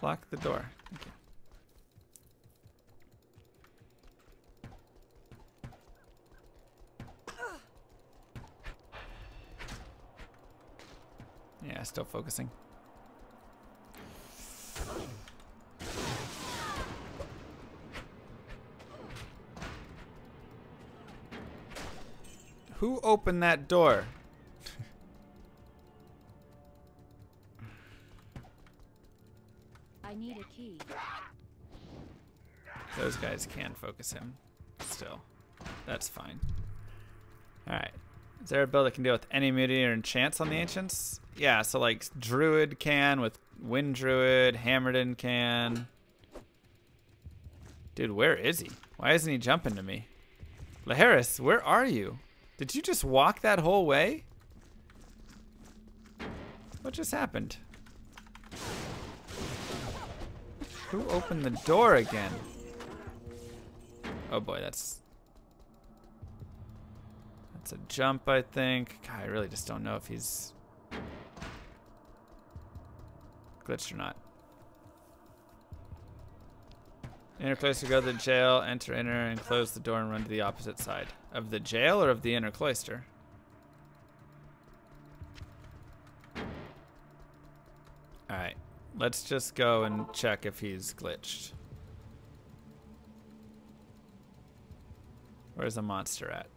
[SPEAKER 1] Lock the door. Thank you. Yeah, still focusing. Who opened that door?
[SPEAKER 4] Key.
[SPEAKER 1] Those guys can focus him still. That's fine. Alright. Is there a build that can deal with any immunity or enchants on the ancients? Yeah, so like Druid can with Wind Druid, Hammerdin can. Dude, where is he? Why isn't he jumping to me? LaHarris, where are you? Did you just walk that whole way? What just happened? Who opened the door again? Oh boy, that's that's a jump, I think. God, I really just don't know if he's. glitched or not. Inner cloister, go to the jail, enter inner, and close the door and run to the opposite side. Of the jail or of the inner cloister? Alright, let's just go and check if he's glitched. Where's the monster at?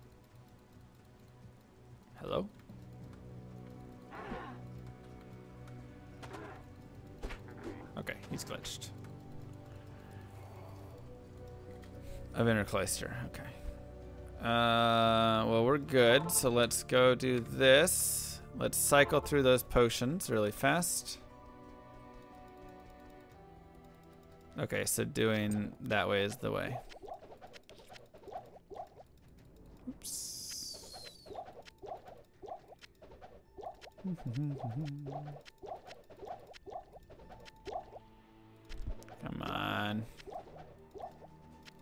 [SPEAKER 1] Hello? Okay, he's glitched. Of cloister, okay. Uh, well, we're good, so let's go do this. Let's cycle through those potions really fast. Okay, so doing that way is the way. Oops. Come on.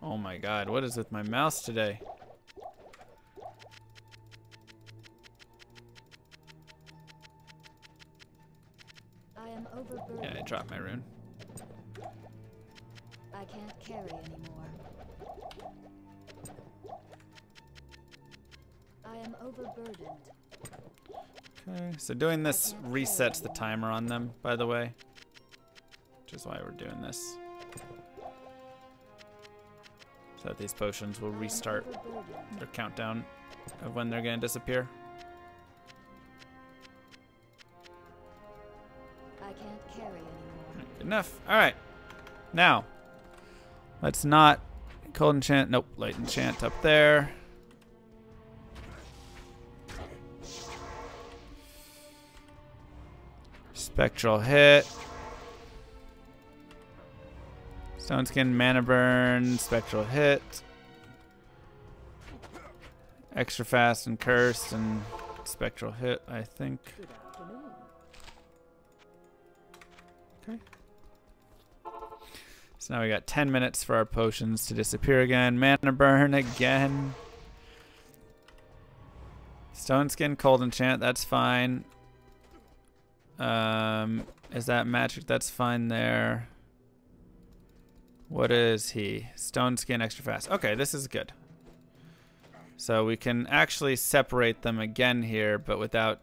[SPEAKER 1] Oh my god, what is with my mouse today?
[SPEAKER 4] I am overburdened.
[SPEAKER 1] Yeah, I dropped my rune.
[SPEAKER 4] I can't carry anymore. I am overburdened.
[SPEAKER 1] Okay, so doing this resets the timer on them, by the way. Which is why we're doing this. So that these potions will restart their countdown of when they're gonna disappear.
[SPEAKER 4] I can't carry anymore.
[SPEAKER 1] Good enough. Alright. Now, let's not cold enchant. Nope, light enchant up there. Spectral hit. Stone skin, mana burn, spectral hit. Extra fast and cursed and spectral hit, I think. Okay. So now we got 10 minutes for our potions to disappear again. Mana burn again. Stone skin, cold enchant, that's fine. Um, is that magic? That's fine there. What is he? Stone skin, extra fast. Okay, this is good. So we can actually separate them again here, but without.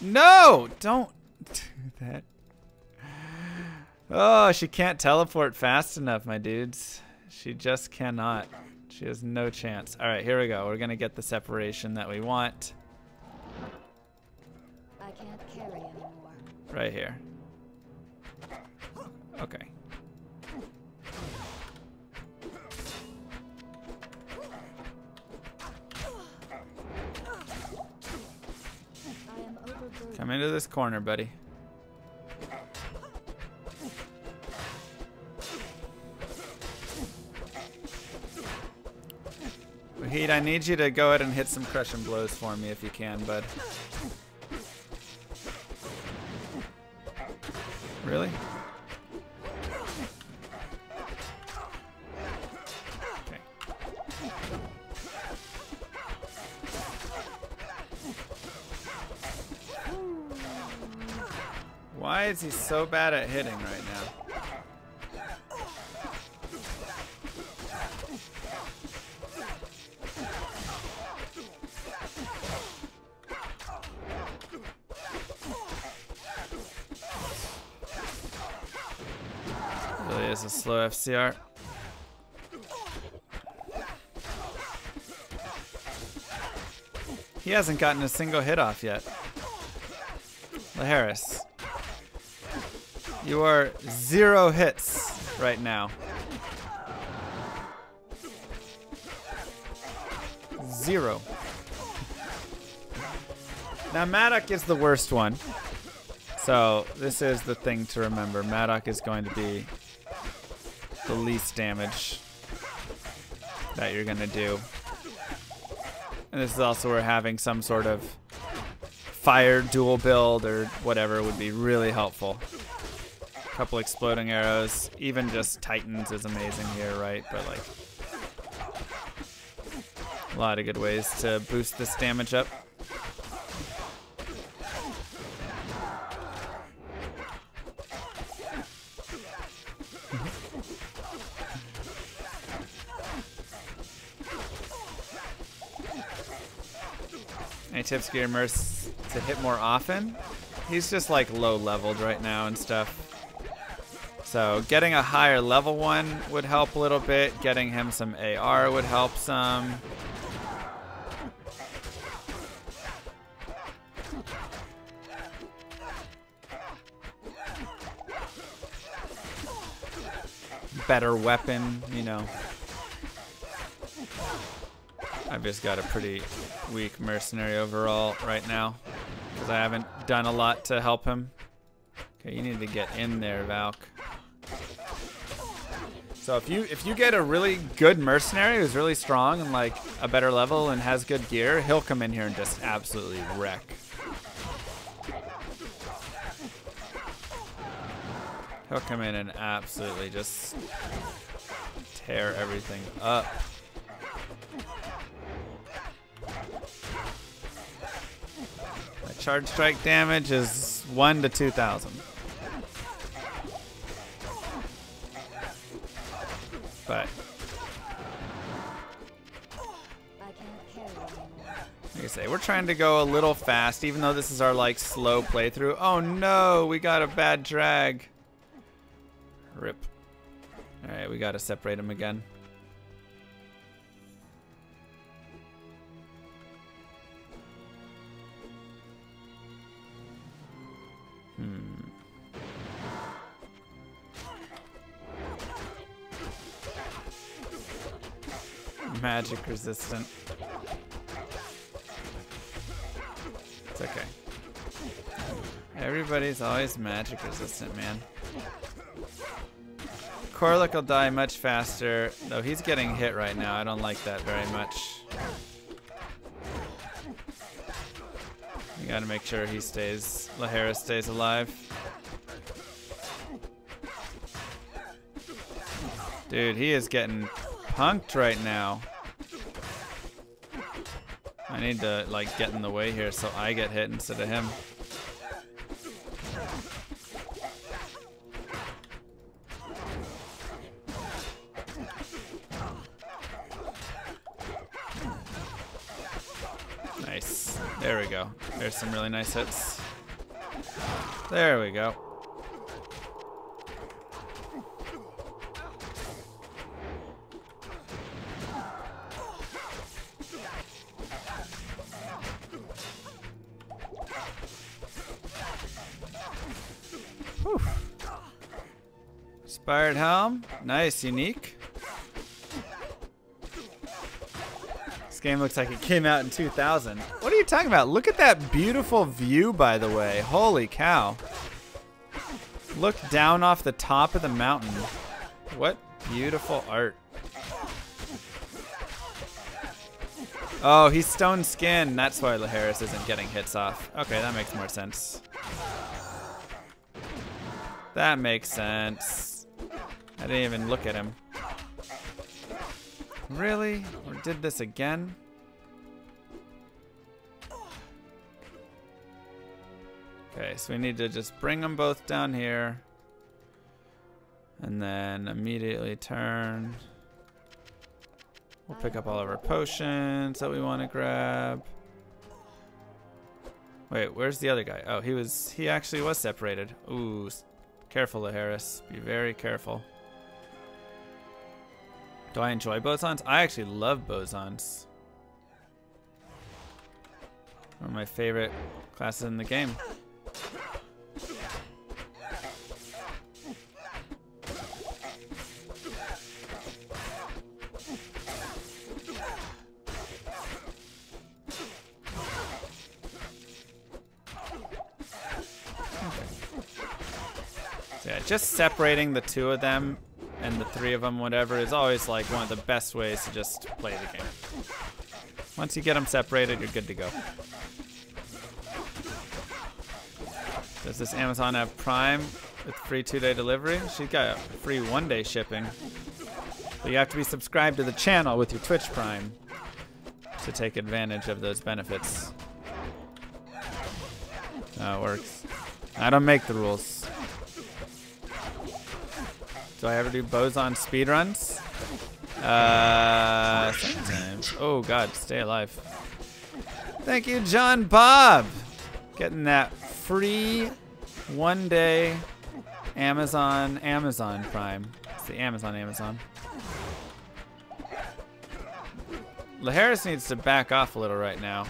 [SPEAKER 1] No! Don't do that. Oh, she can't teleport fast enough, my dudes. She just cannot. She has no chance. All right, here we go. We're going to get the separation that we want
[SPEAKER 4] I can't carry anymore.
[SPEAKER 1] right here. Okay.
[SPEAKER 4] I am overburdened.
[SPEAKER 1] Come into this corner, buddy. Heat, I need you to go ahead and hit some crushing blows for me if you can, bud. Really? Why is he so bad at hitting right now? FCR. He hasn't gotten a single hit off yet. LaHarris. You are zero hits right now. Zero. Now Madawc is the worst one. So this is the thing to remember. Madawc is going to be the least damage that you're going to do. And this is also where having some sort of fire dual build or whatever would be really helpful. A couple exploding arrows, even just titans is amazing here, right? But like a lot of good ways to boost this damage up. Tips Merce to hit more often? He's just like low leveled right now and stuff. So getting a higher level one would help a little bit. Getting him some AR would help some. Better weapon, you know. I've just got a pretty weak mercenary overall right now because I haven't done a lot to help him. Okay, you need to get in there, Valk. So if you if you get a really good mercenary who's really strong and like a better level and has good gear, he'll come in here and just absolutely wreck. He'll come in and absolutely just tear everything up. My charge strike damage is 1 to 2,000. But, like I say, we're trying to go a little fast, even though this is our, like, slow playthrough. Oh no, we got a bad drag. Rip. Alright, we gotta separate them again. Hmm. Magic resistant. It's okay. Everybody's always magic resistant, man. Korlic will die much faster, though he's getting hit right now. I don't like that very much. You gotta make sure he stays, Lahara stays alive. Dude, he is getting punked right now. I need to like get in the way here so I get hit instead of him. There we go. There's some really nice hits. There we go. Whew. Inspired helm. Nice, unique. This game looks like it came out in 2000. What are you talking about? Look at that beautiful view, by the way. Holy cow. Look down off the top of the mountain. What beautiful art. Oh, he's stone skin. That's why Laharis isn't getting hits off. Okay, that makes more sense. That makes sense. I didn't even look at him. Really? We did this again? Okay, so we need to just bring them both down here. And then immediately turn. We'll pick up all of our potions that we want to grab. Wait, where's the other guy? Oh, he was, he actually was separated. Ooh, careful, Harris. Be very careful. Do I enjoy bosons? I actually love bosons. One of my favorite classes in the game. Just separating the two of them and the three of them, whatever, is always like one of the best ways to just play the game. Once you get them separated, you're good to go. Does this Amazon have Prime with free two-day delivery? She's got free one-day shipping. But you have to be subscribed to the channel with your Twitch Prime to take advantage of those benefits. That works. I don't make the rules. Do I ever do boson speedruns? Uh, sometimes. Oh god, stay alive. Thank you, John Bob. Getting that free one day Amazon Amazon Prime. It's the Amazon Amazon. LaHarris needs to back off a little right now.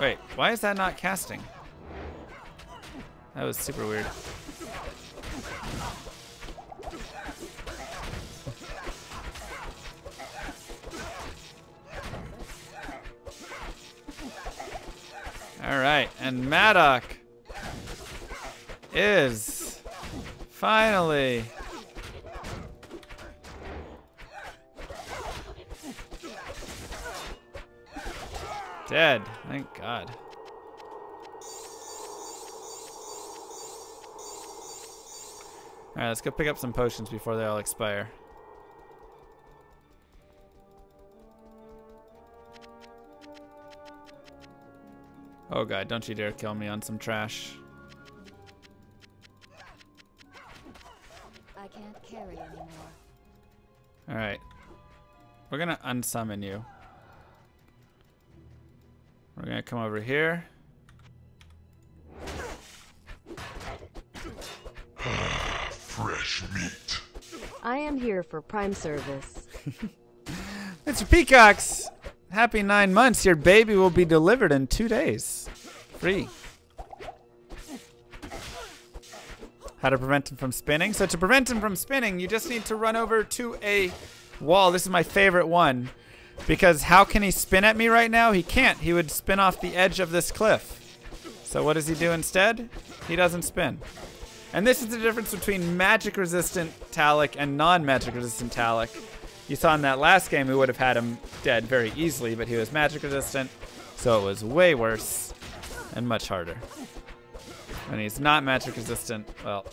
[SPEAKER 1] Wait, why is that not casting? That was super weird. All right, and Madawc is finally dead. Thank God. All right, let's go pick up some potions before they all expire. Oh god, don't you dare kill me on some trash.
[SPEAKER 4] I can't carry anymore.
[SPEAKER 1] Alright. We're gonna unsummon you. We're gonna come over here.
[SPEAKER 2] Fresh meat.
[SPEAKER 3] I am here for Prime service.
[SPEAKER 1] Mr. Peacocks! Happy nine months. Your baby will be delivered in two days. Free. How to prevent him from spinning? So to prevent him from spinning, you just need to run over to a wall. This is my favorite one. Because how can he spin at me right now? He can't. He would spin off the edge of this cliff. So what does he do instead? He doesn't spin. And this is the difference between magic resistant Talic and non-magic resistant Talic. You saw in that last game we would have had him dead very easily, but he was magic resistant, so it was way worse and much harder. When he's not magic resistant, well,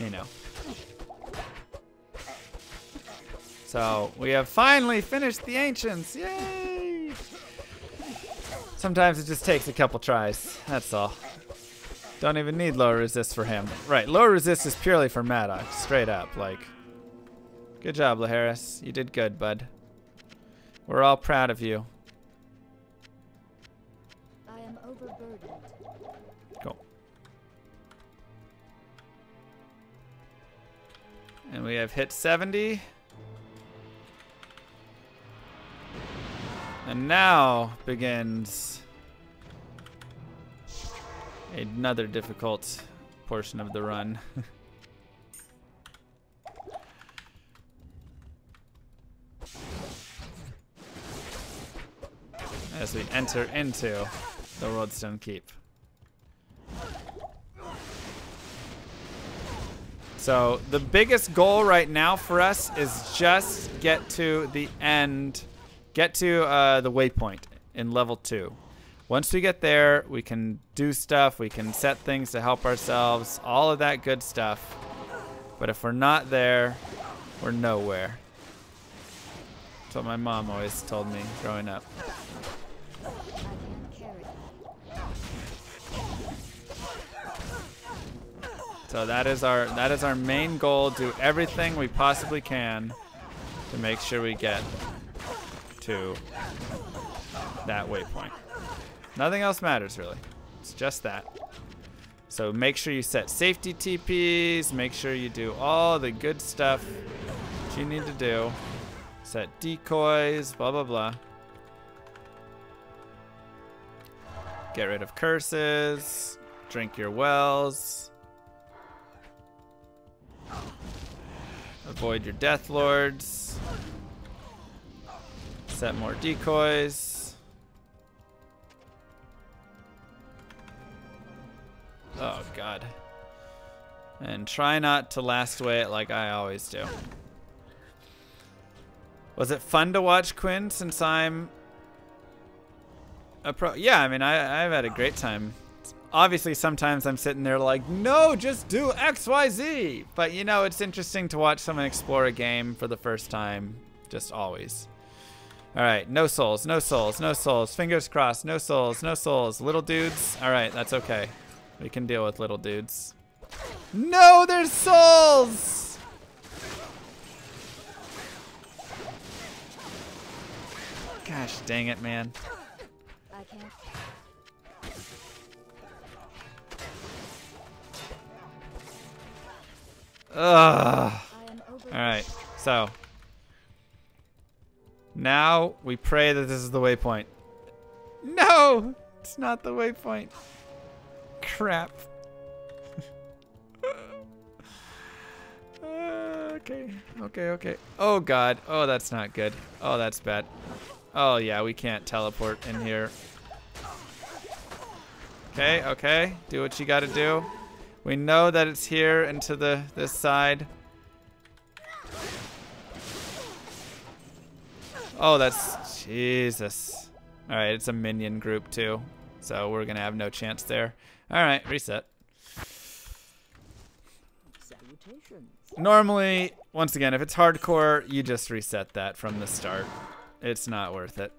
[SPEAKER 1] you know. So we have finally finished the ancients. Yay! Sometimes it just takes a couple tries. That's all. Don't even need lower resist for him. Right, lower resist is purely for Madawc's, straight up. Like, good job, LaHarris. You did good, bud. We're all proud of you.
[SPEAKER 4] I am overburdened.
[SPEAKER 1] Cool. And we have hit 70. And now begins another difficult portion of the run. As we enter into the Worldstone Keep. So the biggest goal right now for us is just get to the end, get to uh, the waypoint in level two. Once we get there, we can do stuff, we can set things to help ourselves, all of that good stuff. But if we're not there, we're nowhere. That's what my mom always told me growing up. So that is our that is our main goal. Do everything we possibly can to make sure we get to that waypoint. Nothing else matters really. It's just that. So make sure you set safety TPs, make sure you do all the good stuff that you need to do. Set decoys, blah blah blah. Get rid of curses, drink your wells. Avoid your death lords. Set more decoys. Oh god. And try not to last away it like I always do. Was it fun to watch Quinn since I'm a pro? Yeah, I mean, I, I've had a great time. Obviously, sometimes I'm sitting there like, no, just do X, Y, Z. But you know, it's interesting to watch someone explore a game for the first time. Just always. All right, no souls, no souls, no souls. Fingers crossed, no souls, no souls. Little dudes. All right, that's okay. We can deal with little dudes. No, there's souls! Gosh dang it, man. Ugh.
[SPEAKER 4] I am over.
[SPEAKER 1] All right, so now we pray that this is the waypoint. No, it's not the waypoint. Crap. Okay, okay, okay. Oh god. Oh, that's not good. Oh, that's bad. Oh yeah, we can't teleport in here. Okay, okay. Do what you gotta do. We know that it's here and to the this side. Oh, that's Jesus. All right, it's a minion group too, so we're gonna have no chance there. All right, reset. Normally, once again, if it's hardcore, you just reset that from the start. It's not worth it.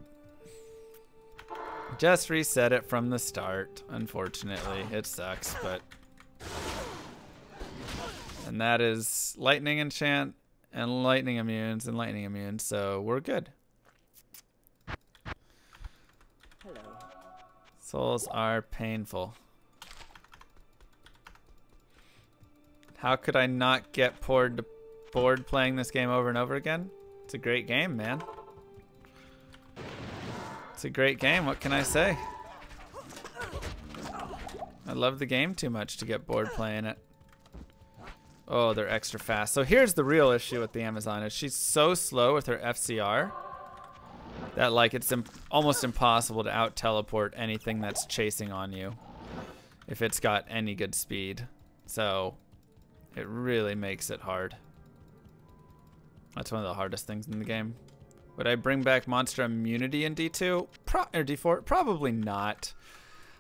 [SPEAKER 1] Just reset it from the start. Unfortunately, it sucks, but and that is lightning enchant and lightning immunes and lightning immunes, so we're good.
[SPEAKER 9] Hello.
[SPEAKER 1] Souls are painful. How could I not get bored, bored playing this game over and over again? It's a great game, man. It's a great game. What can I say? I love the game too much to get bored playing it. Oh, they're extra fast. So here's the real issue with the Amazon is she's so slow with her FCR that like it's Im almost impossible to out teleport anything that's chasing on you if it's got any good speed. So it really makes it hard. That's one of the hardest things in the game. Would I bring back monster immunity in D2 Pro or D4? Probably not.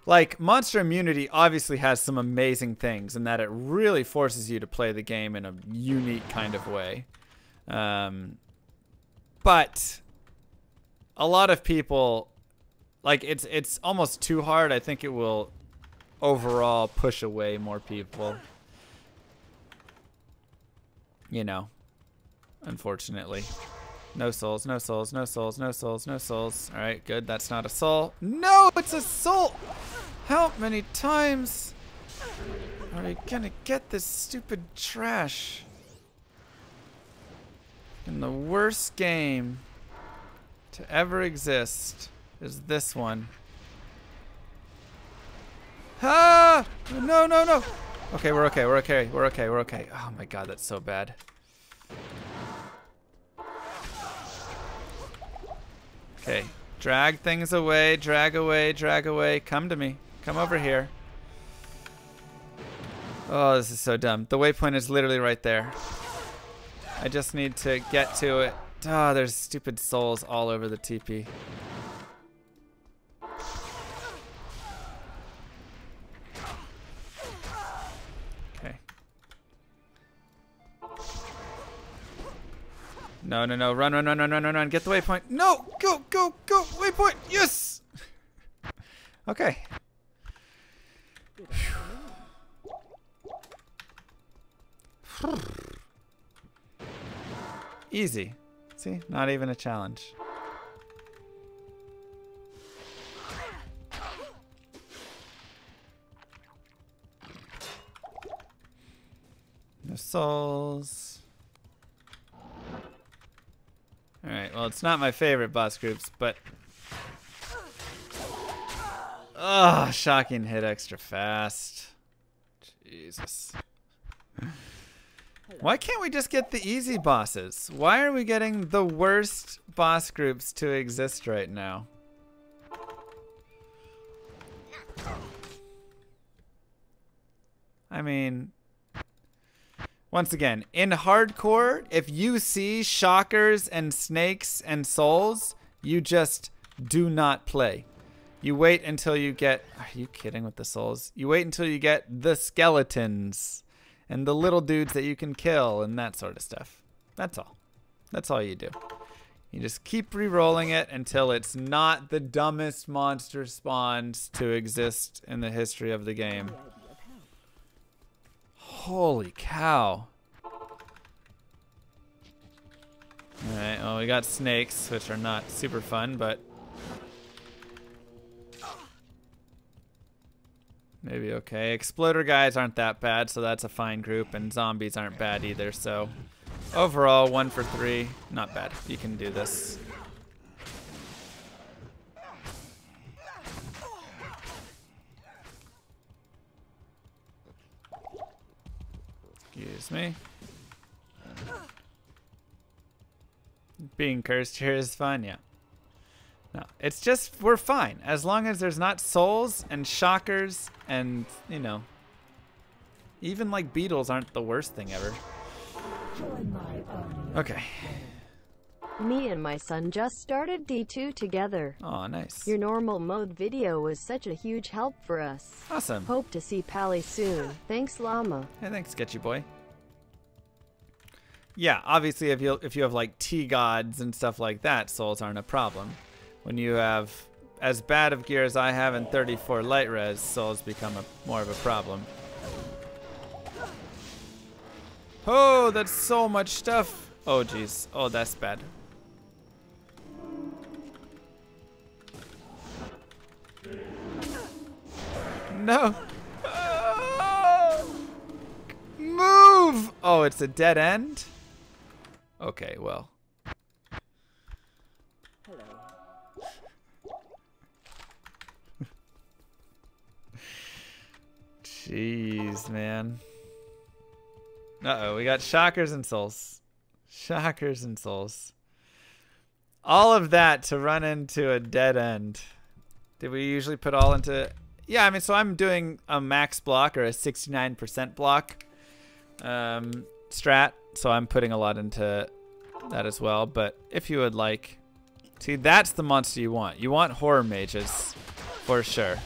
[SPEAKER 1] Like monster immunity obviously has some amazing things in that it really forces you to play the game in a unique kind of way. Um, but a lot of people like it's it's almost too hard. I think it will overall push away more people. You know, unfortunately. No souls, no souls, no souls, no souls, no souls. All right, good. That's not a soul. No, it's a soul. How many times are we gonna get this stupid trash? And the worst game to ever exist is this one. Ah! No, no, no. Okay, we're okay. We're okay. We're okay. We're okay. Oh my god, that's so bad. Okay. Drag things away. Drag away. Drag away. Come to me. Come over here. Oh, this is so dumb. The waypoint is literally right there. I just need to get to it. Ah, oh, there's stupid souls all over the TP. No, no, no. Run, run, run, run, run, run, run. Get the waypoint. No! Go, go, go! Waypoint! Yes! okay. Easy. See? Not even a challenge. No souls. Alright, well, it's not my favorite boss groups, but... Oh, shocking hit extra fast. Jesus. Why can't we just get the easy bosses? Why are we getting the worst boss groups to exist right now? I mean, once again, in hardcore, if you see shockers and snakes and souls, you just do not play. You wait until you get. Are you kidding with the souls? You wait until you get the skeletons and the little dudes that you can kill and that sort of stuff. That's all. That's all you do. You just keep re-rolling it until it's not the dumbest monster spawns to exist in the history of the game. Holy cow. Alright, well, we got snakes, which are not super fun, but. Maybe okay. Exploder guys aren't that bad, so that's a fine group, and zombies aren't bad either, so. Overall, one for three. Not bad. You can do this. Excuse me. Being cursed here is fun, yeah. No, it's just, we're fine. As long as there's not souls and shockers and, you know, even like beetles aren't the worst thing ever. Okay.
[SPEAKER 3] Me and my son just started D2 together.
[SPEAKER 1] Oh, nice.
[SPEAKER 3] Your normal mode video was such a huge help for us.
[SPEAKER 1] Awesome.
[SPEAKER 3] Hope to see Pally soon. Thanks, Llama.
[SPEAKER 1] Hey, thanks, Sketchy Boy. Yeah, obviously, if you if you have like T gods and stuff like that, souls aren't a problem. When you have as bad of gear as I have in 34 light res, souls become a, more of a problem. Oh, that's so much stuff. Oh, jeez. Oh, that's bad. No. Move! Oh, it's a dead end? Okay, well. Jeez, man. Uh-oh, we got shockers and souls. Shockers and souls. All of that to run into a dead end. Did we usually put all into... Yeah, I mean, so I'm doing a max block or a 69% block um, strat. So I'm putting a lot into that as well. But if you would like... See, that's the monster you want. You want horror mages for sure.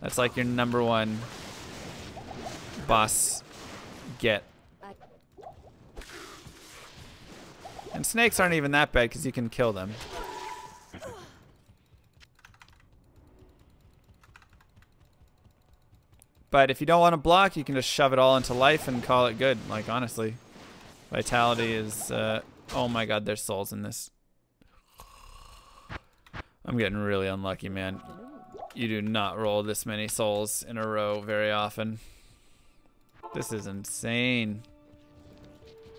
[SPEAKER 1] That's like your number one boss get. And snakes aren't even that bad because you can kill them. But if you don't want to block, you can just shove it all into life and call it good. Like, honestly. Vitality is... Uh, oh my god, there's souls in this. I'm getting really unlucky, man. You do not roll this many souls in a row very often. This is insane.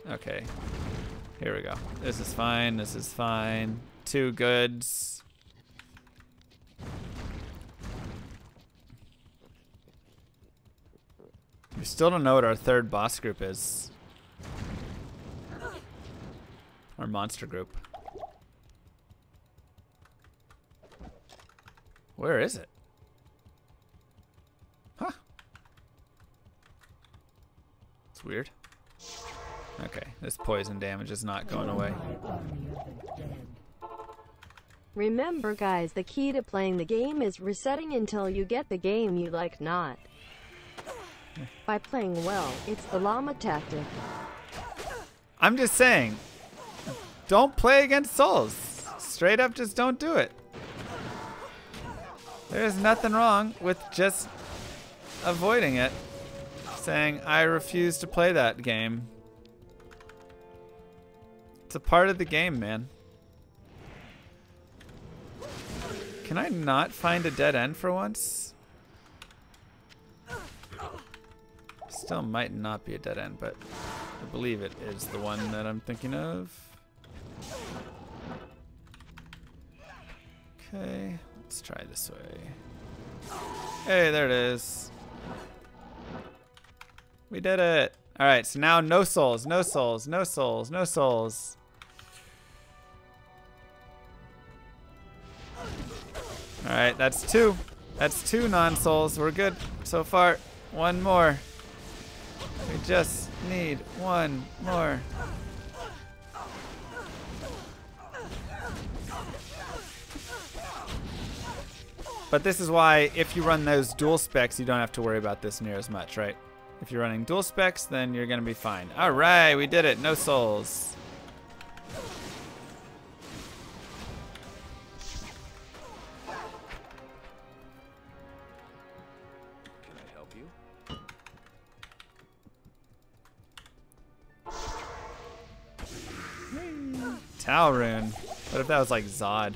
[SPEAKER 1] Okay. Here we go. This is fine. This is fine. Two goods. We still don't know what our third boss group is. Our monster group. Where is it? Huh. It's weird. Okay, this poison damage is not going away.
[SPEAKER 3] Remember guys, the key to playing the game is resetting until you get the game you like not. By playing well, it's the llama tactic.
[SPEAKER 1] I'm just saying, don't play against souls. Straight up, just don't do it. There's nothing wrong with just avoiding it. Saying, I refuse to play that game. It's a part of the game, man. Can I not find a dead end for once? Still might not be a dead end, but I believe it is the one that I'm thinking of. Okay, let's try this way. Hey, there it is. We did it. All right, so now no souls, no souls, no souls, no souls. All right, that's two. That's two non-souls. We're good so far. One more. We just need one more. But this is why if you run those dual specs, you don't have to worry about this near as much, right? If you're running dual specs, then you're going to be fine. All right, we did it. No souls. Talrune. What if that was like Zod?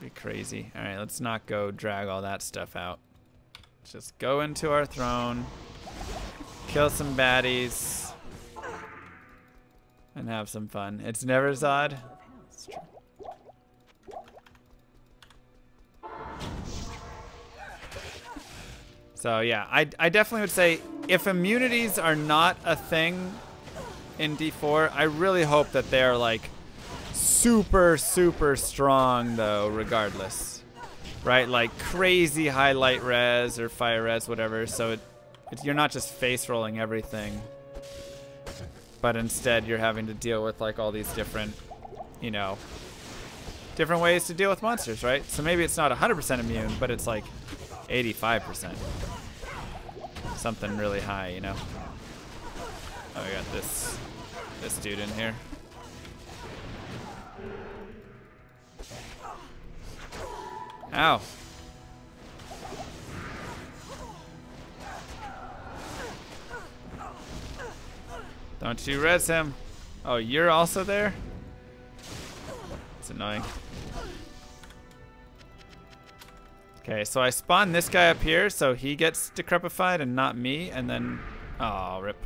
[SPEAKER 1] Be crazy. All right, let's not go drag all that stuff out. Let's just go into our throne, kill some baddies, and have some fun. It's never Zod. So yeah, I, I definitely would say if immunities are not a thing in D4, I really hope that they're like super, super strong though, regardless. Right? Like crazy highlight res or fire res, whatever. So it, it, you're not just face rolling everything, but instead you're having to deal with like all these different, you know, different ways to deal with monsters, right? So maybe it's not 100% immune, but it's like 85%. Something really high, you know? Oh, we got this this dude in here. Ow. Don't you res him. Oh, you're also there? It's annoying. Okay, so I spawn this guy up here so he gets decrepified and not me, and then... Oh, rip.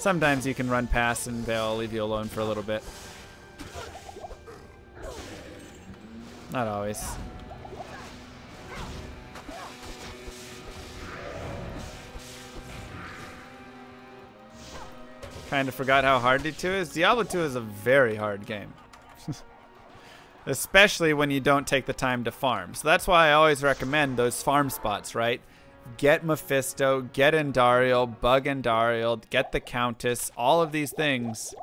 [SPEAKER 1] Sometimes you can run past and they'll leave you alone for a little bit. Not always. Kind of forgot how hard D2 is. Diablo 2 is a very hard game. Especially when you don't take the time to farm. So that's why I always recommend those farm spots, right? Get Mephisto, get Andariel, bug Andariel, get the Countess, all of these things.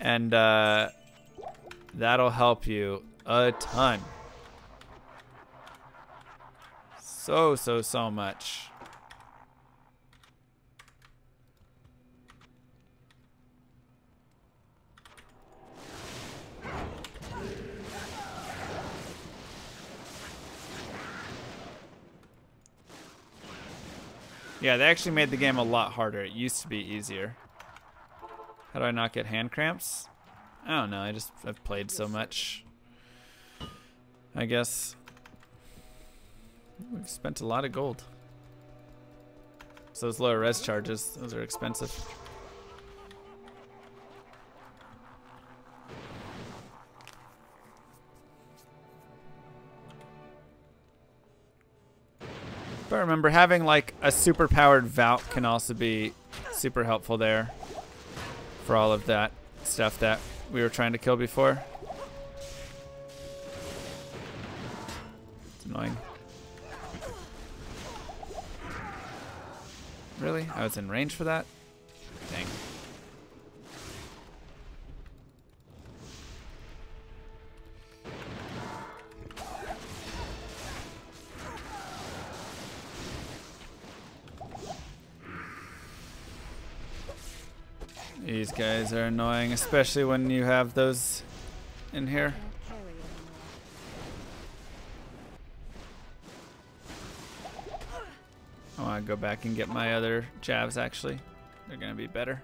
[SPEAKER 1] And uh, that'll help you a ton. So, so, so much. Yeah, they actually made the game a lot harder. It used to be easier. How do I not get hand cramps? I don't know. I just I've played so much. I guess we've spent a lot of gold. So those lower res charges, those are expensive. But remember, having like a super powered Valk can also be super helpful there for all of that stuff that we were trying to kill before. It's annoying. Really? I was in range for that? Dang. These guys are annoying, especially when you have those in here. I want to go back and get my other jabs, actually. They're going to be better.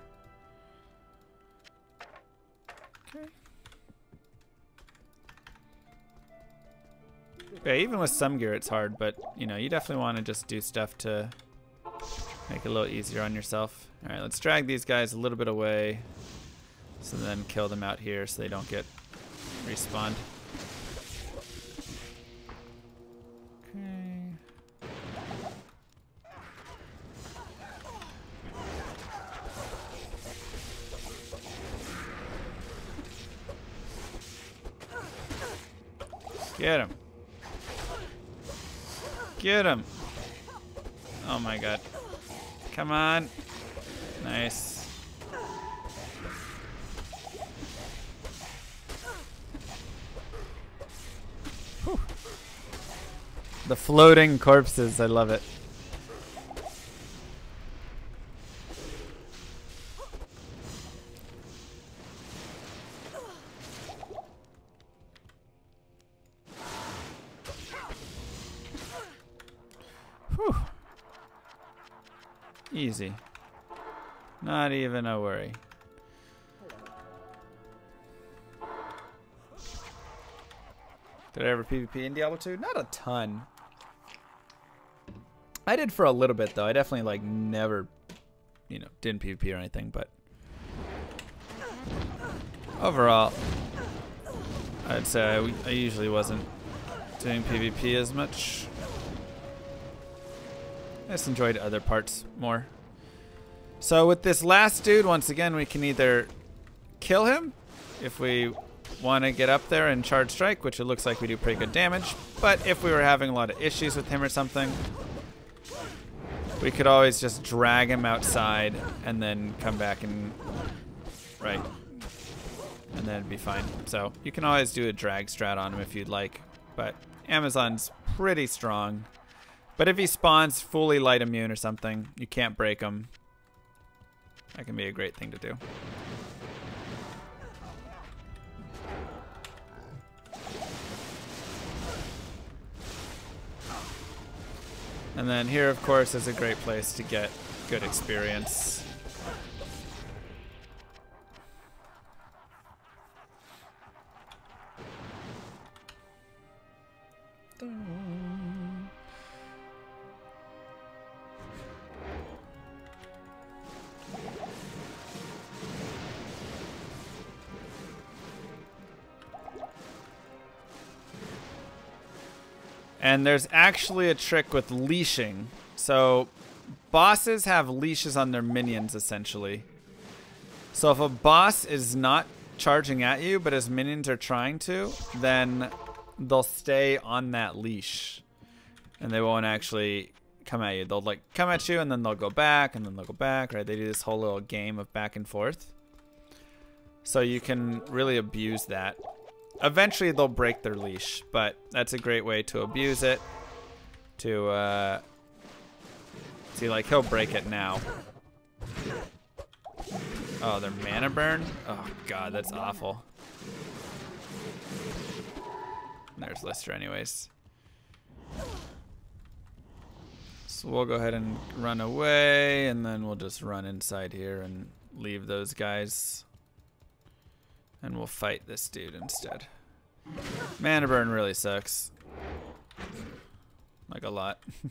[SPEAKER 1] Yeah, even with some gear it's hard, but, you know, you definitely want to just do stuff to make it a little easier on yourself. Alright, let's drag these guys a little bit away. So then kill them out here so they don't get respawned. Okay. Get him. Get him. Oh my god. Come on. Nice. The floating corpses, I love it. Whew. Easy. Not even a worry. Did I ever PvP in Diablo 2? Not a ton. I did for a little bit, though. I definitely, like, never, you know, didn't PvP or anything, but... Overall, I'd say I, I usually wasn't doing PvP as much. I just enjoyed other parts more. So with this last dude, once again, we can either kill him if we want to get up there and charge strike, which it looks like we do pretty good damage. But if we were having a lot of issues with him or something, we could always just drag him outside and then come back and right, and then it'd be fine. So you can always do a drag strat on him if you'd like, but Amazon's pretty strong. But if he spawns fully light immune or something, you can't break him. That can be a great thing to do. And then here, of course, is a great place to get good experience. And there's actually a trick with leashing. So bosses have leashes on their minions essentially. So if a boss is not charging at you, but his minions are trying to, then they'll stay on that leash. And they won't actually come at you. They'll like come at you and then they'll go back and then they'll go back, right? They do this whole little game of back and forth. So you can really abuse that. Eventually they'll break their leash, but that's a great way to abuse it. To, uh... See, like, he'll break it now. Oh, their mana burn? Oh, God, that's awful. There's Lister anyways. So we'll go ahead and run away, and then we'll just run inside here and leave those guys. And we'll fight this dude instead. Mana burn really sucks. Like a lot.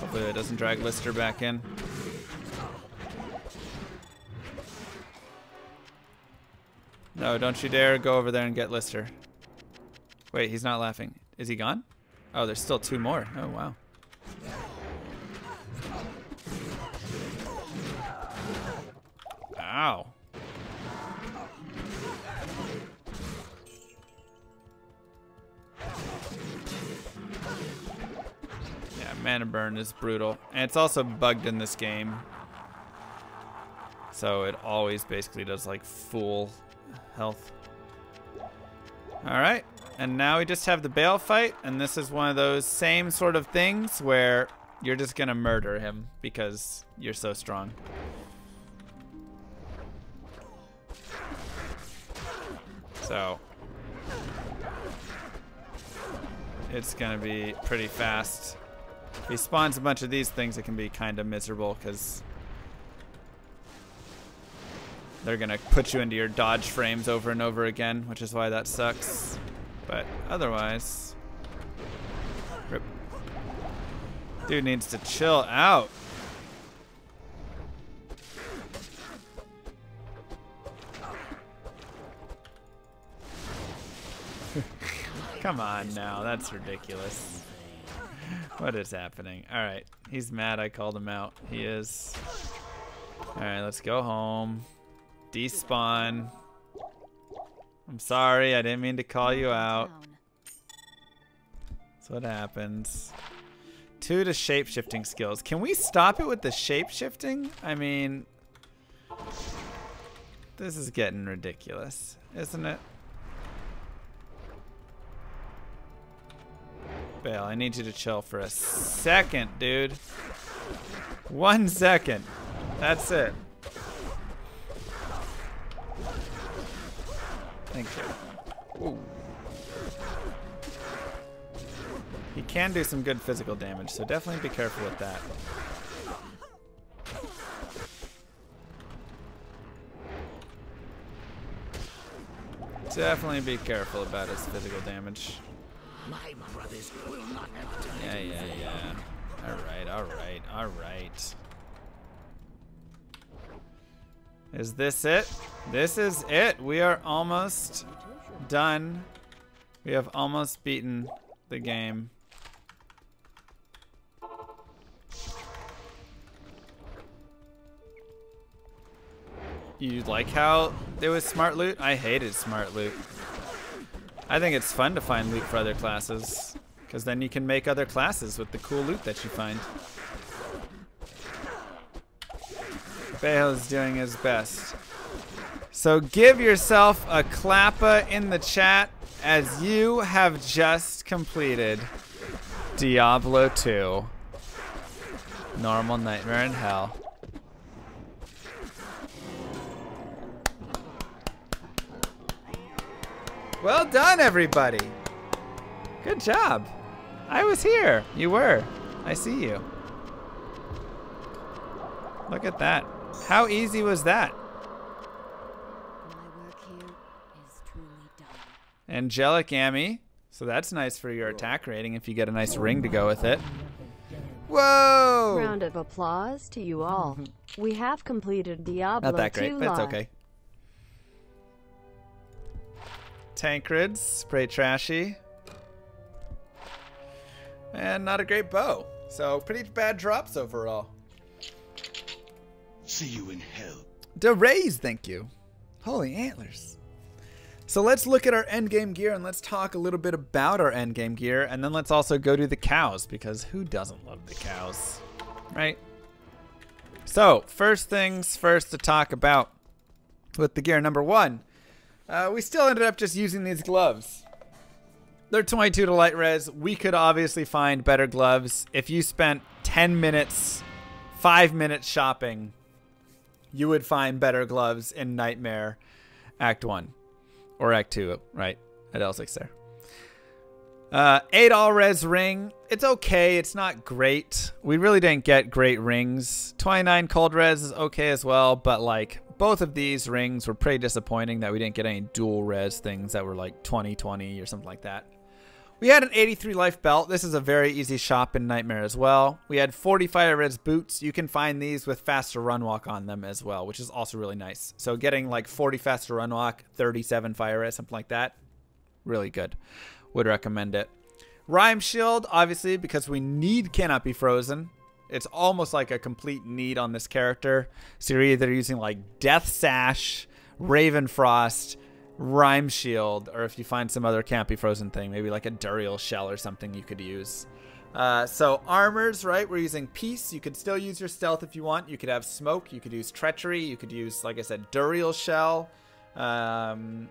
[SPEAKER 1] Hopefully it doesn't drag Lister back in. No, don't you dare go over there and get Lister. Wait, he's not laughing. Is he gone? Oh, there's still two more. Oh, wow. Ow. Yeah, mana burn is brutal. And it's also bugged in this game. So it always basically does like full health. Alright, and now we just have the Baal fight, and this is one of those same sort of things where you're just gonna murder him because you're so strong. So it's gonna be pretty fast. If he spawns a bunch of these things, it can be kind of miserable because they're gonna put you into your dodge frames over and over again, which is why that sucks. But otherwise, rip. Dude needs to chill out. Come on now, that's ridiculous. What is happening? Alright, he's mad I called him out. He is. Alright, let's go home. Despawn. I'm sorry, I didn't mean to call you out. That's what happens. Two to shape-shifting skills. Can we stop it with the shape-shifting? I mean, this is getting ridiculous, isn't it? Baal, I need you to chill for a second, dude. One second. That's it. Thank you. Ooh. He can do some good physical damage, so definitely be careful with that. Definitely be careful about his physical damage.
[SPEAKER 7] My brothers will not have time.
[SPEAKER 1] Yeah, yeah, yeah. Alright, alright, alright. Is this it? This is it. We are almost done. We have almost beaten the game. You like how there was smart loot? I hated smart loot. I think it's fun to find loot for other classes. Because then you can make other classes with the cool loot that you find. Bejo's doing his best. So give yourself a clappa in the chat as you have just completed Diablo 2. Normal Nightmare in Hell. Well done, everybody. Good job. I was here. You were. I see you. Look at that. How easy was that?
[SPEAKER 4] My work here is truly done.
[SPEAKER 1] Angelic ammy. So that's nice for your attack rating if you get a nice ring to go with it. Whoa!
[SPEAKER 3] Round of applause to you all. We have completed Diablo
[SPEAKER 1] Not that great,
[SPEAKER 3] 2
[SPEAKER 1] but it's okay. Tancred's, spray trashy. And not a great bow. So pretty bad drops overall.
[SPEAKER 2] See you in hell.
[SPEAKER 1] DeRays, thank you. Holy antlers. So let's look at our endgame gear and let's talk a little bit about our endgame gear. And then let's also go to the cows because who doesn't love the cows? Right? So, first things first to talk about with the gear. Number one, uh, we still ended up just using these gloves. They're 22 to light res. We could obviously find better gloves. If you spent 10 minutes, 5 minutes shopping, you would find better gloves in Nightmare Act 1 or Act 2, right? At L6 there. Uh, 8 all res ring. It's okay. It's not great. We really didn't get great rings. 29 cold res is okay as well, but like both of these rings were pretty disappointing that we didn't get any dual res things that were like 20 20 or something like that. We had an 83 life belt. This is a very easy shop in Nightmare as well. We had 40 fire res boots. You can find these with faster run walk on them as well, which is also really nice. So getting like 40 faster run walk, 37 fire res, something like that, really good. Would recommend it. Rhyme shield, obviously, because we need cannot be frozen. It's almost like a complete need on this character. So you're either using like Death Sash, Ravenfrost, Rhyme Shield, or if you find some other be frozen thing, maybe like a Duriel Shell or something you could use. Uh, so armors, right? We're using peace. You could still use your stealth if you want. You could have smoke. You could use treachery. You could use, like I said, Duriel Shell. Um,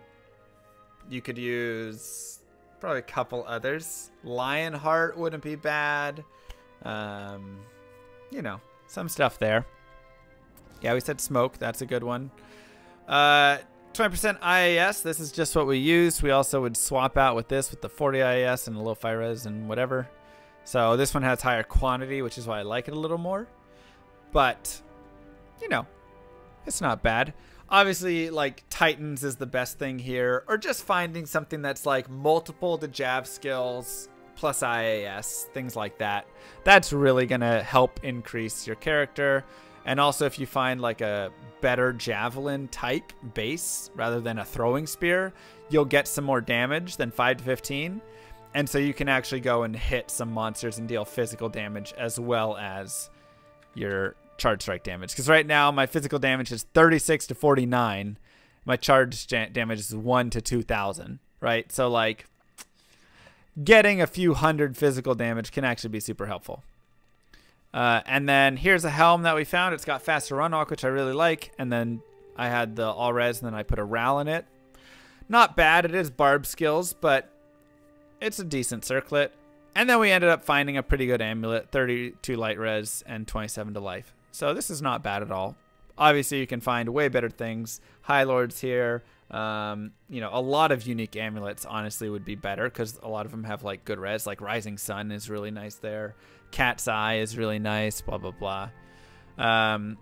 [SPEAKER 1] you could use probably a couple others. Lionheart wouldn't be bad. Um, you know, some stuff there. Yeah, we said smoke. That's a good one. Uh, 20% IAS. This is just what we used. We also would swap out with this with the 40 IAS and a little fire res and whatever. So this one has higher quantity, which is why I like it a little more. But, you know, it's not bad. Obviously, like Titans is the best thing here, or just finding something that's like multiple to jab skills plus IAS, things like that. That's really gonna help increase your character. And also, if you find like a better javelin type base rather than a throwing spear, you'll get some more damage than 5 to 15. And so you can actually go and hit some monsters and deal physical damage as well as your charge strike damage. Because right now, my physical damage is 36 to 49. My charge damage is 1 to 2,000, right? So, like, getting a few hundred physical damage can actually be super helpful. Uh, and then here's a helm that we found. It's got faster run which I really like. And then I had the all res, and then I put a RAL in it. Not bad. It is barb skills, but it's a decent circlet. And then we ended up finding a pretty good amulet 32 light res and 27 to life. So this is not bad at all. Obviously, you can find way better things. Highlord's here. Um, you know, a lot of unique amulets honestly would be better because a lot of them have like good res. Like Rising Sun is really nice there. Cat's Eye is really nice. Blah blah blah. Um,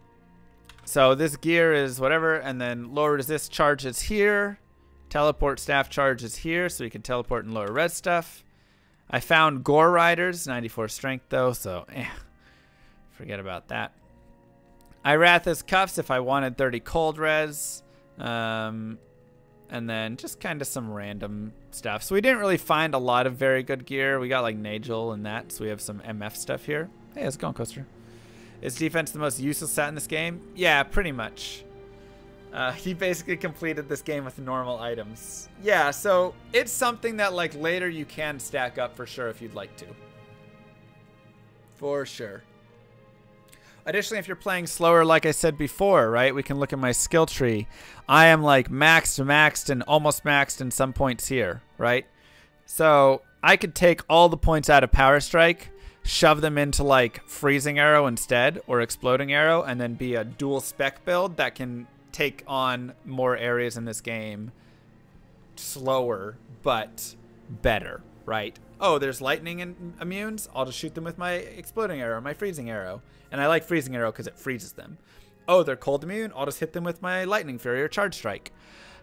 [SPEAKER 1] so this gear is whatever, and then lower resist charges here. Teleport staff charge is here, so you can teleport and lower red stuff. I found Gore Riders, 94 strength though, so eh, forget about that. Iratha's cuffs if I wanted 30 cold res. Um, and then just kind of some random stuff. So we didn't really find a lot of very good gear. We got like Nagel and that, so we have some MF stuff here. Hey, how's it going, Coaster? Is defense the most useless stat in this game? Yeah, pretty much. Uh, he basically completed this game with normal items. Yeah, so it's something that like later you can stack up for sure if you'd like to. For sure. Additionally, if you're playing slower, like I said before, right, we can look at my skill tree. I am like maxed, maxed, and almost maxed in some points here, right? So I could take all the points out of Power Strike, shove them into like Freezing Arrow instead, or Exploding Arrow, and then be a dual spec build that can take on more areas in this game slower, but better, right? Oh, there's lightning and immunes. I'll just shoot them with my exploding arrow, my freezing arrow. And I like freezing arrow because it freezes them. Oh, they're cold immune. I'll just hit them with my lightning fury or charge strike.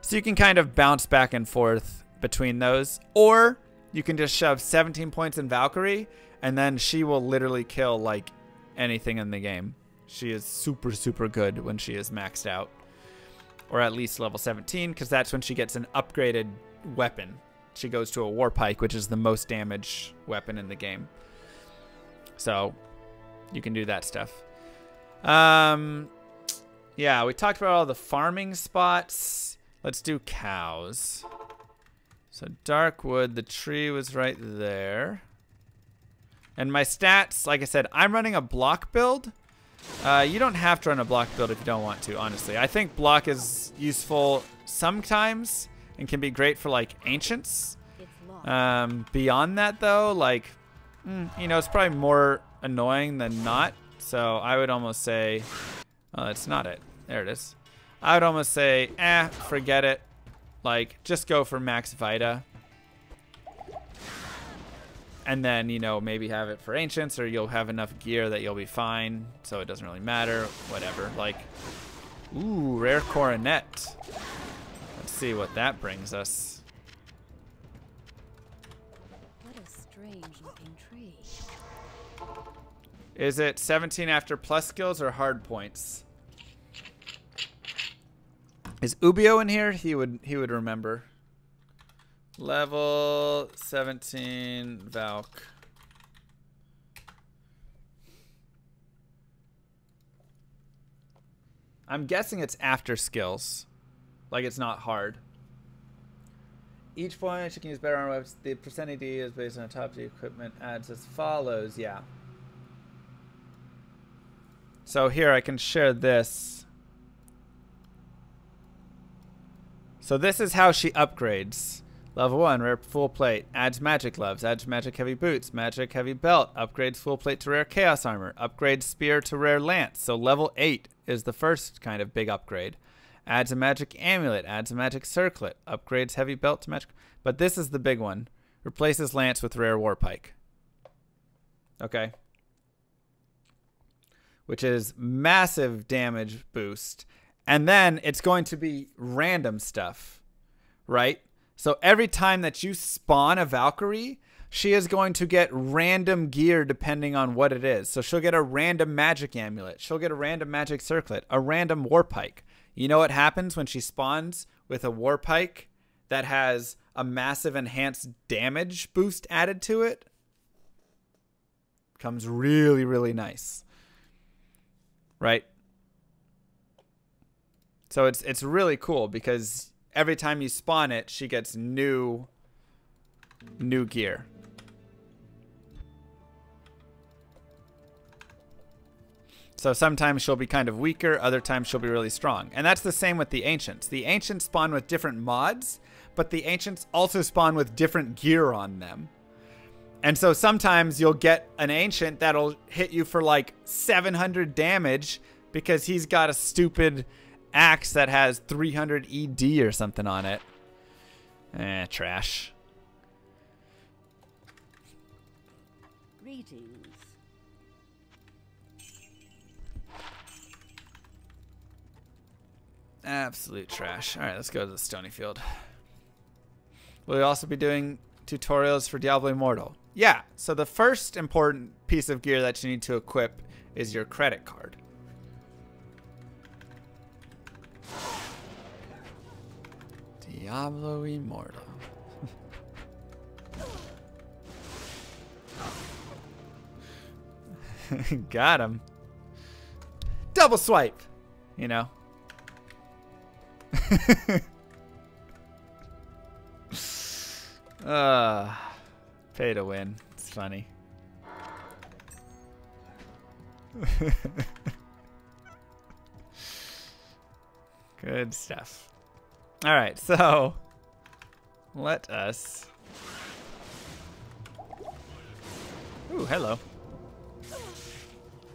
[SPEAKER 1] So you can kind of bounce back and forth between those. Or you can just shove 17 points in Valkyrie and then she will literally kill like anything in the game. She is super, super good when she is maxed out. Or at least level 17 because that's when she gets an upgraded weapon she goes to a war pike, which is the most damage weapon in the game. So you can do that stuff. Um, yeah, we talked about all the farming spots. Let's do cows. So Darkwood, the tree was right there. And my stats, like I said, I'm running a block build. Uh, you don't have to run a block build if you don't want to, honestly. I think block is useful sometimes and can be great for like ancients. Um, beyond that though, like, mm, you know, it's probably more annoying than not. So I would almost say, oh, it's not it. There it is. I would almost say, eh, forget it. Like, just go for Max Vita. And then, you know, maybe have it for Ancients, or you'll have enough gear that you'll be fine, so it doesn't really matter. Whatever. Like, ooh, rare coronet see what that brings us.
[SPEAKER 4] What a strange looking tree.
[SPEAKER 1] Is it 17 after plus skills or hard points? Is Ubio in here? He would he would remember. Level 17 Valk. I'm guessing it's after skills. Like it's not hard. Each point you can use better on webs. The percentage is based on the top of the equipment adds as follows. Yeah. So here I can share this. So this is how she upgrades. Level 1, rare full plate. Adds magic gloves. Adds magic heavy boots. Magic heavy belt. Upgrades full plate to rare chaos armor. Upgrades spear to rare lance. So level 8 is the first kind of big upgrade. Adds a magic amulet. Adds a magic circlet. Upgrades heavy belt to magic. But this is the big one. Replaces lance with rare war pike. Okay. Which is massive damage boost. And then it's going to be random stuff. Right? So every time that you spawn a Valkyrie, she is going to get random gear depending on what it is. So she'll get a random magic amulet. She'll get a random magic circlet, a random war pike. You know what happens when she spawns with a war pike that has a massive enhanced damage boost added to it? Comes really, really nice. Right? So it's it's really cool because every time you spawn it, she gets new new gear. So sometimes she'll be kind of weaker, other times she'll be really strong. And that's the same with the Ancients. The Ancients spawn with different mods, but the Ancients also spawn with different gear on them. And so sometimes you'll get an Ancient that'll hit you for like 700 damage because he's got a stupid axe that has 300 ED or something on it. Eh, trash.
[SPEAKER 9] Greetings.
[SPEAKER 1] Absolute trash. All right, let's go to the Stony Field. We'll also be doing tutorials for Diablo Immortal. Yeah, so the first important piece of gear that you need to equip is your credit card. Diablo Immortal. Got him. Double swipe, you know. Uh, pay to win. It's funny. Good stuff. All right, so let us. Ooh, hello.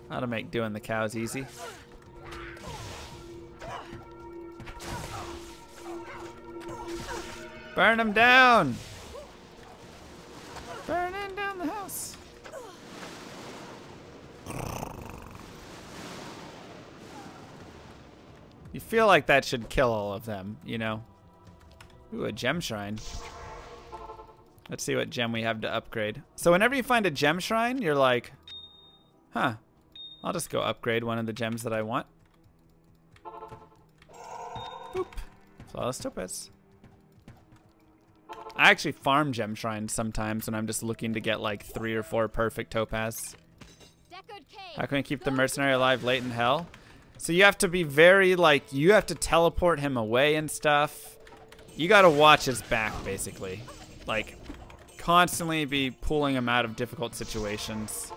[SPEAKER 1] How to make doing the cows easy. Burn them down! Burning down the house. You feel like that should kill all of them, you know? Ooh, a gem shrine. Let's see what gem we have to upgrade. So whenever you find a gem shrine, you're like, huh, I'll just go upgrade one of the gems that I want. Boop. Flawless topaz. I actually farm gem shrines sometimes when I'm just looking to get like three or four perfect topaz. How can we keep the mercenary alive late in hell? So you have to be very like, you have to teleport him away and stuff. You gotta watch his back basically. Like, constantly be pulling him out of difficult situations.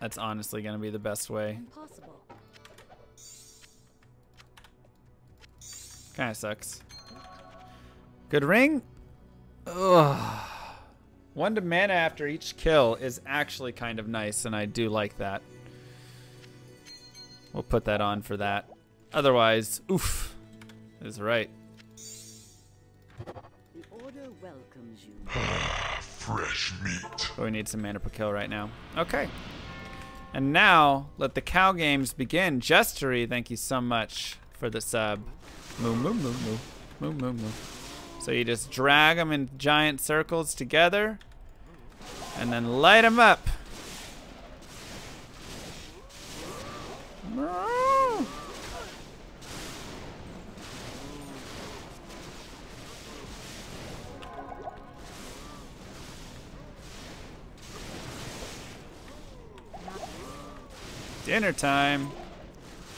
[SPEAKER 1] That's honestly gonna be the best way. Kinda sucks. Good ring? Ugh. One to mana after each kill is actually kind of nice, and I do like that. We'll put that on for that. Otherwise, oof, is right.
[SPEAKER 9] The order welcomes you.
[SPEAKER 2] Fresh meat.
[SPEAKER 1] But we need some mana per kill right now. Okay. And now, let the cow games begin. Justery, thank you so much for the sub. Moo, moo, moo, moo. Moo, moo, moo. So you just drag them in giant circles together and then light them up. Dinner time.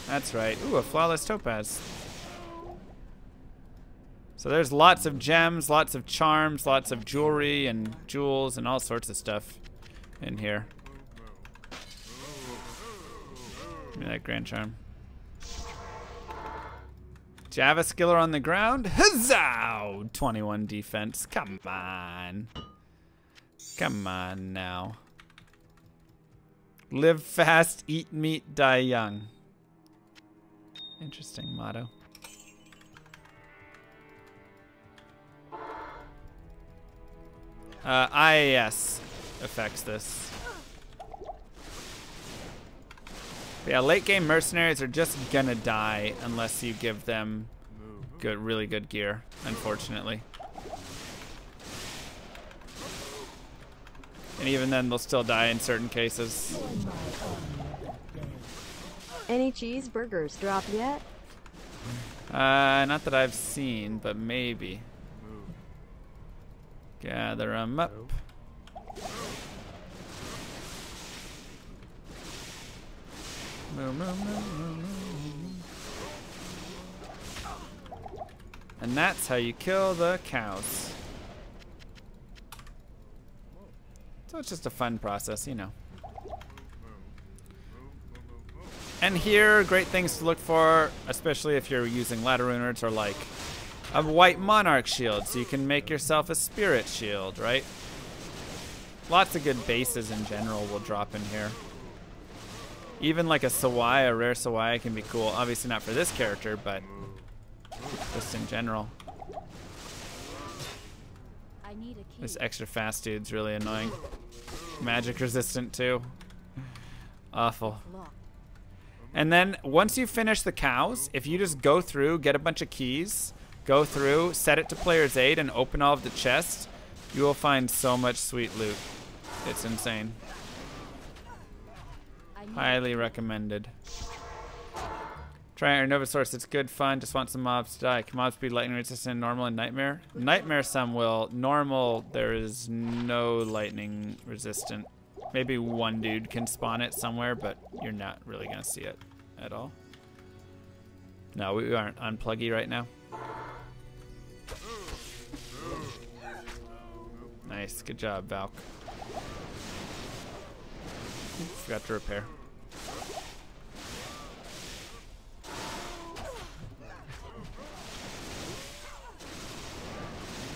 [SPEAKER 1] That's right. Ooh, a flawless topaz. So there's lots of gems, lots of charms, lots of jewelry and jewels and all sorts of stuff in here. Give me that grand charm. Java skiller on the ground. Huzzah! 21 defense. Come on. Come on now. Live fast, eat meat, die young. Interesting motto. Uh, IAS affects this. But yeah, late game mercenaries are just gonna die unless you give them good, really good gear, unfortunately. And even then, they'll still die in certain cases.
[SPEAKER 3] Any cheeseburgers dropped yet?
[SPEAKER 1] Uh, not that I've seen, but maybe. Gather them up. And that's how you kill the cows. So it's just a fun process, you know. And here, great things to look for, especially if you're using ladder runers or like a white monarch shield, so you can make yourself a spirit shield, right? Lots of good bases in general will drop in here. Even like a Sawai, a rare Sawai can be cool. Obviously not for this character, but just in general.
[SPEAKER 4] I need a.
[SPEAKER 1] This extra fast dude's really annoying. Magic resistant too. Awful. And then once you finish the cows, if you just go through, get a bunch of keys, go through, set it to player's aid, and open all of the chests, you will find so much sweet loot. It's insane. Highly recommended. Try our Nova Sorc. It's good fun. Just want some mobs to die. Can mobs be lightning resistant, normal, and nightmare? Nightmare some will. Normal, there is no lightning resistant. Maybe one dude can spawn it somewhere, but you're not really going to see it at all. No, we aren't on PlugY right now. Nice. Good job, Valk. Forgot to repair.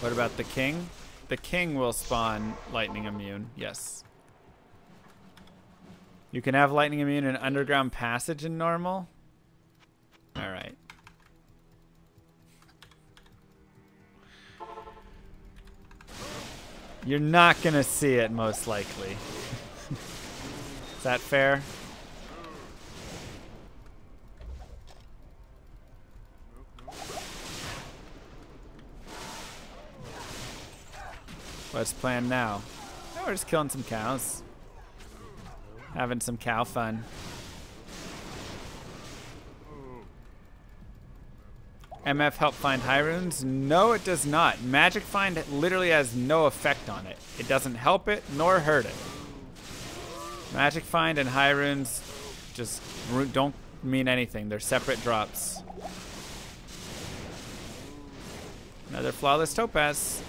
[SPEAKER 1] What about the king? The king will spawn lightning immune, yes. You can have lightning immune in underground passage in normal? You're not gonna see it most likely. Is that fair? What's planned now? Oh, we're just killing some cows. Having some cow fun. MF help find high runes? No, it does not. Magic find literally has no effect on it. It doesn't help it nor hurt it. Magic find and high runes just don't mean anything. They're separate drops. Another flawless topaz.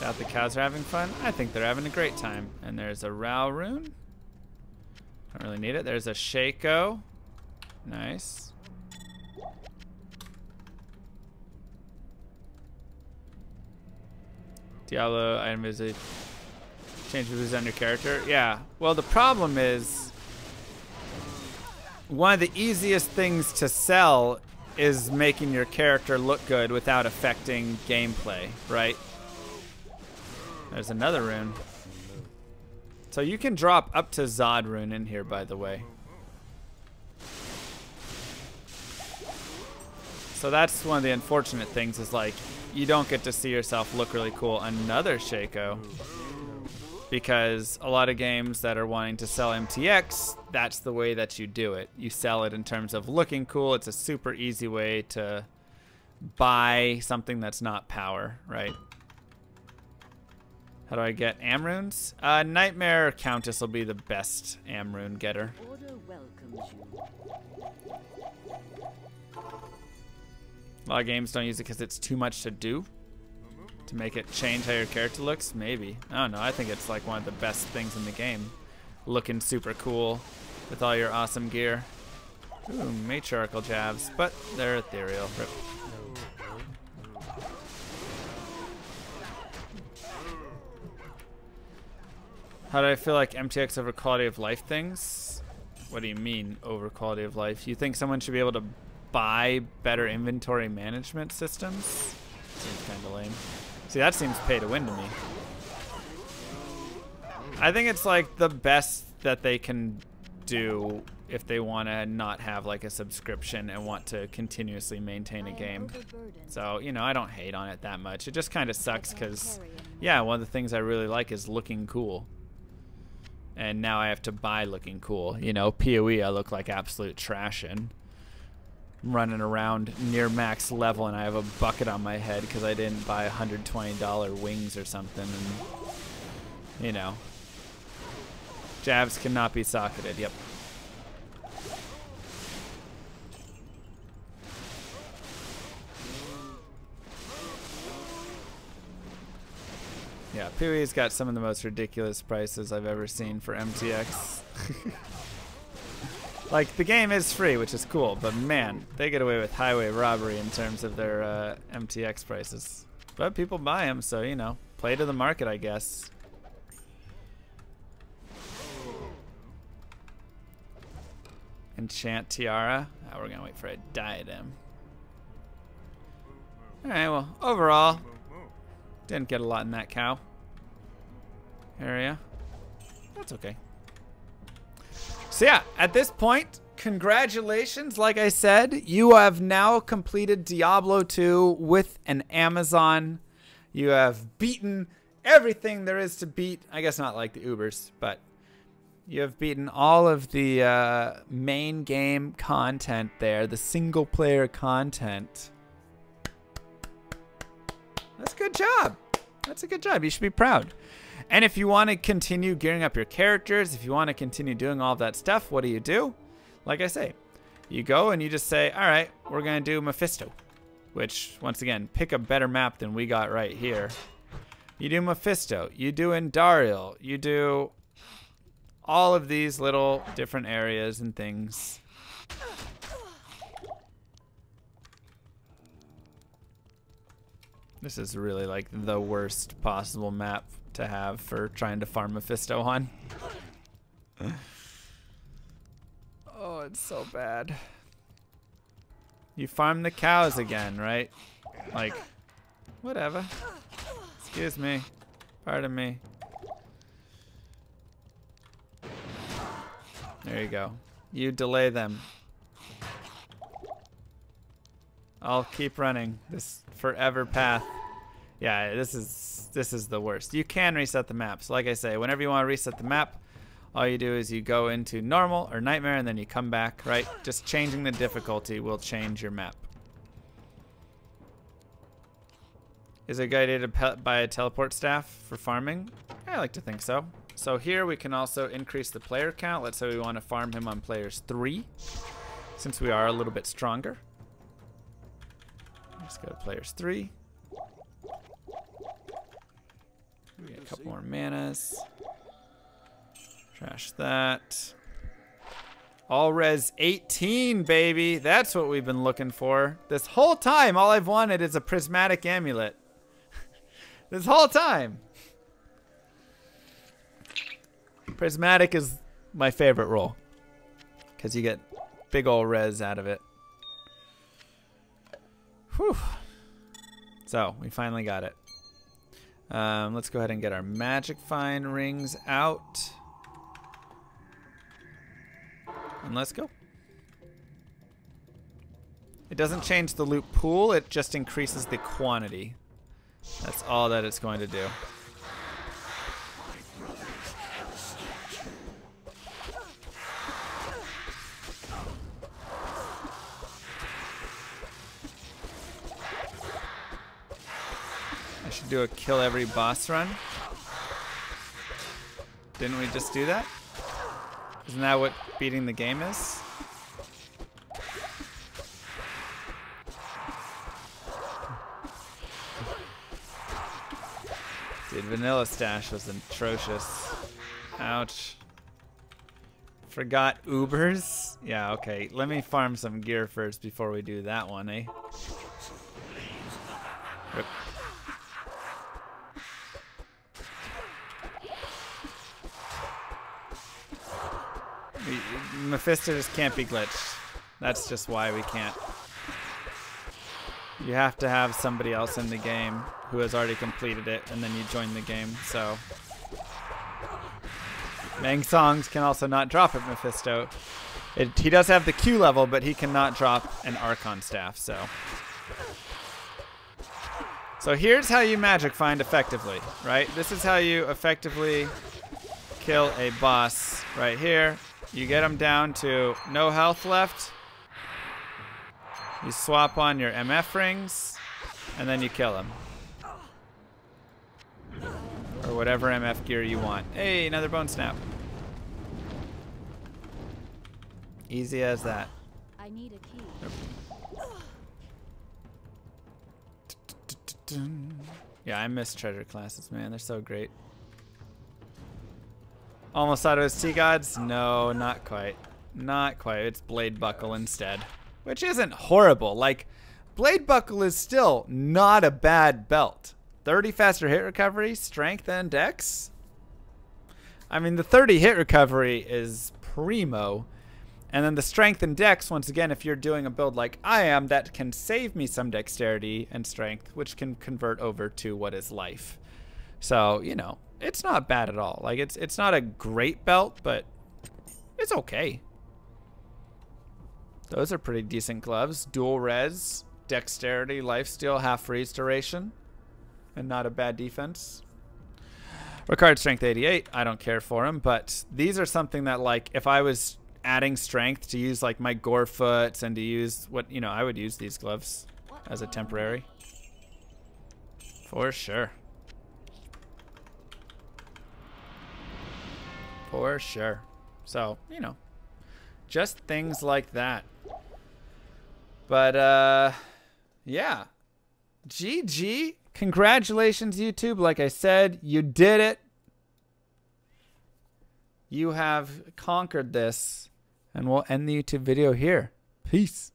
[SPEAKER 1] Doubt the cows are having fun. I think they're having a great time. And there's a Ral rune. Don't really need it. There's a Shako. Nice. Diablo is a change moves on your character. Yeah. Well, the problem is one of the easiest things to sell is making your character look good without affecting gameplay, right? There's another rune. So you can drop up to Zod rune in here, by the way. So that's one of the unfortunate things is like, you don't get to see yourself look really cool. Another Shako. Because a lot of games that are wanting to sell MTX, that's the way that you do it. You sell it in terms of looking cool. It's a super easy way to buy something that's not power, right? How do I get Amn runes? Uh, Nightmare Countess will be the best Amn rune getter.
[SPEAKER 4] Order welcomes you.
[SPEAKER 1] A lot of games don't use it because it's too much to do. To make it change how your character looks? Maybe. I don't know. I think it's like one of the best things in the game. Looking super cool with all your awesome gear. Ooh, matriarchal jabs, but they're ethereal. Rip. How do I feel like MTX over quality of life things? What do you mean over quality of life? You think someone should be able to buy better inventory management systems? Seems kind of lame. See, that seems pay to win to me. I think it's like the best that they can do if they want to not have like a subscription and want to continuously maintain a game. So, you know, I don't hate on it that much. It just kind of sucks because, yeah, one of the things I really like is looking cool. And now I have to buy looking cool. You know, PoE I look like absolute trash in. I'm running around near max level and I have a bucket on my head because I didn't buy $120 wings or something. And, you know, jabs cannot be socketed. Yep. Yeah, PoE's got some of the most ridiculous prices I've ever seen for MTX. like, the game is free, which is cool, but man, they get away with highway robbery in terms of their uh, MTX prices. But people buy them, so, you know, play to the market, I guess. Enchant Tiara. Oh, we're gonna wait for a diadem. Alright, well, overall, didn't get a lot in that cow area. That's okay. So yeah, at this point, congratulations. Like I said, you have now completed Diablo 2 with an Amazon. You have beaten everything there is to beat. I guess not like the Ubers, but you have beaten all of the uh, main game content there, the single player content. That's a good job. That's a good job. You should be proud. And if you want to continue gearing up your characters, if you want to continue doing all that stuff, what do you do? Like I say, you go and you just say, all right, we're going to do Mephisto. Which, once again, pick a better map than we got right here. You do Mephisto. You do Andariel. You do all of these little different areas and things. This is really like the worst possible map to have for trying to farm Mephisto on. oh, it's so bad. You farm the cows again, right? Like, whatever. Excuse me. Pardon me. There you go. You delay them. I'll keep running this forever path. Yeah, this is this is the worst. You can reset the map. So like I say, whenever you want to reset the map, all you do is you go into normal or nightmare and then you come back, right? Just changing the difficulty will change your map. Is it guided by a teleport staff for farming? I like to think so. So here we can also increase the player count. Let's say we want to farm him on players three, since we are a little bit stronger. Let's go to players three. We get a couple more manas. Trash that. All res 18, baby. That's what we've been looking for. This whole time, all I've wanted is a prismatic amulet. this whole time. Prismatic is my favorite roll. Because you get big ol' res out of it. Whew. So, we finally got it. Um, let's go ahead and get our magic find rings out. And let's go. It doesn't change the loot pool, it just increases the quantity. That's all that it's going to do. Should do a kill every boss run. Didn't we just do that? Isn't that what beating the game is? Dude, Vanilla Stash was atrocious. Ouch. Forgot Ubers? Yeah, okay. Let me farm some gear first before we do that one, eh? Rip. Mephisto just can't be glitched. That's just why we can't. You have to have somebody else in the game who has already completed it, and then you join the game, so... Mang Song's can also not drop at Mephisto. It, he does have the Q level, but he cannot drop an Archon staff, so... So here's how you magic find effectively, right? This is how you effectively kill a boss right here. You get him down to no health left. You swap on your MF rings, and then you kill him. Or whatever MF gear you want. Hey, another Bonesnap. Easy as that.
[SPEAKER 6] I need a key.
[SPEAKER 1] Yeah, I miss treasure classes, man. They're so great. Almost thought it was Sea Gods. No, not quite. Not quite. It's Blade Buckle instead. Which isn't horrible. Like, Blade Buckle is still not a bad belt. 30 faster hit recovery, strength, and dex. I mean, the 30 hit recovery is primo. And then the strength and dex, once again, if you're doing a build like I am, that can save me some dexterity and strength, which can convert over to what is life. So, you know, it's not bad at all. Like, it's, it's not a great belt, but it's okay. Those are pretty decent gloves. Dual res, dexterity, lifesteal, half freeze duration, and not a bad defense. Ricard strength 88. I don't care for him, but these are something that like if I was adding strength to use like my gore foots and to use what you know, I would use these gloves as a temporary. For sure. For sure. So, you know, just things like that. But, uh, yeah. GG. Congratulations, YouTube. Like I said, you did it. You have conquered this. And we'll end the YouTube video here. Peace.